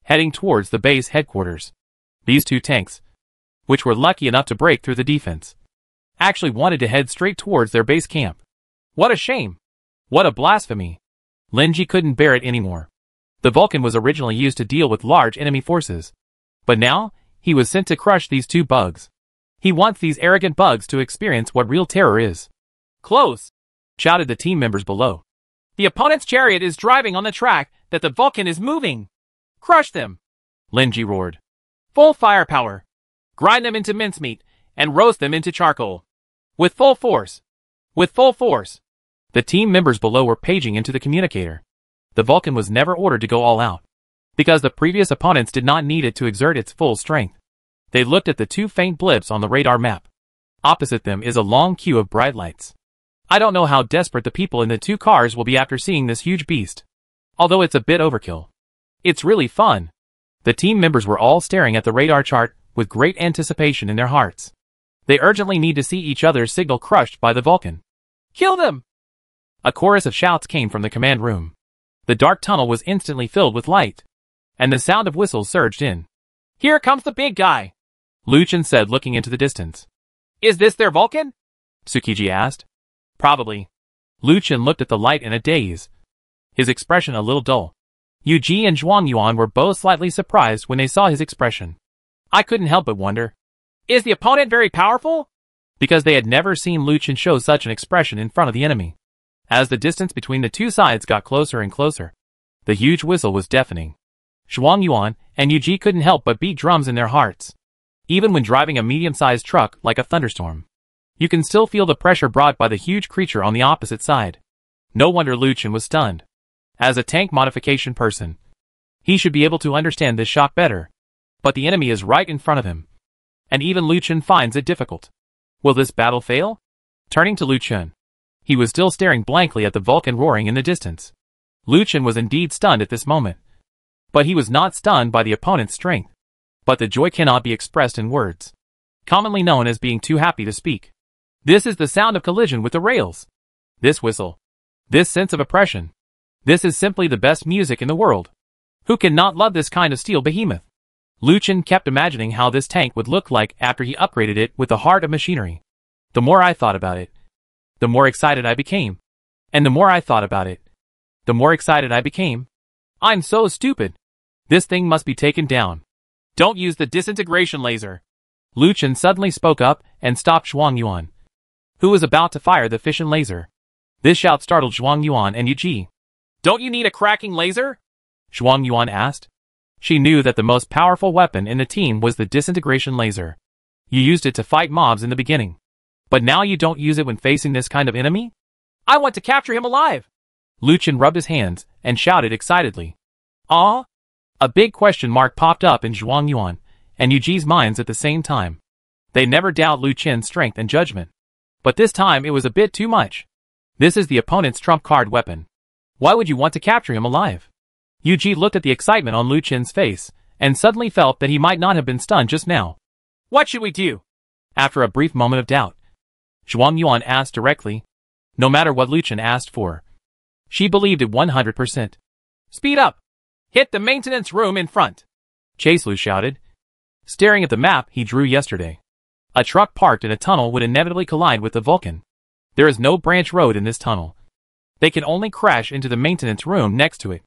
heading towards the base headquarters. These two tanks, which were lucky enough to break through the defense, actually wanted to head straight towards their base camp. What a shame! What a blasphemy! Lin Ji couldn't bear it anymore. The Vulcan was originally used to deal with large enemy forces. But now, he was sent to crush these two bugs. He wants these arrogant bugs to experience what real terror is. Close! shouted the team members below. The opponent's chariot is driving on the track that the Vulcan is moving. Crush them! Lin Ji roared. Full firepower. Grind them into mincemeat and roast them into charcoal. With full force. With full force. The team members below were paging into the communicator. The Vulcan was never ordered to go all out. Because the previous opponents did not need it to exert its full strength. They looked at the two faint blips on the radar map. Opposite them is a long queue of bright lights. I don't know how desperate the people in the two cars will be after seeing this huge beast. Although it's a bit overkill. It's really fun. The team members were all staring at the radar chart with great anticipation in their hearts. They urgently need to see each other's signal crushed by the Vulcan. Kill them! A chorus of shouts came from the command room. The dark tunnel was instantly filled with light. And the sound of whistles surged in. Here comes the big guy! Lu Chen said looking into the distance. Is this their Vulcan? Tsukiji asked. Probably. Lu Chen looked at the light in a daze. His expression a little dull. Yu Ji and Zhuang Yuan were both slightly surprised when they saw his expression. I couldn't help but wonder. Is the opponent very powerful? Because they had never seen Lu Chen show such an expression in front of the enemy. As the distance between the two sides got closer and closer, the huge whistle was deafening. Zhuang Yuan and Yu Ji couldn't help but beat drums in their hearts. Even when driving a medium-sized truck like a thunderstorm, you can still feel the pressure brought by the huge creature on the opposite side. No wonder Lu Chen was stunned. As a tank modification person, he should be able to understand this shock better. But the enemy is right in front of him. And even Lu Chen finds it difficult. Will this battle fail? Turning to Lu Chen, he was still staring blankly at the Vulcan roaring in the distance. Lu Chen was indeed stunned at this moment. But he was not stunned by the opponent's strength. But the joy cannot be expressed in words. Commonly known as being too happy to speak. This is the sound of collision with the rails. This whistle. This sense of oppression. This is simply the best music in the world. Who can not love this kind of steel behemoth? Lu Chen kept imagining how this tank would look like after he upgraded it with the heart of machinery. The more I thought about it, the more excited I became. And the more I thought about it, the more excited I became. I'm so stupid. This thing must be taken down. Don't use the disintegration laser. Lu Chen suddenly spoke up and stopped Zhuang Yuan, who was about to fire the fission laser. This shout startled Zhuang Yuan and Yu Ji. Don't you need a cracking laser? Zhuang Yuan asked. She knew that the most powerful weapon in the team was the disintegration laser. You used it to fight mobs in the beginning. But now you don't use it when facing this kind of enemy? I want to capture him alive! Lu Chen rubbed his hands and shouted excitedly. Ah? A big question mark popped up in Zhuang Yuan and Yu Ji's minds at the same time. They never doubt Lu strength and judgment. But this time it was a bit too much. This is the opponent's trump card weapon. Why would you want to capture him alive? Yu Ji looked at the excitement on Lu Chen's face and suddenly felt that he might not have been stunned just now. What should we do? After a brief moment of doubt, Zhuang Yuan asked directly, no matter what Lu Chen asked for. She believed it 100%. Speed up! Hit the maintenance room in front! Chase Lu shouted, staring at the map he drew yesterday. A truck parked in a tunnel would inevitably collide with the Vulcan. There is no branch road in this tunnel. They can only crash into the maintenance room next to it.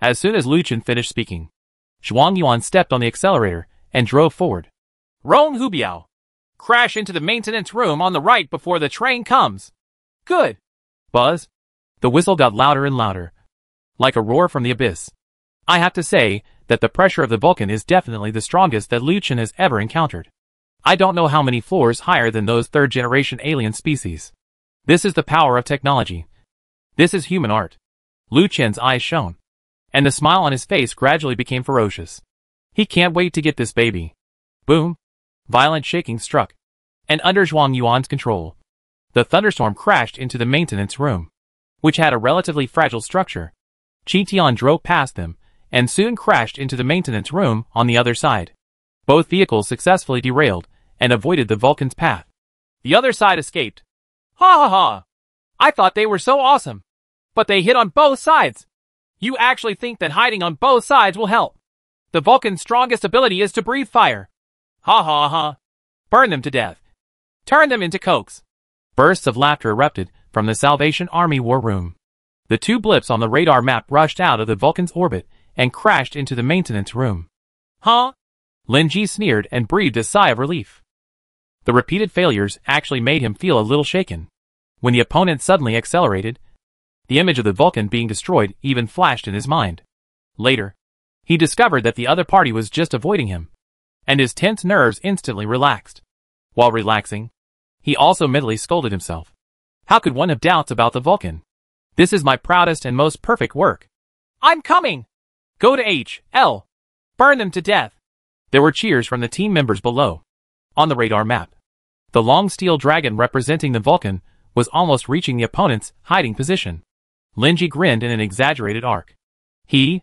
As soon as Lu Chen finished speaking, Zhuang Yuan stepped on the accelerator and drove forward. Rong Hubiao! Crash into the maintenance room on the right before the train comes. Good. Buzz. The whistle got louder and louder. Like a roar from the abyss. I have to say that the pressure of the Vulcan is definitely the strongest that Lu Chen has ever encountered. I don't know how many floors higher than those third-generation alien species. This is the power of technology. This is human art. Lu Chen's eyes shone. And the smile on his face gradually became ferocious. He can't wait to get this baby. Boom. Violent shaking struck. And under Zhuang Yuan's control, the thunderstorm crashed into the maintenance room, which had a relatively fragile structure. Qi Tian drove past them, and soon crashed into the maintenance room on the other side. Both vehicles successfully derailed and avoided the Vulcan's path. The other side escaped. Ha ha ha! I thought they were so awesome. But they hit on both sides. You actually think that hiding on both sides will help. The Vulcan's strongest ability is to breathe fire. Ha ha ha. Burn them to death. Turn them into cokes. Bursts of laughter erupted from the Salvation Army war room. The two blips on the radar map rushed out of the Vulcan's orbit and crashed into the maintenance room. Huh? Lin Ji sneered and breathed a sigh of relief. The repeated failures actually made him feel a little shaken. When the opponent suddenly accelerated, the image of the Vulcan being destroyed even flashed in his mind. Later, he discovered that the other party was just avoiding him, and his tense nerves instantly relaxed. While relaxing, he also mentally scolded himself. How could one have doubts about the Vulcan? This is my proudest and most perfect work. I'm coming! Go to H, L. Burn them to death. There were cheers from the team members below. On the radar map, the long steel dragon representing the Vulcan was almost reaching the opponent's hiding position. Lin Ji grinned in an exaggerated arc. He,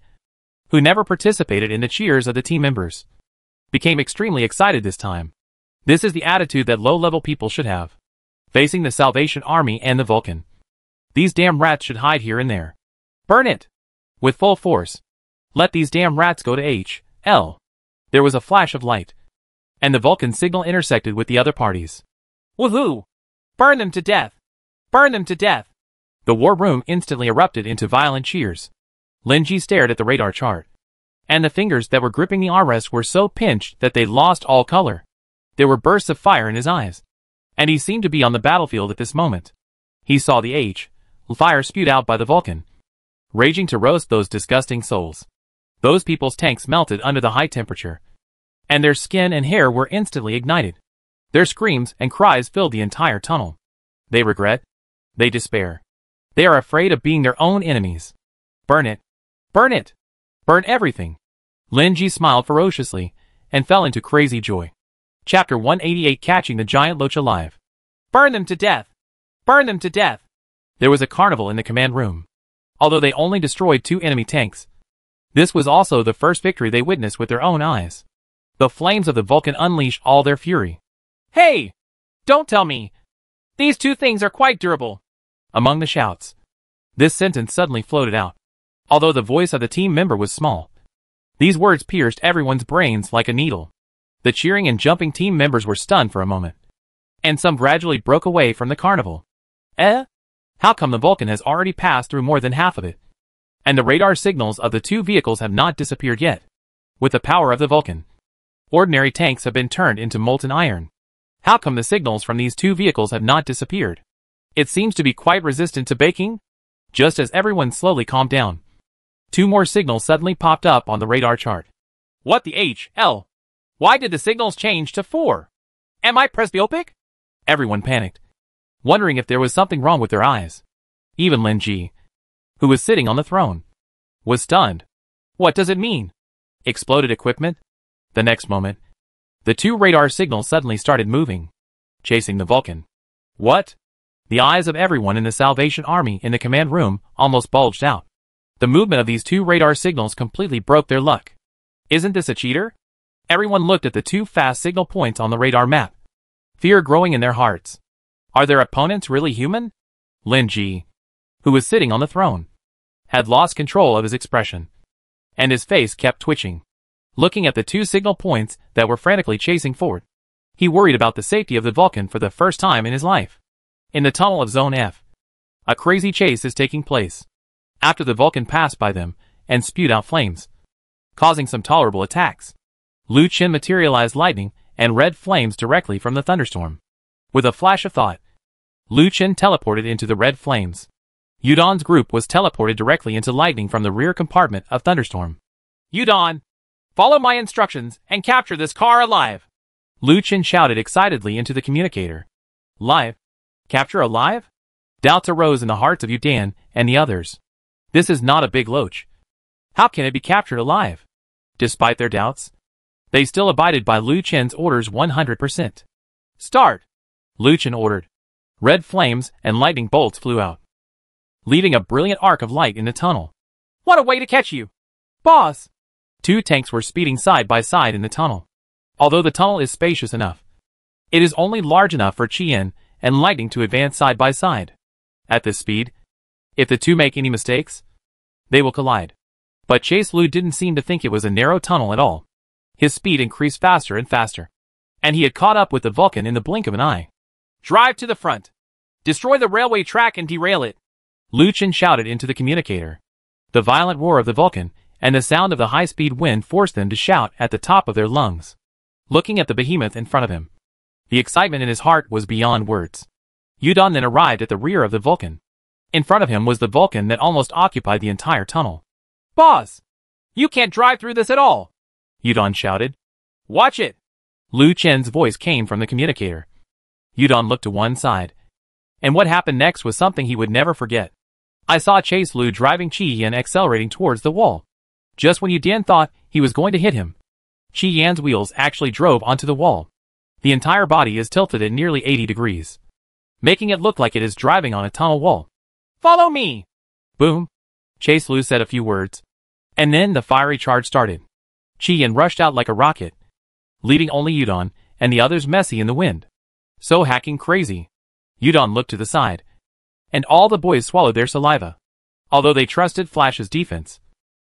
who never participated in the cheers of the team members, became extremely excited this time. This is the attitude that low-level people should have. Facing the Salvation Army and the Vulcan. These damn rats should hide here and there. Burn it! With full force. Let these damn rats go to H, L. There was a flash of light. And the Vulcan signal intersected with the other parties. Woohoo! Burn them to death! Burn them to death! The war room instantly erupted into violent cheers. Lin Ji stared at the radar chart. And the fingers that were gripping the armrest were so pinched that they lost all color. There were bursts of fire in his eyes. And he seemed to be on the battlefield at this moment. He saw the H, fire spewed out by the Vulcan. Raging to roast those disgusting souls. Those people's tanks melted under the high temperature. And their skin and hair were instantly ignited. Their screams and cries filled the entire tunnel. They regret. They despair. They are afraid of being their own enemies. Burn it. Burn it. Burn everything. Lin Ji smiled ferociously and fell into crazy joy. Chapter 188 Catching the Giant Loach Alive. Burn them to death. Burn them to death. There was a carnival in the command room. Although they only destroyed two enemy tanks, this was also the first victory they witnessed with their own eyes. The flames of the Vulcan unleashed all their fury. Hey! Don't tell me! These two things are quite durable among the shouts. This sentence suddenly floated out, although the voice of the team member was small. These words pierced everyone's brains like a needle. The cheering and jumping team members were stunned for a moment. And some gradually broke away from the carnival. Eh? How come the Vulcan has already passed through more than half of it? And the radar signals of the two vehicles have not disappeared yet. With the power of the Vulcan, ordinary tanks have been turned into molten iron. How come the signals from these two vehicles have not disappeared? It seems to be quite resistant to baking. Just as everyone slowly calmed down, two more signals suddenly popped up on the radar chart. What the H, L? Why did the signals change to 4? Am I presbyopic? Everyone panicked, wondering if there was something wrong with their eyes. Even Lin Ji, who was sitting on the throne, was stunned. What does it mean? Exploded equipment? The next moment, the two radar signals suddenly started moving, chasing the Vulcan. What? The eyes of everyone in the Salvation Army in the command room almost bulged out. The movement of these two radar signals completely broke their luck. Isn't this a cheater? Everyone looked at the two fast signal points on the radar map. Fear growing in their hearts. Are their opponents really human? Lin Ji, who was sitting on the throne, had lost control of his expression. And his face kept twitching. Looking at the two signal points that were frantically chasing forward. He worried about the safety of the Vulcan for the first time in his life. In the tunnel of Zone F, a crazy chase is taking place. After the Vulcan passed by them and spewed out flames, causing some tolerable attacks. Lu Chen materialized lightning and red flames directly from the thunderstorm. With a flash of thought, Lu Chen teleported into the red flames. Yudon's group was teleported directly into lightning from the rear compartment of Thunderstorm. Yudon, follow my instructions and capture this car alive. Lu Chen shouted excitedly into the communicator. Live? Capture alive? Doubts arose in the hearts of Yudon and the others. This is not a big loach. How can it be captured alive? Despite their doubts, they still abided by Lu Chen's orders 100%. Start! Lu Chen ordered. Red flames and lightning bolts flew out, leaving a brilliant arc of light in the tunnel. What a way to catch you! Boss! Two tanks were speeding side by side in the tunnel. Although the tunnel is spacious enough, it is only large enough for Chi Yan and Lightning to advance side by side. At this speed, if the two make any mistakes, they will collide. But Chase Lu didn't seem to think it was a narrow tunnel at all. His speed increased faster and faster. And he had caught up with the Vulcan in the blink of an eye. Drive to the front. Destroy the railway track and derail it. Lu Chen shouted into the communicator. The violent roar of the Vulcan and the sound of the high-speed wind forced them to shout at the top of their lungs. Looking at the behemoth in front of him, the excitement in his heart was beyond words. Yudon then arrived at the rear of the Vulcan. In front of him was the Vulcan that almost occupied the entire tunnel. Boss! You can't drive through this at all! Yudon shouted. Watch it! Lu Chen's voice came from the communicator. Yudon looked to one side. And what happened next was something he would never forget. I saw Chase Lu driving Chi Yan accelerating towards the wall. Just when Yudon thought he was going to hit him, Chi Yan's wheels actually drove onto the wall. The entire body is tilted at nearly 80 degrees, making it look like it is driving on a tunnel wall. Follow me! Boom! Chase Lu said a few words. And then the fiery charge started. Chi Yan rushed out like a rocket, leaving only Yudon and the others messy in the wind. So hacking crazy. Yudon looked to the side, and all the boys swallowed their saliva. Although they trusted Flash's defense.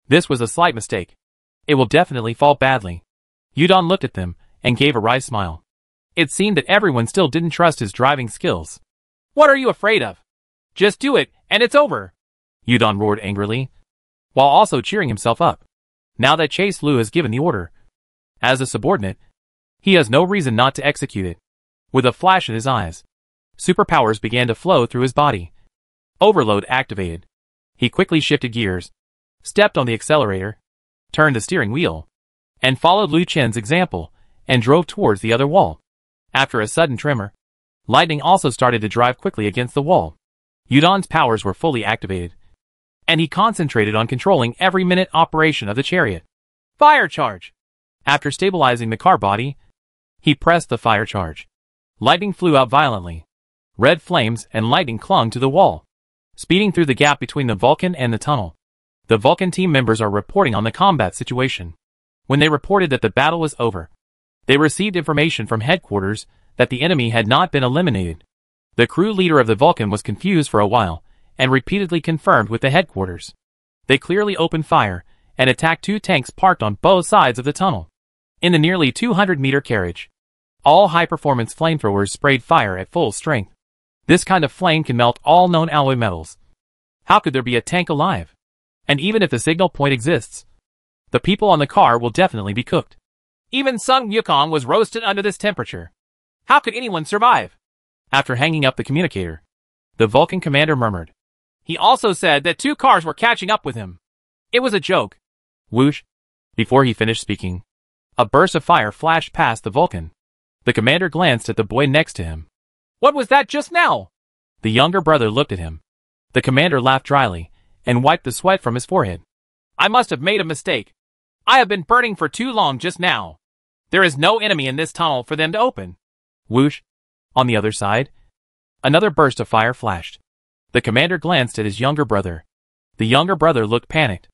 This was a slight mistake. It will definitely fall badly. Yudon looked at them and gave a wry smile. It seemed that everyone still didn't trust his driving skills. What are you afraid of? Just do it, and it's over. Yudon roared angrily, while also cheering himself up. Now that Chase Lu has given the order, as a subordinate, he has no reason not to execute it. With a flash in his eyes, superpowers began to flow through his body. Overload activated. He quickly shifted gears, stepped on the accelerator, turned the steering wheel, and followed Lu Chen's example and drove towards the other wall. After a sudden tremor, lightning also started to drive quickly against the wall. Yudon's powers were fully activated, and he concentrated on controlling every minute operation of the chariot. Fire charge! After stabilizing the car body, he pressed the fire charge. Lightning flew out violently. Red flames and lightning clung to the wall, speeding through the gap between the Vulcan and the tunnel. The Vulcan team members are reporting on the combat situation. When they reported that the battle was over, they received information from headquarters that the enemy had not been eliminated. The crew leader of the Vulcan was confused for a while and repeatedly confirmed with the headquarters. They clearly opened fire and attacked two tanks parked on both sides of the tunnel. In the nearly 200 meter carriage, all high-performance flamethrowers sprayed fire at full strength. This kind of flame can melt all known alloy metals. How could there be a tank alive? And even if the signal point exists, the people on the car will definitely be cooked. Even Sun Wukong was roasted under this temperature. How could anyone survive? After hanging up the communicator, the Vulcan commander murmured. He also said that two cars were catching up with him. It was a joke. Whoosh. Before he finished speaking, a burst of fire flashed past the Vulcan. The commander glanced at the boy next to him. What was that just now? The younger brother looked at him. The commander laughed dryly and wiped the sweat from his forehead. I must have made a mistake. I have been burning for too long just now. There is no enemy in this tunnel for them to open. Whoosh. On the other side, another burst of fire flashed. The commander glanced at his younger brother. The younger brother looked panicked.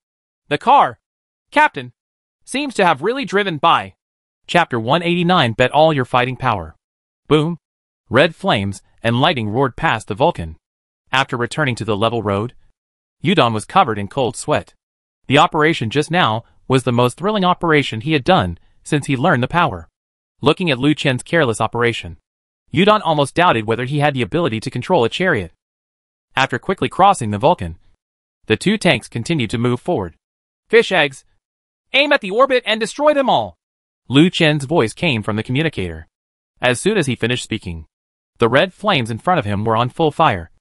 The car, Captain, seems to have really driven by. Chapter 189 Bet all your fighting power. Boom. Red flames and lightning roared past the Vulcan. After returning to the level road, Yudon was covered in cold sweat. The operation just now was the most thrilling operation he had done since he learned the power. Looking at Lu Chen's careless operation, Yudon almost doubted whether he had the ability to control a chariot. After quickly crossing the Vulcan, the two tanks continued to move forward. Fish eggs! Aim at the orbit and destroy them all! Lu Chen's voice came from the communicator. As soon as he finished speaking, the red flames in front of him were on full fire,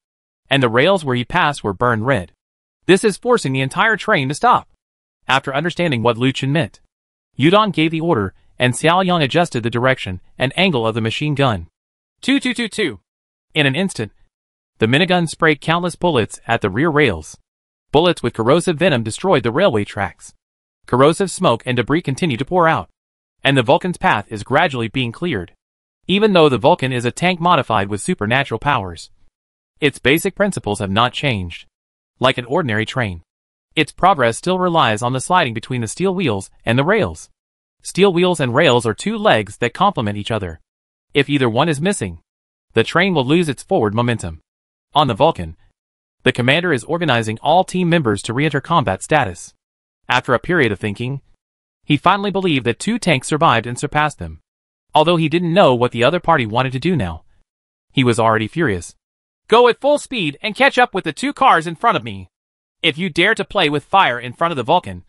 and the rails where he passed were burned red. This is forcing the entire train to stop. After understanding what Lu Chen meant, Yudon gave the order, and Xiao Yang adjusted the direction and angle of the machine gun. 2222. In an instant, the minigun sprayed countless bullets at the rear rails. Bullets with corrosive venom destroyed the railway tracks. Corrosive smoke and debris continue to pour out, and the Vulcan's path is gradually being cleared. Even though the Vulcan is a tank modified with supernatural powers, its basic principles have not changed. Like an ordinary train, its progress still relies on the sliding between the steel wheels and the rails. Steel wheels and rails are two legs that complement each other. If either one is missing, the train will lose its forward momentum. On the Vulcan, the commander is organizing all team members to re-enter combat status. After a period of thinking, he finally believed that two tanks survived and surpassed them. Although he didn't know what the other party wanted to do now. He was already furious. Go at full speed and catch up with the two cars in front of me. If you dare to play with fire in front of the Vulcan,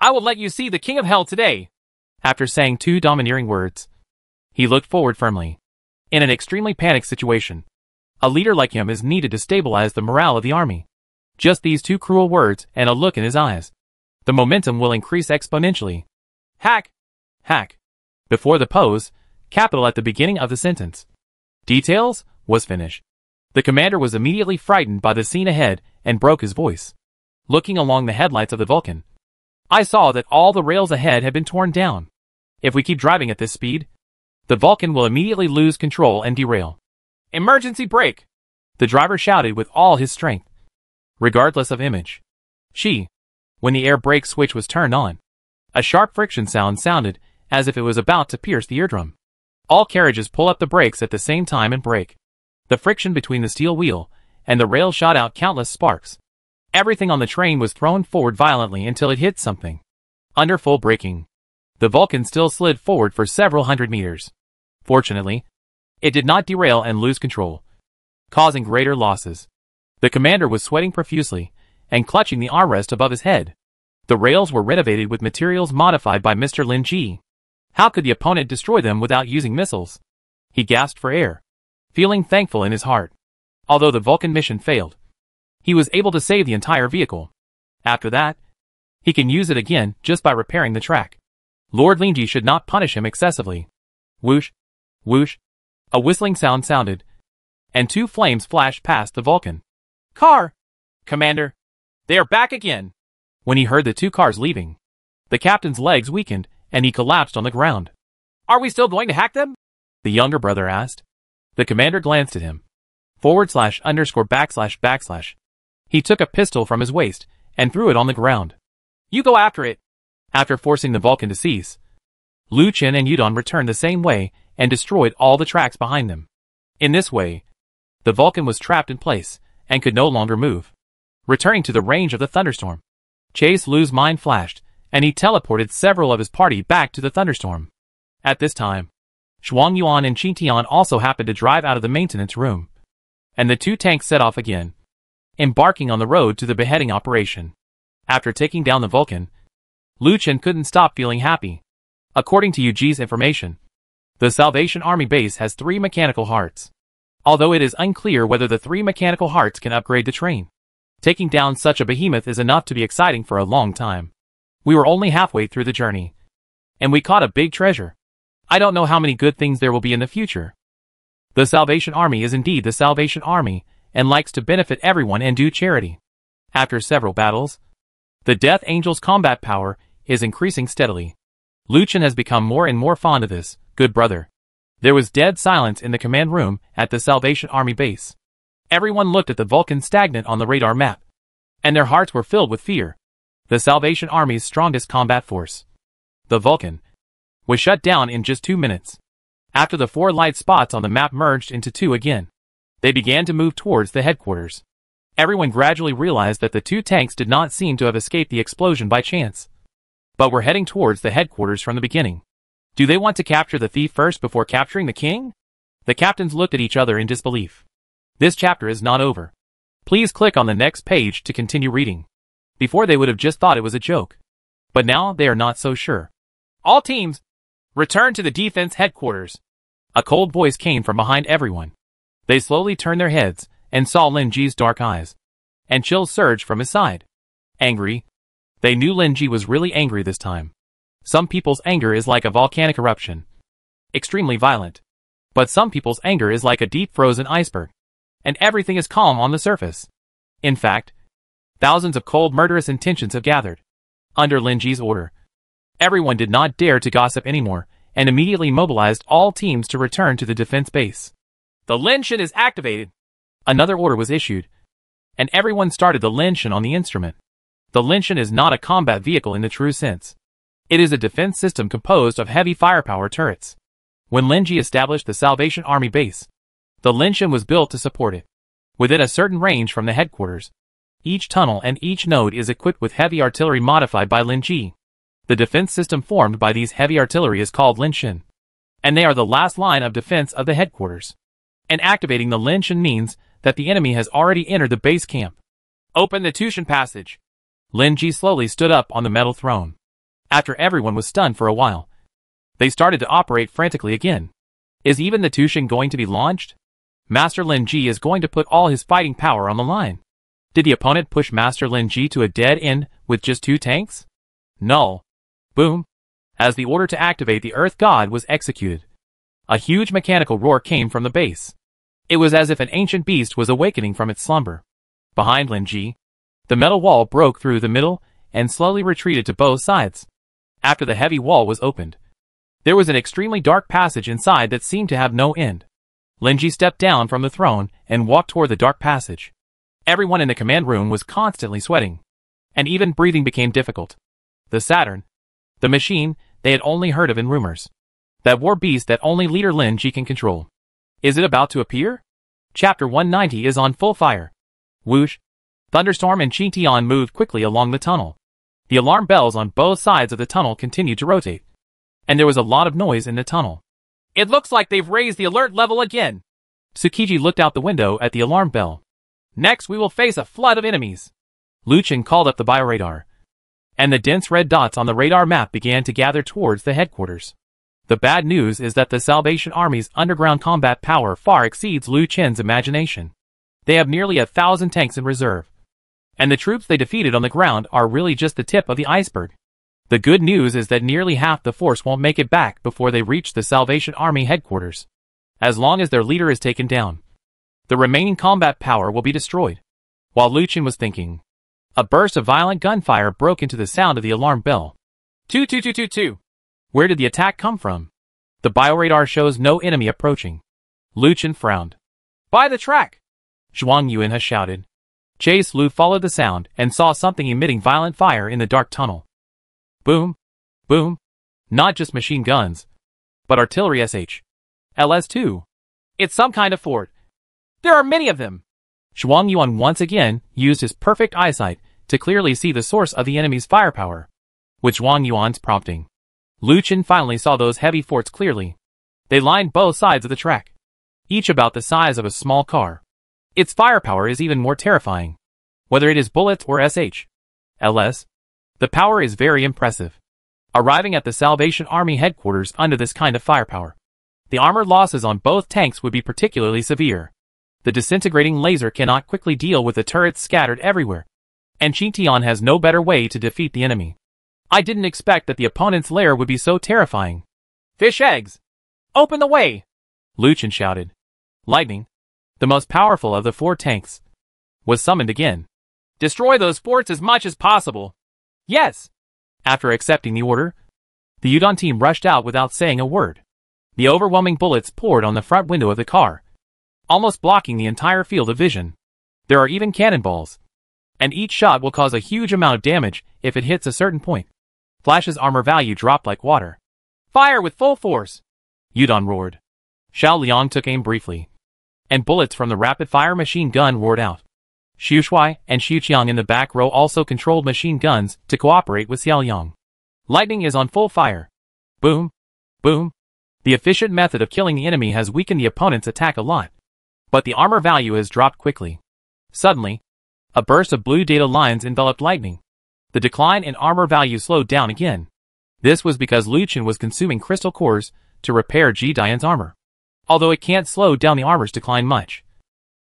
I will let you see the King of Hell today. After saying two domineering words, he looked forward firmly. In an extremely panicked situation, a leader like him is needed to stabilize the morale of the army. Just these two cruel words and a look in his eyes. The momentum will increase exponentially. Hack! Hack. Before the pose, capital at the beginning of the sentence. Details was finished. The commander was immediately frightened by the scene ahead and broke his voice. Looking along the headlights of the Vulcan, I saw that all the rails ahead had been torn down. If we keep driving at this speed, the Vulcan will immediately lose control and derail. Emergency brake! The driver shouted with all his strength. Regardless of image. She, when the air brake switch was turned on, a sharp friction sound sounded as if it was about to pierce the eardrum. All carriages pull up the brakes at the same time and brake. The friction between the steel wheel and the rail shot out countless sparks. Everything on the train was thrown forward violently until it hit something. Under full braking, the Vulcan still slid forward for several hundred meters. Fortunately, it did not derail and lose control, causing greater losses. The commander was sweating profusely and clutching the armrest above his head. The rails were renovated with materials modified by Mr. Lin Ji. How could the opponent destroy them without using missiles? He gasped for air feeling thankful in his heart. Although the Vulcan mission failed, he was able to save the entire vehicle. After that, he can use it again just by repairing the track. Lord Lin Ji should not punish him excessively. Whoosh, whoosh, a whistling sound sounded, and two flames flashed past the Vulcan. Car! Commander, they are back again. When he heard the two cars leaving, the captain's legs weakened and he collapsed on the ground. Are we still going to hack them? The younger brother asked. The commander glanced at him. Forward slash underscore backslash backslash. He took a pistol from his waist and threw it on the ground. You go after it. After forcing the Vulcan to cease, Lu Chen and Yudon returned the same way and destroyed all the tracks behind them. In this way, the Vulcan was trapped in place and could no longer move. Returning to the range of the thunderstorm, Chase Lu's mind flashed, and he teleported several of his party back to the thunderstorm. At this time, Zhuang Yuan and Qingtian also happened to drive out of the maintenance room. And the two tanks set off again, embarking on the road to the beheading operation. After taking down the Vulcan, Lu Chen couldn't stop feeling happy. According to Yuji's information, the Salvation Army base has three mechanical hearts. Although it is unclear whether the three mechanical hearts can upgrade the train. Taking down such a behemoth is enough to be exciting for a long time. We were only halfway through the journey. And we caught a big treasure. I don't know how many good things there will be in the future. The Salvation Army is indeed the Salvation Army, and likes to benefit everyone and do charity. After several battles, the Death Angel's combat power is increasing steadily. Lu Chen has become more and more fond of this, good brother. There was dead silence in the command room at the Salvation Army base. Everyone looked at the Vulcan stagnant on the radar map, and their hearts were filled with fear. The Salvation Army's strongest combat force. The Vulcan, was shut down in just two minutes. After the four light spots on the map merged into two again, they began to move towards the headquarters. Everyone gradually realized that the two tanks did not seem to have escaped the explosion by chance, but were heading towards the headquarters from the beginning. Do they want to capture the thief first before capturing the king? The captains looked at each other in disbelief. This chapter is not over. Please click on the next page to continue reading. Before they would have just thought it was a joke. But now they are not so sure. All teams, return to the defense headquarters. A cold voice came from behind everyone. They slowly turned their heads and saw Lin Ji's dark eyes. And chills surged from his side. Angry. They knew Lin Ji was really angry this time. Some people's anger is like a volcanic eruption. Extremely violent. But some people's anger is like a deep frozen iceberg. And everything is calm on the surface. In fact, thousands of cold murderous intentions have gathered. Under Lin Ji's order. Everyone did not dare to gossip anymore, and immediately mobilized all teams to return to the defense base. The Linshin is activated. Another order was issued, and everyone started the Linshin on the instrument. The Linshin is not a combat vehicle in the true sense. It is a defense system composed of heavy firepower turrets. When Lin Ji established the Salvation Army base, the Linshin was built to support it. Within a certain range from the headquarters, each tunnel and each node is equipped with heavy artillery modified by Lin Ji. The defense system formed by these heavy artillery is called Linshin, and they are the last line of defense of the headquarters. And activating the Linshin means that the enemy has already entered the base camp. Open the Tushin passage. Lin Ji slowly stood up on the metal throne. After everyone was stunned for a while, they started to operate frantically again. Is even the Tushin going to be launched? Master Lin Ji is going to put all his fighting power on the line. Did the opponent push Master Lin Ji to a dead end with just two tanks? Null. Boom. As the order to activate the Earth God was executed, a huge mechanical roar came from the base. It was as if an ancient beast was awakening from its slumber. Behind Lin Ji, the metal wall broke through the middle and slowly retreated to both sides. After the heavy wall was opened, there was an extremely dark passage inside that seemed to have no end. Lin Ji stepped down from the throne and walked toward the dark passage. Everyone in the command room was constantly sweating, and even breathing became difficult. The Saturn, the machine they had only heard of in rumors. That war beast that only leader Lin Ji can control. Is it about to appear? Chapter 190 is on full fire. Whoosh. Thunderstorm and Qi Tian moved quickly along the tunnel. The alarm bells on both sides of the tunnel continued to rotate. And there was a lot of noise in the tunnel. It looks like they've raised the alert level again. Tsukiji looked out the window at the alarm bell. Next we will face a flood of enemies. Lu Chen called up the bioradar and the dense red dots on the radar map began to gather towards the headquarters. The bad news is that the Salvation Army's underground combat power far exceeds Lu Chen's imagination. They have nearly a thousand tanks in reserve. And the troops they defeated on the ground are really just the tip of the iceberg. The good news is that nearly half the force won't make it back before they reach the Salvation Army headquarters. As long as their leader is taken down, the remaining combat power will be destroyed. While Lu Chen was thinking, a burst of violent gunfire broke into the sound of the alarm bell. 22222. Where did the attack come from? The bioradar shows no enemy approaching. Lu Chen frowned. By the track! Zhuang Yuan has shouted. Chase Lu followed the sound and saw something emitting violent fire in the dark tunnel. Boom. Boom. Not just machine guns, but artillery SH. LS-2. It's some kind of fort. There are many of them. Zhuang Yuan once again used his perfect eyesight to clearly see the source of the enemy's firepower. With Zhuang Yuan's prompting, Lu Chen finally saw those heavy forts clearly. They lined both sides of the track, each about the size of a small car. Its firepower is even more terrifying. Whether it is bullets or SH, LS, the power is very impressive. Arriving at the Salvation Army headquarters under this kind of firepower, the armor losses on both tanks would be particularly severe. The disintegrating laser cannot quickly deal with the turrets scattered everywhere. And Qi Tian has no better way to defeat the enemy. I didn't expect that the opponent's lair would be so terrifying. Fish eggs! Open the way! Lu Chen shouted. Lightning, the most powerful of the four tanks, was summoned again. Destroy those forts as much as possible. Yes! After accepting the order, the Yudon team rushed out without saying a word. The overwhelming bullets poured on the front window of the car, almost blocking the entire field of vision. There are even cannonballs. And each shot will cause a huge amount of damage if it hits a certain point. Flash's armor value dropped like water. Fire with full force! Yudon roared. Xiao Liang took aim briefly. And bullets from the rapid-fire machine gun roared out. Xu Shuai and Xu Qiang in the back row also controlled machine guns to cooperate with Xiao Yang. Lightning is on full fire. Boom. Boom. The efficient method of killing the enemy has weakened the opponent's attack a lot. But the armor value has dropped quickly. Suddenly, a burst of blue data lines enveloped lightning. The decline in armor value slowed down again. This was because Lu Chen was consuming crystal cores to repair G-Dian's armor. Although it can't slow down the armor's decline much.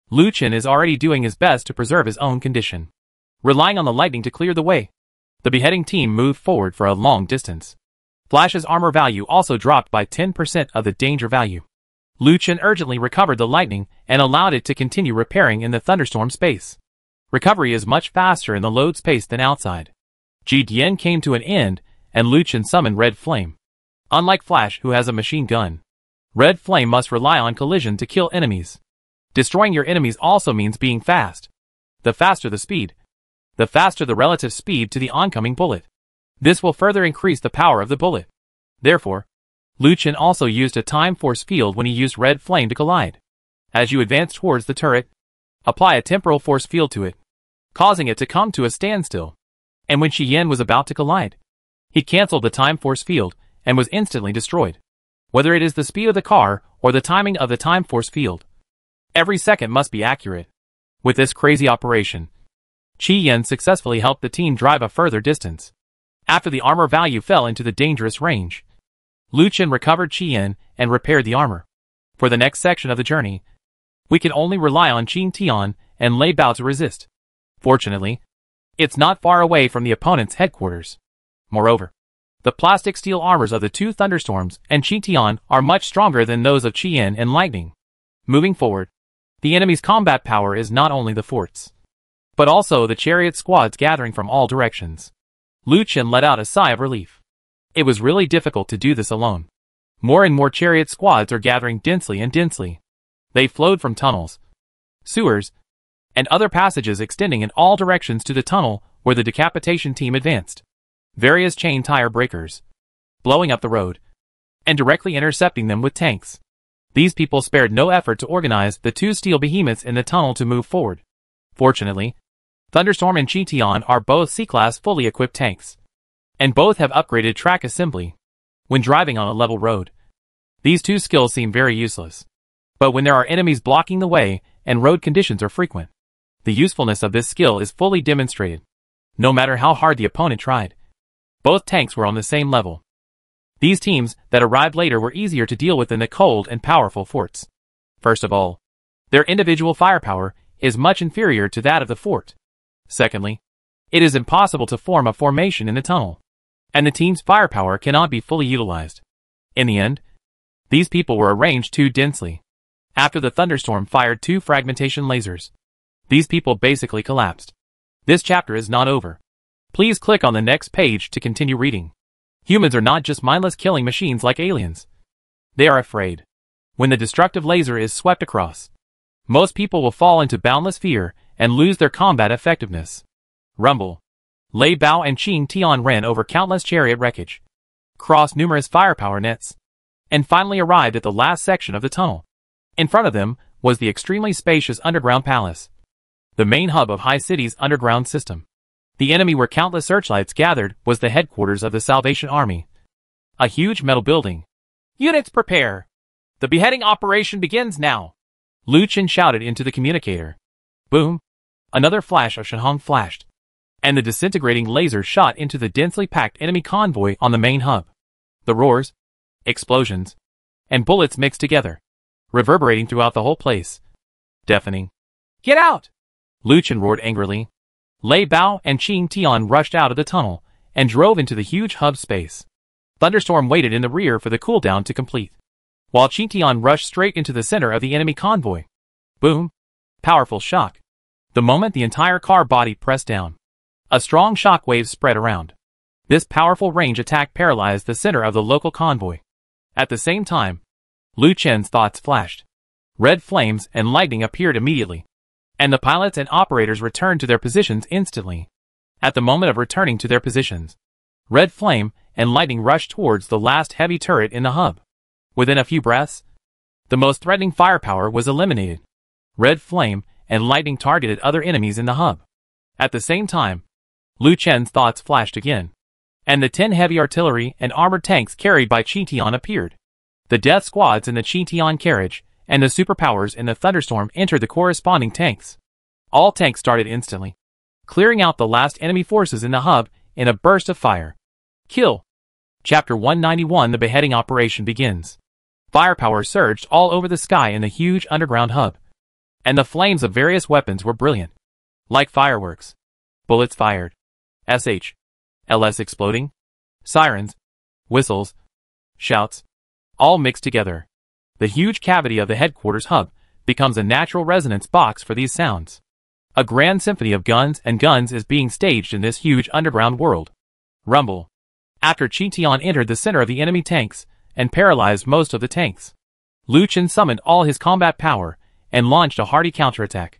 Lu Chen is already doing his best to preserve his own condition. Relying on the lightning to clear the way, the beheading team moved forward for a long distance. Flash's armor value also dropped by 10% of the danger value. Lu Chen urgently recovered the lightning and allowed it to continue repairing in the thunderstorm space. Recovery is much faster in the load space than outside. Ji Dian came to an end, and Lu Chen summoned Red Flame. Unlike Flash, who has a machine gun, Red Flame must rely on collision to kill enemies. Destroying your enemies also means being fast. The faster the speed, the faster the relative speed to the oncoming bullet. This will further increase the power of the bullet. Therefore, Lu Chen also used a time force field when he used red flame to collide. As you advance towards the turret, apply a temporal force field to it, causing it to come to a standstill. And when Shi Yan was about to collide, he cancelled the time force field and was instantly destroyed. Whether it is the speed of the car or the timing of the time force field, every second must be accurate. With this crazy operation, Qi Yan successfully helped the team drive a further distance. After the armor value fell into the dangerous range, Lu Chen recovered Qi Yan and repaired the armor. For the next section of the journey, we can only rely on Qingtian and Lei Bao to resist. Fortunately, it's not far away from the opponent's headquarters. Moreover, the plastic steel armors of the two thunderstorms and Qingtian are much stronger than those of Qian and Lightning. Moving forward, the enemy's combat power is not only the forts, but also the chariot squads gathering from all directions. Lu Chen let out a sigh of relief. It was really difficult to do this alone. More and more chariot squads are gathering densely and densely. They flowed from tunnels, sewers, and other passages extending in all directions to the tunnel where the decapitation team advanced. Various chain tire breakers, blowing up the road, and directly intercepting them with tanks. These people spared no effort to organize the two steel behemoths in the tunnel to move forward. Fortunately, Thunderstorm and Qitian are both C-Class fully equipped tanks. And both have upgraded track assembly. When driving on a level road, these two skills seem very useless. But when there are enemies blocking the way and road conditions are frequent, the usefulness of this skill is fully demonstrated. No matter how hard the opponent tried. Both tanks were on the same level. These teams that arrived later were easier to deal with than the cold and powerful forts. First of all, their individual firepower is much inferior to that of the fort. Secondly, it is impossible to form a formation in the tunnel, and the team's firepower cannot be fully utilized. In the end, these people were arranged too densely. After the thunderstorm fired two fragmentation lasers, these people basically collapsed. This chapter is not over. Please click on the next page to continue reading. Humans are not just mindless killing machines like aliens. They are afraid. When the destructive laser is swept across, most people will fall into boundless fear and lose their combat effectiveness. Rumble. Lei Bao and Qingtian ran over countless chariot wreckage, crossed numerous firepower nets, and finally arrived at the last section of the tunnel. In front of them was the extremely spacious underground palace, the main hub of High City's underground system. The enemy where countless searchlights gathered was the headquarters of the Salvation Army. A huge metal building. Units prepare. The beheading operation begins now. Lu Chen shouted into the communicator. Boom. Another flash of Shenhong flashed, and the disintegrating laser shot into the densely packed enemy convoy on the main hub. The roars, explosions, and bullets mixed together, reverberating throughout the whole place. Deafening. Get out! Lu Chen roared angrily. Lei Bao and Qingtian rushed out of the tunnel and drove into the huge hub space. Thunderstorm waited in the rear for the cooldown to complete, while Qingtian rushed straight into the center of the enemy convoy. Boom! Powerful shock. The moment the entire car body pressed down, a strong shock wave spread around. This powerful range attack paralyzed the center of the local convoy. At the same time, Lu Chen's thoughts flashed. Red flames and lightning appeared immediately, and the pilots and operators returned to their positions instantly. At the moment of returning to their positions, red flame and lightning rushed towards the last heavy turret in the hub. Within a few breaths, the most threatening firepower was eliminated. Red flame and lightning targeted other enemies in the hub. At the same time, Lu Chen's thoughts flashed again. And the ten heavy artillery and armored tanks carried by Qi Tian appeared. The death squads in the Qi Tian carriage and the superpowers in the thunderstorm entered the corresponding tanks. All tanks started instantly, clearing out the last enemy forces in the hub in a burst of fire. Kill. Chapter 191 The beheading operation begins. Firepower surged all over the sky in the huge underground hub. And the flames of various weapons were brilliant. Like fireworks. Bullets fired. SH. LS exploding. Sirens. Whistles. Shouts. All mixed together. The huge cavity of the headquarters hub becomes a natural resonance box for these sounds. A grand symphony of guns and guns is being staged in this huge underground world. Rumble. After Qi Tian entered the center of the enemy tanks, and paralyzed most of the tanks. Lu Chen summoned all his combat power and launched a hearty counterattack.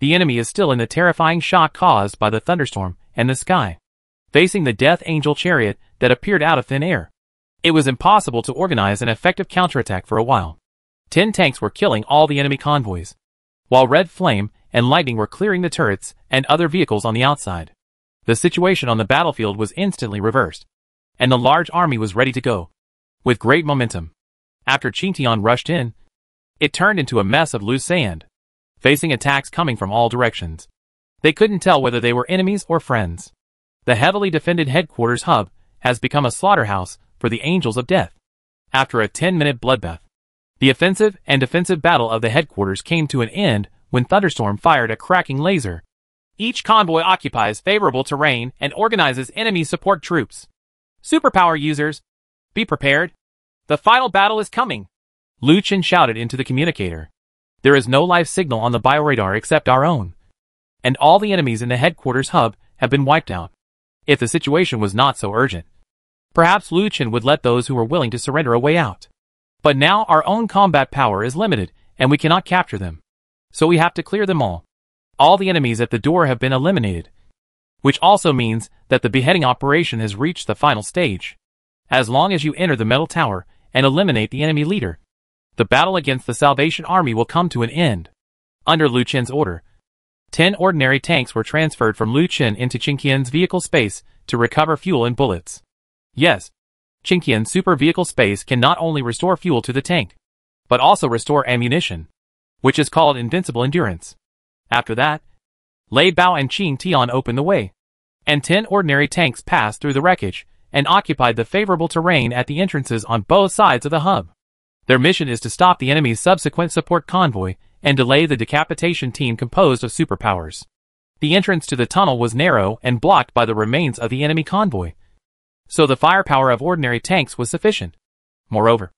The enemy is still in the terrifying shock caused by the thunderstorm and the sky, facing the Death Angel chariot that appeared out of thin air. It was impossible to organize an effective counterattack for a while. Ten tanks were killing all the enemy convoys, while Red Flame and Lightning were clearing the turrets and other vehicles on the outside. The situation on the battlefield was instantly reversed, and the large army was ready to go with great momentum. After Qi Tian rushed in, it turned into a mess of loose sand, facing attacks coming from all directions. They couldn't tell whether they were enemies or friends. The heavily defended headquarters hub has become a slaughterhouse for the Angels of Death. After a 10-minute bloodbath, the offensive and defensive battle of the headquarters came to an end when Thunderstorm fired a cracking laser. Each convoy occupies favorable terrain and organizes enemy support troops. Superpower users, be prepared. The final battle is coming. Lu Chen shouted into the communicator. There is no live signal on the bioradar except our own. And all the enemies in the headquarters hub have been wiped out. If the situation was not so urgent, perhaps Lu Chen would let those who were willing to surrender a way out. But now our own combat power is limited, and we cannot capture them. So we have to clear them all. All the enemies at the door have been eliminated. Which also means that the beheading operation has reached the final stage as long as you enter the metal tower and eliminate the enemy leader. The battle against the Salvation Army will come to an end. Under Lu Chen's order, ten ordinary tanks were transferred from Lu Chen into Qingqian's vehicle space to recover fuel and bullets. Yes, Qingqian's super vehicle space can not only restore fuel to the tank, but also restore ammunition, which is called invincible endurance. After that, Lei Bao and Qing Tian opened the way, and ten ordinary tanks passed through the wreckage and occupied the favorable terrain at the entrances on both sides of the hub. Their mission is to stop the enemy's subsequent support convoy and delay the decapitation team composed of superpowers. The entrance to the tunnel was narrow and blocked by the remains of the enemy convoy. So the firepower of ordinary tanks was sufficient. Moreover,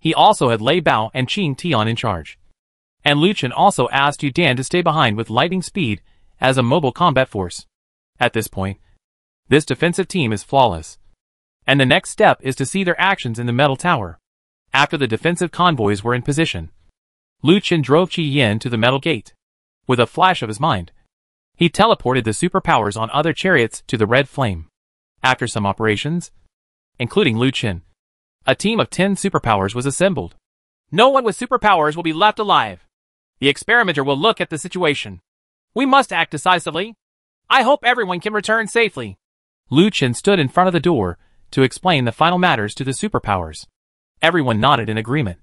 he also had Lei Bao and Qing Tian in charge. And Lu Chen also asked Yu Dan to stay behind with lightning speed as a mobile combat force. At this point, this defensive team is flawless and the next step is to see their actions in the metal tower. After the defensive convoys were in position, Lu Chen drove Qi Yin to the metal gate. With a flash of his mind, he teleported the superpowers on other chariots to the red flame. After some operations, including Lu Chen, a team of 10 superpowers was assembled. No one with superpowers will be left alive. The experimenter will look at the situation. We must act decisively. I hope everyone can return safely. Lu Chen stood in front of the door to explain the final matters to the superpowers. Everyone nodded in agreement.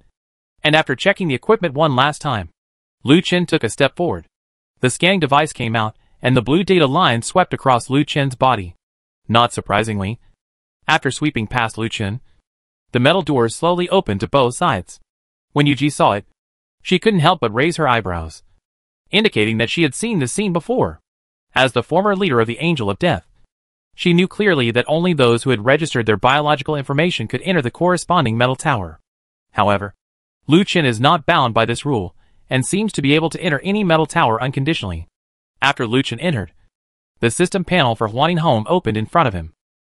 And after checking the equipment one last time, Lu Chen took a step forward. The scanning device came out, and the blue data line swept across Lu Chen's body. Not surprisingly, after sweeping past Lu Chen, the metal doors slowly opened to both sides. When Yuji saw it, she couldn't help but raise her eyebrows, indicating that she had seen this scene before. As the former leader of the Angel of Death, she knew clearly that only those who had registered their biological information could enter the corresponding metal tower. However, Lu is not bound by this rule, and seems to be able to enter any metal tower unconditionally. After Lu entered, the system panel for Huaning Home opened in front of him.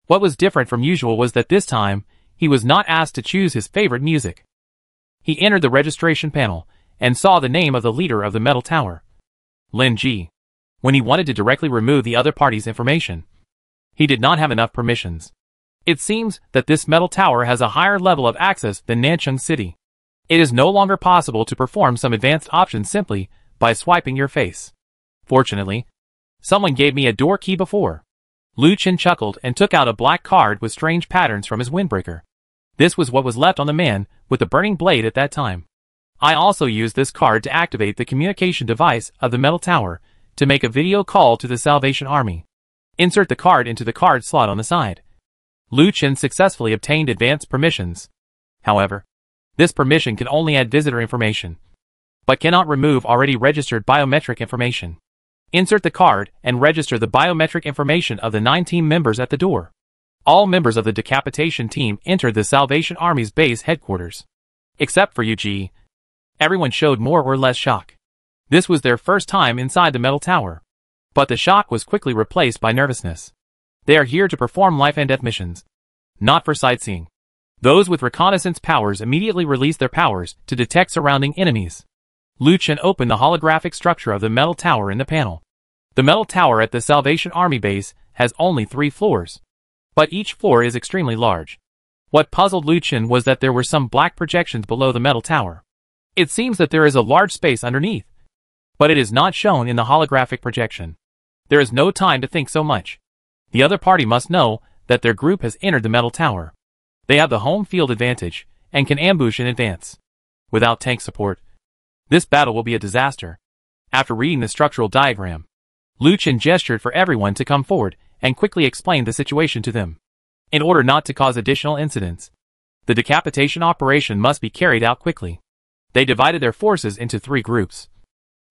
What was different from usual was that this time, he was not asked to choose his favorite music. He entered the registration panel, and saw the name of the leader of the metal tower. Lin Ji. When he wanted to directly remove the other party's information, he did not have enough permissions. It seems that this metal tower has a higher level of access than Nancheng City. It is no longer possible to perform some advanced options simply by swiping your face. Fortunately, someone gave me a door key before. Lu Chen chuckled and took out a black card with strange patterns from his windbreaker. This was what was left on the man with the burning blade at that time. I also used this card to activate the communication device of the metal tower to make a video call to the Salvation Army. Insert the card into the card slot on the side. Lu Chen successfully obtained advanced permissions. However, this permission can only add visitor information, but cannot remove already registered biometric information. Insert the card and register the biometric information of the nine team members at the door. All members of the decapitation team entered the Salvation Army's base headquarters. Except for Yuji. Everyone showed more or less shock. This was their first time inside the metal tower. But the shock was quickly replaced by nervousness. They are here to perform life and death missions. Not for sightseeing. Those with reconnaissance powers immediately release their powers to detect surrounding enemies. Lu Chen opened the holographic structure of the metal tower in the panel. The metal tower at the Salvation Army base has only three floors. But each floor is extremely large. What puzzled Lu Chen was that there were some black projections below the metal tower. It seems that there is a large space underneath. But it is not shown in the holographic projection. There is no time to think so much. The other party must know that their group has entered the metal tower. They have the home field advantage and can ambush in advance. Without tank support, this battle will be a disaster. After reading the structural diagram, Lu Chen gestured for everyone to come forward and quickly explained the situation to them. In order not to cause additional incidents, the decapitation operation must be carried out quickly. They divided their forces into three groups.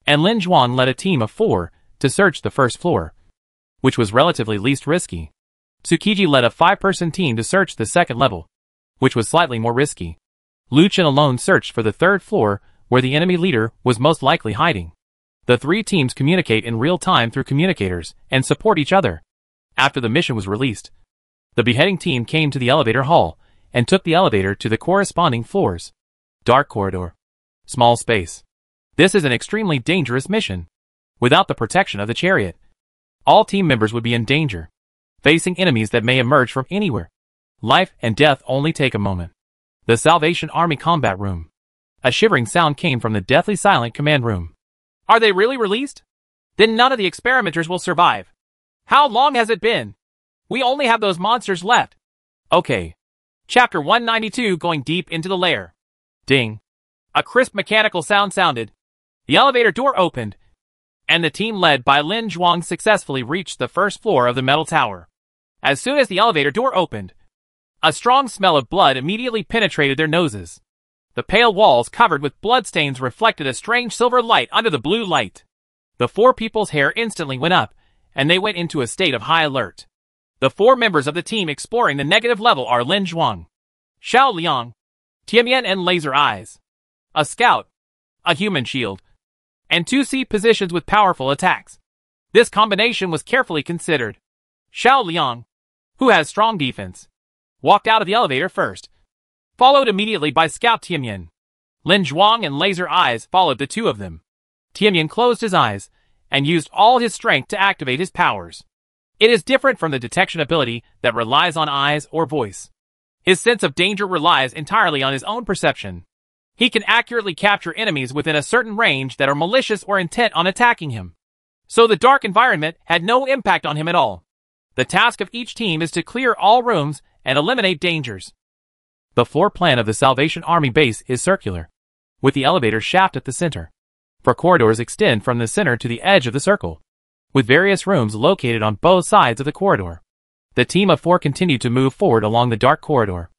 And Lin Zhuang led a team of four to search the first floor, which was relatively least risky. Tsukiji led a five-person team to search the second level, which was slightly more risky. Lu Chen alone searched for the third floor where the enemy leader was most likely hiding. The three teams communicate in real time through communicators and support each other. After the mission was released, the beheading team came to the elevator hall and took the elevator to the corresponding floors. Dark corridor. Small space. This is an extremely dangerous mission. Without the protection of the chariot, all team members would be in danger, facing enemies that may emerge from anywhere. Life and death only take a moment. The Salvation Army Combat Room. A shivering sound came from the deathly silent command room. Are they really released? Then none of the experimenters will survive. How long has it been? We only have those monsters left. Okay. Chapter 192 Going Deep into the Lair. Ding. A crisp mechanical sound sounded. The elevator door opened, and the team led by Lin Zhuang successfully reached the first floor of the metal tower. As soon as the elevator door opened, a strong smell of blood immediately penetrated their noses. The pale walls covered with bloodstains reflected a strange silver light under the blue light. The four people's hair instantly went up, and they went into a state of high alert. The four members of the team exploring the negative level are Lin Zhuang, Xiao Liang, Tiemian and Laser Eyes, a scout, a human shield, and two C positions with powerful attacks. This combination was carefully considered. Xiao Liang, who has strong defense, walked out of the elevator first, followed immediately by Scout Tiemian. Lin Zhuang and Laser Eyes followed the two of them. Tiemian closed his eyes and used all his strength to activate his powers. It is different from the detection ability that relies on eyes or voice. His sense of danger relies entirely on his own perception. He can accurately capture enemies within a certain range that are malicious or intent on attacking him. So the dark environment had no impact on him at all. The task of each team is to clear all rooms and eliminate dangers. The floor plan of the Salvation Army base is circular, with the elevator shaft at the center. Four corridors extend from the center to the edge of the circle, with various rooms located on both sides of the corridor. The team of four continued to move forward along the dark corridor.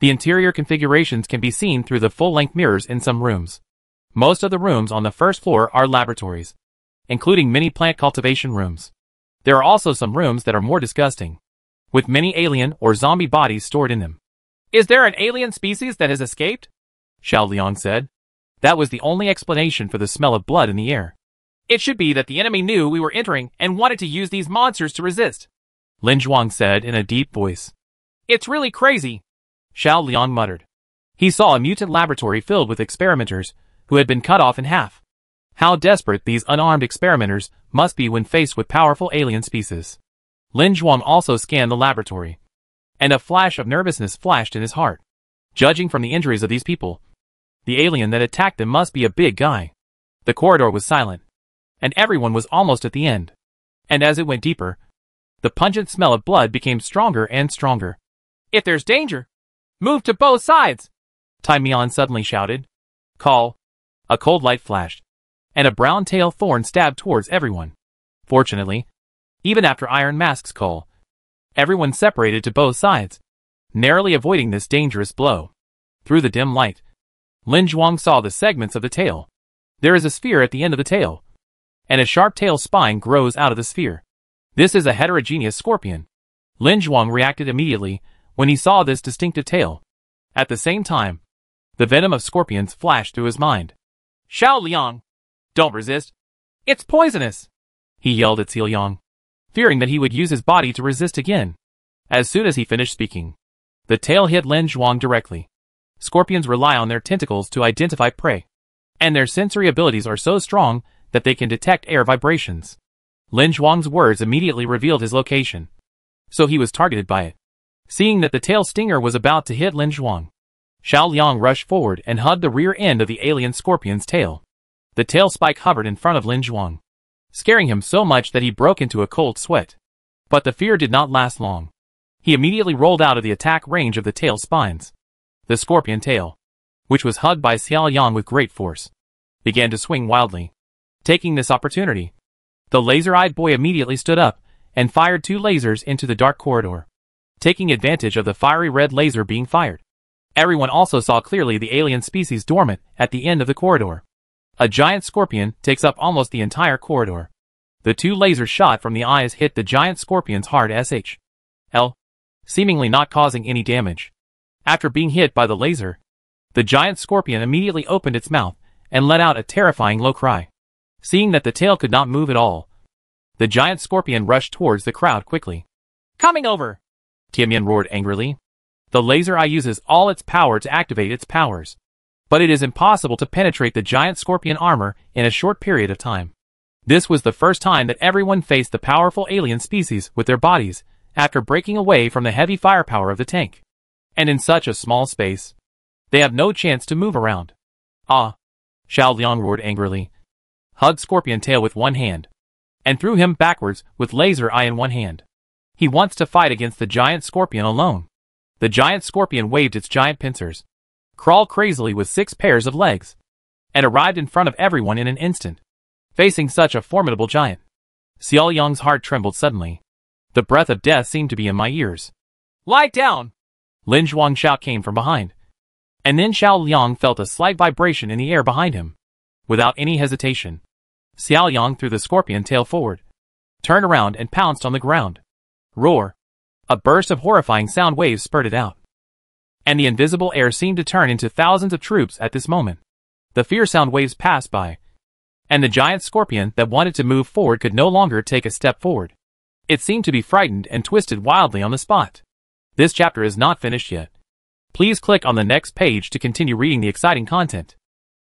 The interior configurations can be seen through the full-length mirrors in some rooms. Most of the rooms on the first floor are laboratories, including many plant cultivation rooms. There are also some rooms that are more disgusting, with many alien or zombie bodies stored in them. Is there an alien species that has escaped? Xiao Liang said. That was the only explanation for the smell of blood in the air. It should be that the enemy knew we were entering and wanted to use these monsters to resist. Lin Zhuang said in a deep voice. It's really crazy. Xiao Liang muttered. He saw a mutant laboratory filled with experimenters who had been cut off in half. How desperate these unarmed experimenters must be when faced with powerful alien species. Lin Zhuang also scanned the laboratory and a flash of nervousness flashed in his heart. Judging from the injuries of these people, the alien that attacked them must be a big guy. The corridor was silent, and everyone was almost at the end. And as it went deeper, the pungent smell of blood became stronger and stronger. If there's danger, move to both sides, Tiemian suddenly shouted. Call. A cold light flashed, and a brown tail thorn stabbed towards everyone. Fortunately, even after Iron Mask's call, everyone separated to both sides, narrowly avoiding this dangerous blow. Through the dim light, Lin Zhuang saw the segments of the tail. There is a sphere at the end of the tail, and a sharp tail spine grows out of the sphere. This is a heterogeneous scorpion. Lin Zhuang reacted immediately when he saw this distinctive tail. At the same time, the venom of scorpions flashed through his mind. Xiao Liang, don't resist. It's poisonous, he yelled at Xiao Yang, fearing that he would use his body to resist again. As soon as he finished speaking, the tail hit Lin Zhuang directly. Scorpions rely on their tentacles to identify prey, and their sensory abilities are so strong that they can detect air vibrations. Lin Zhuang's words immediately revealed his location, so he was targeted by it. Seeing that the tail stinger was about to hit Lin Zhuang, Xiao Liang rushed forward and hugged the rear end of the alien scorpion's tail. The tail spike hovered in front of Lin Zhuang, scaring him so much that he broke into a cold sweat. But the fear did not last long. He immediately rolled out of the attack range of the tail spines. The scorpion tail, which was hugged by Xiao Yang with great force, began to swing wildly. Taking this opportunity, the laser-eyed boy immediately stood up and fired two lasers into the dark corridor, taking advantage of the fiery red laser being fired. Everyone also saw clearly the alien species dormant at the end of the corridor. A giant scorpion takes up almost the entire corridor. The two lasers shot from the eyes hit the giant scorpion's hard SH. L, seemingly not causing any damage. After being hit by the laser, the giant scorpion immediately opened its mouth and let out a terrifying low cry. Seeing that the tail could not move at all, the giant scorpion rushed towards the crowd quickly. Coming over! Tiemian roared angrily. The laser eye uses all its power to activate its powers. But it is impossible to penetrate the giant scorpion armor in a short period of time. This was the first time that everyone faced the powerful alien species with their bodies after breaking away from the heavy firepower of the tank. And in such a small space, they have no chance to move around. Ah! Xiao Liang roared angrily. Hugged Scorpion Tail with one hand, and threw him backwards with Laser Eye in one hand. He wants to fight against the giant scorpion alone. The giant scorpion waved its giant pincers, crawled crazily with six pairs of legs, and arrived in front of everyone in an instant. Facing such a formidable giant, Xiao Yang's heart trembled suddenly. The breath of death seemed to be in my ears. Lie down! Lin Zhuang's shout came from behind. And then Xiao felt a slight vibration in the air behind him. Without any hesitation, Xiao Yang threw the scorpion tail forward, turned around and pounced on the ground. Roar! A burst of horrifying sound waves spurted out. And the invisible air seemed to turn into thousands of troops at this moment. The fear sound waves passed by. And the giant scorpion that wanted to move forward could no longer take a step forward. It seemed to be frightened and twisted wildly on the spot. This chapter is not finished yet. Please click on the next page to continue reading the exciting content.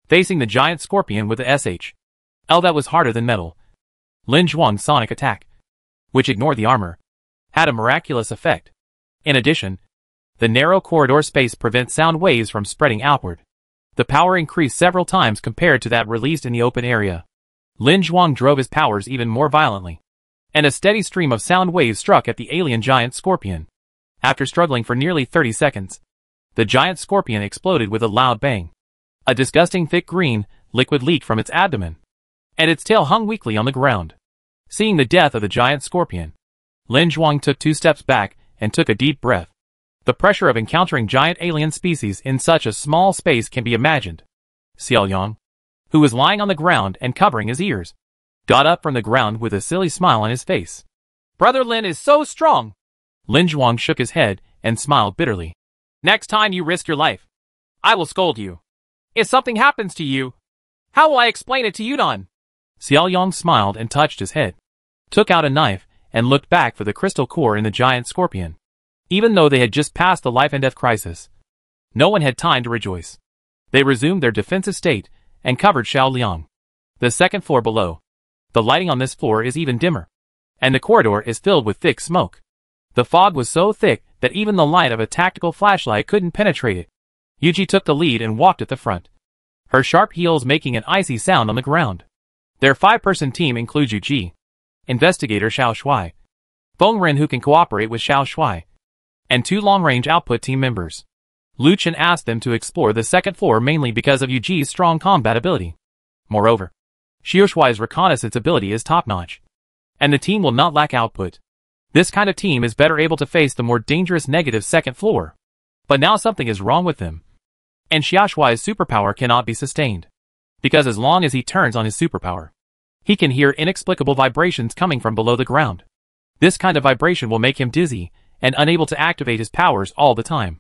Facing the giant scorpion with the SH. L that was harder than metal. Lin Zhuang's sonic attack, which ignored the armor, had a miraculous effect. In addition, the narrow corridor space prevents sound waves from spreading outward. The power increased several times compared to that released in the open area. Lin Zhuang drove his powers even more violently, and a steady stream of sound waves struck at the alien giant scorpion. After struggling for nearly 30 seconds, the giant scorpion exploded with a loud bang. A disgusting thick green liquid leaked from its abdomen, and its tail hung weakly on the ground. Seeing the death of the giant scorpion, Lin Zhuang took two steps back and took a deep breath. The pressure of encountering giant alien species in such a small space can be imagined. Xiao who was lying on the ground and covering his ears, got up from the ground with a silly smile on his face. Brother Lin is so strong. Lin Zhuang shook his head and smiled bitterly. Next time you risk your life, I will scold you. If something happens to you, how will I explain it to Yudon? Xiao Yang smiled and touched his head, took out a knife, and looked back for the crystal core in the giant scorpion. Even though they had just passed the life and death crisis, no one had time to rejoice. They resumed their defensive state and covered Xiao Liang. The second floor below. The lighting on this floor is even dimmer, and the corridor is filled with thick smoke. The fog was so thick that even the light of a tactical flashlight couldn't penetrate it. Yuji took the lead and walked at the front. her sharp heels making an icy sound on the ground. Their five-person team includes Yu Ji, investigator Xiao Shui, Feng Ren who can cooperate with Xiao Shui, and two long-range output team members. Lu Chen asked them to explore the second floor mainly because of Yu Ji's strong combat ability. Moreover, Xiao Shui's reconnaissance ability is top-notch, and the team will not lack output. This kind of team is better able to face the more dangerous negative second floor. But now something is wrong with them. And Xiaoshuai's superpower cannot be sustained. Because as long as he turns on his superpower, he can hear inexplicable vibrations coming from below the ground. This kind of vibration will make him dizzy and unable to activate his powers all the time.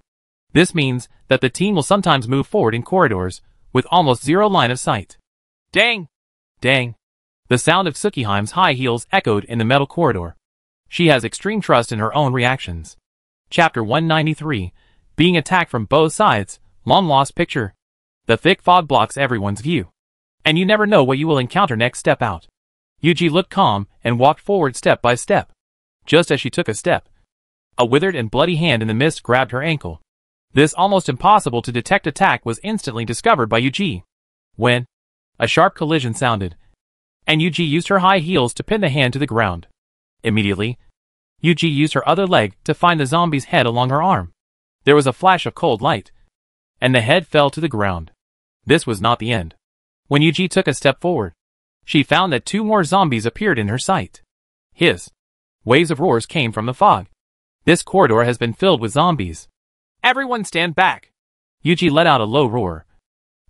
This means that the team will sometimes move forward in corridors with almost zero line of sight. Dang! Dang! The sound of Tsukihime's high heels echoed in the metal corridor. She has extreme trust in her own reactions. Chapter 193 Being attacked from both sides, long lost picture. The thick fog blocks everyone's view. And you never know what you will encounter next step out. Yuji looked calm and walked forward step by step. Just as she took a step, a withered and bloody hand in the mist grabbed her ankle. This almost impossible to detect attack was instantly discovered by Yuji. When a sharp collision sounded, and Yuji used her high heels to pin the hand to the ground. Immediately, Yuji used her other leg to find the zombie's head along her arm. There was a flash of cold light, and the head fell to the ground. This was not the end. When Yuji took a step forward, she found that two more zombies appeared in her sight. His waves of roars came from the fog. This corridor has been filled with zombies. Everyone stand back. Yuji let out a low roar,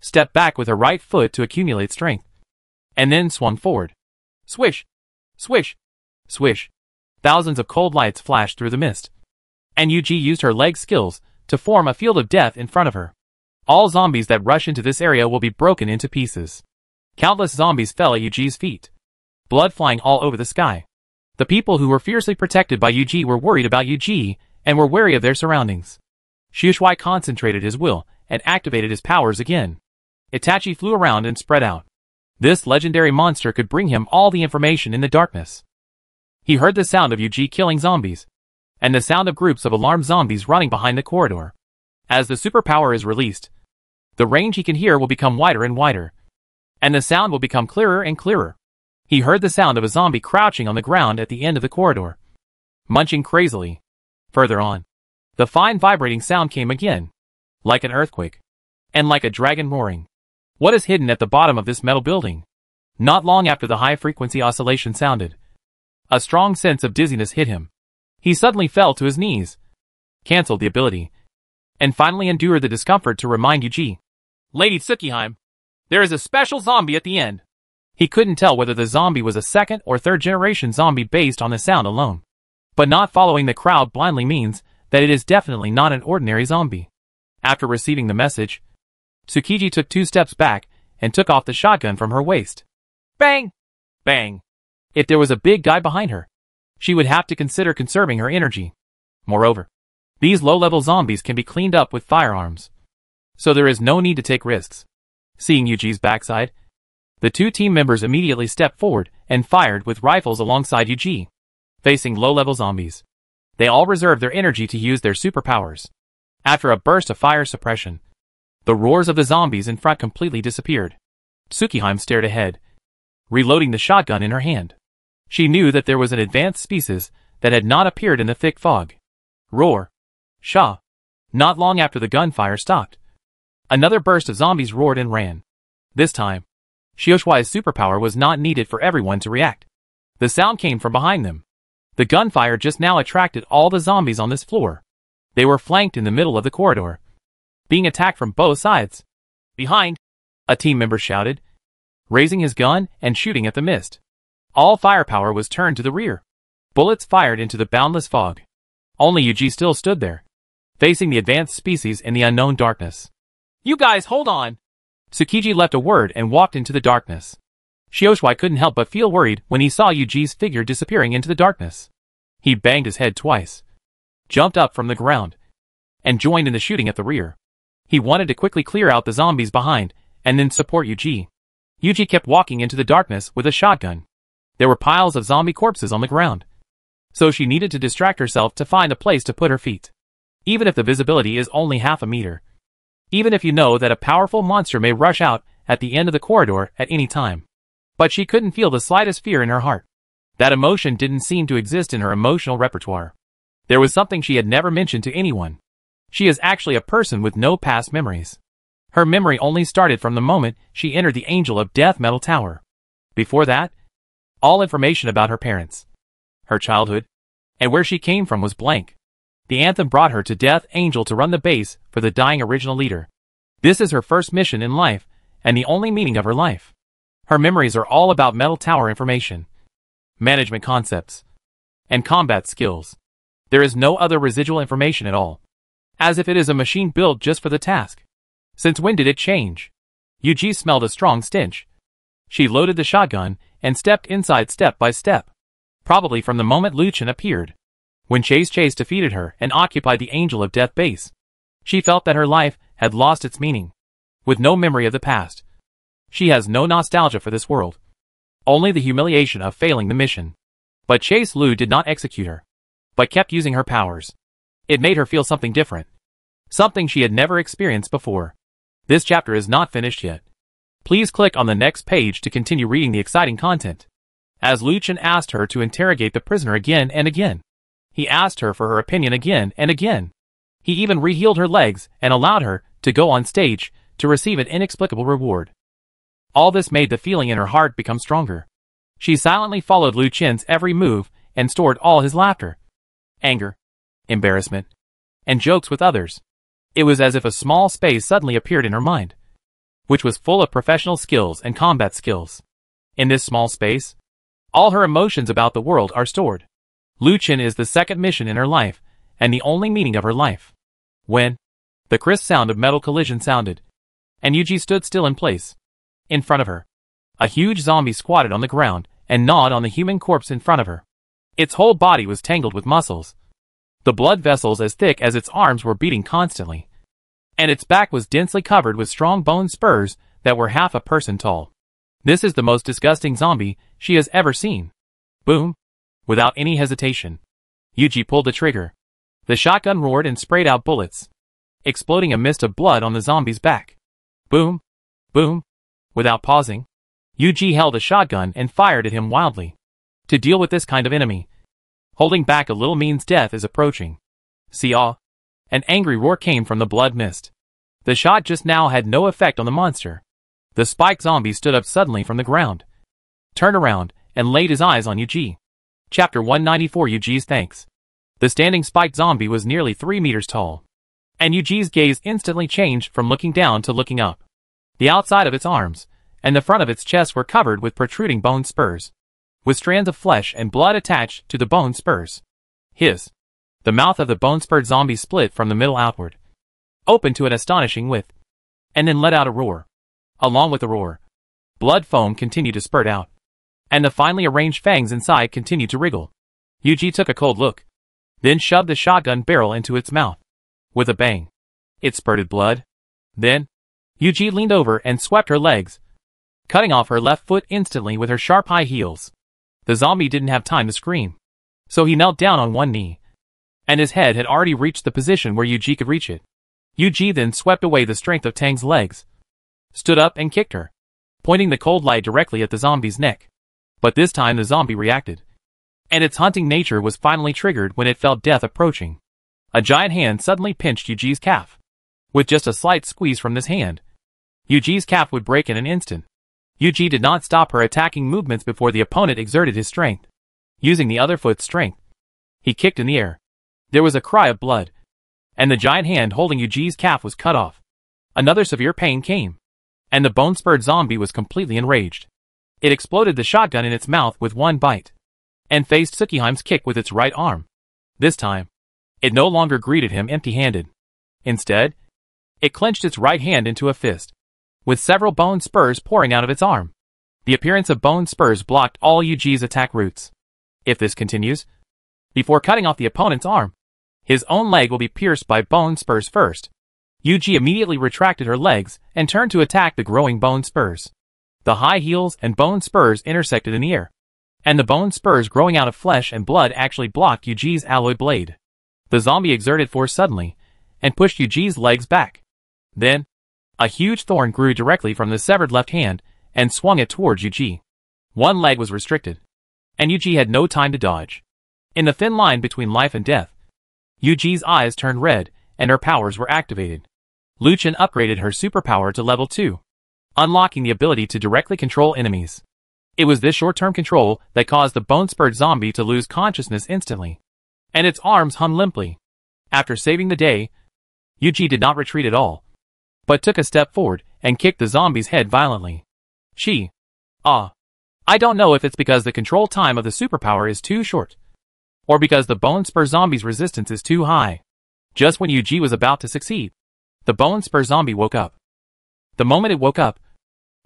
stepped back with her right foot to accumulate strength, and then swung forward. Swish! Swish! Swish! Thousands of cold lights flashed through the mist. And Yuji used her leg skills to form a field of death in front of her. All zombies that rush into this area will be broken into pieces. Countless zombies fell at Yuji's feet. Blood flying all over the sky. The people who were fiercely protected by Yuji were worried about Yuji and were wary of their surroundings. Xiushui concentrated his will and activated his powers again. Itachi flew around and spread out. This legendary monster could bring him all the information in the darkness. He heard the sound of Yuji killing zombies, and the sound of groups of alarmed zombies running behind the corridor. As the superpower is released, the range he can hear will become wider and wider, and the sound will become clearer and clearer. He heard the sound of a zombie crouching on the ground at the end of the corridor, munching crazily. Further on, the fine vibrating sound came again, like an earthquake, and like a dragon roaring. What is hidden at the bottom of this metal building? Not long after the high-frequency oscillation sounded, a strong sense of dizziness hit him. He suddenly fell to his knees, cancelled the ability, and finally endured the discomfort to remind Yuji. Lady Tsukihime, there is a special zombie at the end. He couldn't tell whether the zombie was a second or third generation zombie based on the sound alone. But not following the crowd blindly means that it is definitely not an ordinary zombie. After receiving the message, Tsukiji took two steps back and took off the shotgun from her waist. Bang! Bang! If there was a big guy behind her, she would have to consider conserving her energy. Moreover, these low-level zombies can be cleaned up with firearms. So there is no need to take risks. Seeing Yuji's backside, the two team members immediately stepped forward and fired with rifles alongside Yuji, facing low-level zombies. They all reserved their energy to use their superpowers. After a burst of fire suppression, the roars of the zombies in front completely disappeared. Tsukihime stared ahead, reloading the shotgun in her hand. She knew that there was an advanced species that had not appeared in the thick fog. Roar. Shah. Not long after the gunfire stopped. Another burst of zombies roared and ran. This time, Xiushui's superpower was not needed for everyone to react. The sound came from behind them. The gunfire just now attracted all the zombies on this floor. They were flanked in the middle of the corridor, being attacked from both sides. Behind, a team member shouted, raising his gun and shooting at the mist. All firepower was turned to the rear. Bullets fired into the boundless fog. Only Yuji still stood there, facing the advanced species in the unknown darkness. You guys hold on! Tsukiji left a word and walked into the darkness. Xiushui couldn't help but feel worried when he saw Yuji's figure disappearing into the darkness. He banged his head twice, jumped up from the ground, and joined in the shooting at the rear. He wanted to quickly clear out the zombies behind, and then support Yuji. Yuji kept walking into the darkness with a shotgun. There were piles of zombie corpses on the ground. So she needed to distract herself to find a place to put her feet. Even if the visibility is only half a meter. Even if you know that a powerful monster may rush out at the end of the corridor at any time. But she couldn't feel the slightest fear in her heart. That emotion didn't seem to exist in her emotional repertoire. There was something she had never mentioned to anyone. She is actually a person with no past memories. Her memory only started from the moment she entered the Angel of Death Metal Tower. Before that, all information about her parents, her childhood, and where she came from was blank. The anthem brought her to Death Angel to run the base for the dying original leader. This is her first mission in life, and the only meaning of her life. Her memories are all about Metal Tower information, management concepts, and combat skills. There is no other residual information at all. As if it is a machine built just for the task. Since when did it change? Yuji smelled a strong stench. She loaded the shotgun and stepped inside step by step. Probably from the moment Lu Chen appeared. When Chase Chase defeated her and occupied the Angel of Death base. She felt that her life had lost its meaning. With no memory of the past. She has no nostalgia for this world. Only the humiliation of failing the mission. But Chase Lu did not execute her. But kept using her powers. It made her feel something different. Something she had never experienced before. This chapter is not finished yet. Please click on the next page to continue reading the exciting content. As Lu Chen asked her to interrogate the prisoner again and again. He asked her for her opinion again and again. He even rehealed her legs and allowed her to go on stage to receive an inexplicable reward. All this made the feeling in her heart become stronger. She silently followed Lu Chen's every move and stored all his laughter, anger, embarrassment, and jokes with others. It was as if a small space suddenly appeared in her mind, which was full of professional skills and combat skills. In this small space, all her emotions about the world are stored. Lu Chen is the second mission in her life, and the only meaning of her life. When the crisp sound of metal collision sounded, and Yuji stood still in place. In front of her, a huge zombie squatted on the ground and gnawed on the human corpse in front of her. Its whole body was tangled with muscles. The blood vessels as thick as its arms were beating constantly. And its back was densely covered with strong bone spurs that were half a person tall. This is the most disgusting zombie she has ever seen. Boom. Without any hesitation. Yuji pulled the trigger. The shotgun roared and sprayed out bullets, exploding a mist of blood on the zombie's back. Boom. Boom. Without pausing, Yuji held a shotgun and fired at him wildly. To deal with this kind of enemy, holding back a little means death is approaching. See all? An angry roar came from the blood mist. The shot just now had no effect on the monster. The spike zombie stood up suddenly from the ground, turned around, and laid his eyes on Yuji. Chapter 194 Yuji's Thanks. The standing spiked zombie was nearly 3 meters tall. And Yuji's gaze instantly changed from looking down to looking up. The outside of its arms, and the front of its chest were covered with protruding bone spurs, with strands of flesh and blood attached to the bone spurs. His. The mouth of the bone-spurred zombie split from the middle outward, open to an astonishing width, and then let out a roar. Along with the roar, blood foam continued to spurt out and the finely arranged fangs inside continued to wriggle. Yuji took a cold look, then shoved the shotgun barrel into its mouth. With a bang, it spurted blood. Then, Yuji leaned over and swept her legs, cutting off her left foot instantly with her sharp high heels. The zombie didn't have time to scream, so he knelt down on one knee, and his head had already reached the position where Yuji could reach it. Yuji then swept away the strength of Tang's legs, stood up and kicked her, pointing the cold light directly at the zombie's neck. But this time the zombie reacted. And its hunting nature was finally triggered when it felt death approaching. A giant hand suddenly pinched Yuji's calf. With just a slight squeeze from this hand, Yuji's calf would break in an instant. Yuji did not stop her attacking movements before the opponent exerted his strength. Using the other foot's strength, he kicked in the air. There was a cry of blood, and the giant hand holding Yuji's calf was cut off. Another severe pain came, and the bone-spurred zombie was completely enraged. It exploded the shotgun in its mouth with one bite, and faced Tsukihime's kick with its right arm. This time, it no longer greeted him empty-handed. Instead, it clenched its right hand into a fist, with several bone spurs pouring out of its arm. The appearance of bone spurs blocked all Yuji's attack routes. If this continues, before cutting off the opponent's arm, his own leg will be pierced by bone spurs first. Yuji immediately retracted her legs and turned to attack the growing bone spurs. The high heels and bone spurs intersected in the air, and the bone spurs growing out of flesh and blood actually blocked Yuji's alloy blade. The zombie exerted force suddenly, and pushed Yuji's legs back. Then, A huge thorn grew directly from the severed left hand and swung it towards Yuji. One leg was restricted, and Yuji had no time to dodge. In the thin line between life and death, Yuji's eyes turned red and her powers were activated. Lu Chen upgraded her superpower to level 2, unlocking the ability to directly control enemies. It was this short-term control that caused the bone-spurred zombie to lose consciousness instantly, and its arms hung limply. After saving the day, Yuji did not retreat at all, but took a step forward and kicked the zombie's head violently. She. Ah. I don't know if it's because the control time of the superpower is too short, or because the Bone Spur zombie's resistance is too high. Just when Yuji was about to succeed, the Bone Spur zombie woke up. The moment it woke up,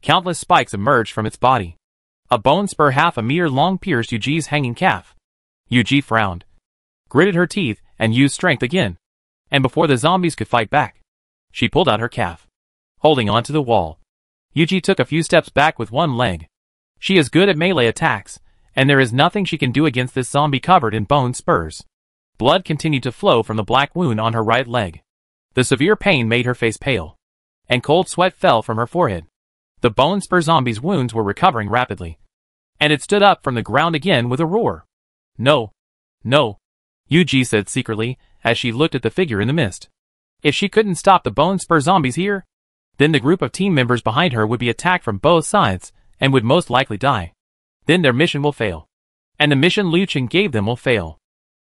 countless spikes emerged from its body. A bone spur half a meter long pierced Yuji's hanging calf. Yuji frowned, gritted her teeth, and used strength again. And before the zombies could fight back, she pulled out her calf. Holding onto the wall, Yuji took a few steps back with one leg. She is good at melee attacks, and there is nothing she can do against this zombie covered in bone spurs. Blood continued to flow from the black wound on her right leg. The severe pain made her face pale, and cold sweat fell from her forehead. The bone spur zombie's wounds were recovering rapidly, and it stood up from the ground again with a roar. No. No. Yuji said secretly as she looked at the figure in the mist. If she couldn't stop the bone spur zombies here, then the group of team members behind her would be attacked from both sides and would most likely die. Then their mission will fail. And the mission Lu Chen gave them will fail.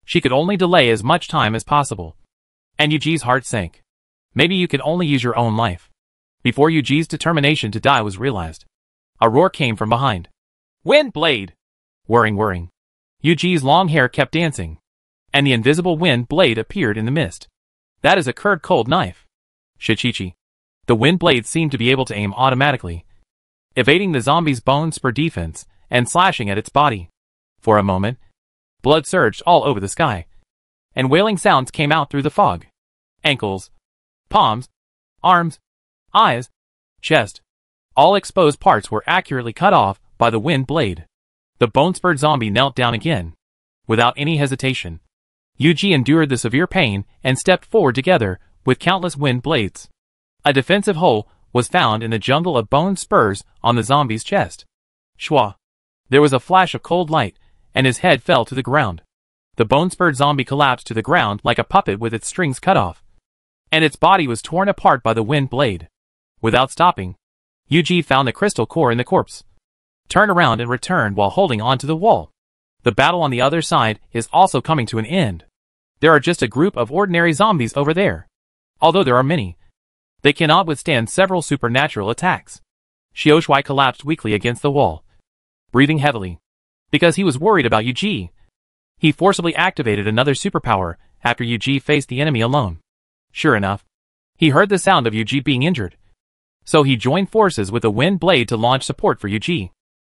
She could only delay as much time as possible. And Yuji's heart sank. Maybe you could only use your own life. Before Yuji's determination to die was realized, a roar came from behind. Wind blade! Whirring whirring. Yuji's long hair kept dancing, and the invisible wind blade appeared in the mist. That is a curd cold knife. Shichichi. The wind blade seemed to be able to aim automatically, evading the zombie's bones for defense and slashing at its body. For a moment, blood surged all over the sky, and wailing sounds came out through the fog. Ankles, palms, arms, eyes, chest, all exposed parts were accurately cut off by the wind blade. The bone-spurred zombie knelt down again, without any hesitation. Yuji endured the severe pain and stepped forward together with countless wind blades. A defensive hole was found in the jungle of bone spurs on the zombie's chest. Shwa. There was a flash of cold light, and his head fell to the ground. The bone-spurred zombie collapsed to the ground like a puppet with its strings cut off. And its body was torn apart by the wind blade. Without stopping, Yuji found the crystal core in the corpse. Turned around and returned while holding onto the wall. The battle on the other side is also coming to an end. There are just a group of ordinary zombies over there. Although there are many, they cannot withstand several supernatural attacks. Xiaoshui collapsed weakly against the wall, breathing heavily. Because he was worried about Yuji. He forcibly activated another superpower after Yuji faced the enemy alone. Sure enough, he heard the sound of Yuji being injured. So he joined forces with the wind blade to launch support for Yuji.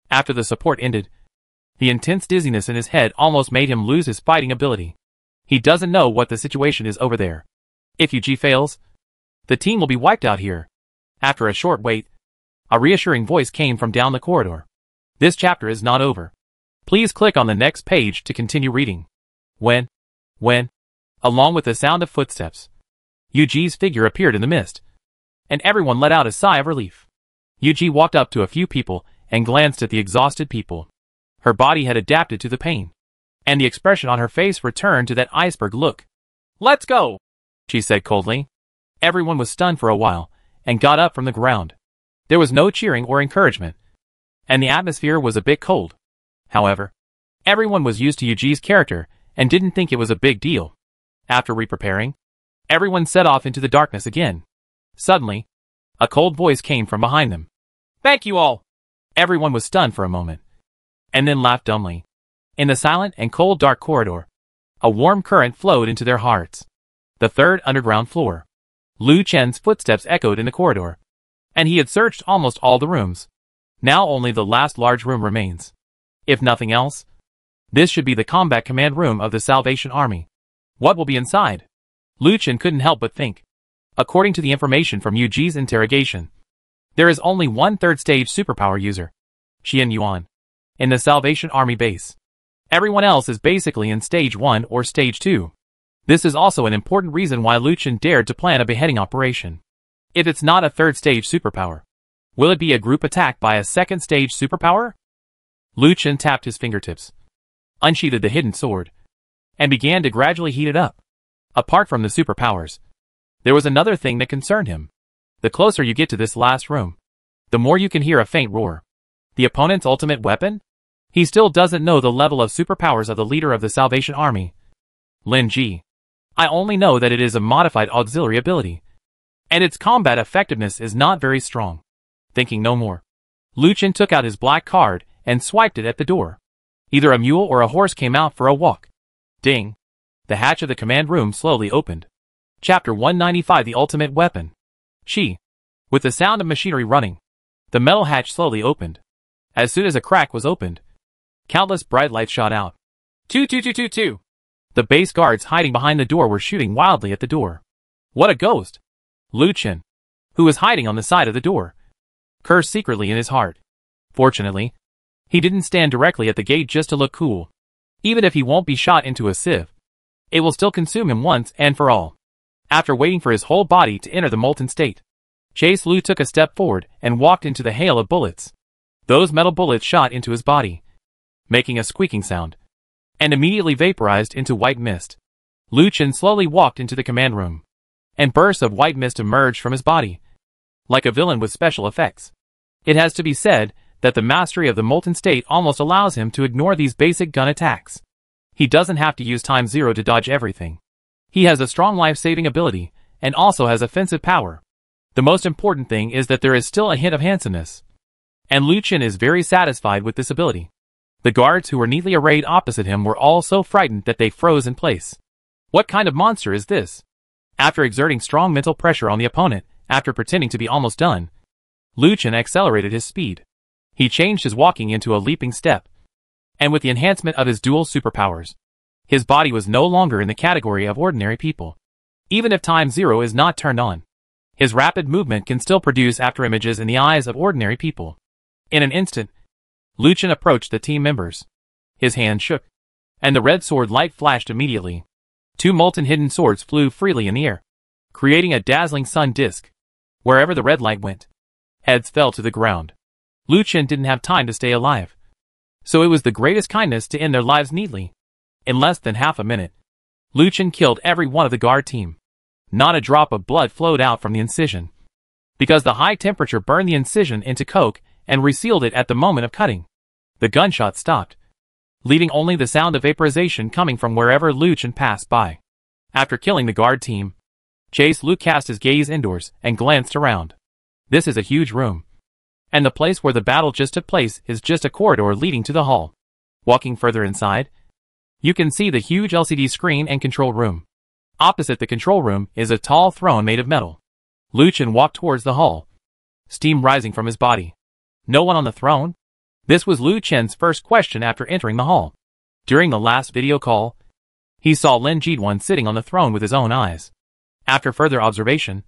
After the support ended, the intense dizziness in his head almost made him lose his fighting ability. He doesn't know what the situation is over there. If Yuji fails, the team will be wiped out here. After a short wait, a reassuring voice came from down the corridor. This chapter is not over. Please click on the next page to continue reading. When, when, along with the sound of footsteps, Yuji's figure appeared in the mist, and everyone let out a sigh of relief. Yuji walked up to a few people and glanced at the exhausted people. Her body had adapted to the pain, and the expression on her face returned to that iceberg look. Let's go, she said coldly. Everyone was stunned for a while, and got up from the ground. There was no cheering or encouragement, and the atmosphere was a bit cold. However, everyone was used to Yuji's character and didn't think it was a big deal. After re-preparing, everyone set off into the darkness again. Suddenly, a cold voice came from behind them. Thank you all! Everyone was stunned for a moment, and then laughed dumbly. In the silent and cold dark corridor, a warm current flowed into their hearts. The third underground floor. Lu Chen's footsteps echoed in the corridor, and he had searched almost all the rooms. Now only the last large room remains. If nothing else, this should be the combat command room of the Salvation Army. What will be inside? Lu Chen couldn't help but think. According to the information from Yuji's interrogation, there is only one third stage superpower user, Qian Yuan, in the Salvation Army base. Everyone else is basically in stage 1 or stage 2. This is also an important reason why Lu Chen dared to plan a beheading operation. If it's not a third stage superpower, will it be a group attack by a second stage superpower? Lu Chen tapped his fingertips, unsheathed the hidden sword, and began to gradually heat it up. Apart from the superpowers, there was another thing that concerned him. The closer you get to this last room, the more you can hear a faint roar. The opponent's ultimate weapon? He still doesn't know the level of superpowers of the leader of the Salvation Army. Lin Ji. I only know that it is a modified auxiliary ability. And its combat effectiveness is not very strong. Thinking no more. Lu Chen took out his black card and swiped it at the door. Either a mule or a horse came out for a walk. Ding. The hatch of the command room slowly opened. Chapter 195 The Ultimate Weapon. Chi. With the sound of machinery running, the metal hatch slowly opened. As soon as a crack was opened, countless bright lights shot out. Two two two two two. The base guards hiding behind the door were shooting wildly at the door. What a ghost! Lu Chen, who was hiding on the side of the door, cursed secretly in his heart. Fortunately, he didn't stand directly at the gate just to look cool. Even if he won't be shot into a sieve, it will still consume him once and for all. After waiting for his whole body to enter the molten state, Chase Lu took a step forward and walked into the hail of bullets. Those metal bullets shot into his body, making a squeaking sound, and immediately vaporized into white mist. Lu Chen slowly walked into the command room, and bursts of white mist emerged from his body, like a villain with special effects. It has to be said that the mastery of the molten state almost allows him to ignore these basic gun attacks. He doesn't have to use time zero to dodge everything. He has a strong life-saving ability, and also has offensive power. The most important thing is that there is still a hint of handsomeness. And Lu Chen is very satisfied with this ability. The guards who were neatly arrayed opposite him were all so frightened that they froze in place. What kind of monster is this? After exerting strong mental pressure on the opponent, after pretending to be almost done, Lu Chen accelerated his speed. He changed his walking into a leaping step. And with the enhancement of his dual superpowers, his body was no longer in the category of ordinary people. Even if time zero is not turned on, his rapid movement can still produce after images in the eyes of ordinary people. In an instant, Lu Chen approached the team members. His hand shook, and the red sword light flashed immediately. Two molten hidden swords flew freely in the air, creating a dazzling sun disk. Wherever the red light went, heads fell to the ground. Lu Chen didn't have time to stay alive. So it was the greatest kindness to end their lives neatly. In less than half a minute, Lu Chen killed every one of the guard team. Not a drop of blood flowed out from the incision. Because the high temperature burned the incision into coke and resealed it at the moment of cutting. The gunshot stopped, leaving only the sound of vaporization coming from wherever Lu Chen passed by. After killing the guard team, Chase Lu cast his gaze indoors and glanced around. This is a huge room. And the place where the battle just took place is just a corridor leading to the hall. Walking further inside, you can see the huge LCD screen and control room. Opposite the control room is a tall throne made of metal. Lu Chen walked towards the hall, steam rising from his body. No one on the throne? This was Lu Chen's first question after entering the hall. During the last video call, he saw Lin Jidwan sitting on the throne with his own eyes. After further observation,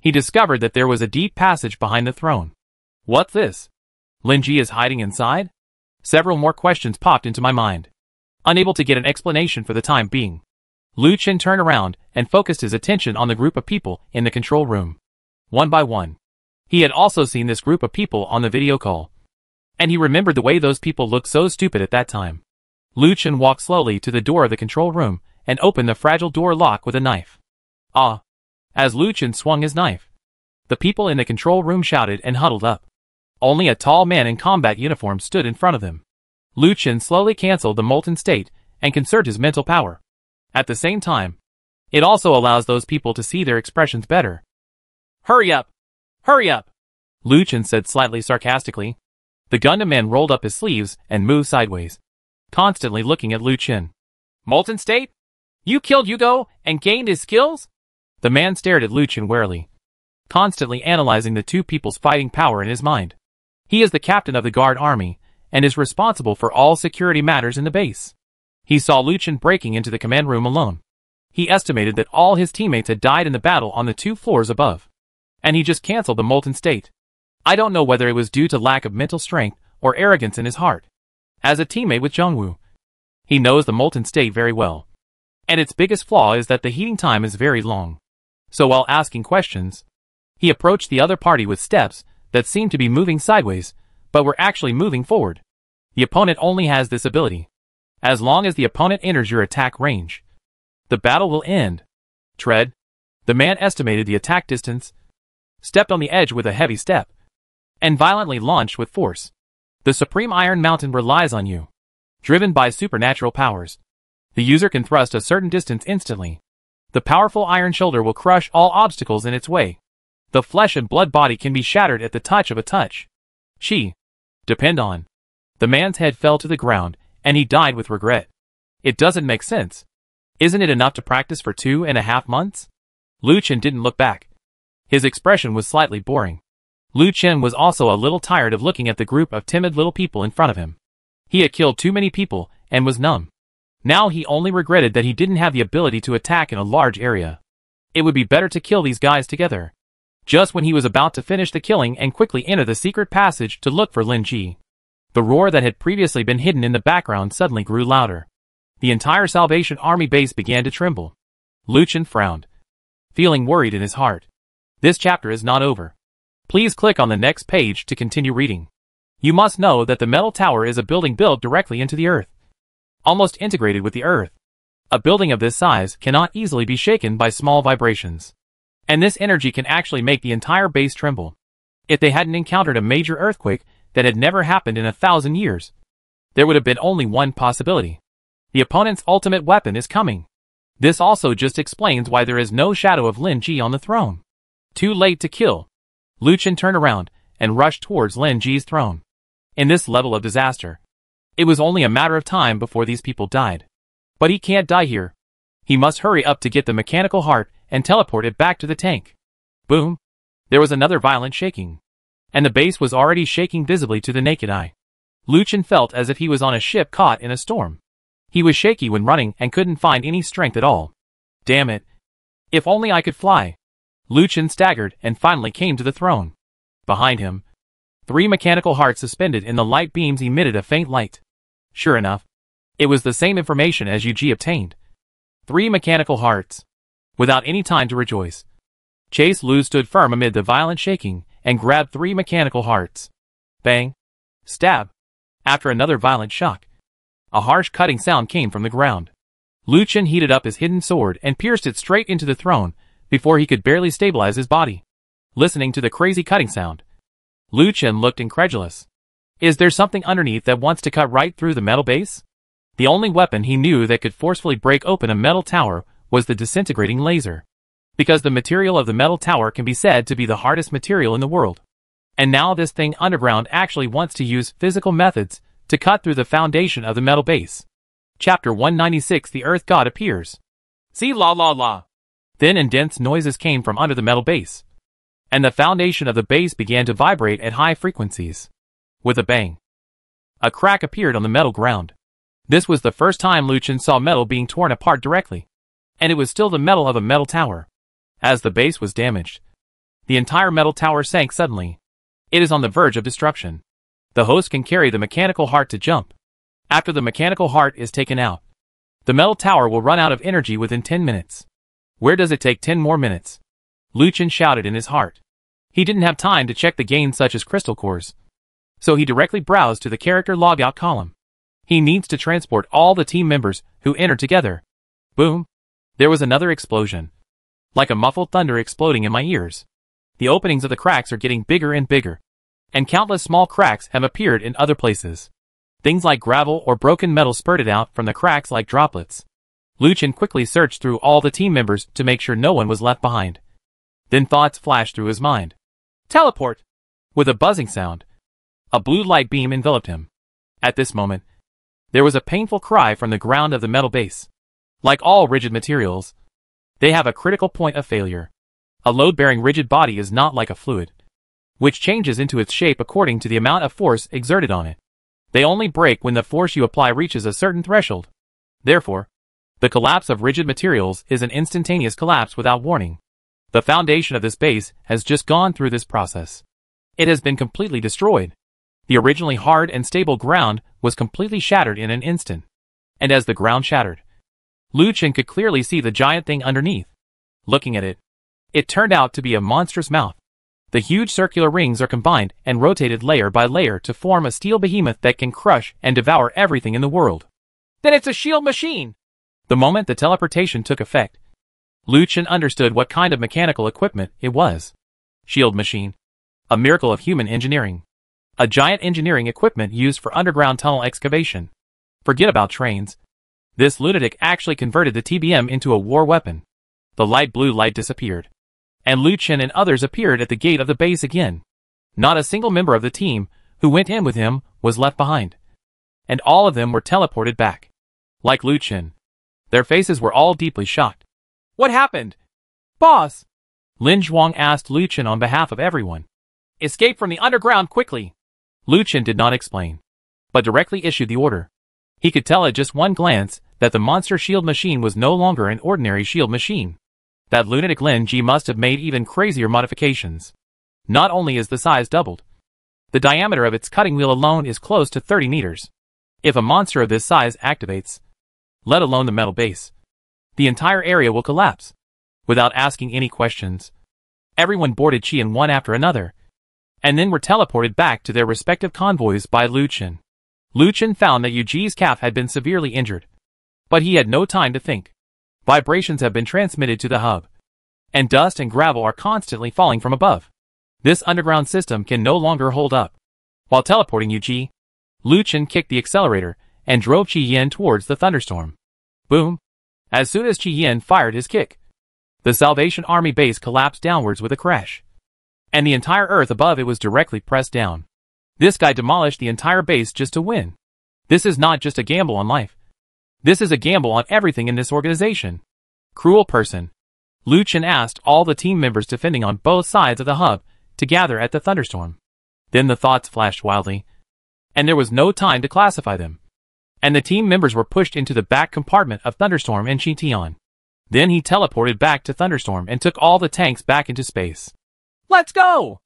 he discovered that there was a deep passage behind the throne. What's this? Lin Ji is hiding inside? Several more questions popped into my mind. Unable to get an explanation for the time being, Lu Chen turned around and focused his attention on the group of people in the control room. One by one, he had also seen this group of people on the video call. And he remembered the way those people looked so stupid at that time. Lu Chen walked slowly to the door of the control room and opened the fragile door lock with a knife. Ah! As Lu Chen swung his knife, the people in the control room shouted and huddled up. Only a tall man in combat uniform stood in front of them. Lu Chen slowly canceled the molten state and conserved his mental power. At the same time, it also allows those people to see their expressions better. Hurry up! Hurry up! Lu Chen said slightly sarcastically. The Gundam man rolled up his sleeves and moved sideways, constantly looking at Lu Chen. Molten State? You killed Yugo and gained his skills? The man stared at Lu Chen warily, constantly analyzing the two people's fighting power in his mind. He is the captain of the guard army and is responsible for all security matters in the base. He saw Lu Chen breaking into the command room alone. He estimated that all his teammates had died in the battle on the two floors above and he just canceled the molten state. I don't know whether it was due to lack of mental strength or arrogance in his heart. As a teammate with Zhongwu, he knows the molten state very well. And its biggest flaw is that the heating time is very long. So while asking questions, He approached the other party with steps that seemed to be moving sideways, but were actually moving forward. The opponent only has this ability. As long as the opponent enters your attack range, the battle will end. Tread. The man estimated the attack distance, stepped on the edge with a heavy step, and violently launched with force. The Supreme Iron Mountain relies on you. Driven by supernatural powers, the user can thrust a certain distance instantly. The powerful Iron Shoulder will crush all obstacles in its way. The flesh and blood body can be shattered at the touch of a touch. She. Depend on. The man's head fell to the ground, and he died with regret. It doesn't make sense. Isn't it enough to practice for two and a half months? Lu Chen didn't look back. His expression was slightly boring. Lu Chen was also a little tired of looking at the group of timid little people in front of him. He had killed too many people, and was numb. Now he only regretted that he didn't have the ability to attack in a large area. It would be better to kill these guys together. Just when he was about to finish the killing and quickly enter the secret passage to look for Lin Ji, the roar that had previously been hidden in the background suddenly grew louder. The entire Salvation Army base began to tremble. Lu Chen frowned, feeling worried in his heart. This chapter is not over. Please click on the next page to continue reading. You must know that the metal tower is a building built directly into the earth. Almost integrated with the earth. A building of this size cannot easily be shaken by small vibrations. And this energy can actually make the entire base tremble. If they hadn't encountered a major earthquake that had never happened in a thousand years, there would have been only one possibility. The opponent's ultimate weapon is coming. This also just explains why there is no shadow of Lin Ji on the throne. Too late to kill. Lu Chen turned around and rushed towards Lin Ji's throne. In this level of disaster, it was only a matter of time before these people died. But he can't die here. He must hurry up to get the mechanical heart and teleport it back to the tank. Boom. There was another violent shaking. And the base was already shaking visibly to the naked eye. Lu Chen felt as if he was on a ship caught in a storm. He was shaky when running and couldn't find any strength at all. Damn it. If only I could fly. Lu Chen staggered and finally came to the throne. Behind him, three mechanical hearts suspended in the light beams emitted a faint light. Sure enough, it was the same information as Yuji obtained. Three mechanical hearts. Without any time to rejoice. Chase Lu stood firm amid the violent shaking and grabbed three mechanical hearts. Bang. Stab. After another violent shock, a harsh cutting sound came from the ground. Lu Chen heated up his hidden sword and pierced it straight into the throne before he could barely stabilize his body. Listening to the crazy cutting sound, Lu Chen looked incredulous. Is there something underneath that wants to cut right through the metal base? The only weapon he knew that could forcefully break open a metal tower was the disintegrating laser. Because the material of the metal tower can be said to be the hardest material in the world. And now this thing underground actually wants to use physical methods to cut through the foundation of the metal base. Chapter 196 The Earth God appears. See la la la. Thin and dense noises came from under the metal base. And the foundation of the base began to vibrate at high frequencies. With a bang. A crack appeared on the metal ground. This was the first time Lu Chen saw metal being torn apart directly. And it was still the metal of a metal tower. As the base was damaged, the entire metal tower sank suddenly. It is on the verge of destruction. The host can carry the mechanical heart to jump. After the mechanical heart is taken out, the metal tower will run out of energy within 10 minutes. Where does it take 10 more minutes? Lu Chen shouted in his heart. He didn't have time to check the gains such as crystal cores. So he directly browsed to the character logout column. He needs to transport all the team members who entered together. Boom. There was another explosion. Like a muffled thunder exploding in my ears. The openings of the cracks are getting bigger and bigger and countless small cracks have appeared in other places. Things like gravel or broken metal spurted out from the cracks like droplets. Lu Chen quickly searched through all the team members to make sure no one was left behind. Then thoughts flashed through his mind. Teleport! With a buzzing sound, a blue light beam enveloped him. At this moment, there was a painful cry from the ground of the metal base. Like all rigid materials, they have a critical point of failure. A load-bearing rigid body is not like a fluid which changes into its shape according to the amount of force exerted on it. They only break when the force you apply reaches a certain threshold. Therefore, the collapse of rigid materials is an instantaneous collapse without warning. The foundation of this base has just gone through this process. It has been completely destroyed. The originally hard and stable ground was completely shattered in an instant. And as the ground shattered, Lu Chen could clearly see the giant thing underneath. Looking at it, it turned out to be a monstrous mouth The huge circular rings are combined and rotated layer by layer to form a steel behemoth that can crush and devour everything in the world. Then it's a shield machine! The moment the teleportation took effect, Lu Chen understood what kind of mechanical equipment it was. Shield machine. A miracle of human engineering. A giant engineering equipment used for underground tunnel excavation. Forget about trains. This lunatic actually converted the TBM into a war weapon. The light blue light disappeared. And Lu Chen and others appeared at the gate of the base again. Not a single member of the team, who went in with him, was left behind. And all of them were teleported back. Like Lu Chen. Their faces were all deeply shocked. What happened? Boss! Lin Zhuang asked Lu Chen on behalf of everyone. Escape from the underground quickly. Lu Chen did not explain, but directly issued the order. He could tell at just one glance that the monster shield machine was no longer an ordinary shield machine. That lunatic Lin Ji must have made even crazier modifications. Not only is the size doubled, the diameter of its cutting wheel alone is close to 30 meters. If a monster of this size activates, let alone the metal base, the entire area will collapse. Without asking any questions, everyone boarded Qian one after another, and then were teleported back to their respective convoys by Lu Chen. Lu Chen found that Yu Ji's calf had been severely injured, but he had no time to think. Vibrations have been transmitted to the hub, and dust and gravel are constantly falling from above. This underground system can no longer hold up. While teleporting Yuji, Lu Chen kicked the accelerator and drove Chi Yan towards the thunderstorm. Boom! As soon as Chi Yan fired his kick, the Salvation Army base collapsed downwards with a crash. And the entire earth above it was directly pressed down. This guy demolished the entire base just to win. This is not just a gamble on life. This is a gamble on everything in this organization. Cruel person. Lu Chen asked all the team members defending on both sides of the hub to gather at the thunderstorm. Then the thoughts flashed wildly. And there was no time to classify them and the team members were pushed into the back compartment of Thunderstorm and Xintian. Then he teleported back to Thunderstorm and took all the tanks back into space. Let's go!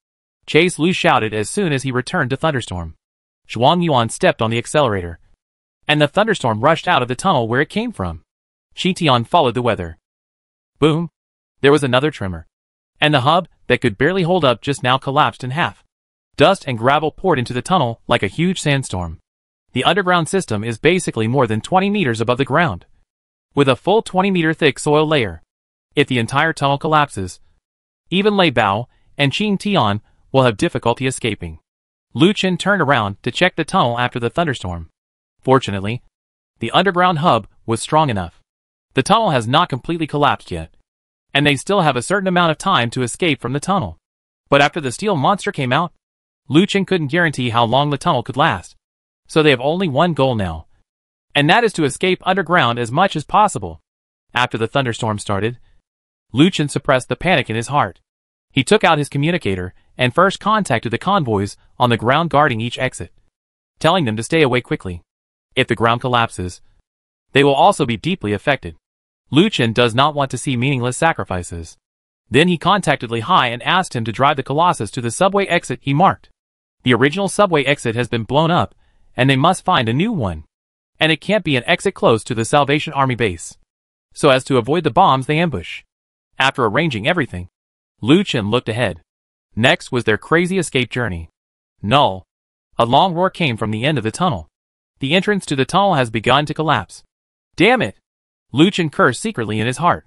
Chase Lu shouted as soon as he returned to Thunderstorm. Zhuang Yuan stepped on the accelerator. And the thunderstorm rushed out of the tunnel where it came from. Xintian followed the weather. Boom! There was another tremor. And the hub, that could barely hold up just now collapsed in half. Dust and gravel poured into the tunnel like a huge sandstorm. The underground system is basically more than 20 meters above the ground, with a full 20 meter thick soil layer. If the entire tunnel collapses, even Lei Bao and Qing Tian will have difficulty escaping. Lu Chen turned around to check the tunnel after the thunderstorm. Fortunately, the underground hub was strong enough. The tunnel has not completely collapsed yet, and they still have a certain amount of time to escape from the tunnel. But after the steel monster came out, Lu Chen couldn't guarantee how long the tunnel could last so they have only one goal now. And that is to escape underground as much as possible. After the thunderstorm started, Lu Chen suppressed the panic in his heart. He took out his communicator and first contacted the convoys on the ground guarding each exit, telling them to stay away quickly. If the ground collapses, they will also be deeply affected. Lu Chen does not want to see meaningless sacrifices. Then he contacted Li Hai and asked him to drive the Colossus to the subway exit he marked. The original subway exit has been blown up and they must find a new one. And it can't be an exit close to the Salvation Army base. So as to avoid the bombs they ambush. After arranging everything, Lu Chen looked ahead. Next was their crazy escape journey. Null. A long roar came from the end of the tunnel. The entrance to the tunnel has begun to collapse. Damn it! Lu Chen cursed secretly in his heart.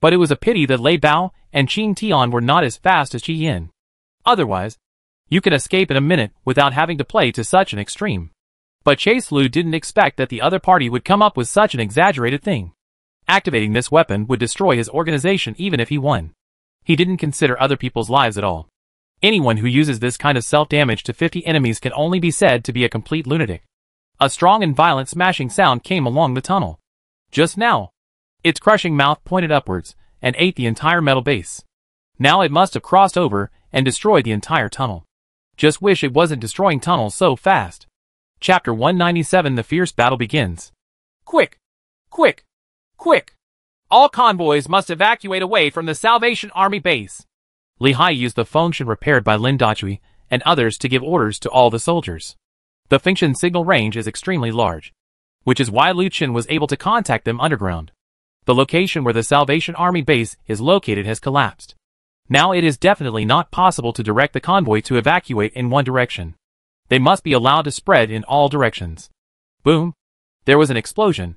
But it was a pity that Lei Bao and Qing Tian were not as fast as Chi Yan. Otherwise, you could escape in a minute without having to play to such an extreme. But Chase Lu didn't expect that the other party would come up with such an exaggerated thing. Activating this weapon would destroy his organization even if he won. He didn't consider other people's lives at all. Anyone who uses this kind of self-damage to 50 enemies can only be said to be a complete lunatic. A strong and violent smashing sound came along the tunnel. Just now. Its crushing mouth pointed upwards and ate the entire metal base. Now it must have crossed over and destroyed the entire tunnel. Just wish it wasn't destroying tunnels so fast. Chapter 197 The Fierce Battle Begins. Quick! Quick! Quick! All convoys must evacuate away from the Salvation Army base. Hai used the function repaired by Lin Dachui and others to give orders to all the soldiers. The function signal range is extremely large, which is why Lu Chen was able to contact them underground. The location where the Salvation Army base is located has collapsed. Now it is definitely not possible to direct the convoy to evacuate in one direction. They must be allowed to spread in all directions. Boom. There was an explosion.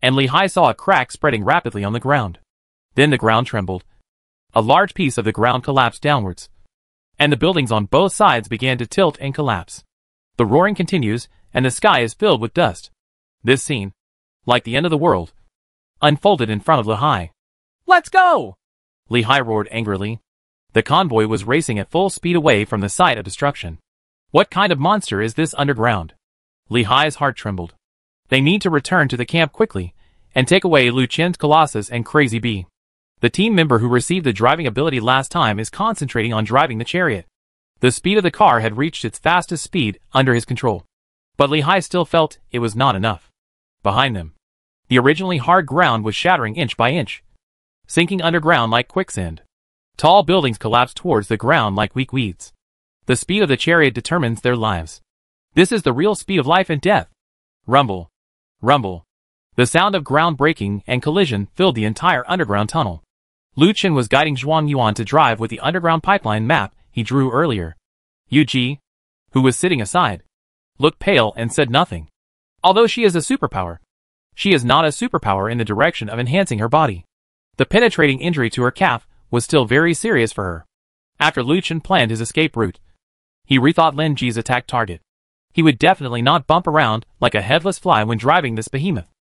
And Li Hai saw a crack spreading rapidly on the ground. Then the ground trembled. A large piece of the ground collapsed downwards. And the buildings on both sides began to tilt and collapse. The roaring continues, and the sky is filled with dust. This scene, like the end of the world, unfolded in front of Li Hai. Let's go! Li Hai roared angrily. The convoy was racing at full speed away from the site of destruction. What kind of monster is this underground? Li Hai's heart trembled. They need to return to the camp quickly and take away Lu Chen's Colossus and Crazy Bee. The team member who received the driving ability last time is concentrating on driving the chariot. The speed of the car had reached its fastest speed under his control. But Li Hai still felt it was not enough. Behind them, the originally hard ground was shattering inch by inch, sinking underground like quicksand. Tall buildings collapsed towards the ground like weak weeds. The speed of the chariot determines their lives. This is the real speed of life and death. Rumble. Rumble. The sound of ground breaking and collision filled the entire underground tunnel. Lu Chen was guiding Zhuang Yuan to drive with the underground pipeline map he drew earlier. Yuji, who was sitting aside, looked pale and said nothing. Although she is a superpower, she is not a superpower in the direction of enhancing her body. The penetrating injury to her calf was still very serious for her. After Lu Chen planned his escape route, he rethought Lin Ji's attack target. He would definitely not bump around like a headless fly when driving this behemoth.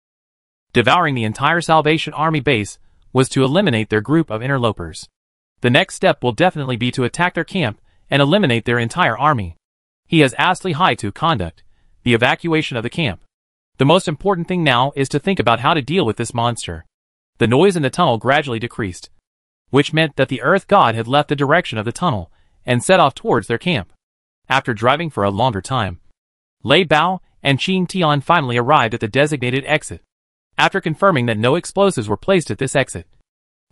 Devouring the entire Salvation Army base was to eliminate their group of interlopers. The next step will definitely be to attack their camp and eliminate their entire army. He has asked Li Hai to conduct the evacuation of the camp. The most important thing now is to think about how to deal with this monster. The noise in the tunnel gradually decreased, which meant that the Earth God had left the direction of the tunnel and set off towards their camp. After driving for a longer time, Lei Bao and Qing Tian finally arrived at the designated exit. After confirming that no explosives were placed at this exit,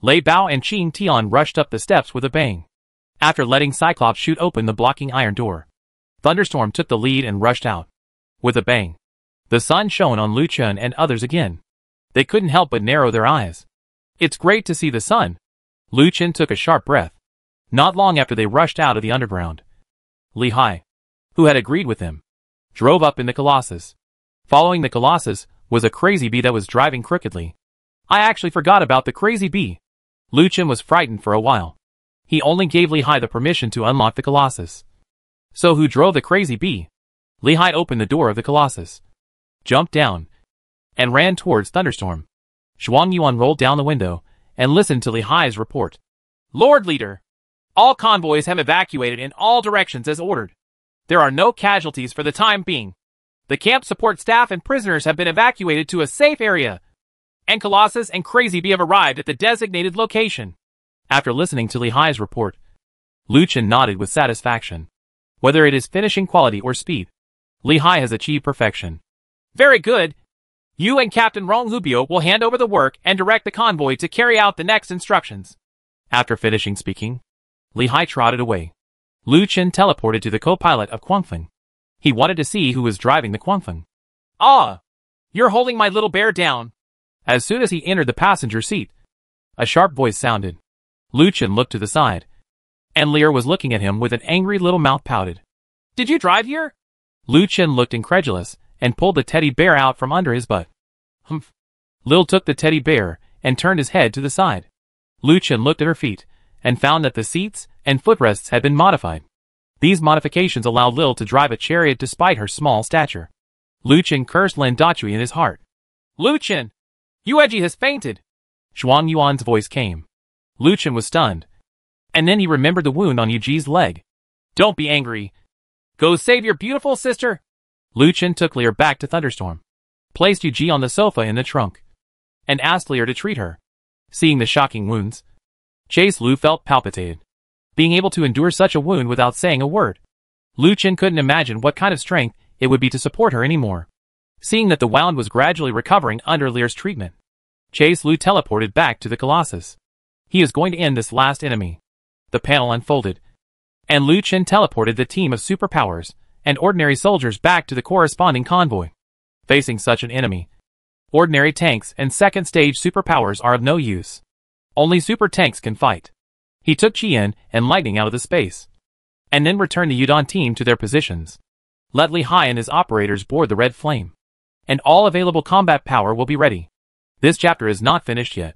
Lei Bao and Qing Tian rushed up the steps with a bang. After letting Cyclops shoot open the blocking iron door, Thunderstorm took the lead and rushed out. With a bang. The sun shone on Lu Chen and others again. They couldn't help but narrow their eyes. It's great to see the sun. Lu Chen took a sharp breath. Not long after they rushed out of the underground. Li Hai, who had agreed with him, drove up in the Colossus. Following the Colossus was a crazy bee that was driving crookedly. I actually forgot about the crazy bee. Lu Chen was frightened for a while. He only gave Li Hai the permission to unlock the Colossus. So who drove the crazy bee? Li Hai opened the door of the Colossus, jumped down, and ran towards Thunderstorm. Zhuang Yuan rolled down the window and listened to Li Hai's report. Lord Leader, all convoys have evacuated in all directions as ordered. There are no casualties for the time being. The camp support staff and prisoners have been evacuated to a safe area and Colossus and Crazy Bee have arrived at the designated location. After listening to Li Hai's report, Lu Chen nodded with satisfaction. Whether it is finishing quality or speed, Li Hai has achieved perfection. Very good. You and Captain Rong Hubiao will hand over the work and direct the convoy to carry out the next instructions. After finishing speaking, Li Hai trotted away. Lu Chen teleported to the co-pilot of Quangfeng. He wanted to see who was driving the Quangfeng. Ah! You're holding my little bear down. As soon as he entered the passenger seat, a sharp voice sounded. Lu Chen looked to the side, and Lear was looking at him with an angry little mouth pouted. Did you drive here? Lu Chen looked incredulous and pulled the teddy bear out from under his butt. Humph. Lil took the teddy bear and turned his head to the side. Lu Chen looked at her feet and found that the seats and footrests had been modified. These modifications allowed Lil to drive a chariot despite her small stature. Lu Chen cursed Lin Dachui in his heart. Lu Chen, Yuji has fainted. Zhuang Yuan's voice came. Lu Chen was stunned. And then he remembered the wound on Yuji's leg. Don't be angry. Go save your beautiful sister. Lu Chen took Lear back to Thunderstorm, placed Yuji on the sofa in the trunk, and asked Lear to treat her. Seeing the shocking wounds, Chase Lu felt palpitated. Being able to endure such a wound without saying a word. Lu Chen couldn't imagine what kind of strength it would be to support her anymore. Seeing that the wound was gradually recovering under Lear's treatment, Chase Lu teleported back to the Colossus. He is going to end this last enemy. The panel unfolded, and Lu Chen teleported the team of superpowers and ordinary soldiers back to the corresponding convoy. Facing such an enemy, ordinary tanks and second stage superpowers are of no use. Only super tanks can fight. He took Chien and Lightning out of the space, and then returned the Yudon team to their positions. Let Li Hai and his operators board the Red Flame, and all available combat power will be ready. This chapter is not finished yet.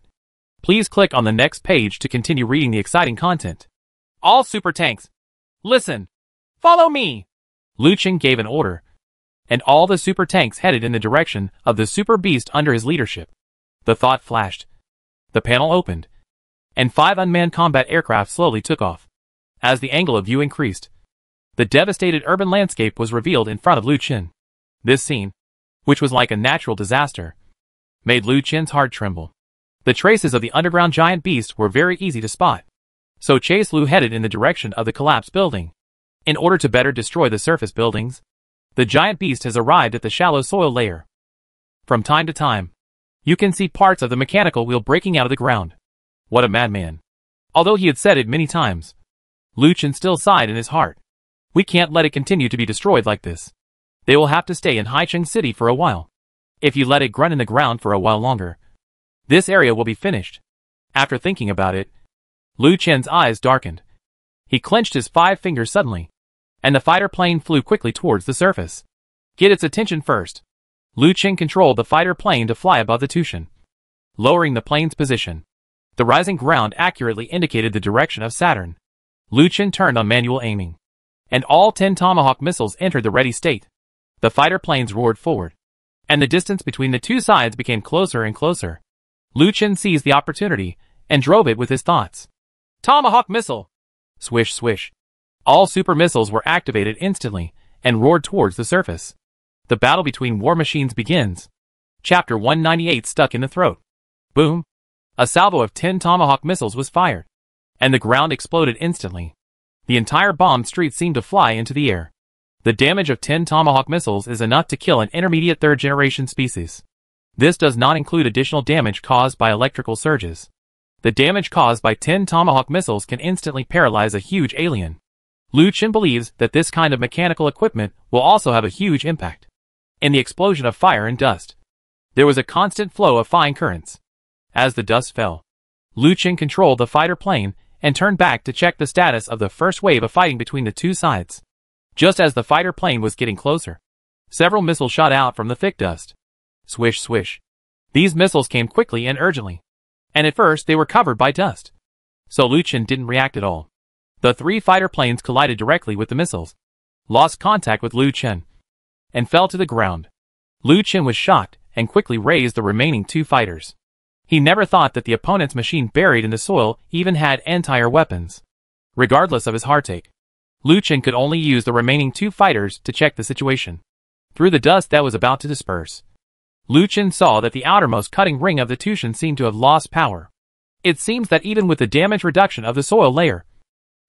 Please click on the next page to continue reading the exciting content. All super tanks. Listen. Follow me. Lu Chen gave an order, and all the super tanks headed in the direction of the super beast under his leadership. The thought flashed. The panel opened, and five unmanned combat aircraft slowly took off. As the angle of view increased, the devastated urban landscape was revealed in front of Lu Chen. This scene, which was like a natural disaster, made Lu Chen's heart tremble. The traces of the underground giant beast were very easy to spot. So Chase Lu headed in the direction of the collapsed building. In order to better destroy the surface buildings, the giant beast has arrived at the shallow soil layer. From time to time, you can see parts of the mechanical wheel breaking out of the ground. What a madman. Although he had said it many times, Lu Chen still sighed in his heart. We can't let it continue to be destroyed like this. They will have to stay in Haicheng City for a while. If you let it grunt in the ground for a while longer, this area will be finished. After thinking about it, Lu Chen's eyes darkened. He clenched his five fingers suddenly, and the fighter plane flew quickly towards the surface. Get its attention first. Lu Chen controlled the fighter plane to fly above the Tushan, lowering the plane's position. The rising ground accurately indicated the direction of Saturn. Lu Chen turned on manual aiming, and all ten Tomahawk missiles entered the ready state. The fighter planes roared forward, and the distance between the two sides became closer and closer. Lu Chen seized the opportunity and drove it with his thoughts. Tomahawk missile! Swish swish. All super missiles were activated instantly and roared towards the surface. The battle between war machines begins. Chapter 198 stuck in the throat. Boom. A salvo of 10 Tomahawk missiles was fired, and the ground exploded instantly. The entire bomb street seemed to fly into the air. The damage of 10 Tomahawk missiles is enough to kill an intermediate third generation species. This does not include additional damage caused by electrical surges. The damage caused by 10 Tomahawk missiles can instantly paralyze a huge alien. Lu Chen believes that this kind of mechanical equipment will also have a huge impact. In the explosion of fire and dust, there was a constant flow of fine currents. As the dust fell, Lu Chen controlled the fighter plane and turned back to check the status of the first wave of fighting between the two sides. Just as the fighter plane was getting closer, several missiles shot out from the thick dust. Swish swish. These missiles came quickly and urgently. And at first they were covered by dust. So Lu Chen didn't react at all. The three fighter planes collided directly with the missiles, lost contact with Lu Chen, and fell to the ground. Lu Chen was shocked and quickly raised the remaining two fighters. He never thought that the opponent's machine buried in the soil even had entire weapons. Regardless of his heartache, Lu Chen could only use the remaining two fighters to check the situation. Through the dust that was about to disperse, Lu Chen saw that the outermost cutting ring of the Tushan seemed to have lost power. It seems that even with the damage reduction of the soil layer,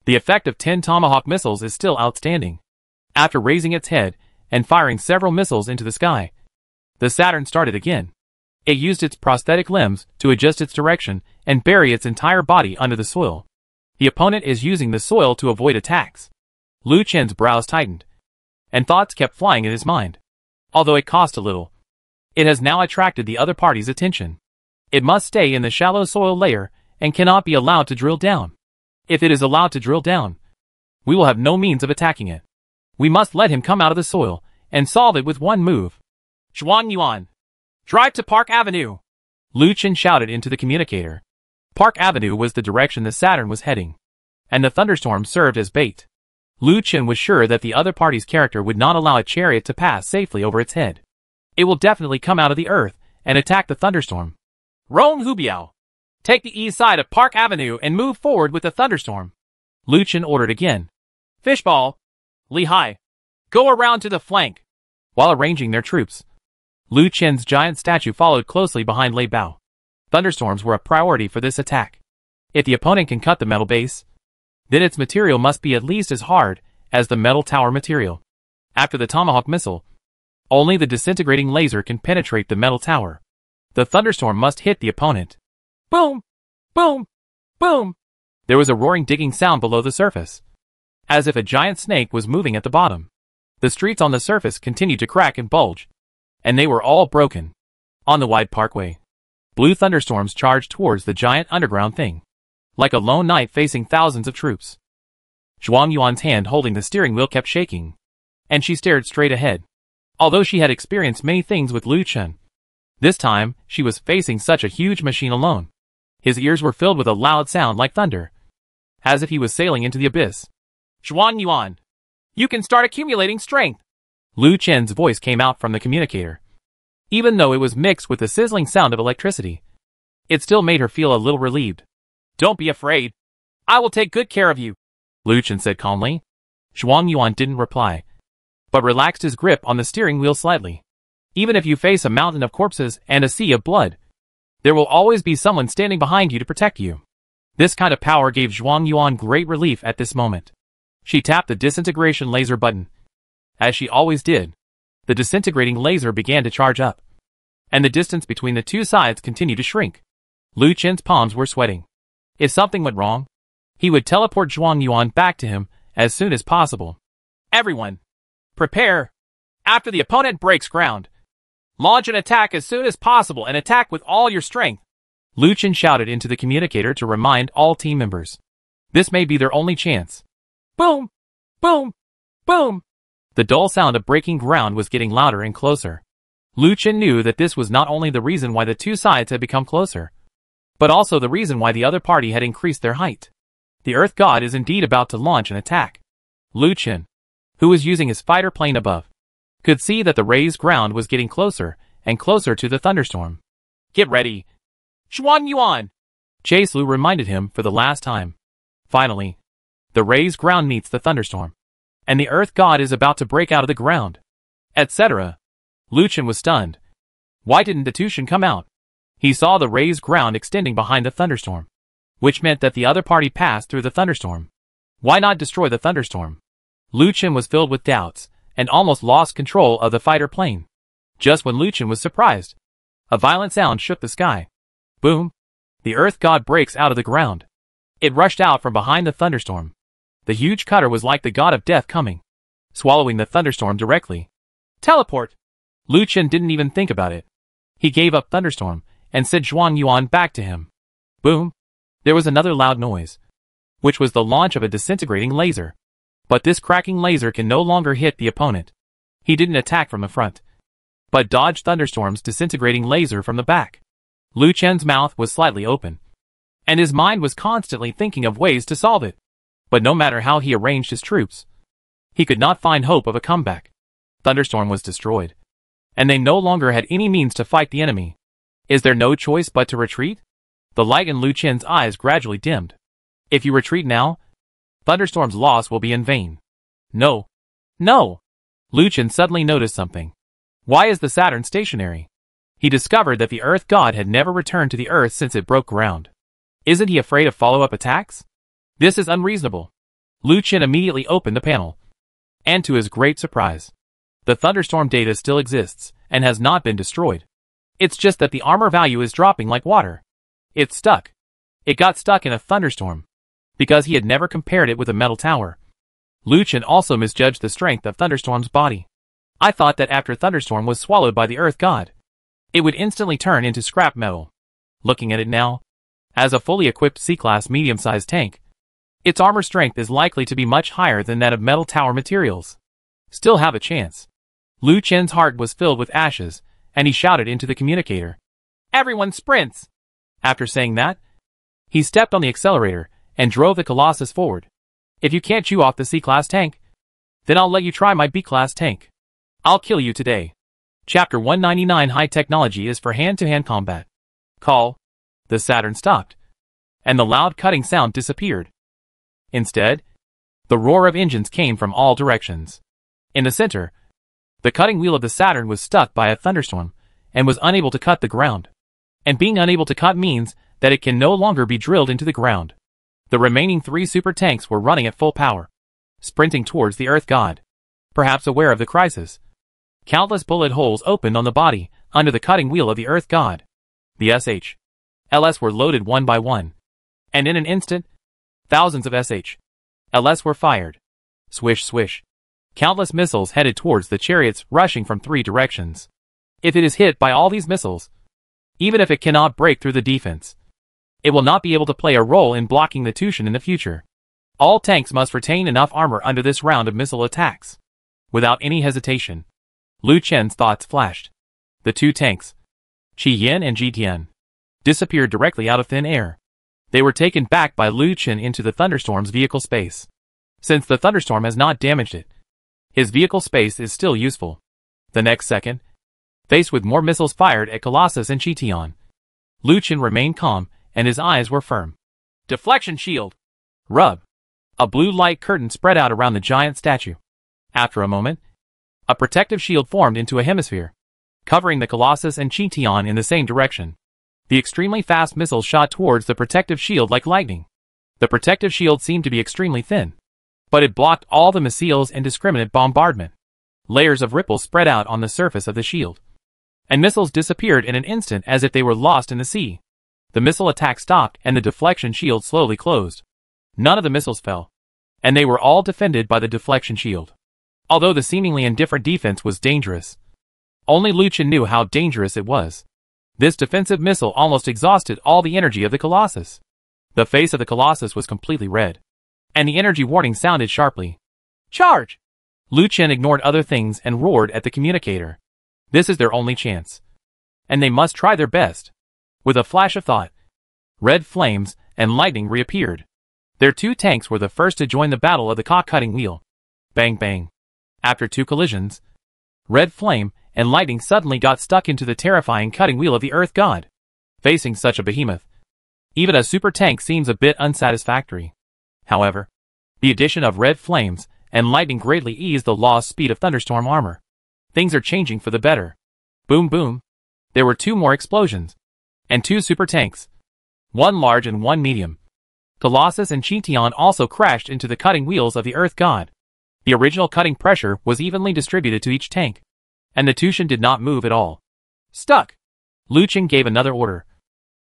the effect of 10 Tomahawk missiles is still outstanding. After raising its head and firing several missiles into the sky, the Saturn started again. It used its prosthetic limbs to adjust its direction and bury its entire body under the soil. The opponent is using the soil to avoid attacks. Lu Chen's brows tightened, and thoughts kept flying in his mind. Although it cost a little, it has now attracted the other party's attention. It must stay in the shallow soil layer and cannot be allowed to drill down. If it is allowed to drill down, we will have no means of attacking it. We must let him come out of the soil and solve it with one move. Zhuang Yuan. Drive to Park Avenue. Lu Chen shouted into the communicator. Park Avenue was the direction the Saturn was heading, and the thunderstorm served as bait. Lu Chen was sure that the other party's character would not allow a chariot to pass safely over its head it will definitely come out of the earth and attack the thunderstorm. Rong Hubiao, take the east side of Park Avenue and move forward with the thunderstorm. Lu Chen ordered again. Fishball, Li Hai, go around to the flank. While arranging their troops, Lu Chen's giant statue followed closely behind Lei Bao. Thunderstorms were a priority for this attack. If the opponent can cut the metal base, then its material must be at least as hard as the metal tower material. After the Tomahawk missile, only the disintegrating laser can penetrate the metal tower. The thunderstorm must hit the opponent. Boom! Boom! Boom! There was a roaring digging sound below the surface, as if a giant snake was moving at the bottom. The streets on the surface continued to crack and bulge, and they were all broken. On the wide parkway, blue thunderstorms charged towards the giant underground thing. Like a lone knight facing thousands of troops. Zhuang Yuan's hand holding the steering wheel kept shaking, and she stared straight ahead. Although she had experienced many things with Lu Chen, this time she was facing such a huge machine alone. His ears were filled with a loud sound like thunder, as if he was sailing into the abyss. Zhuang Yuan, you can start accumulating strength. Lu Chen's voice came out from the communicator. Even though it was mixed with the sizzling sound of electricity, it still made her feel a little relieved. Don't be afraid. I will take good care of you. Lu Chen said calmly. Zhuang Yuan didn't reply, but relaxed his grip on the steering wheel slightly. Even if you face a mountain of corpses and a sea of blood, there will always be someone standing behind you to protect you. This kind of power gave Zhuang Yuan great relief at this moment. She tapped the disintegration laser button. As she always did, the disintegrating laser began to charge up. And the distance between the two sides continued to shrink. Lu Chen's palms were sweating. If something went wrong, he would teleport Zhuang Yuan back to him as soon as possible. Everyone, prepare. After the opponent breaks ground, launch an attack as soon as possible and attack with all your strength. Lu Chen shouted into the communicator to remind all team members. This may be their only chance. Boom! Boom! Boom! The dull sound of breaking ground was getting louder and closer. Lu Chen knew that this was not only the reason why the two sides had become closer, but also the reason why the other party had increased their height. The Earth God is indeed about to launch an attack. Lu Chen, who was using his fighter plane above, could see that the raised ground was getting closer and closer to the thunderstorm. Get ready. Zhuang Yuan. Chase Lu reminded him for the last time. Finally, the raised ground meets the thunderstorm, and the Earth God is about to break out of the ground, etc. Lu Chen was stunned. Why didn't the Tushan come out? He saw the raised ground extending behind the thunderstorm, which meant that the other party passed through the thunderstorm. Why not destroy the thunderstorm? Lu Chen was filled with doubts and almost lost control of the fighter plane. Just when Lu Chen was surprised, a violent sound shook the sky. Boom! The earth god breaks out of the ground. It rushed out from behind the thunderstorm. The huge cutter was like the god of death coming, swallowing the thunderstorm directly. Teleport! Lu Chen didn't even think about it. He gave up thunderstorm and sent Zhuang Yuan back to him. Boom! There was another loud noise, which was the launch of a disintegrating laser. But this cracking laser can no longer hit the opponent. He didn't attack from the front, but dodged Thunderstorm's disintegrating laser from the back. Lu Chen's mouth was slightly open, and his mind was constantly thinking of ways to solve it. But no matter how he arranged his troops, he could not find hope of a comeback. Thunderstorm was destroyed, and they no longer had any means to fight the enemy. Is there no choice but to retreat? The light in Lu Chen's eyes gradually dimmed. If you retreat now, Thunderstorm's loss will be in vain. No. No! Lu Chen suddenly noticed something. Why is the Saturn stationary? He discovered that the Earth God had never returned to the Earth since it broke ground. Isn't he afraid of follow-up attacks? This is unreasonable. Lu Chen immediately opened the panel. And to his great surprise, the thunderstorm data still exists and has not been destroyed. It's just that the armor value is dropping like water. It's stuck. It got stuck in a thunderstorm. Because he had never compared it with a metal tower. Lu Chen also misjudged the strength of Thunderstorm's body. I thought that after Thunderstorm was swallowed by the Earth God, it would instantly turn into scrap metal. Looking at it now, as a fully equipped C-Class medium-sized tank, its armor strength is likely to be much higher than that of metal tower materials. Still have a chance. Lu Chen's heart was filled with ashes and he shouted into the communicator. Everyone sprints! After saying that, he stepped on the accelerator and drove the Colossus forward. If you can't chew off the C-Class tank, then I'll let you try my B-Class tank. I'll kill you today. Chapter 199 High Technology is for hand-to-hand -hand combat. Call. The Saturn stopped, and the loud cutting sound disappeared. Instead, the roar of engines came from all directions. In the center, the cutting wheel of the Saturn was stuck by a thunderstorm and was unable to cut the ground. And being unable to cut means that it can no longer be drilled into the ground. The remaining three super tanks were running at full power, sprinting towards the Earth God. Perhaps aware of the crisis. Countless bullet holes opened on the body under the cutting wheel of the Earth God. The SH. LS were loaded one by one. And in an instant, thousands of SH. LS were fired. Swish swish. Countless missiles headed towards the chariots rushing from three directions. If it is hit by all these missiles, even if it cannot break through the defense, It will not be able to play a role in blocking the Tushen in the future. All tanks must retain enough armor under this round of missile attacks. Without any hesitation, Lu Chen's thoughts flashed. The two tanks, Chi Yan and Ji Tian, disappeared directly out of thin air. They were taken back by Lu Chen into the Thunderstorm's vehicle space. Since the Thunderstorm has not damaged it, his vehicle space is still useful. The next second, faced with more missiles fired at Colossus and Tian, Lu Chen remained calm and his eyes were firm. Deflection shield! Rub! A blue light curtain spread out around the giant statue. After a moment, a protective shield formed into a hemisphere, covering the Colossus and Tian in the same direction. The extremely fast missiles shot towards the protective shield like lightning. The protective shield seemed to be extremely thin, but it blocked all the missiles and indiscriminate bombardment. Layers of ripples spread out on the surface of the shield, and missiles disappeared in an instant as if they were lost in the sea. The missile attack stopped and the deflection shield slowly closed. None of the missiles fell, and they were all defended by the deflection shield. Although the seemingly indifferent defense was dangerous, only Lu Chen knew how dangerous it was. This defensive missile almost exhausted all the energy of the Colossus. The face of the Colossus was completely red. And the energy warning sounded sharply. Charge! Lu Chen ignored other things and roared at the communicator. This is their only chance. And they must try their best. With a flash of thought, red flames and lightning reappeared. Their two tanks were the first to join the battle of the cock-cutting wheel. Bang bang. After two collisions, red flame and lightning suddenly got stuck into the terrifying cutting wheel of the Earth God. Facing such a behemoth, even a super tank seems a bit unsatisfactory. However, the addition of red flames and lightning greatly eased the lost speed of thunderstorm armor. Things are changing for the better. Boom boom. There were two more explosions. And two super tanks. One large and one medium. Colossus and Tian also crashed into the cutting wheels of the Earth God. The original cutting pressure was evenly distributed to each tank and the Tushen did not move at all. Stuck! Lu Chen gave another order.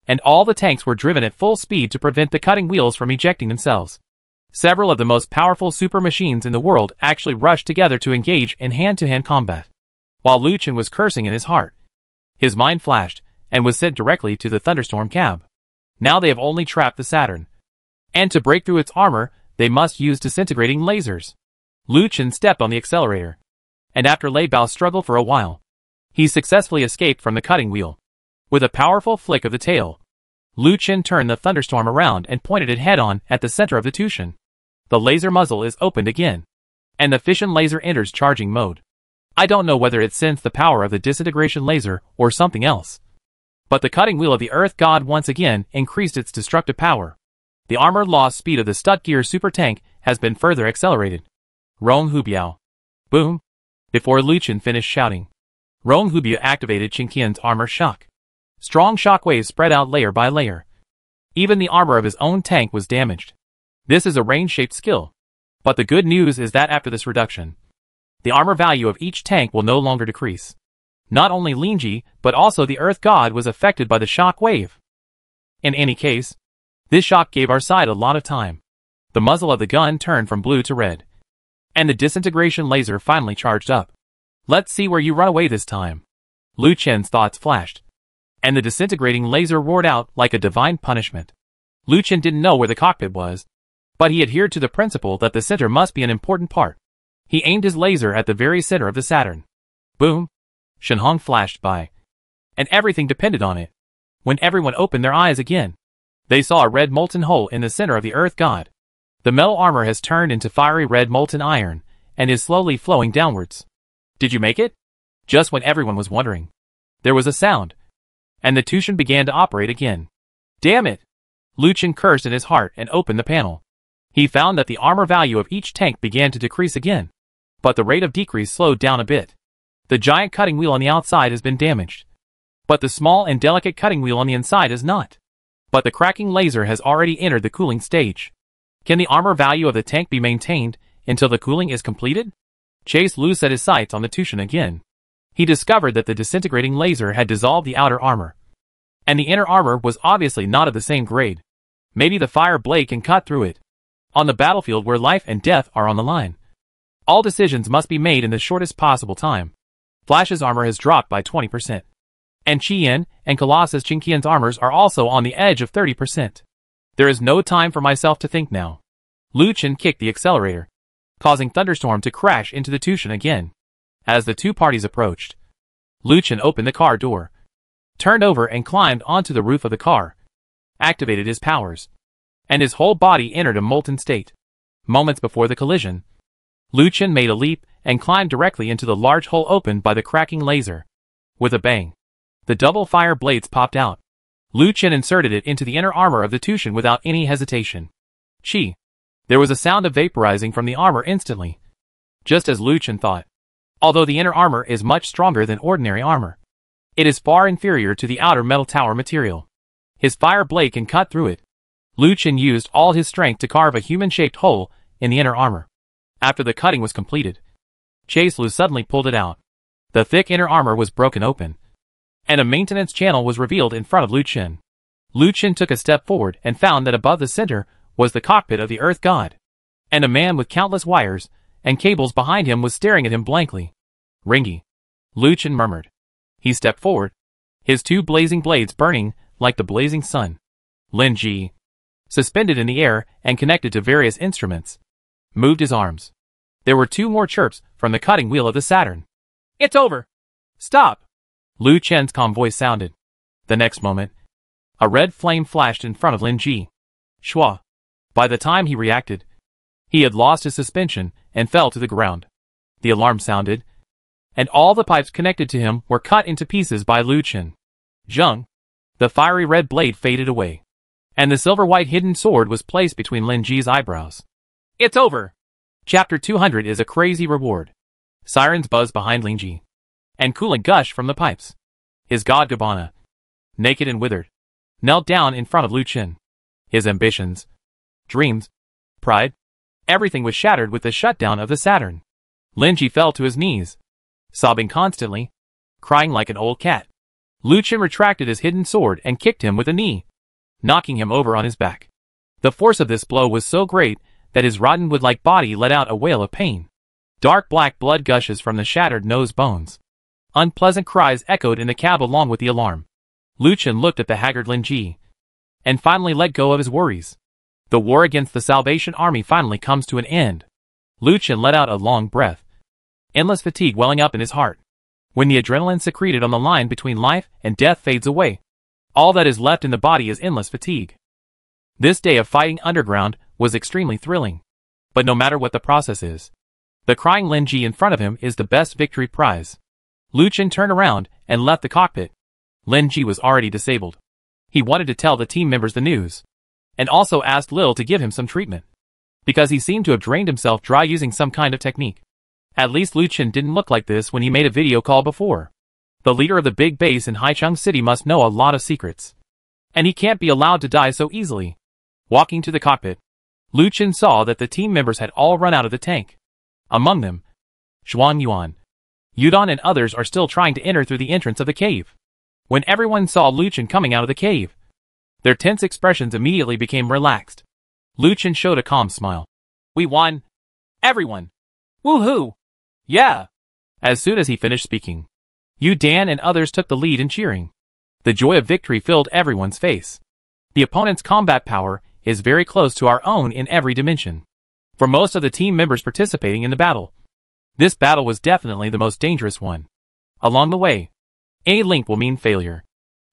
And all the tanks were driven at full speed to prevent the cutting wheels from ejecting themselves. Several of the most powerful super machines in the world actually rushed together to engage in hand-to-hand -hand combat. While Lu Chen was cursing in his heart, his mind flashed and was sent directly to the thunderstorm cab. Now they have only trapped the Saturn. And to break through its armor, they must use disintegrating lasers. Lu Chen stepped on the accelerator and after Lei Bao's struggle for a while, he successfully escaped from the cutting wheel. With a powerful flick of the tail, Lu Chen turned the thunderstorm around and pointed it head-on at the center of the Tushen. The laser muzzle is opened again, and the fission laser enters charging mode. I don't know whether it sends the power of the disintegration laser or something else. But the cutting wheel of the Earth God once again increased its destructive power. The armored loss speed of the Stuttgart super tank has been further accelerated. Rong Hubiao. Boom. Before Lu Chen finished shouting, Rong Hubiao activated Qingtian's armor shock. Strong shockwaves spread out layer by layer. Even the armor of his own tank was damaged. This is a range-shaped skill. But the good news is that after this reduction, the armor value of each tank will no longer decrease. Not only Lin Ji, but also the Earth God was affected by the shock wave. In any case, this shock gave our side a lot of time. The muzzle of the gun turned from blue to red and the disintegration laser finally charged up. Let's see where you run away this time. Lu Chen's thoughts flashed, and the disintegrating laser roared out like a divine punishment. Lu Chen didn't know where the cockpit was, but he adhered to the principle that the center must be an important part. He aimed his laser at the very center of the Saturn. Boom! Shenhong flashed by, and everything depended on it. When everyone opened their eyes again, they saw a red molten hole in the center of the Earth God. The metal armor has turned into fiery red molten iron, and is slowly flowing downwards. Did you make it? Just when everyone was wondering. There was a sound, and the Tushen began to operate again. Damn it! Lu Chen cursed in his heart and opened the panel. He found that the armor value of each tank began to decrease again, but the rate of decrease slowed down a bit. The giant cutting wheel on the outside has been damaged, but the small and delicate cutting wheel on the inside is not. But the cracking laser has already entered the cooling stage. Can the armor value of the tank be maintained until the cooling is completed? Chase Lu set his sights on the Tushen again. He discovered that the disintegrating laser had dissolved the outer armor. And the inner armor was obviously not of the same grade. Maybe the fire blade can cut through it. On the battlefield where life and death are on the line. All decisions must be made in the shortest possible time. Flash's armor has dropped by 20%. And Qian and Colossus Qingtian's armors are also on the edge of 30%. There is no time for myself to think now. Lu Chen kicked the accelerator, causing Thunderstorm to crash into the Tushan again. As the two parties approached, Lu Chen opened the car door, turned over and climbed onto the roof of the car, activated his powers, and his whole body entered a molten state. Moments before the collision, Lu Chen made a leap and climbed directly into the large hole opened by the cracking laser. With a bang, the double fire blades popped out. Lu Chen inserted it into the inner armor of the Tushan without any hesitation. Chi. There was a sound of vaporizing from the armor instantly. Just as Lu Chen thought. Although the inner armor is much stronger than ordinary armor. It is far inferior to the outer metal tower material. His fire blade can cut through it. Lu Chen used all his strength to carve a human-shaped hole in the inner armor. After the cutting was completed, Chase Lu suddenly pulled it out. The thick inner armor was broken open, and a maintenance channel was revealed in front of Lu Chen. Lu took a step forward and found that above the center was the cockpit of the Earth God, and a man with countless wires and cables behind him was staring at him blankly. Lin Ji. Lu Chen murmured. He stepped forward, his two blazing blades burning like the blazing sun. Lin Ji, suspended in the air and connected to various instruments, moved his arms. There were two more chirps from the cutting wheel of the Saturn. It's over. Stop. Lu Chen's calm voice sounded. The next moment, a red flame flashed in front of Lin Ji. Shua. By the time he reacted, he had lost his suspension and fell to the ground. The alarm sounded, and all the pipes connected to him were cut into pieces by Lu Chen. Zheng, the fiery red blade faded away, and the silver-white hidden sword was placed between Lin Ji's eyebrows. It's over. Chapter 200 is a crazy reward. Sirens buzz behind Lin Ji, and coolant gush from the pipes. His god Gabbana, naked and withered, knelt down in front of Lu Chen. His ambitions, dreams, pride, everything was shattered with the shutdown of the Saturn. Lin Ji fell to his knees, sobbing constantly, crying like an old cat. Lu Chen retracted his hidden sword and kicked him with a knee, knocking him over on his back. The force of this blow was so great that his rotten wood-like body let out a wail of pain. Dark black blood gushes from the shattered nose bones. Unpleasant cries echoed in the cab along with the alarm. Lu Chen looked at the haggard Lin Ji, and finally let go of his worries. The war against the Salvation Army finally comes to an end. Lu Chen let out a long breath, endless fatigue welling up in his heart. When the adrenaline secreted on the line between life and death fades away, all that is left in the body is endless fatigue. This day of fighting underground was extremely thrilling. But no matter what the process is, the crying Lin Ji in front of him is the best victory prize. Lu Chen turned around and left the cockpit. Lin Ji was already disabled. He wanted to tell the team members the news, and also asked Lil to give him some treatment, because he seemed to have drained himself dry using some kind of technique. At least Lu Chen didn't look like this when he made a video call before. The leader of the big base in Haicheng City must know a lot of secrets. And he can't be allowed to die so easily. Walking to the cockpit, Lu Chen saw that the team members had all run out of the tank. Among them, Xuan Yuan, Yudon and others are still trying to enter through the entrance of the cave. When everyone saw Lu Chen coming out of the cave, their tense expressions immediately became relaxed. Lu Chen showed a calm smile. We won. Everyone. Woohoo! Yeah. As soon as he finished speaking, Yudon and others took the lead in cheering. The joy of victory filled everyone's face. The opponent's combat power is very close to our own in every dimension. For most of the team members participating in the battle, this battle was definitely the most dangerous one. Along the way, a link will mean failure.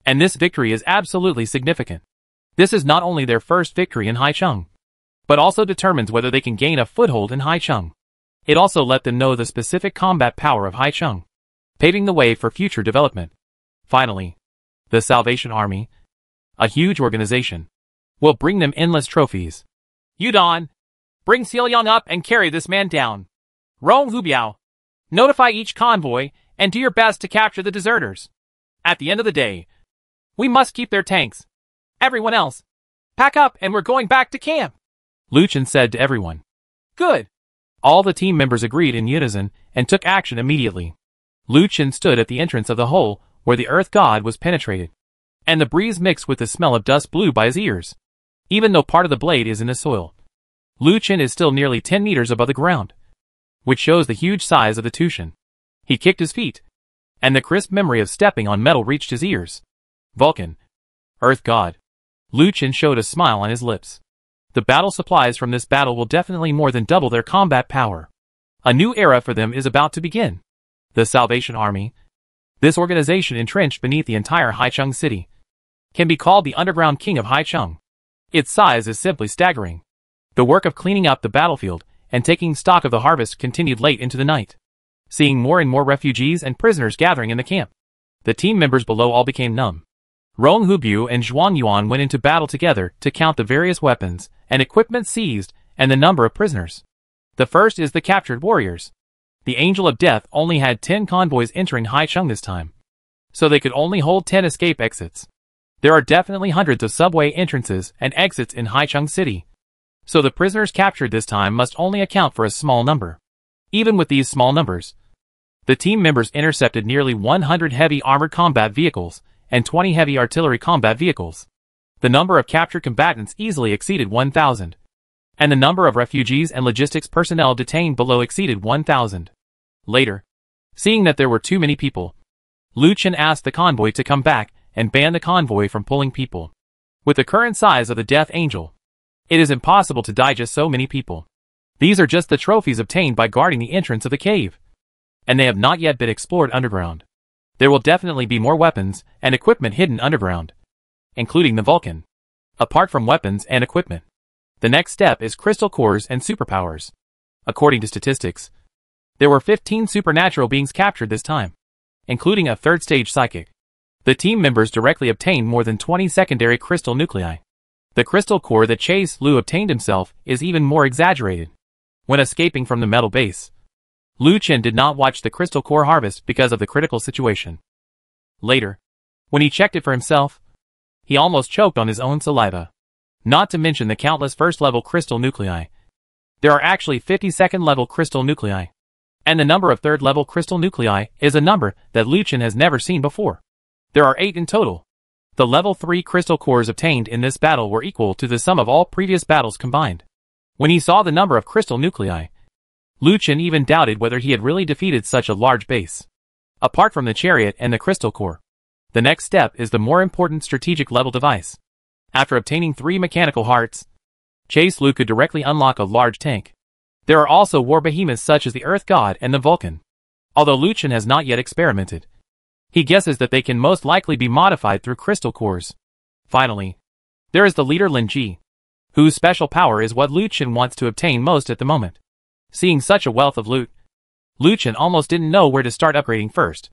And this victory is absolutely significant. This is not only their first victory in Haicheng, but also determines whether they can gain a foothold in Haicheng. It also let them know the specific combat power of Haicheng, paving the way for future development. Finally, the Salvation Army, a huge organization, will bring them endless trophies. Yudon, bring Xiaoyang up and carry this man down. Rong Hubiao, notify each convoy and do your best to capture the deserters. At the end of the day, we must keep their tanks. Everyone else, pack up and we're going back to camp. Lu Chen said to everyone. Good. All the team members agreed in unison and took action immediately. Lu Chen stood at the entrance of the hole where the earth god was penetrated, and the breeze mixed with the smell of dust blew by his ears. Even though part of the blade is in the soil, Lu Chen is still nearly 10 meters above the ground, which shows the huge size of the Tushan. He kicked his feet, and the crisp memory of stepping on metal reached his ears. Vulcan. Earth God. Lu Chen showed a smile on his lips. The battle supplies from this battle will definitely more than double their combat power. A new era for them is about to begin. The Salvation Army. This organization entrenched beneath the entire Haicheng city can be called the underground king of Haicheng. Its size is simply staggering. The work of cleaning up the battlefield and taking stock of the harvest continued late into the night. Seeing more and more refugees and prisoners gathering in the camp, the team members below all became numb. Rong Hubiao and Zhuang Yuan went into battle together to count the various weapons and equipment seized and the number of prisoners. The first is the captured warriors. The Angel of Death only had 10 convoys entering Haicheng this time, so they could only hold 10 escape exits. There are definitely hundreds of subway entrances and exits in Haicheng City, so the prisoners captured this time must only account for a small number. Even with these small numbers, the team members intercepted nearly 100 heavy armored combat vehicles and 20 heavy artillery combat vehicles. The number of captured combatants easily exceeded 1,000, and the number of refugees and logistics personnel detained below exceeded 1,000. Later, seeing that there were too many people, Lu Chen asked the convoy to come back and ban the convoy from pulling people. With the current size of the Death Angel, it is impossible to digest so many people. These are just the trophies obtained by guarding the entrance of the cave. And they have not yet been explored underground. There will definitely be more weapons and equipment hidden underground, including the Vulcan. Apart from weapons and equipment, the next step is crystal cores and superpowers. According to statistics, there were 15 supernatural beings captured this time, including a third stage psychic. The team members directly obtained more than 20 secondary crystal nuclei. The crystal core that Chase Lu obtained himself is even more exaggerated. When escaping from the metal base, Lu Chen did not watch the crystal core harvest because of the critical situation. Later, when he checked it for himself, he almost choked on his own saliva. Not to mention the countless first-level crystal nuclei. There are actually 50 second-level crystal nuclei. And the number of third-level crystal nuclei is a number that Lu Chen has never seen before. There are eight in total, the level 3 crystal cores obtained in this battle were equal to the sum of all previous battles combined. When he saw the number of crystal nuclei, Lu Chen even doubted whether he had really defeated such a large base. Apart from the chariot and the crystal core, the next step is the more important strategic level device. After obtaining three mechanical hearts, Chase Lu could directly unlock a large tank. There are also war behemoths such as the Earth God and the Vulcan. Although Lu Chen has not yet experimented, he guesses that they can most likely be modified through crystal cores. Finally, there is the leader Lin Ji, whose special power is what Lu Chen wants to obtain most at the moment. Seeing such a wealth of loot, Lu Chen almost didn't know where to start upgrading first.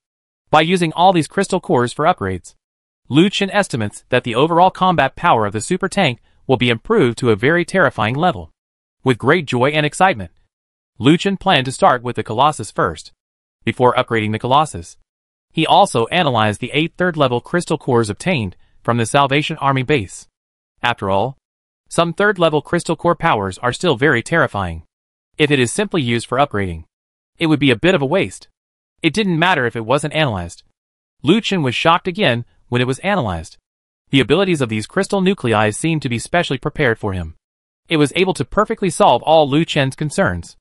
By using all these crystal cores for upgrades, Lu Chen estimates that the overall combat power of the super tank will be improved to a very terrifying level. With great joy and excitement, Lu Chen planned to start with the Colossus first, before upgrading the Colossus. He also analyzed the eight third-level crystal cores obtained from the Salvation Army base. After all, some third-level crystal core powers are still very terrifying. If it is simply used for upgrading, it would be a bit of a waste. It didn't matter if it wasn't analyzed. Lu Chen was shocked again when it was analyzed. The abilities of these crystal nuclei seemed to be specially prepared for him. It was able to perfectly solve all Lu Chen's concerns.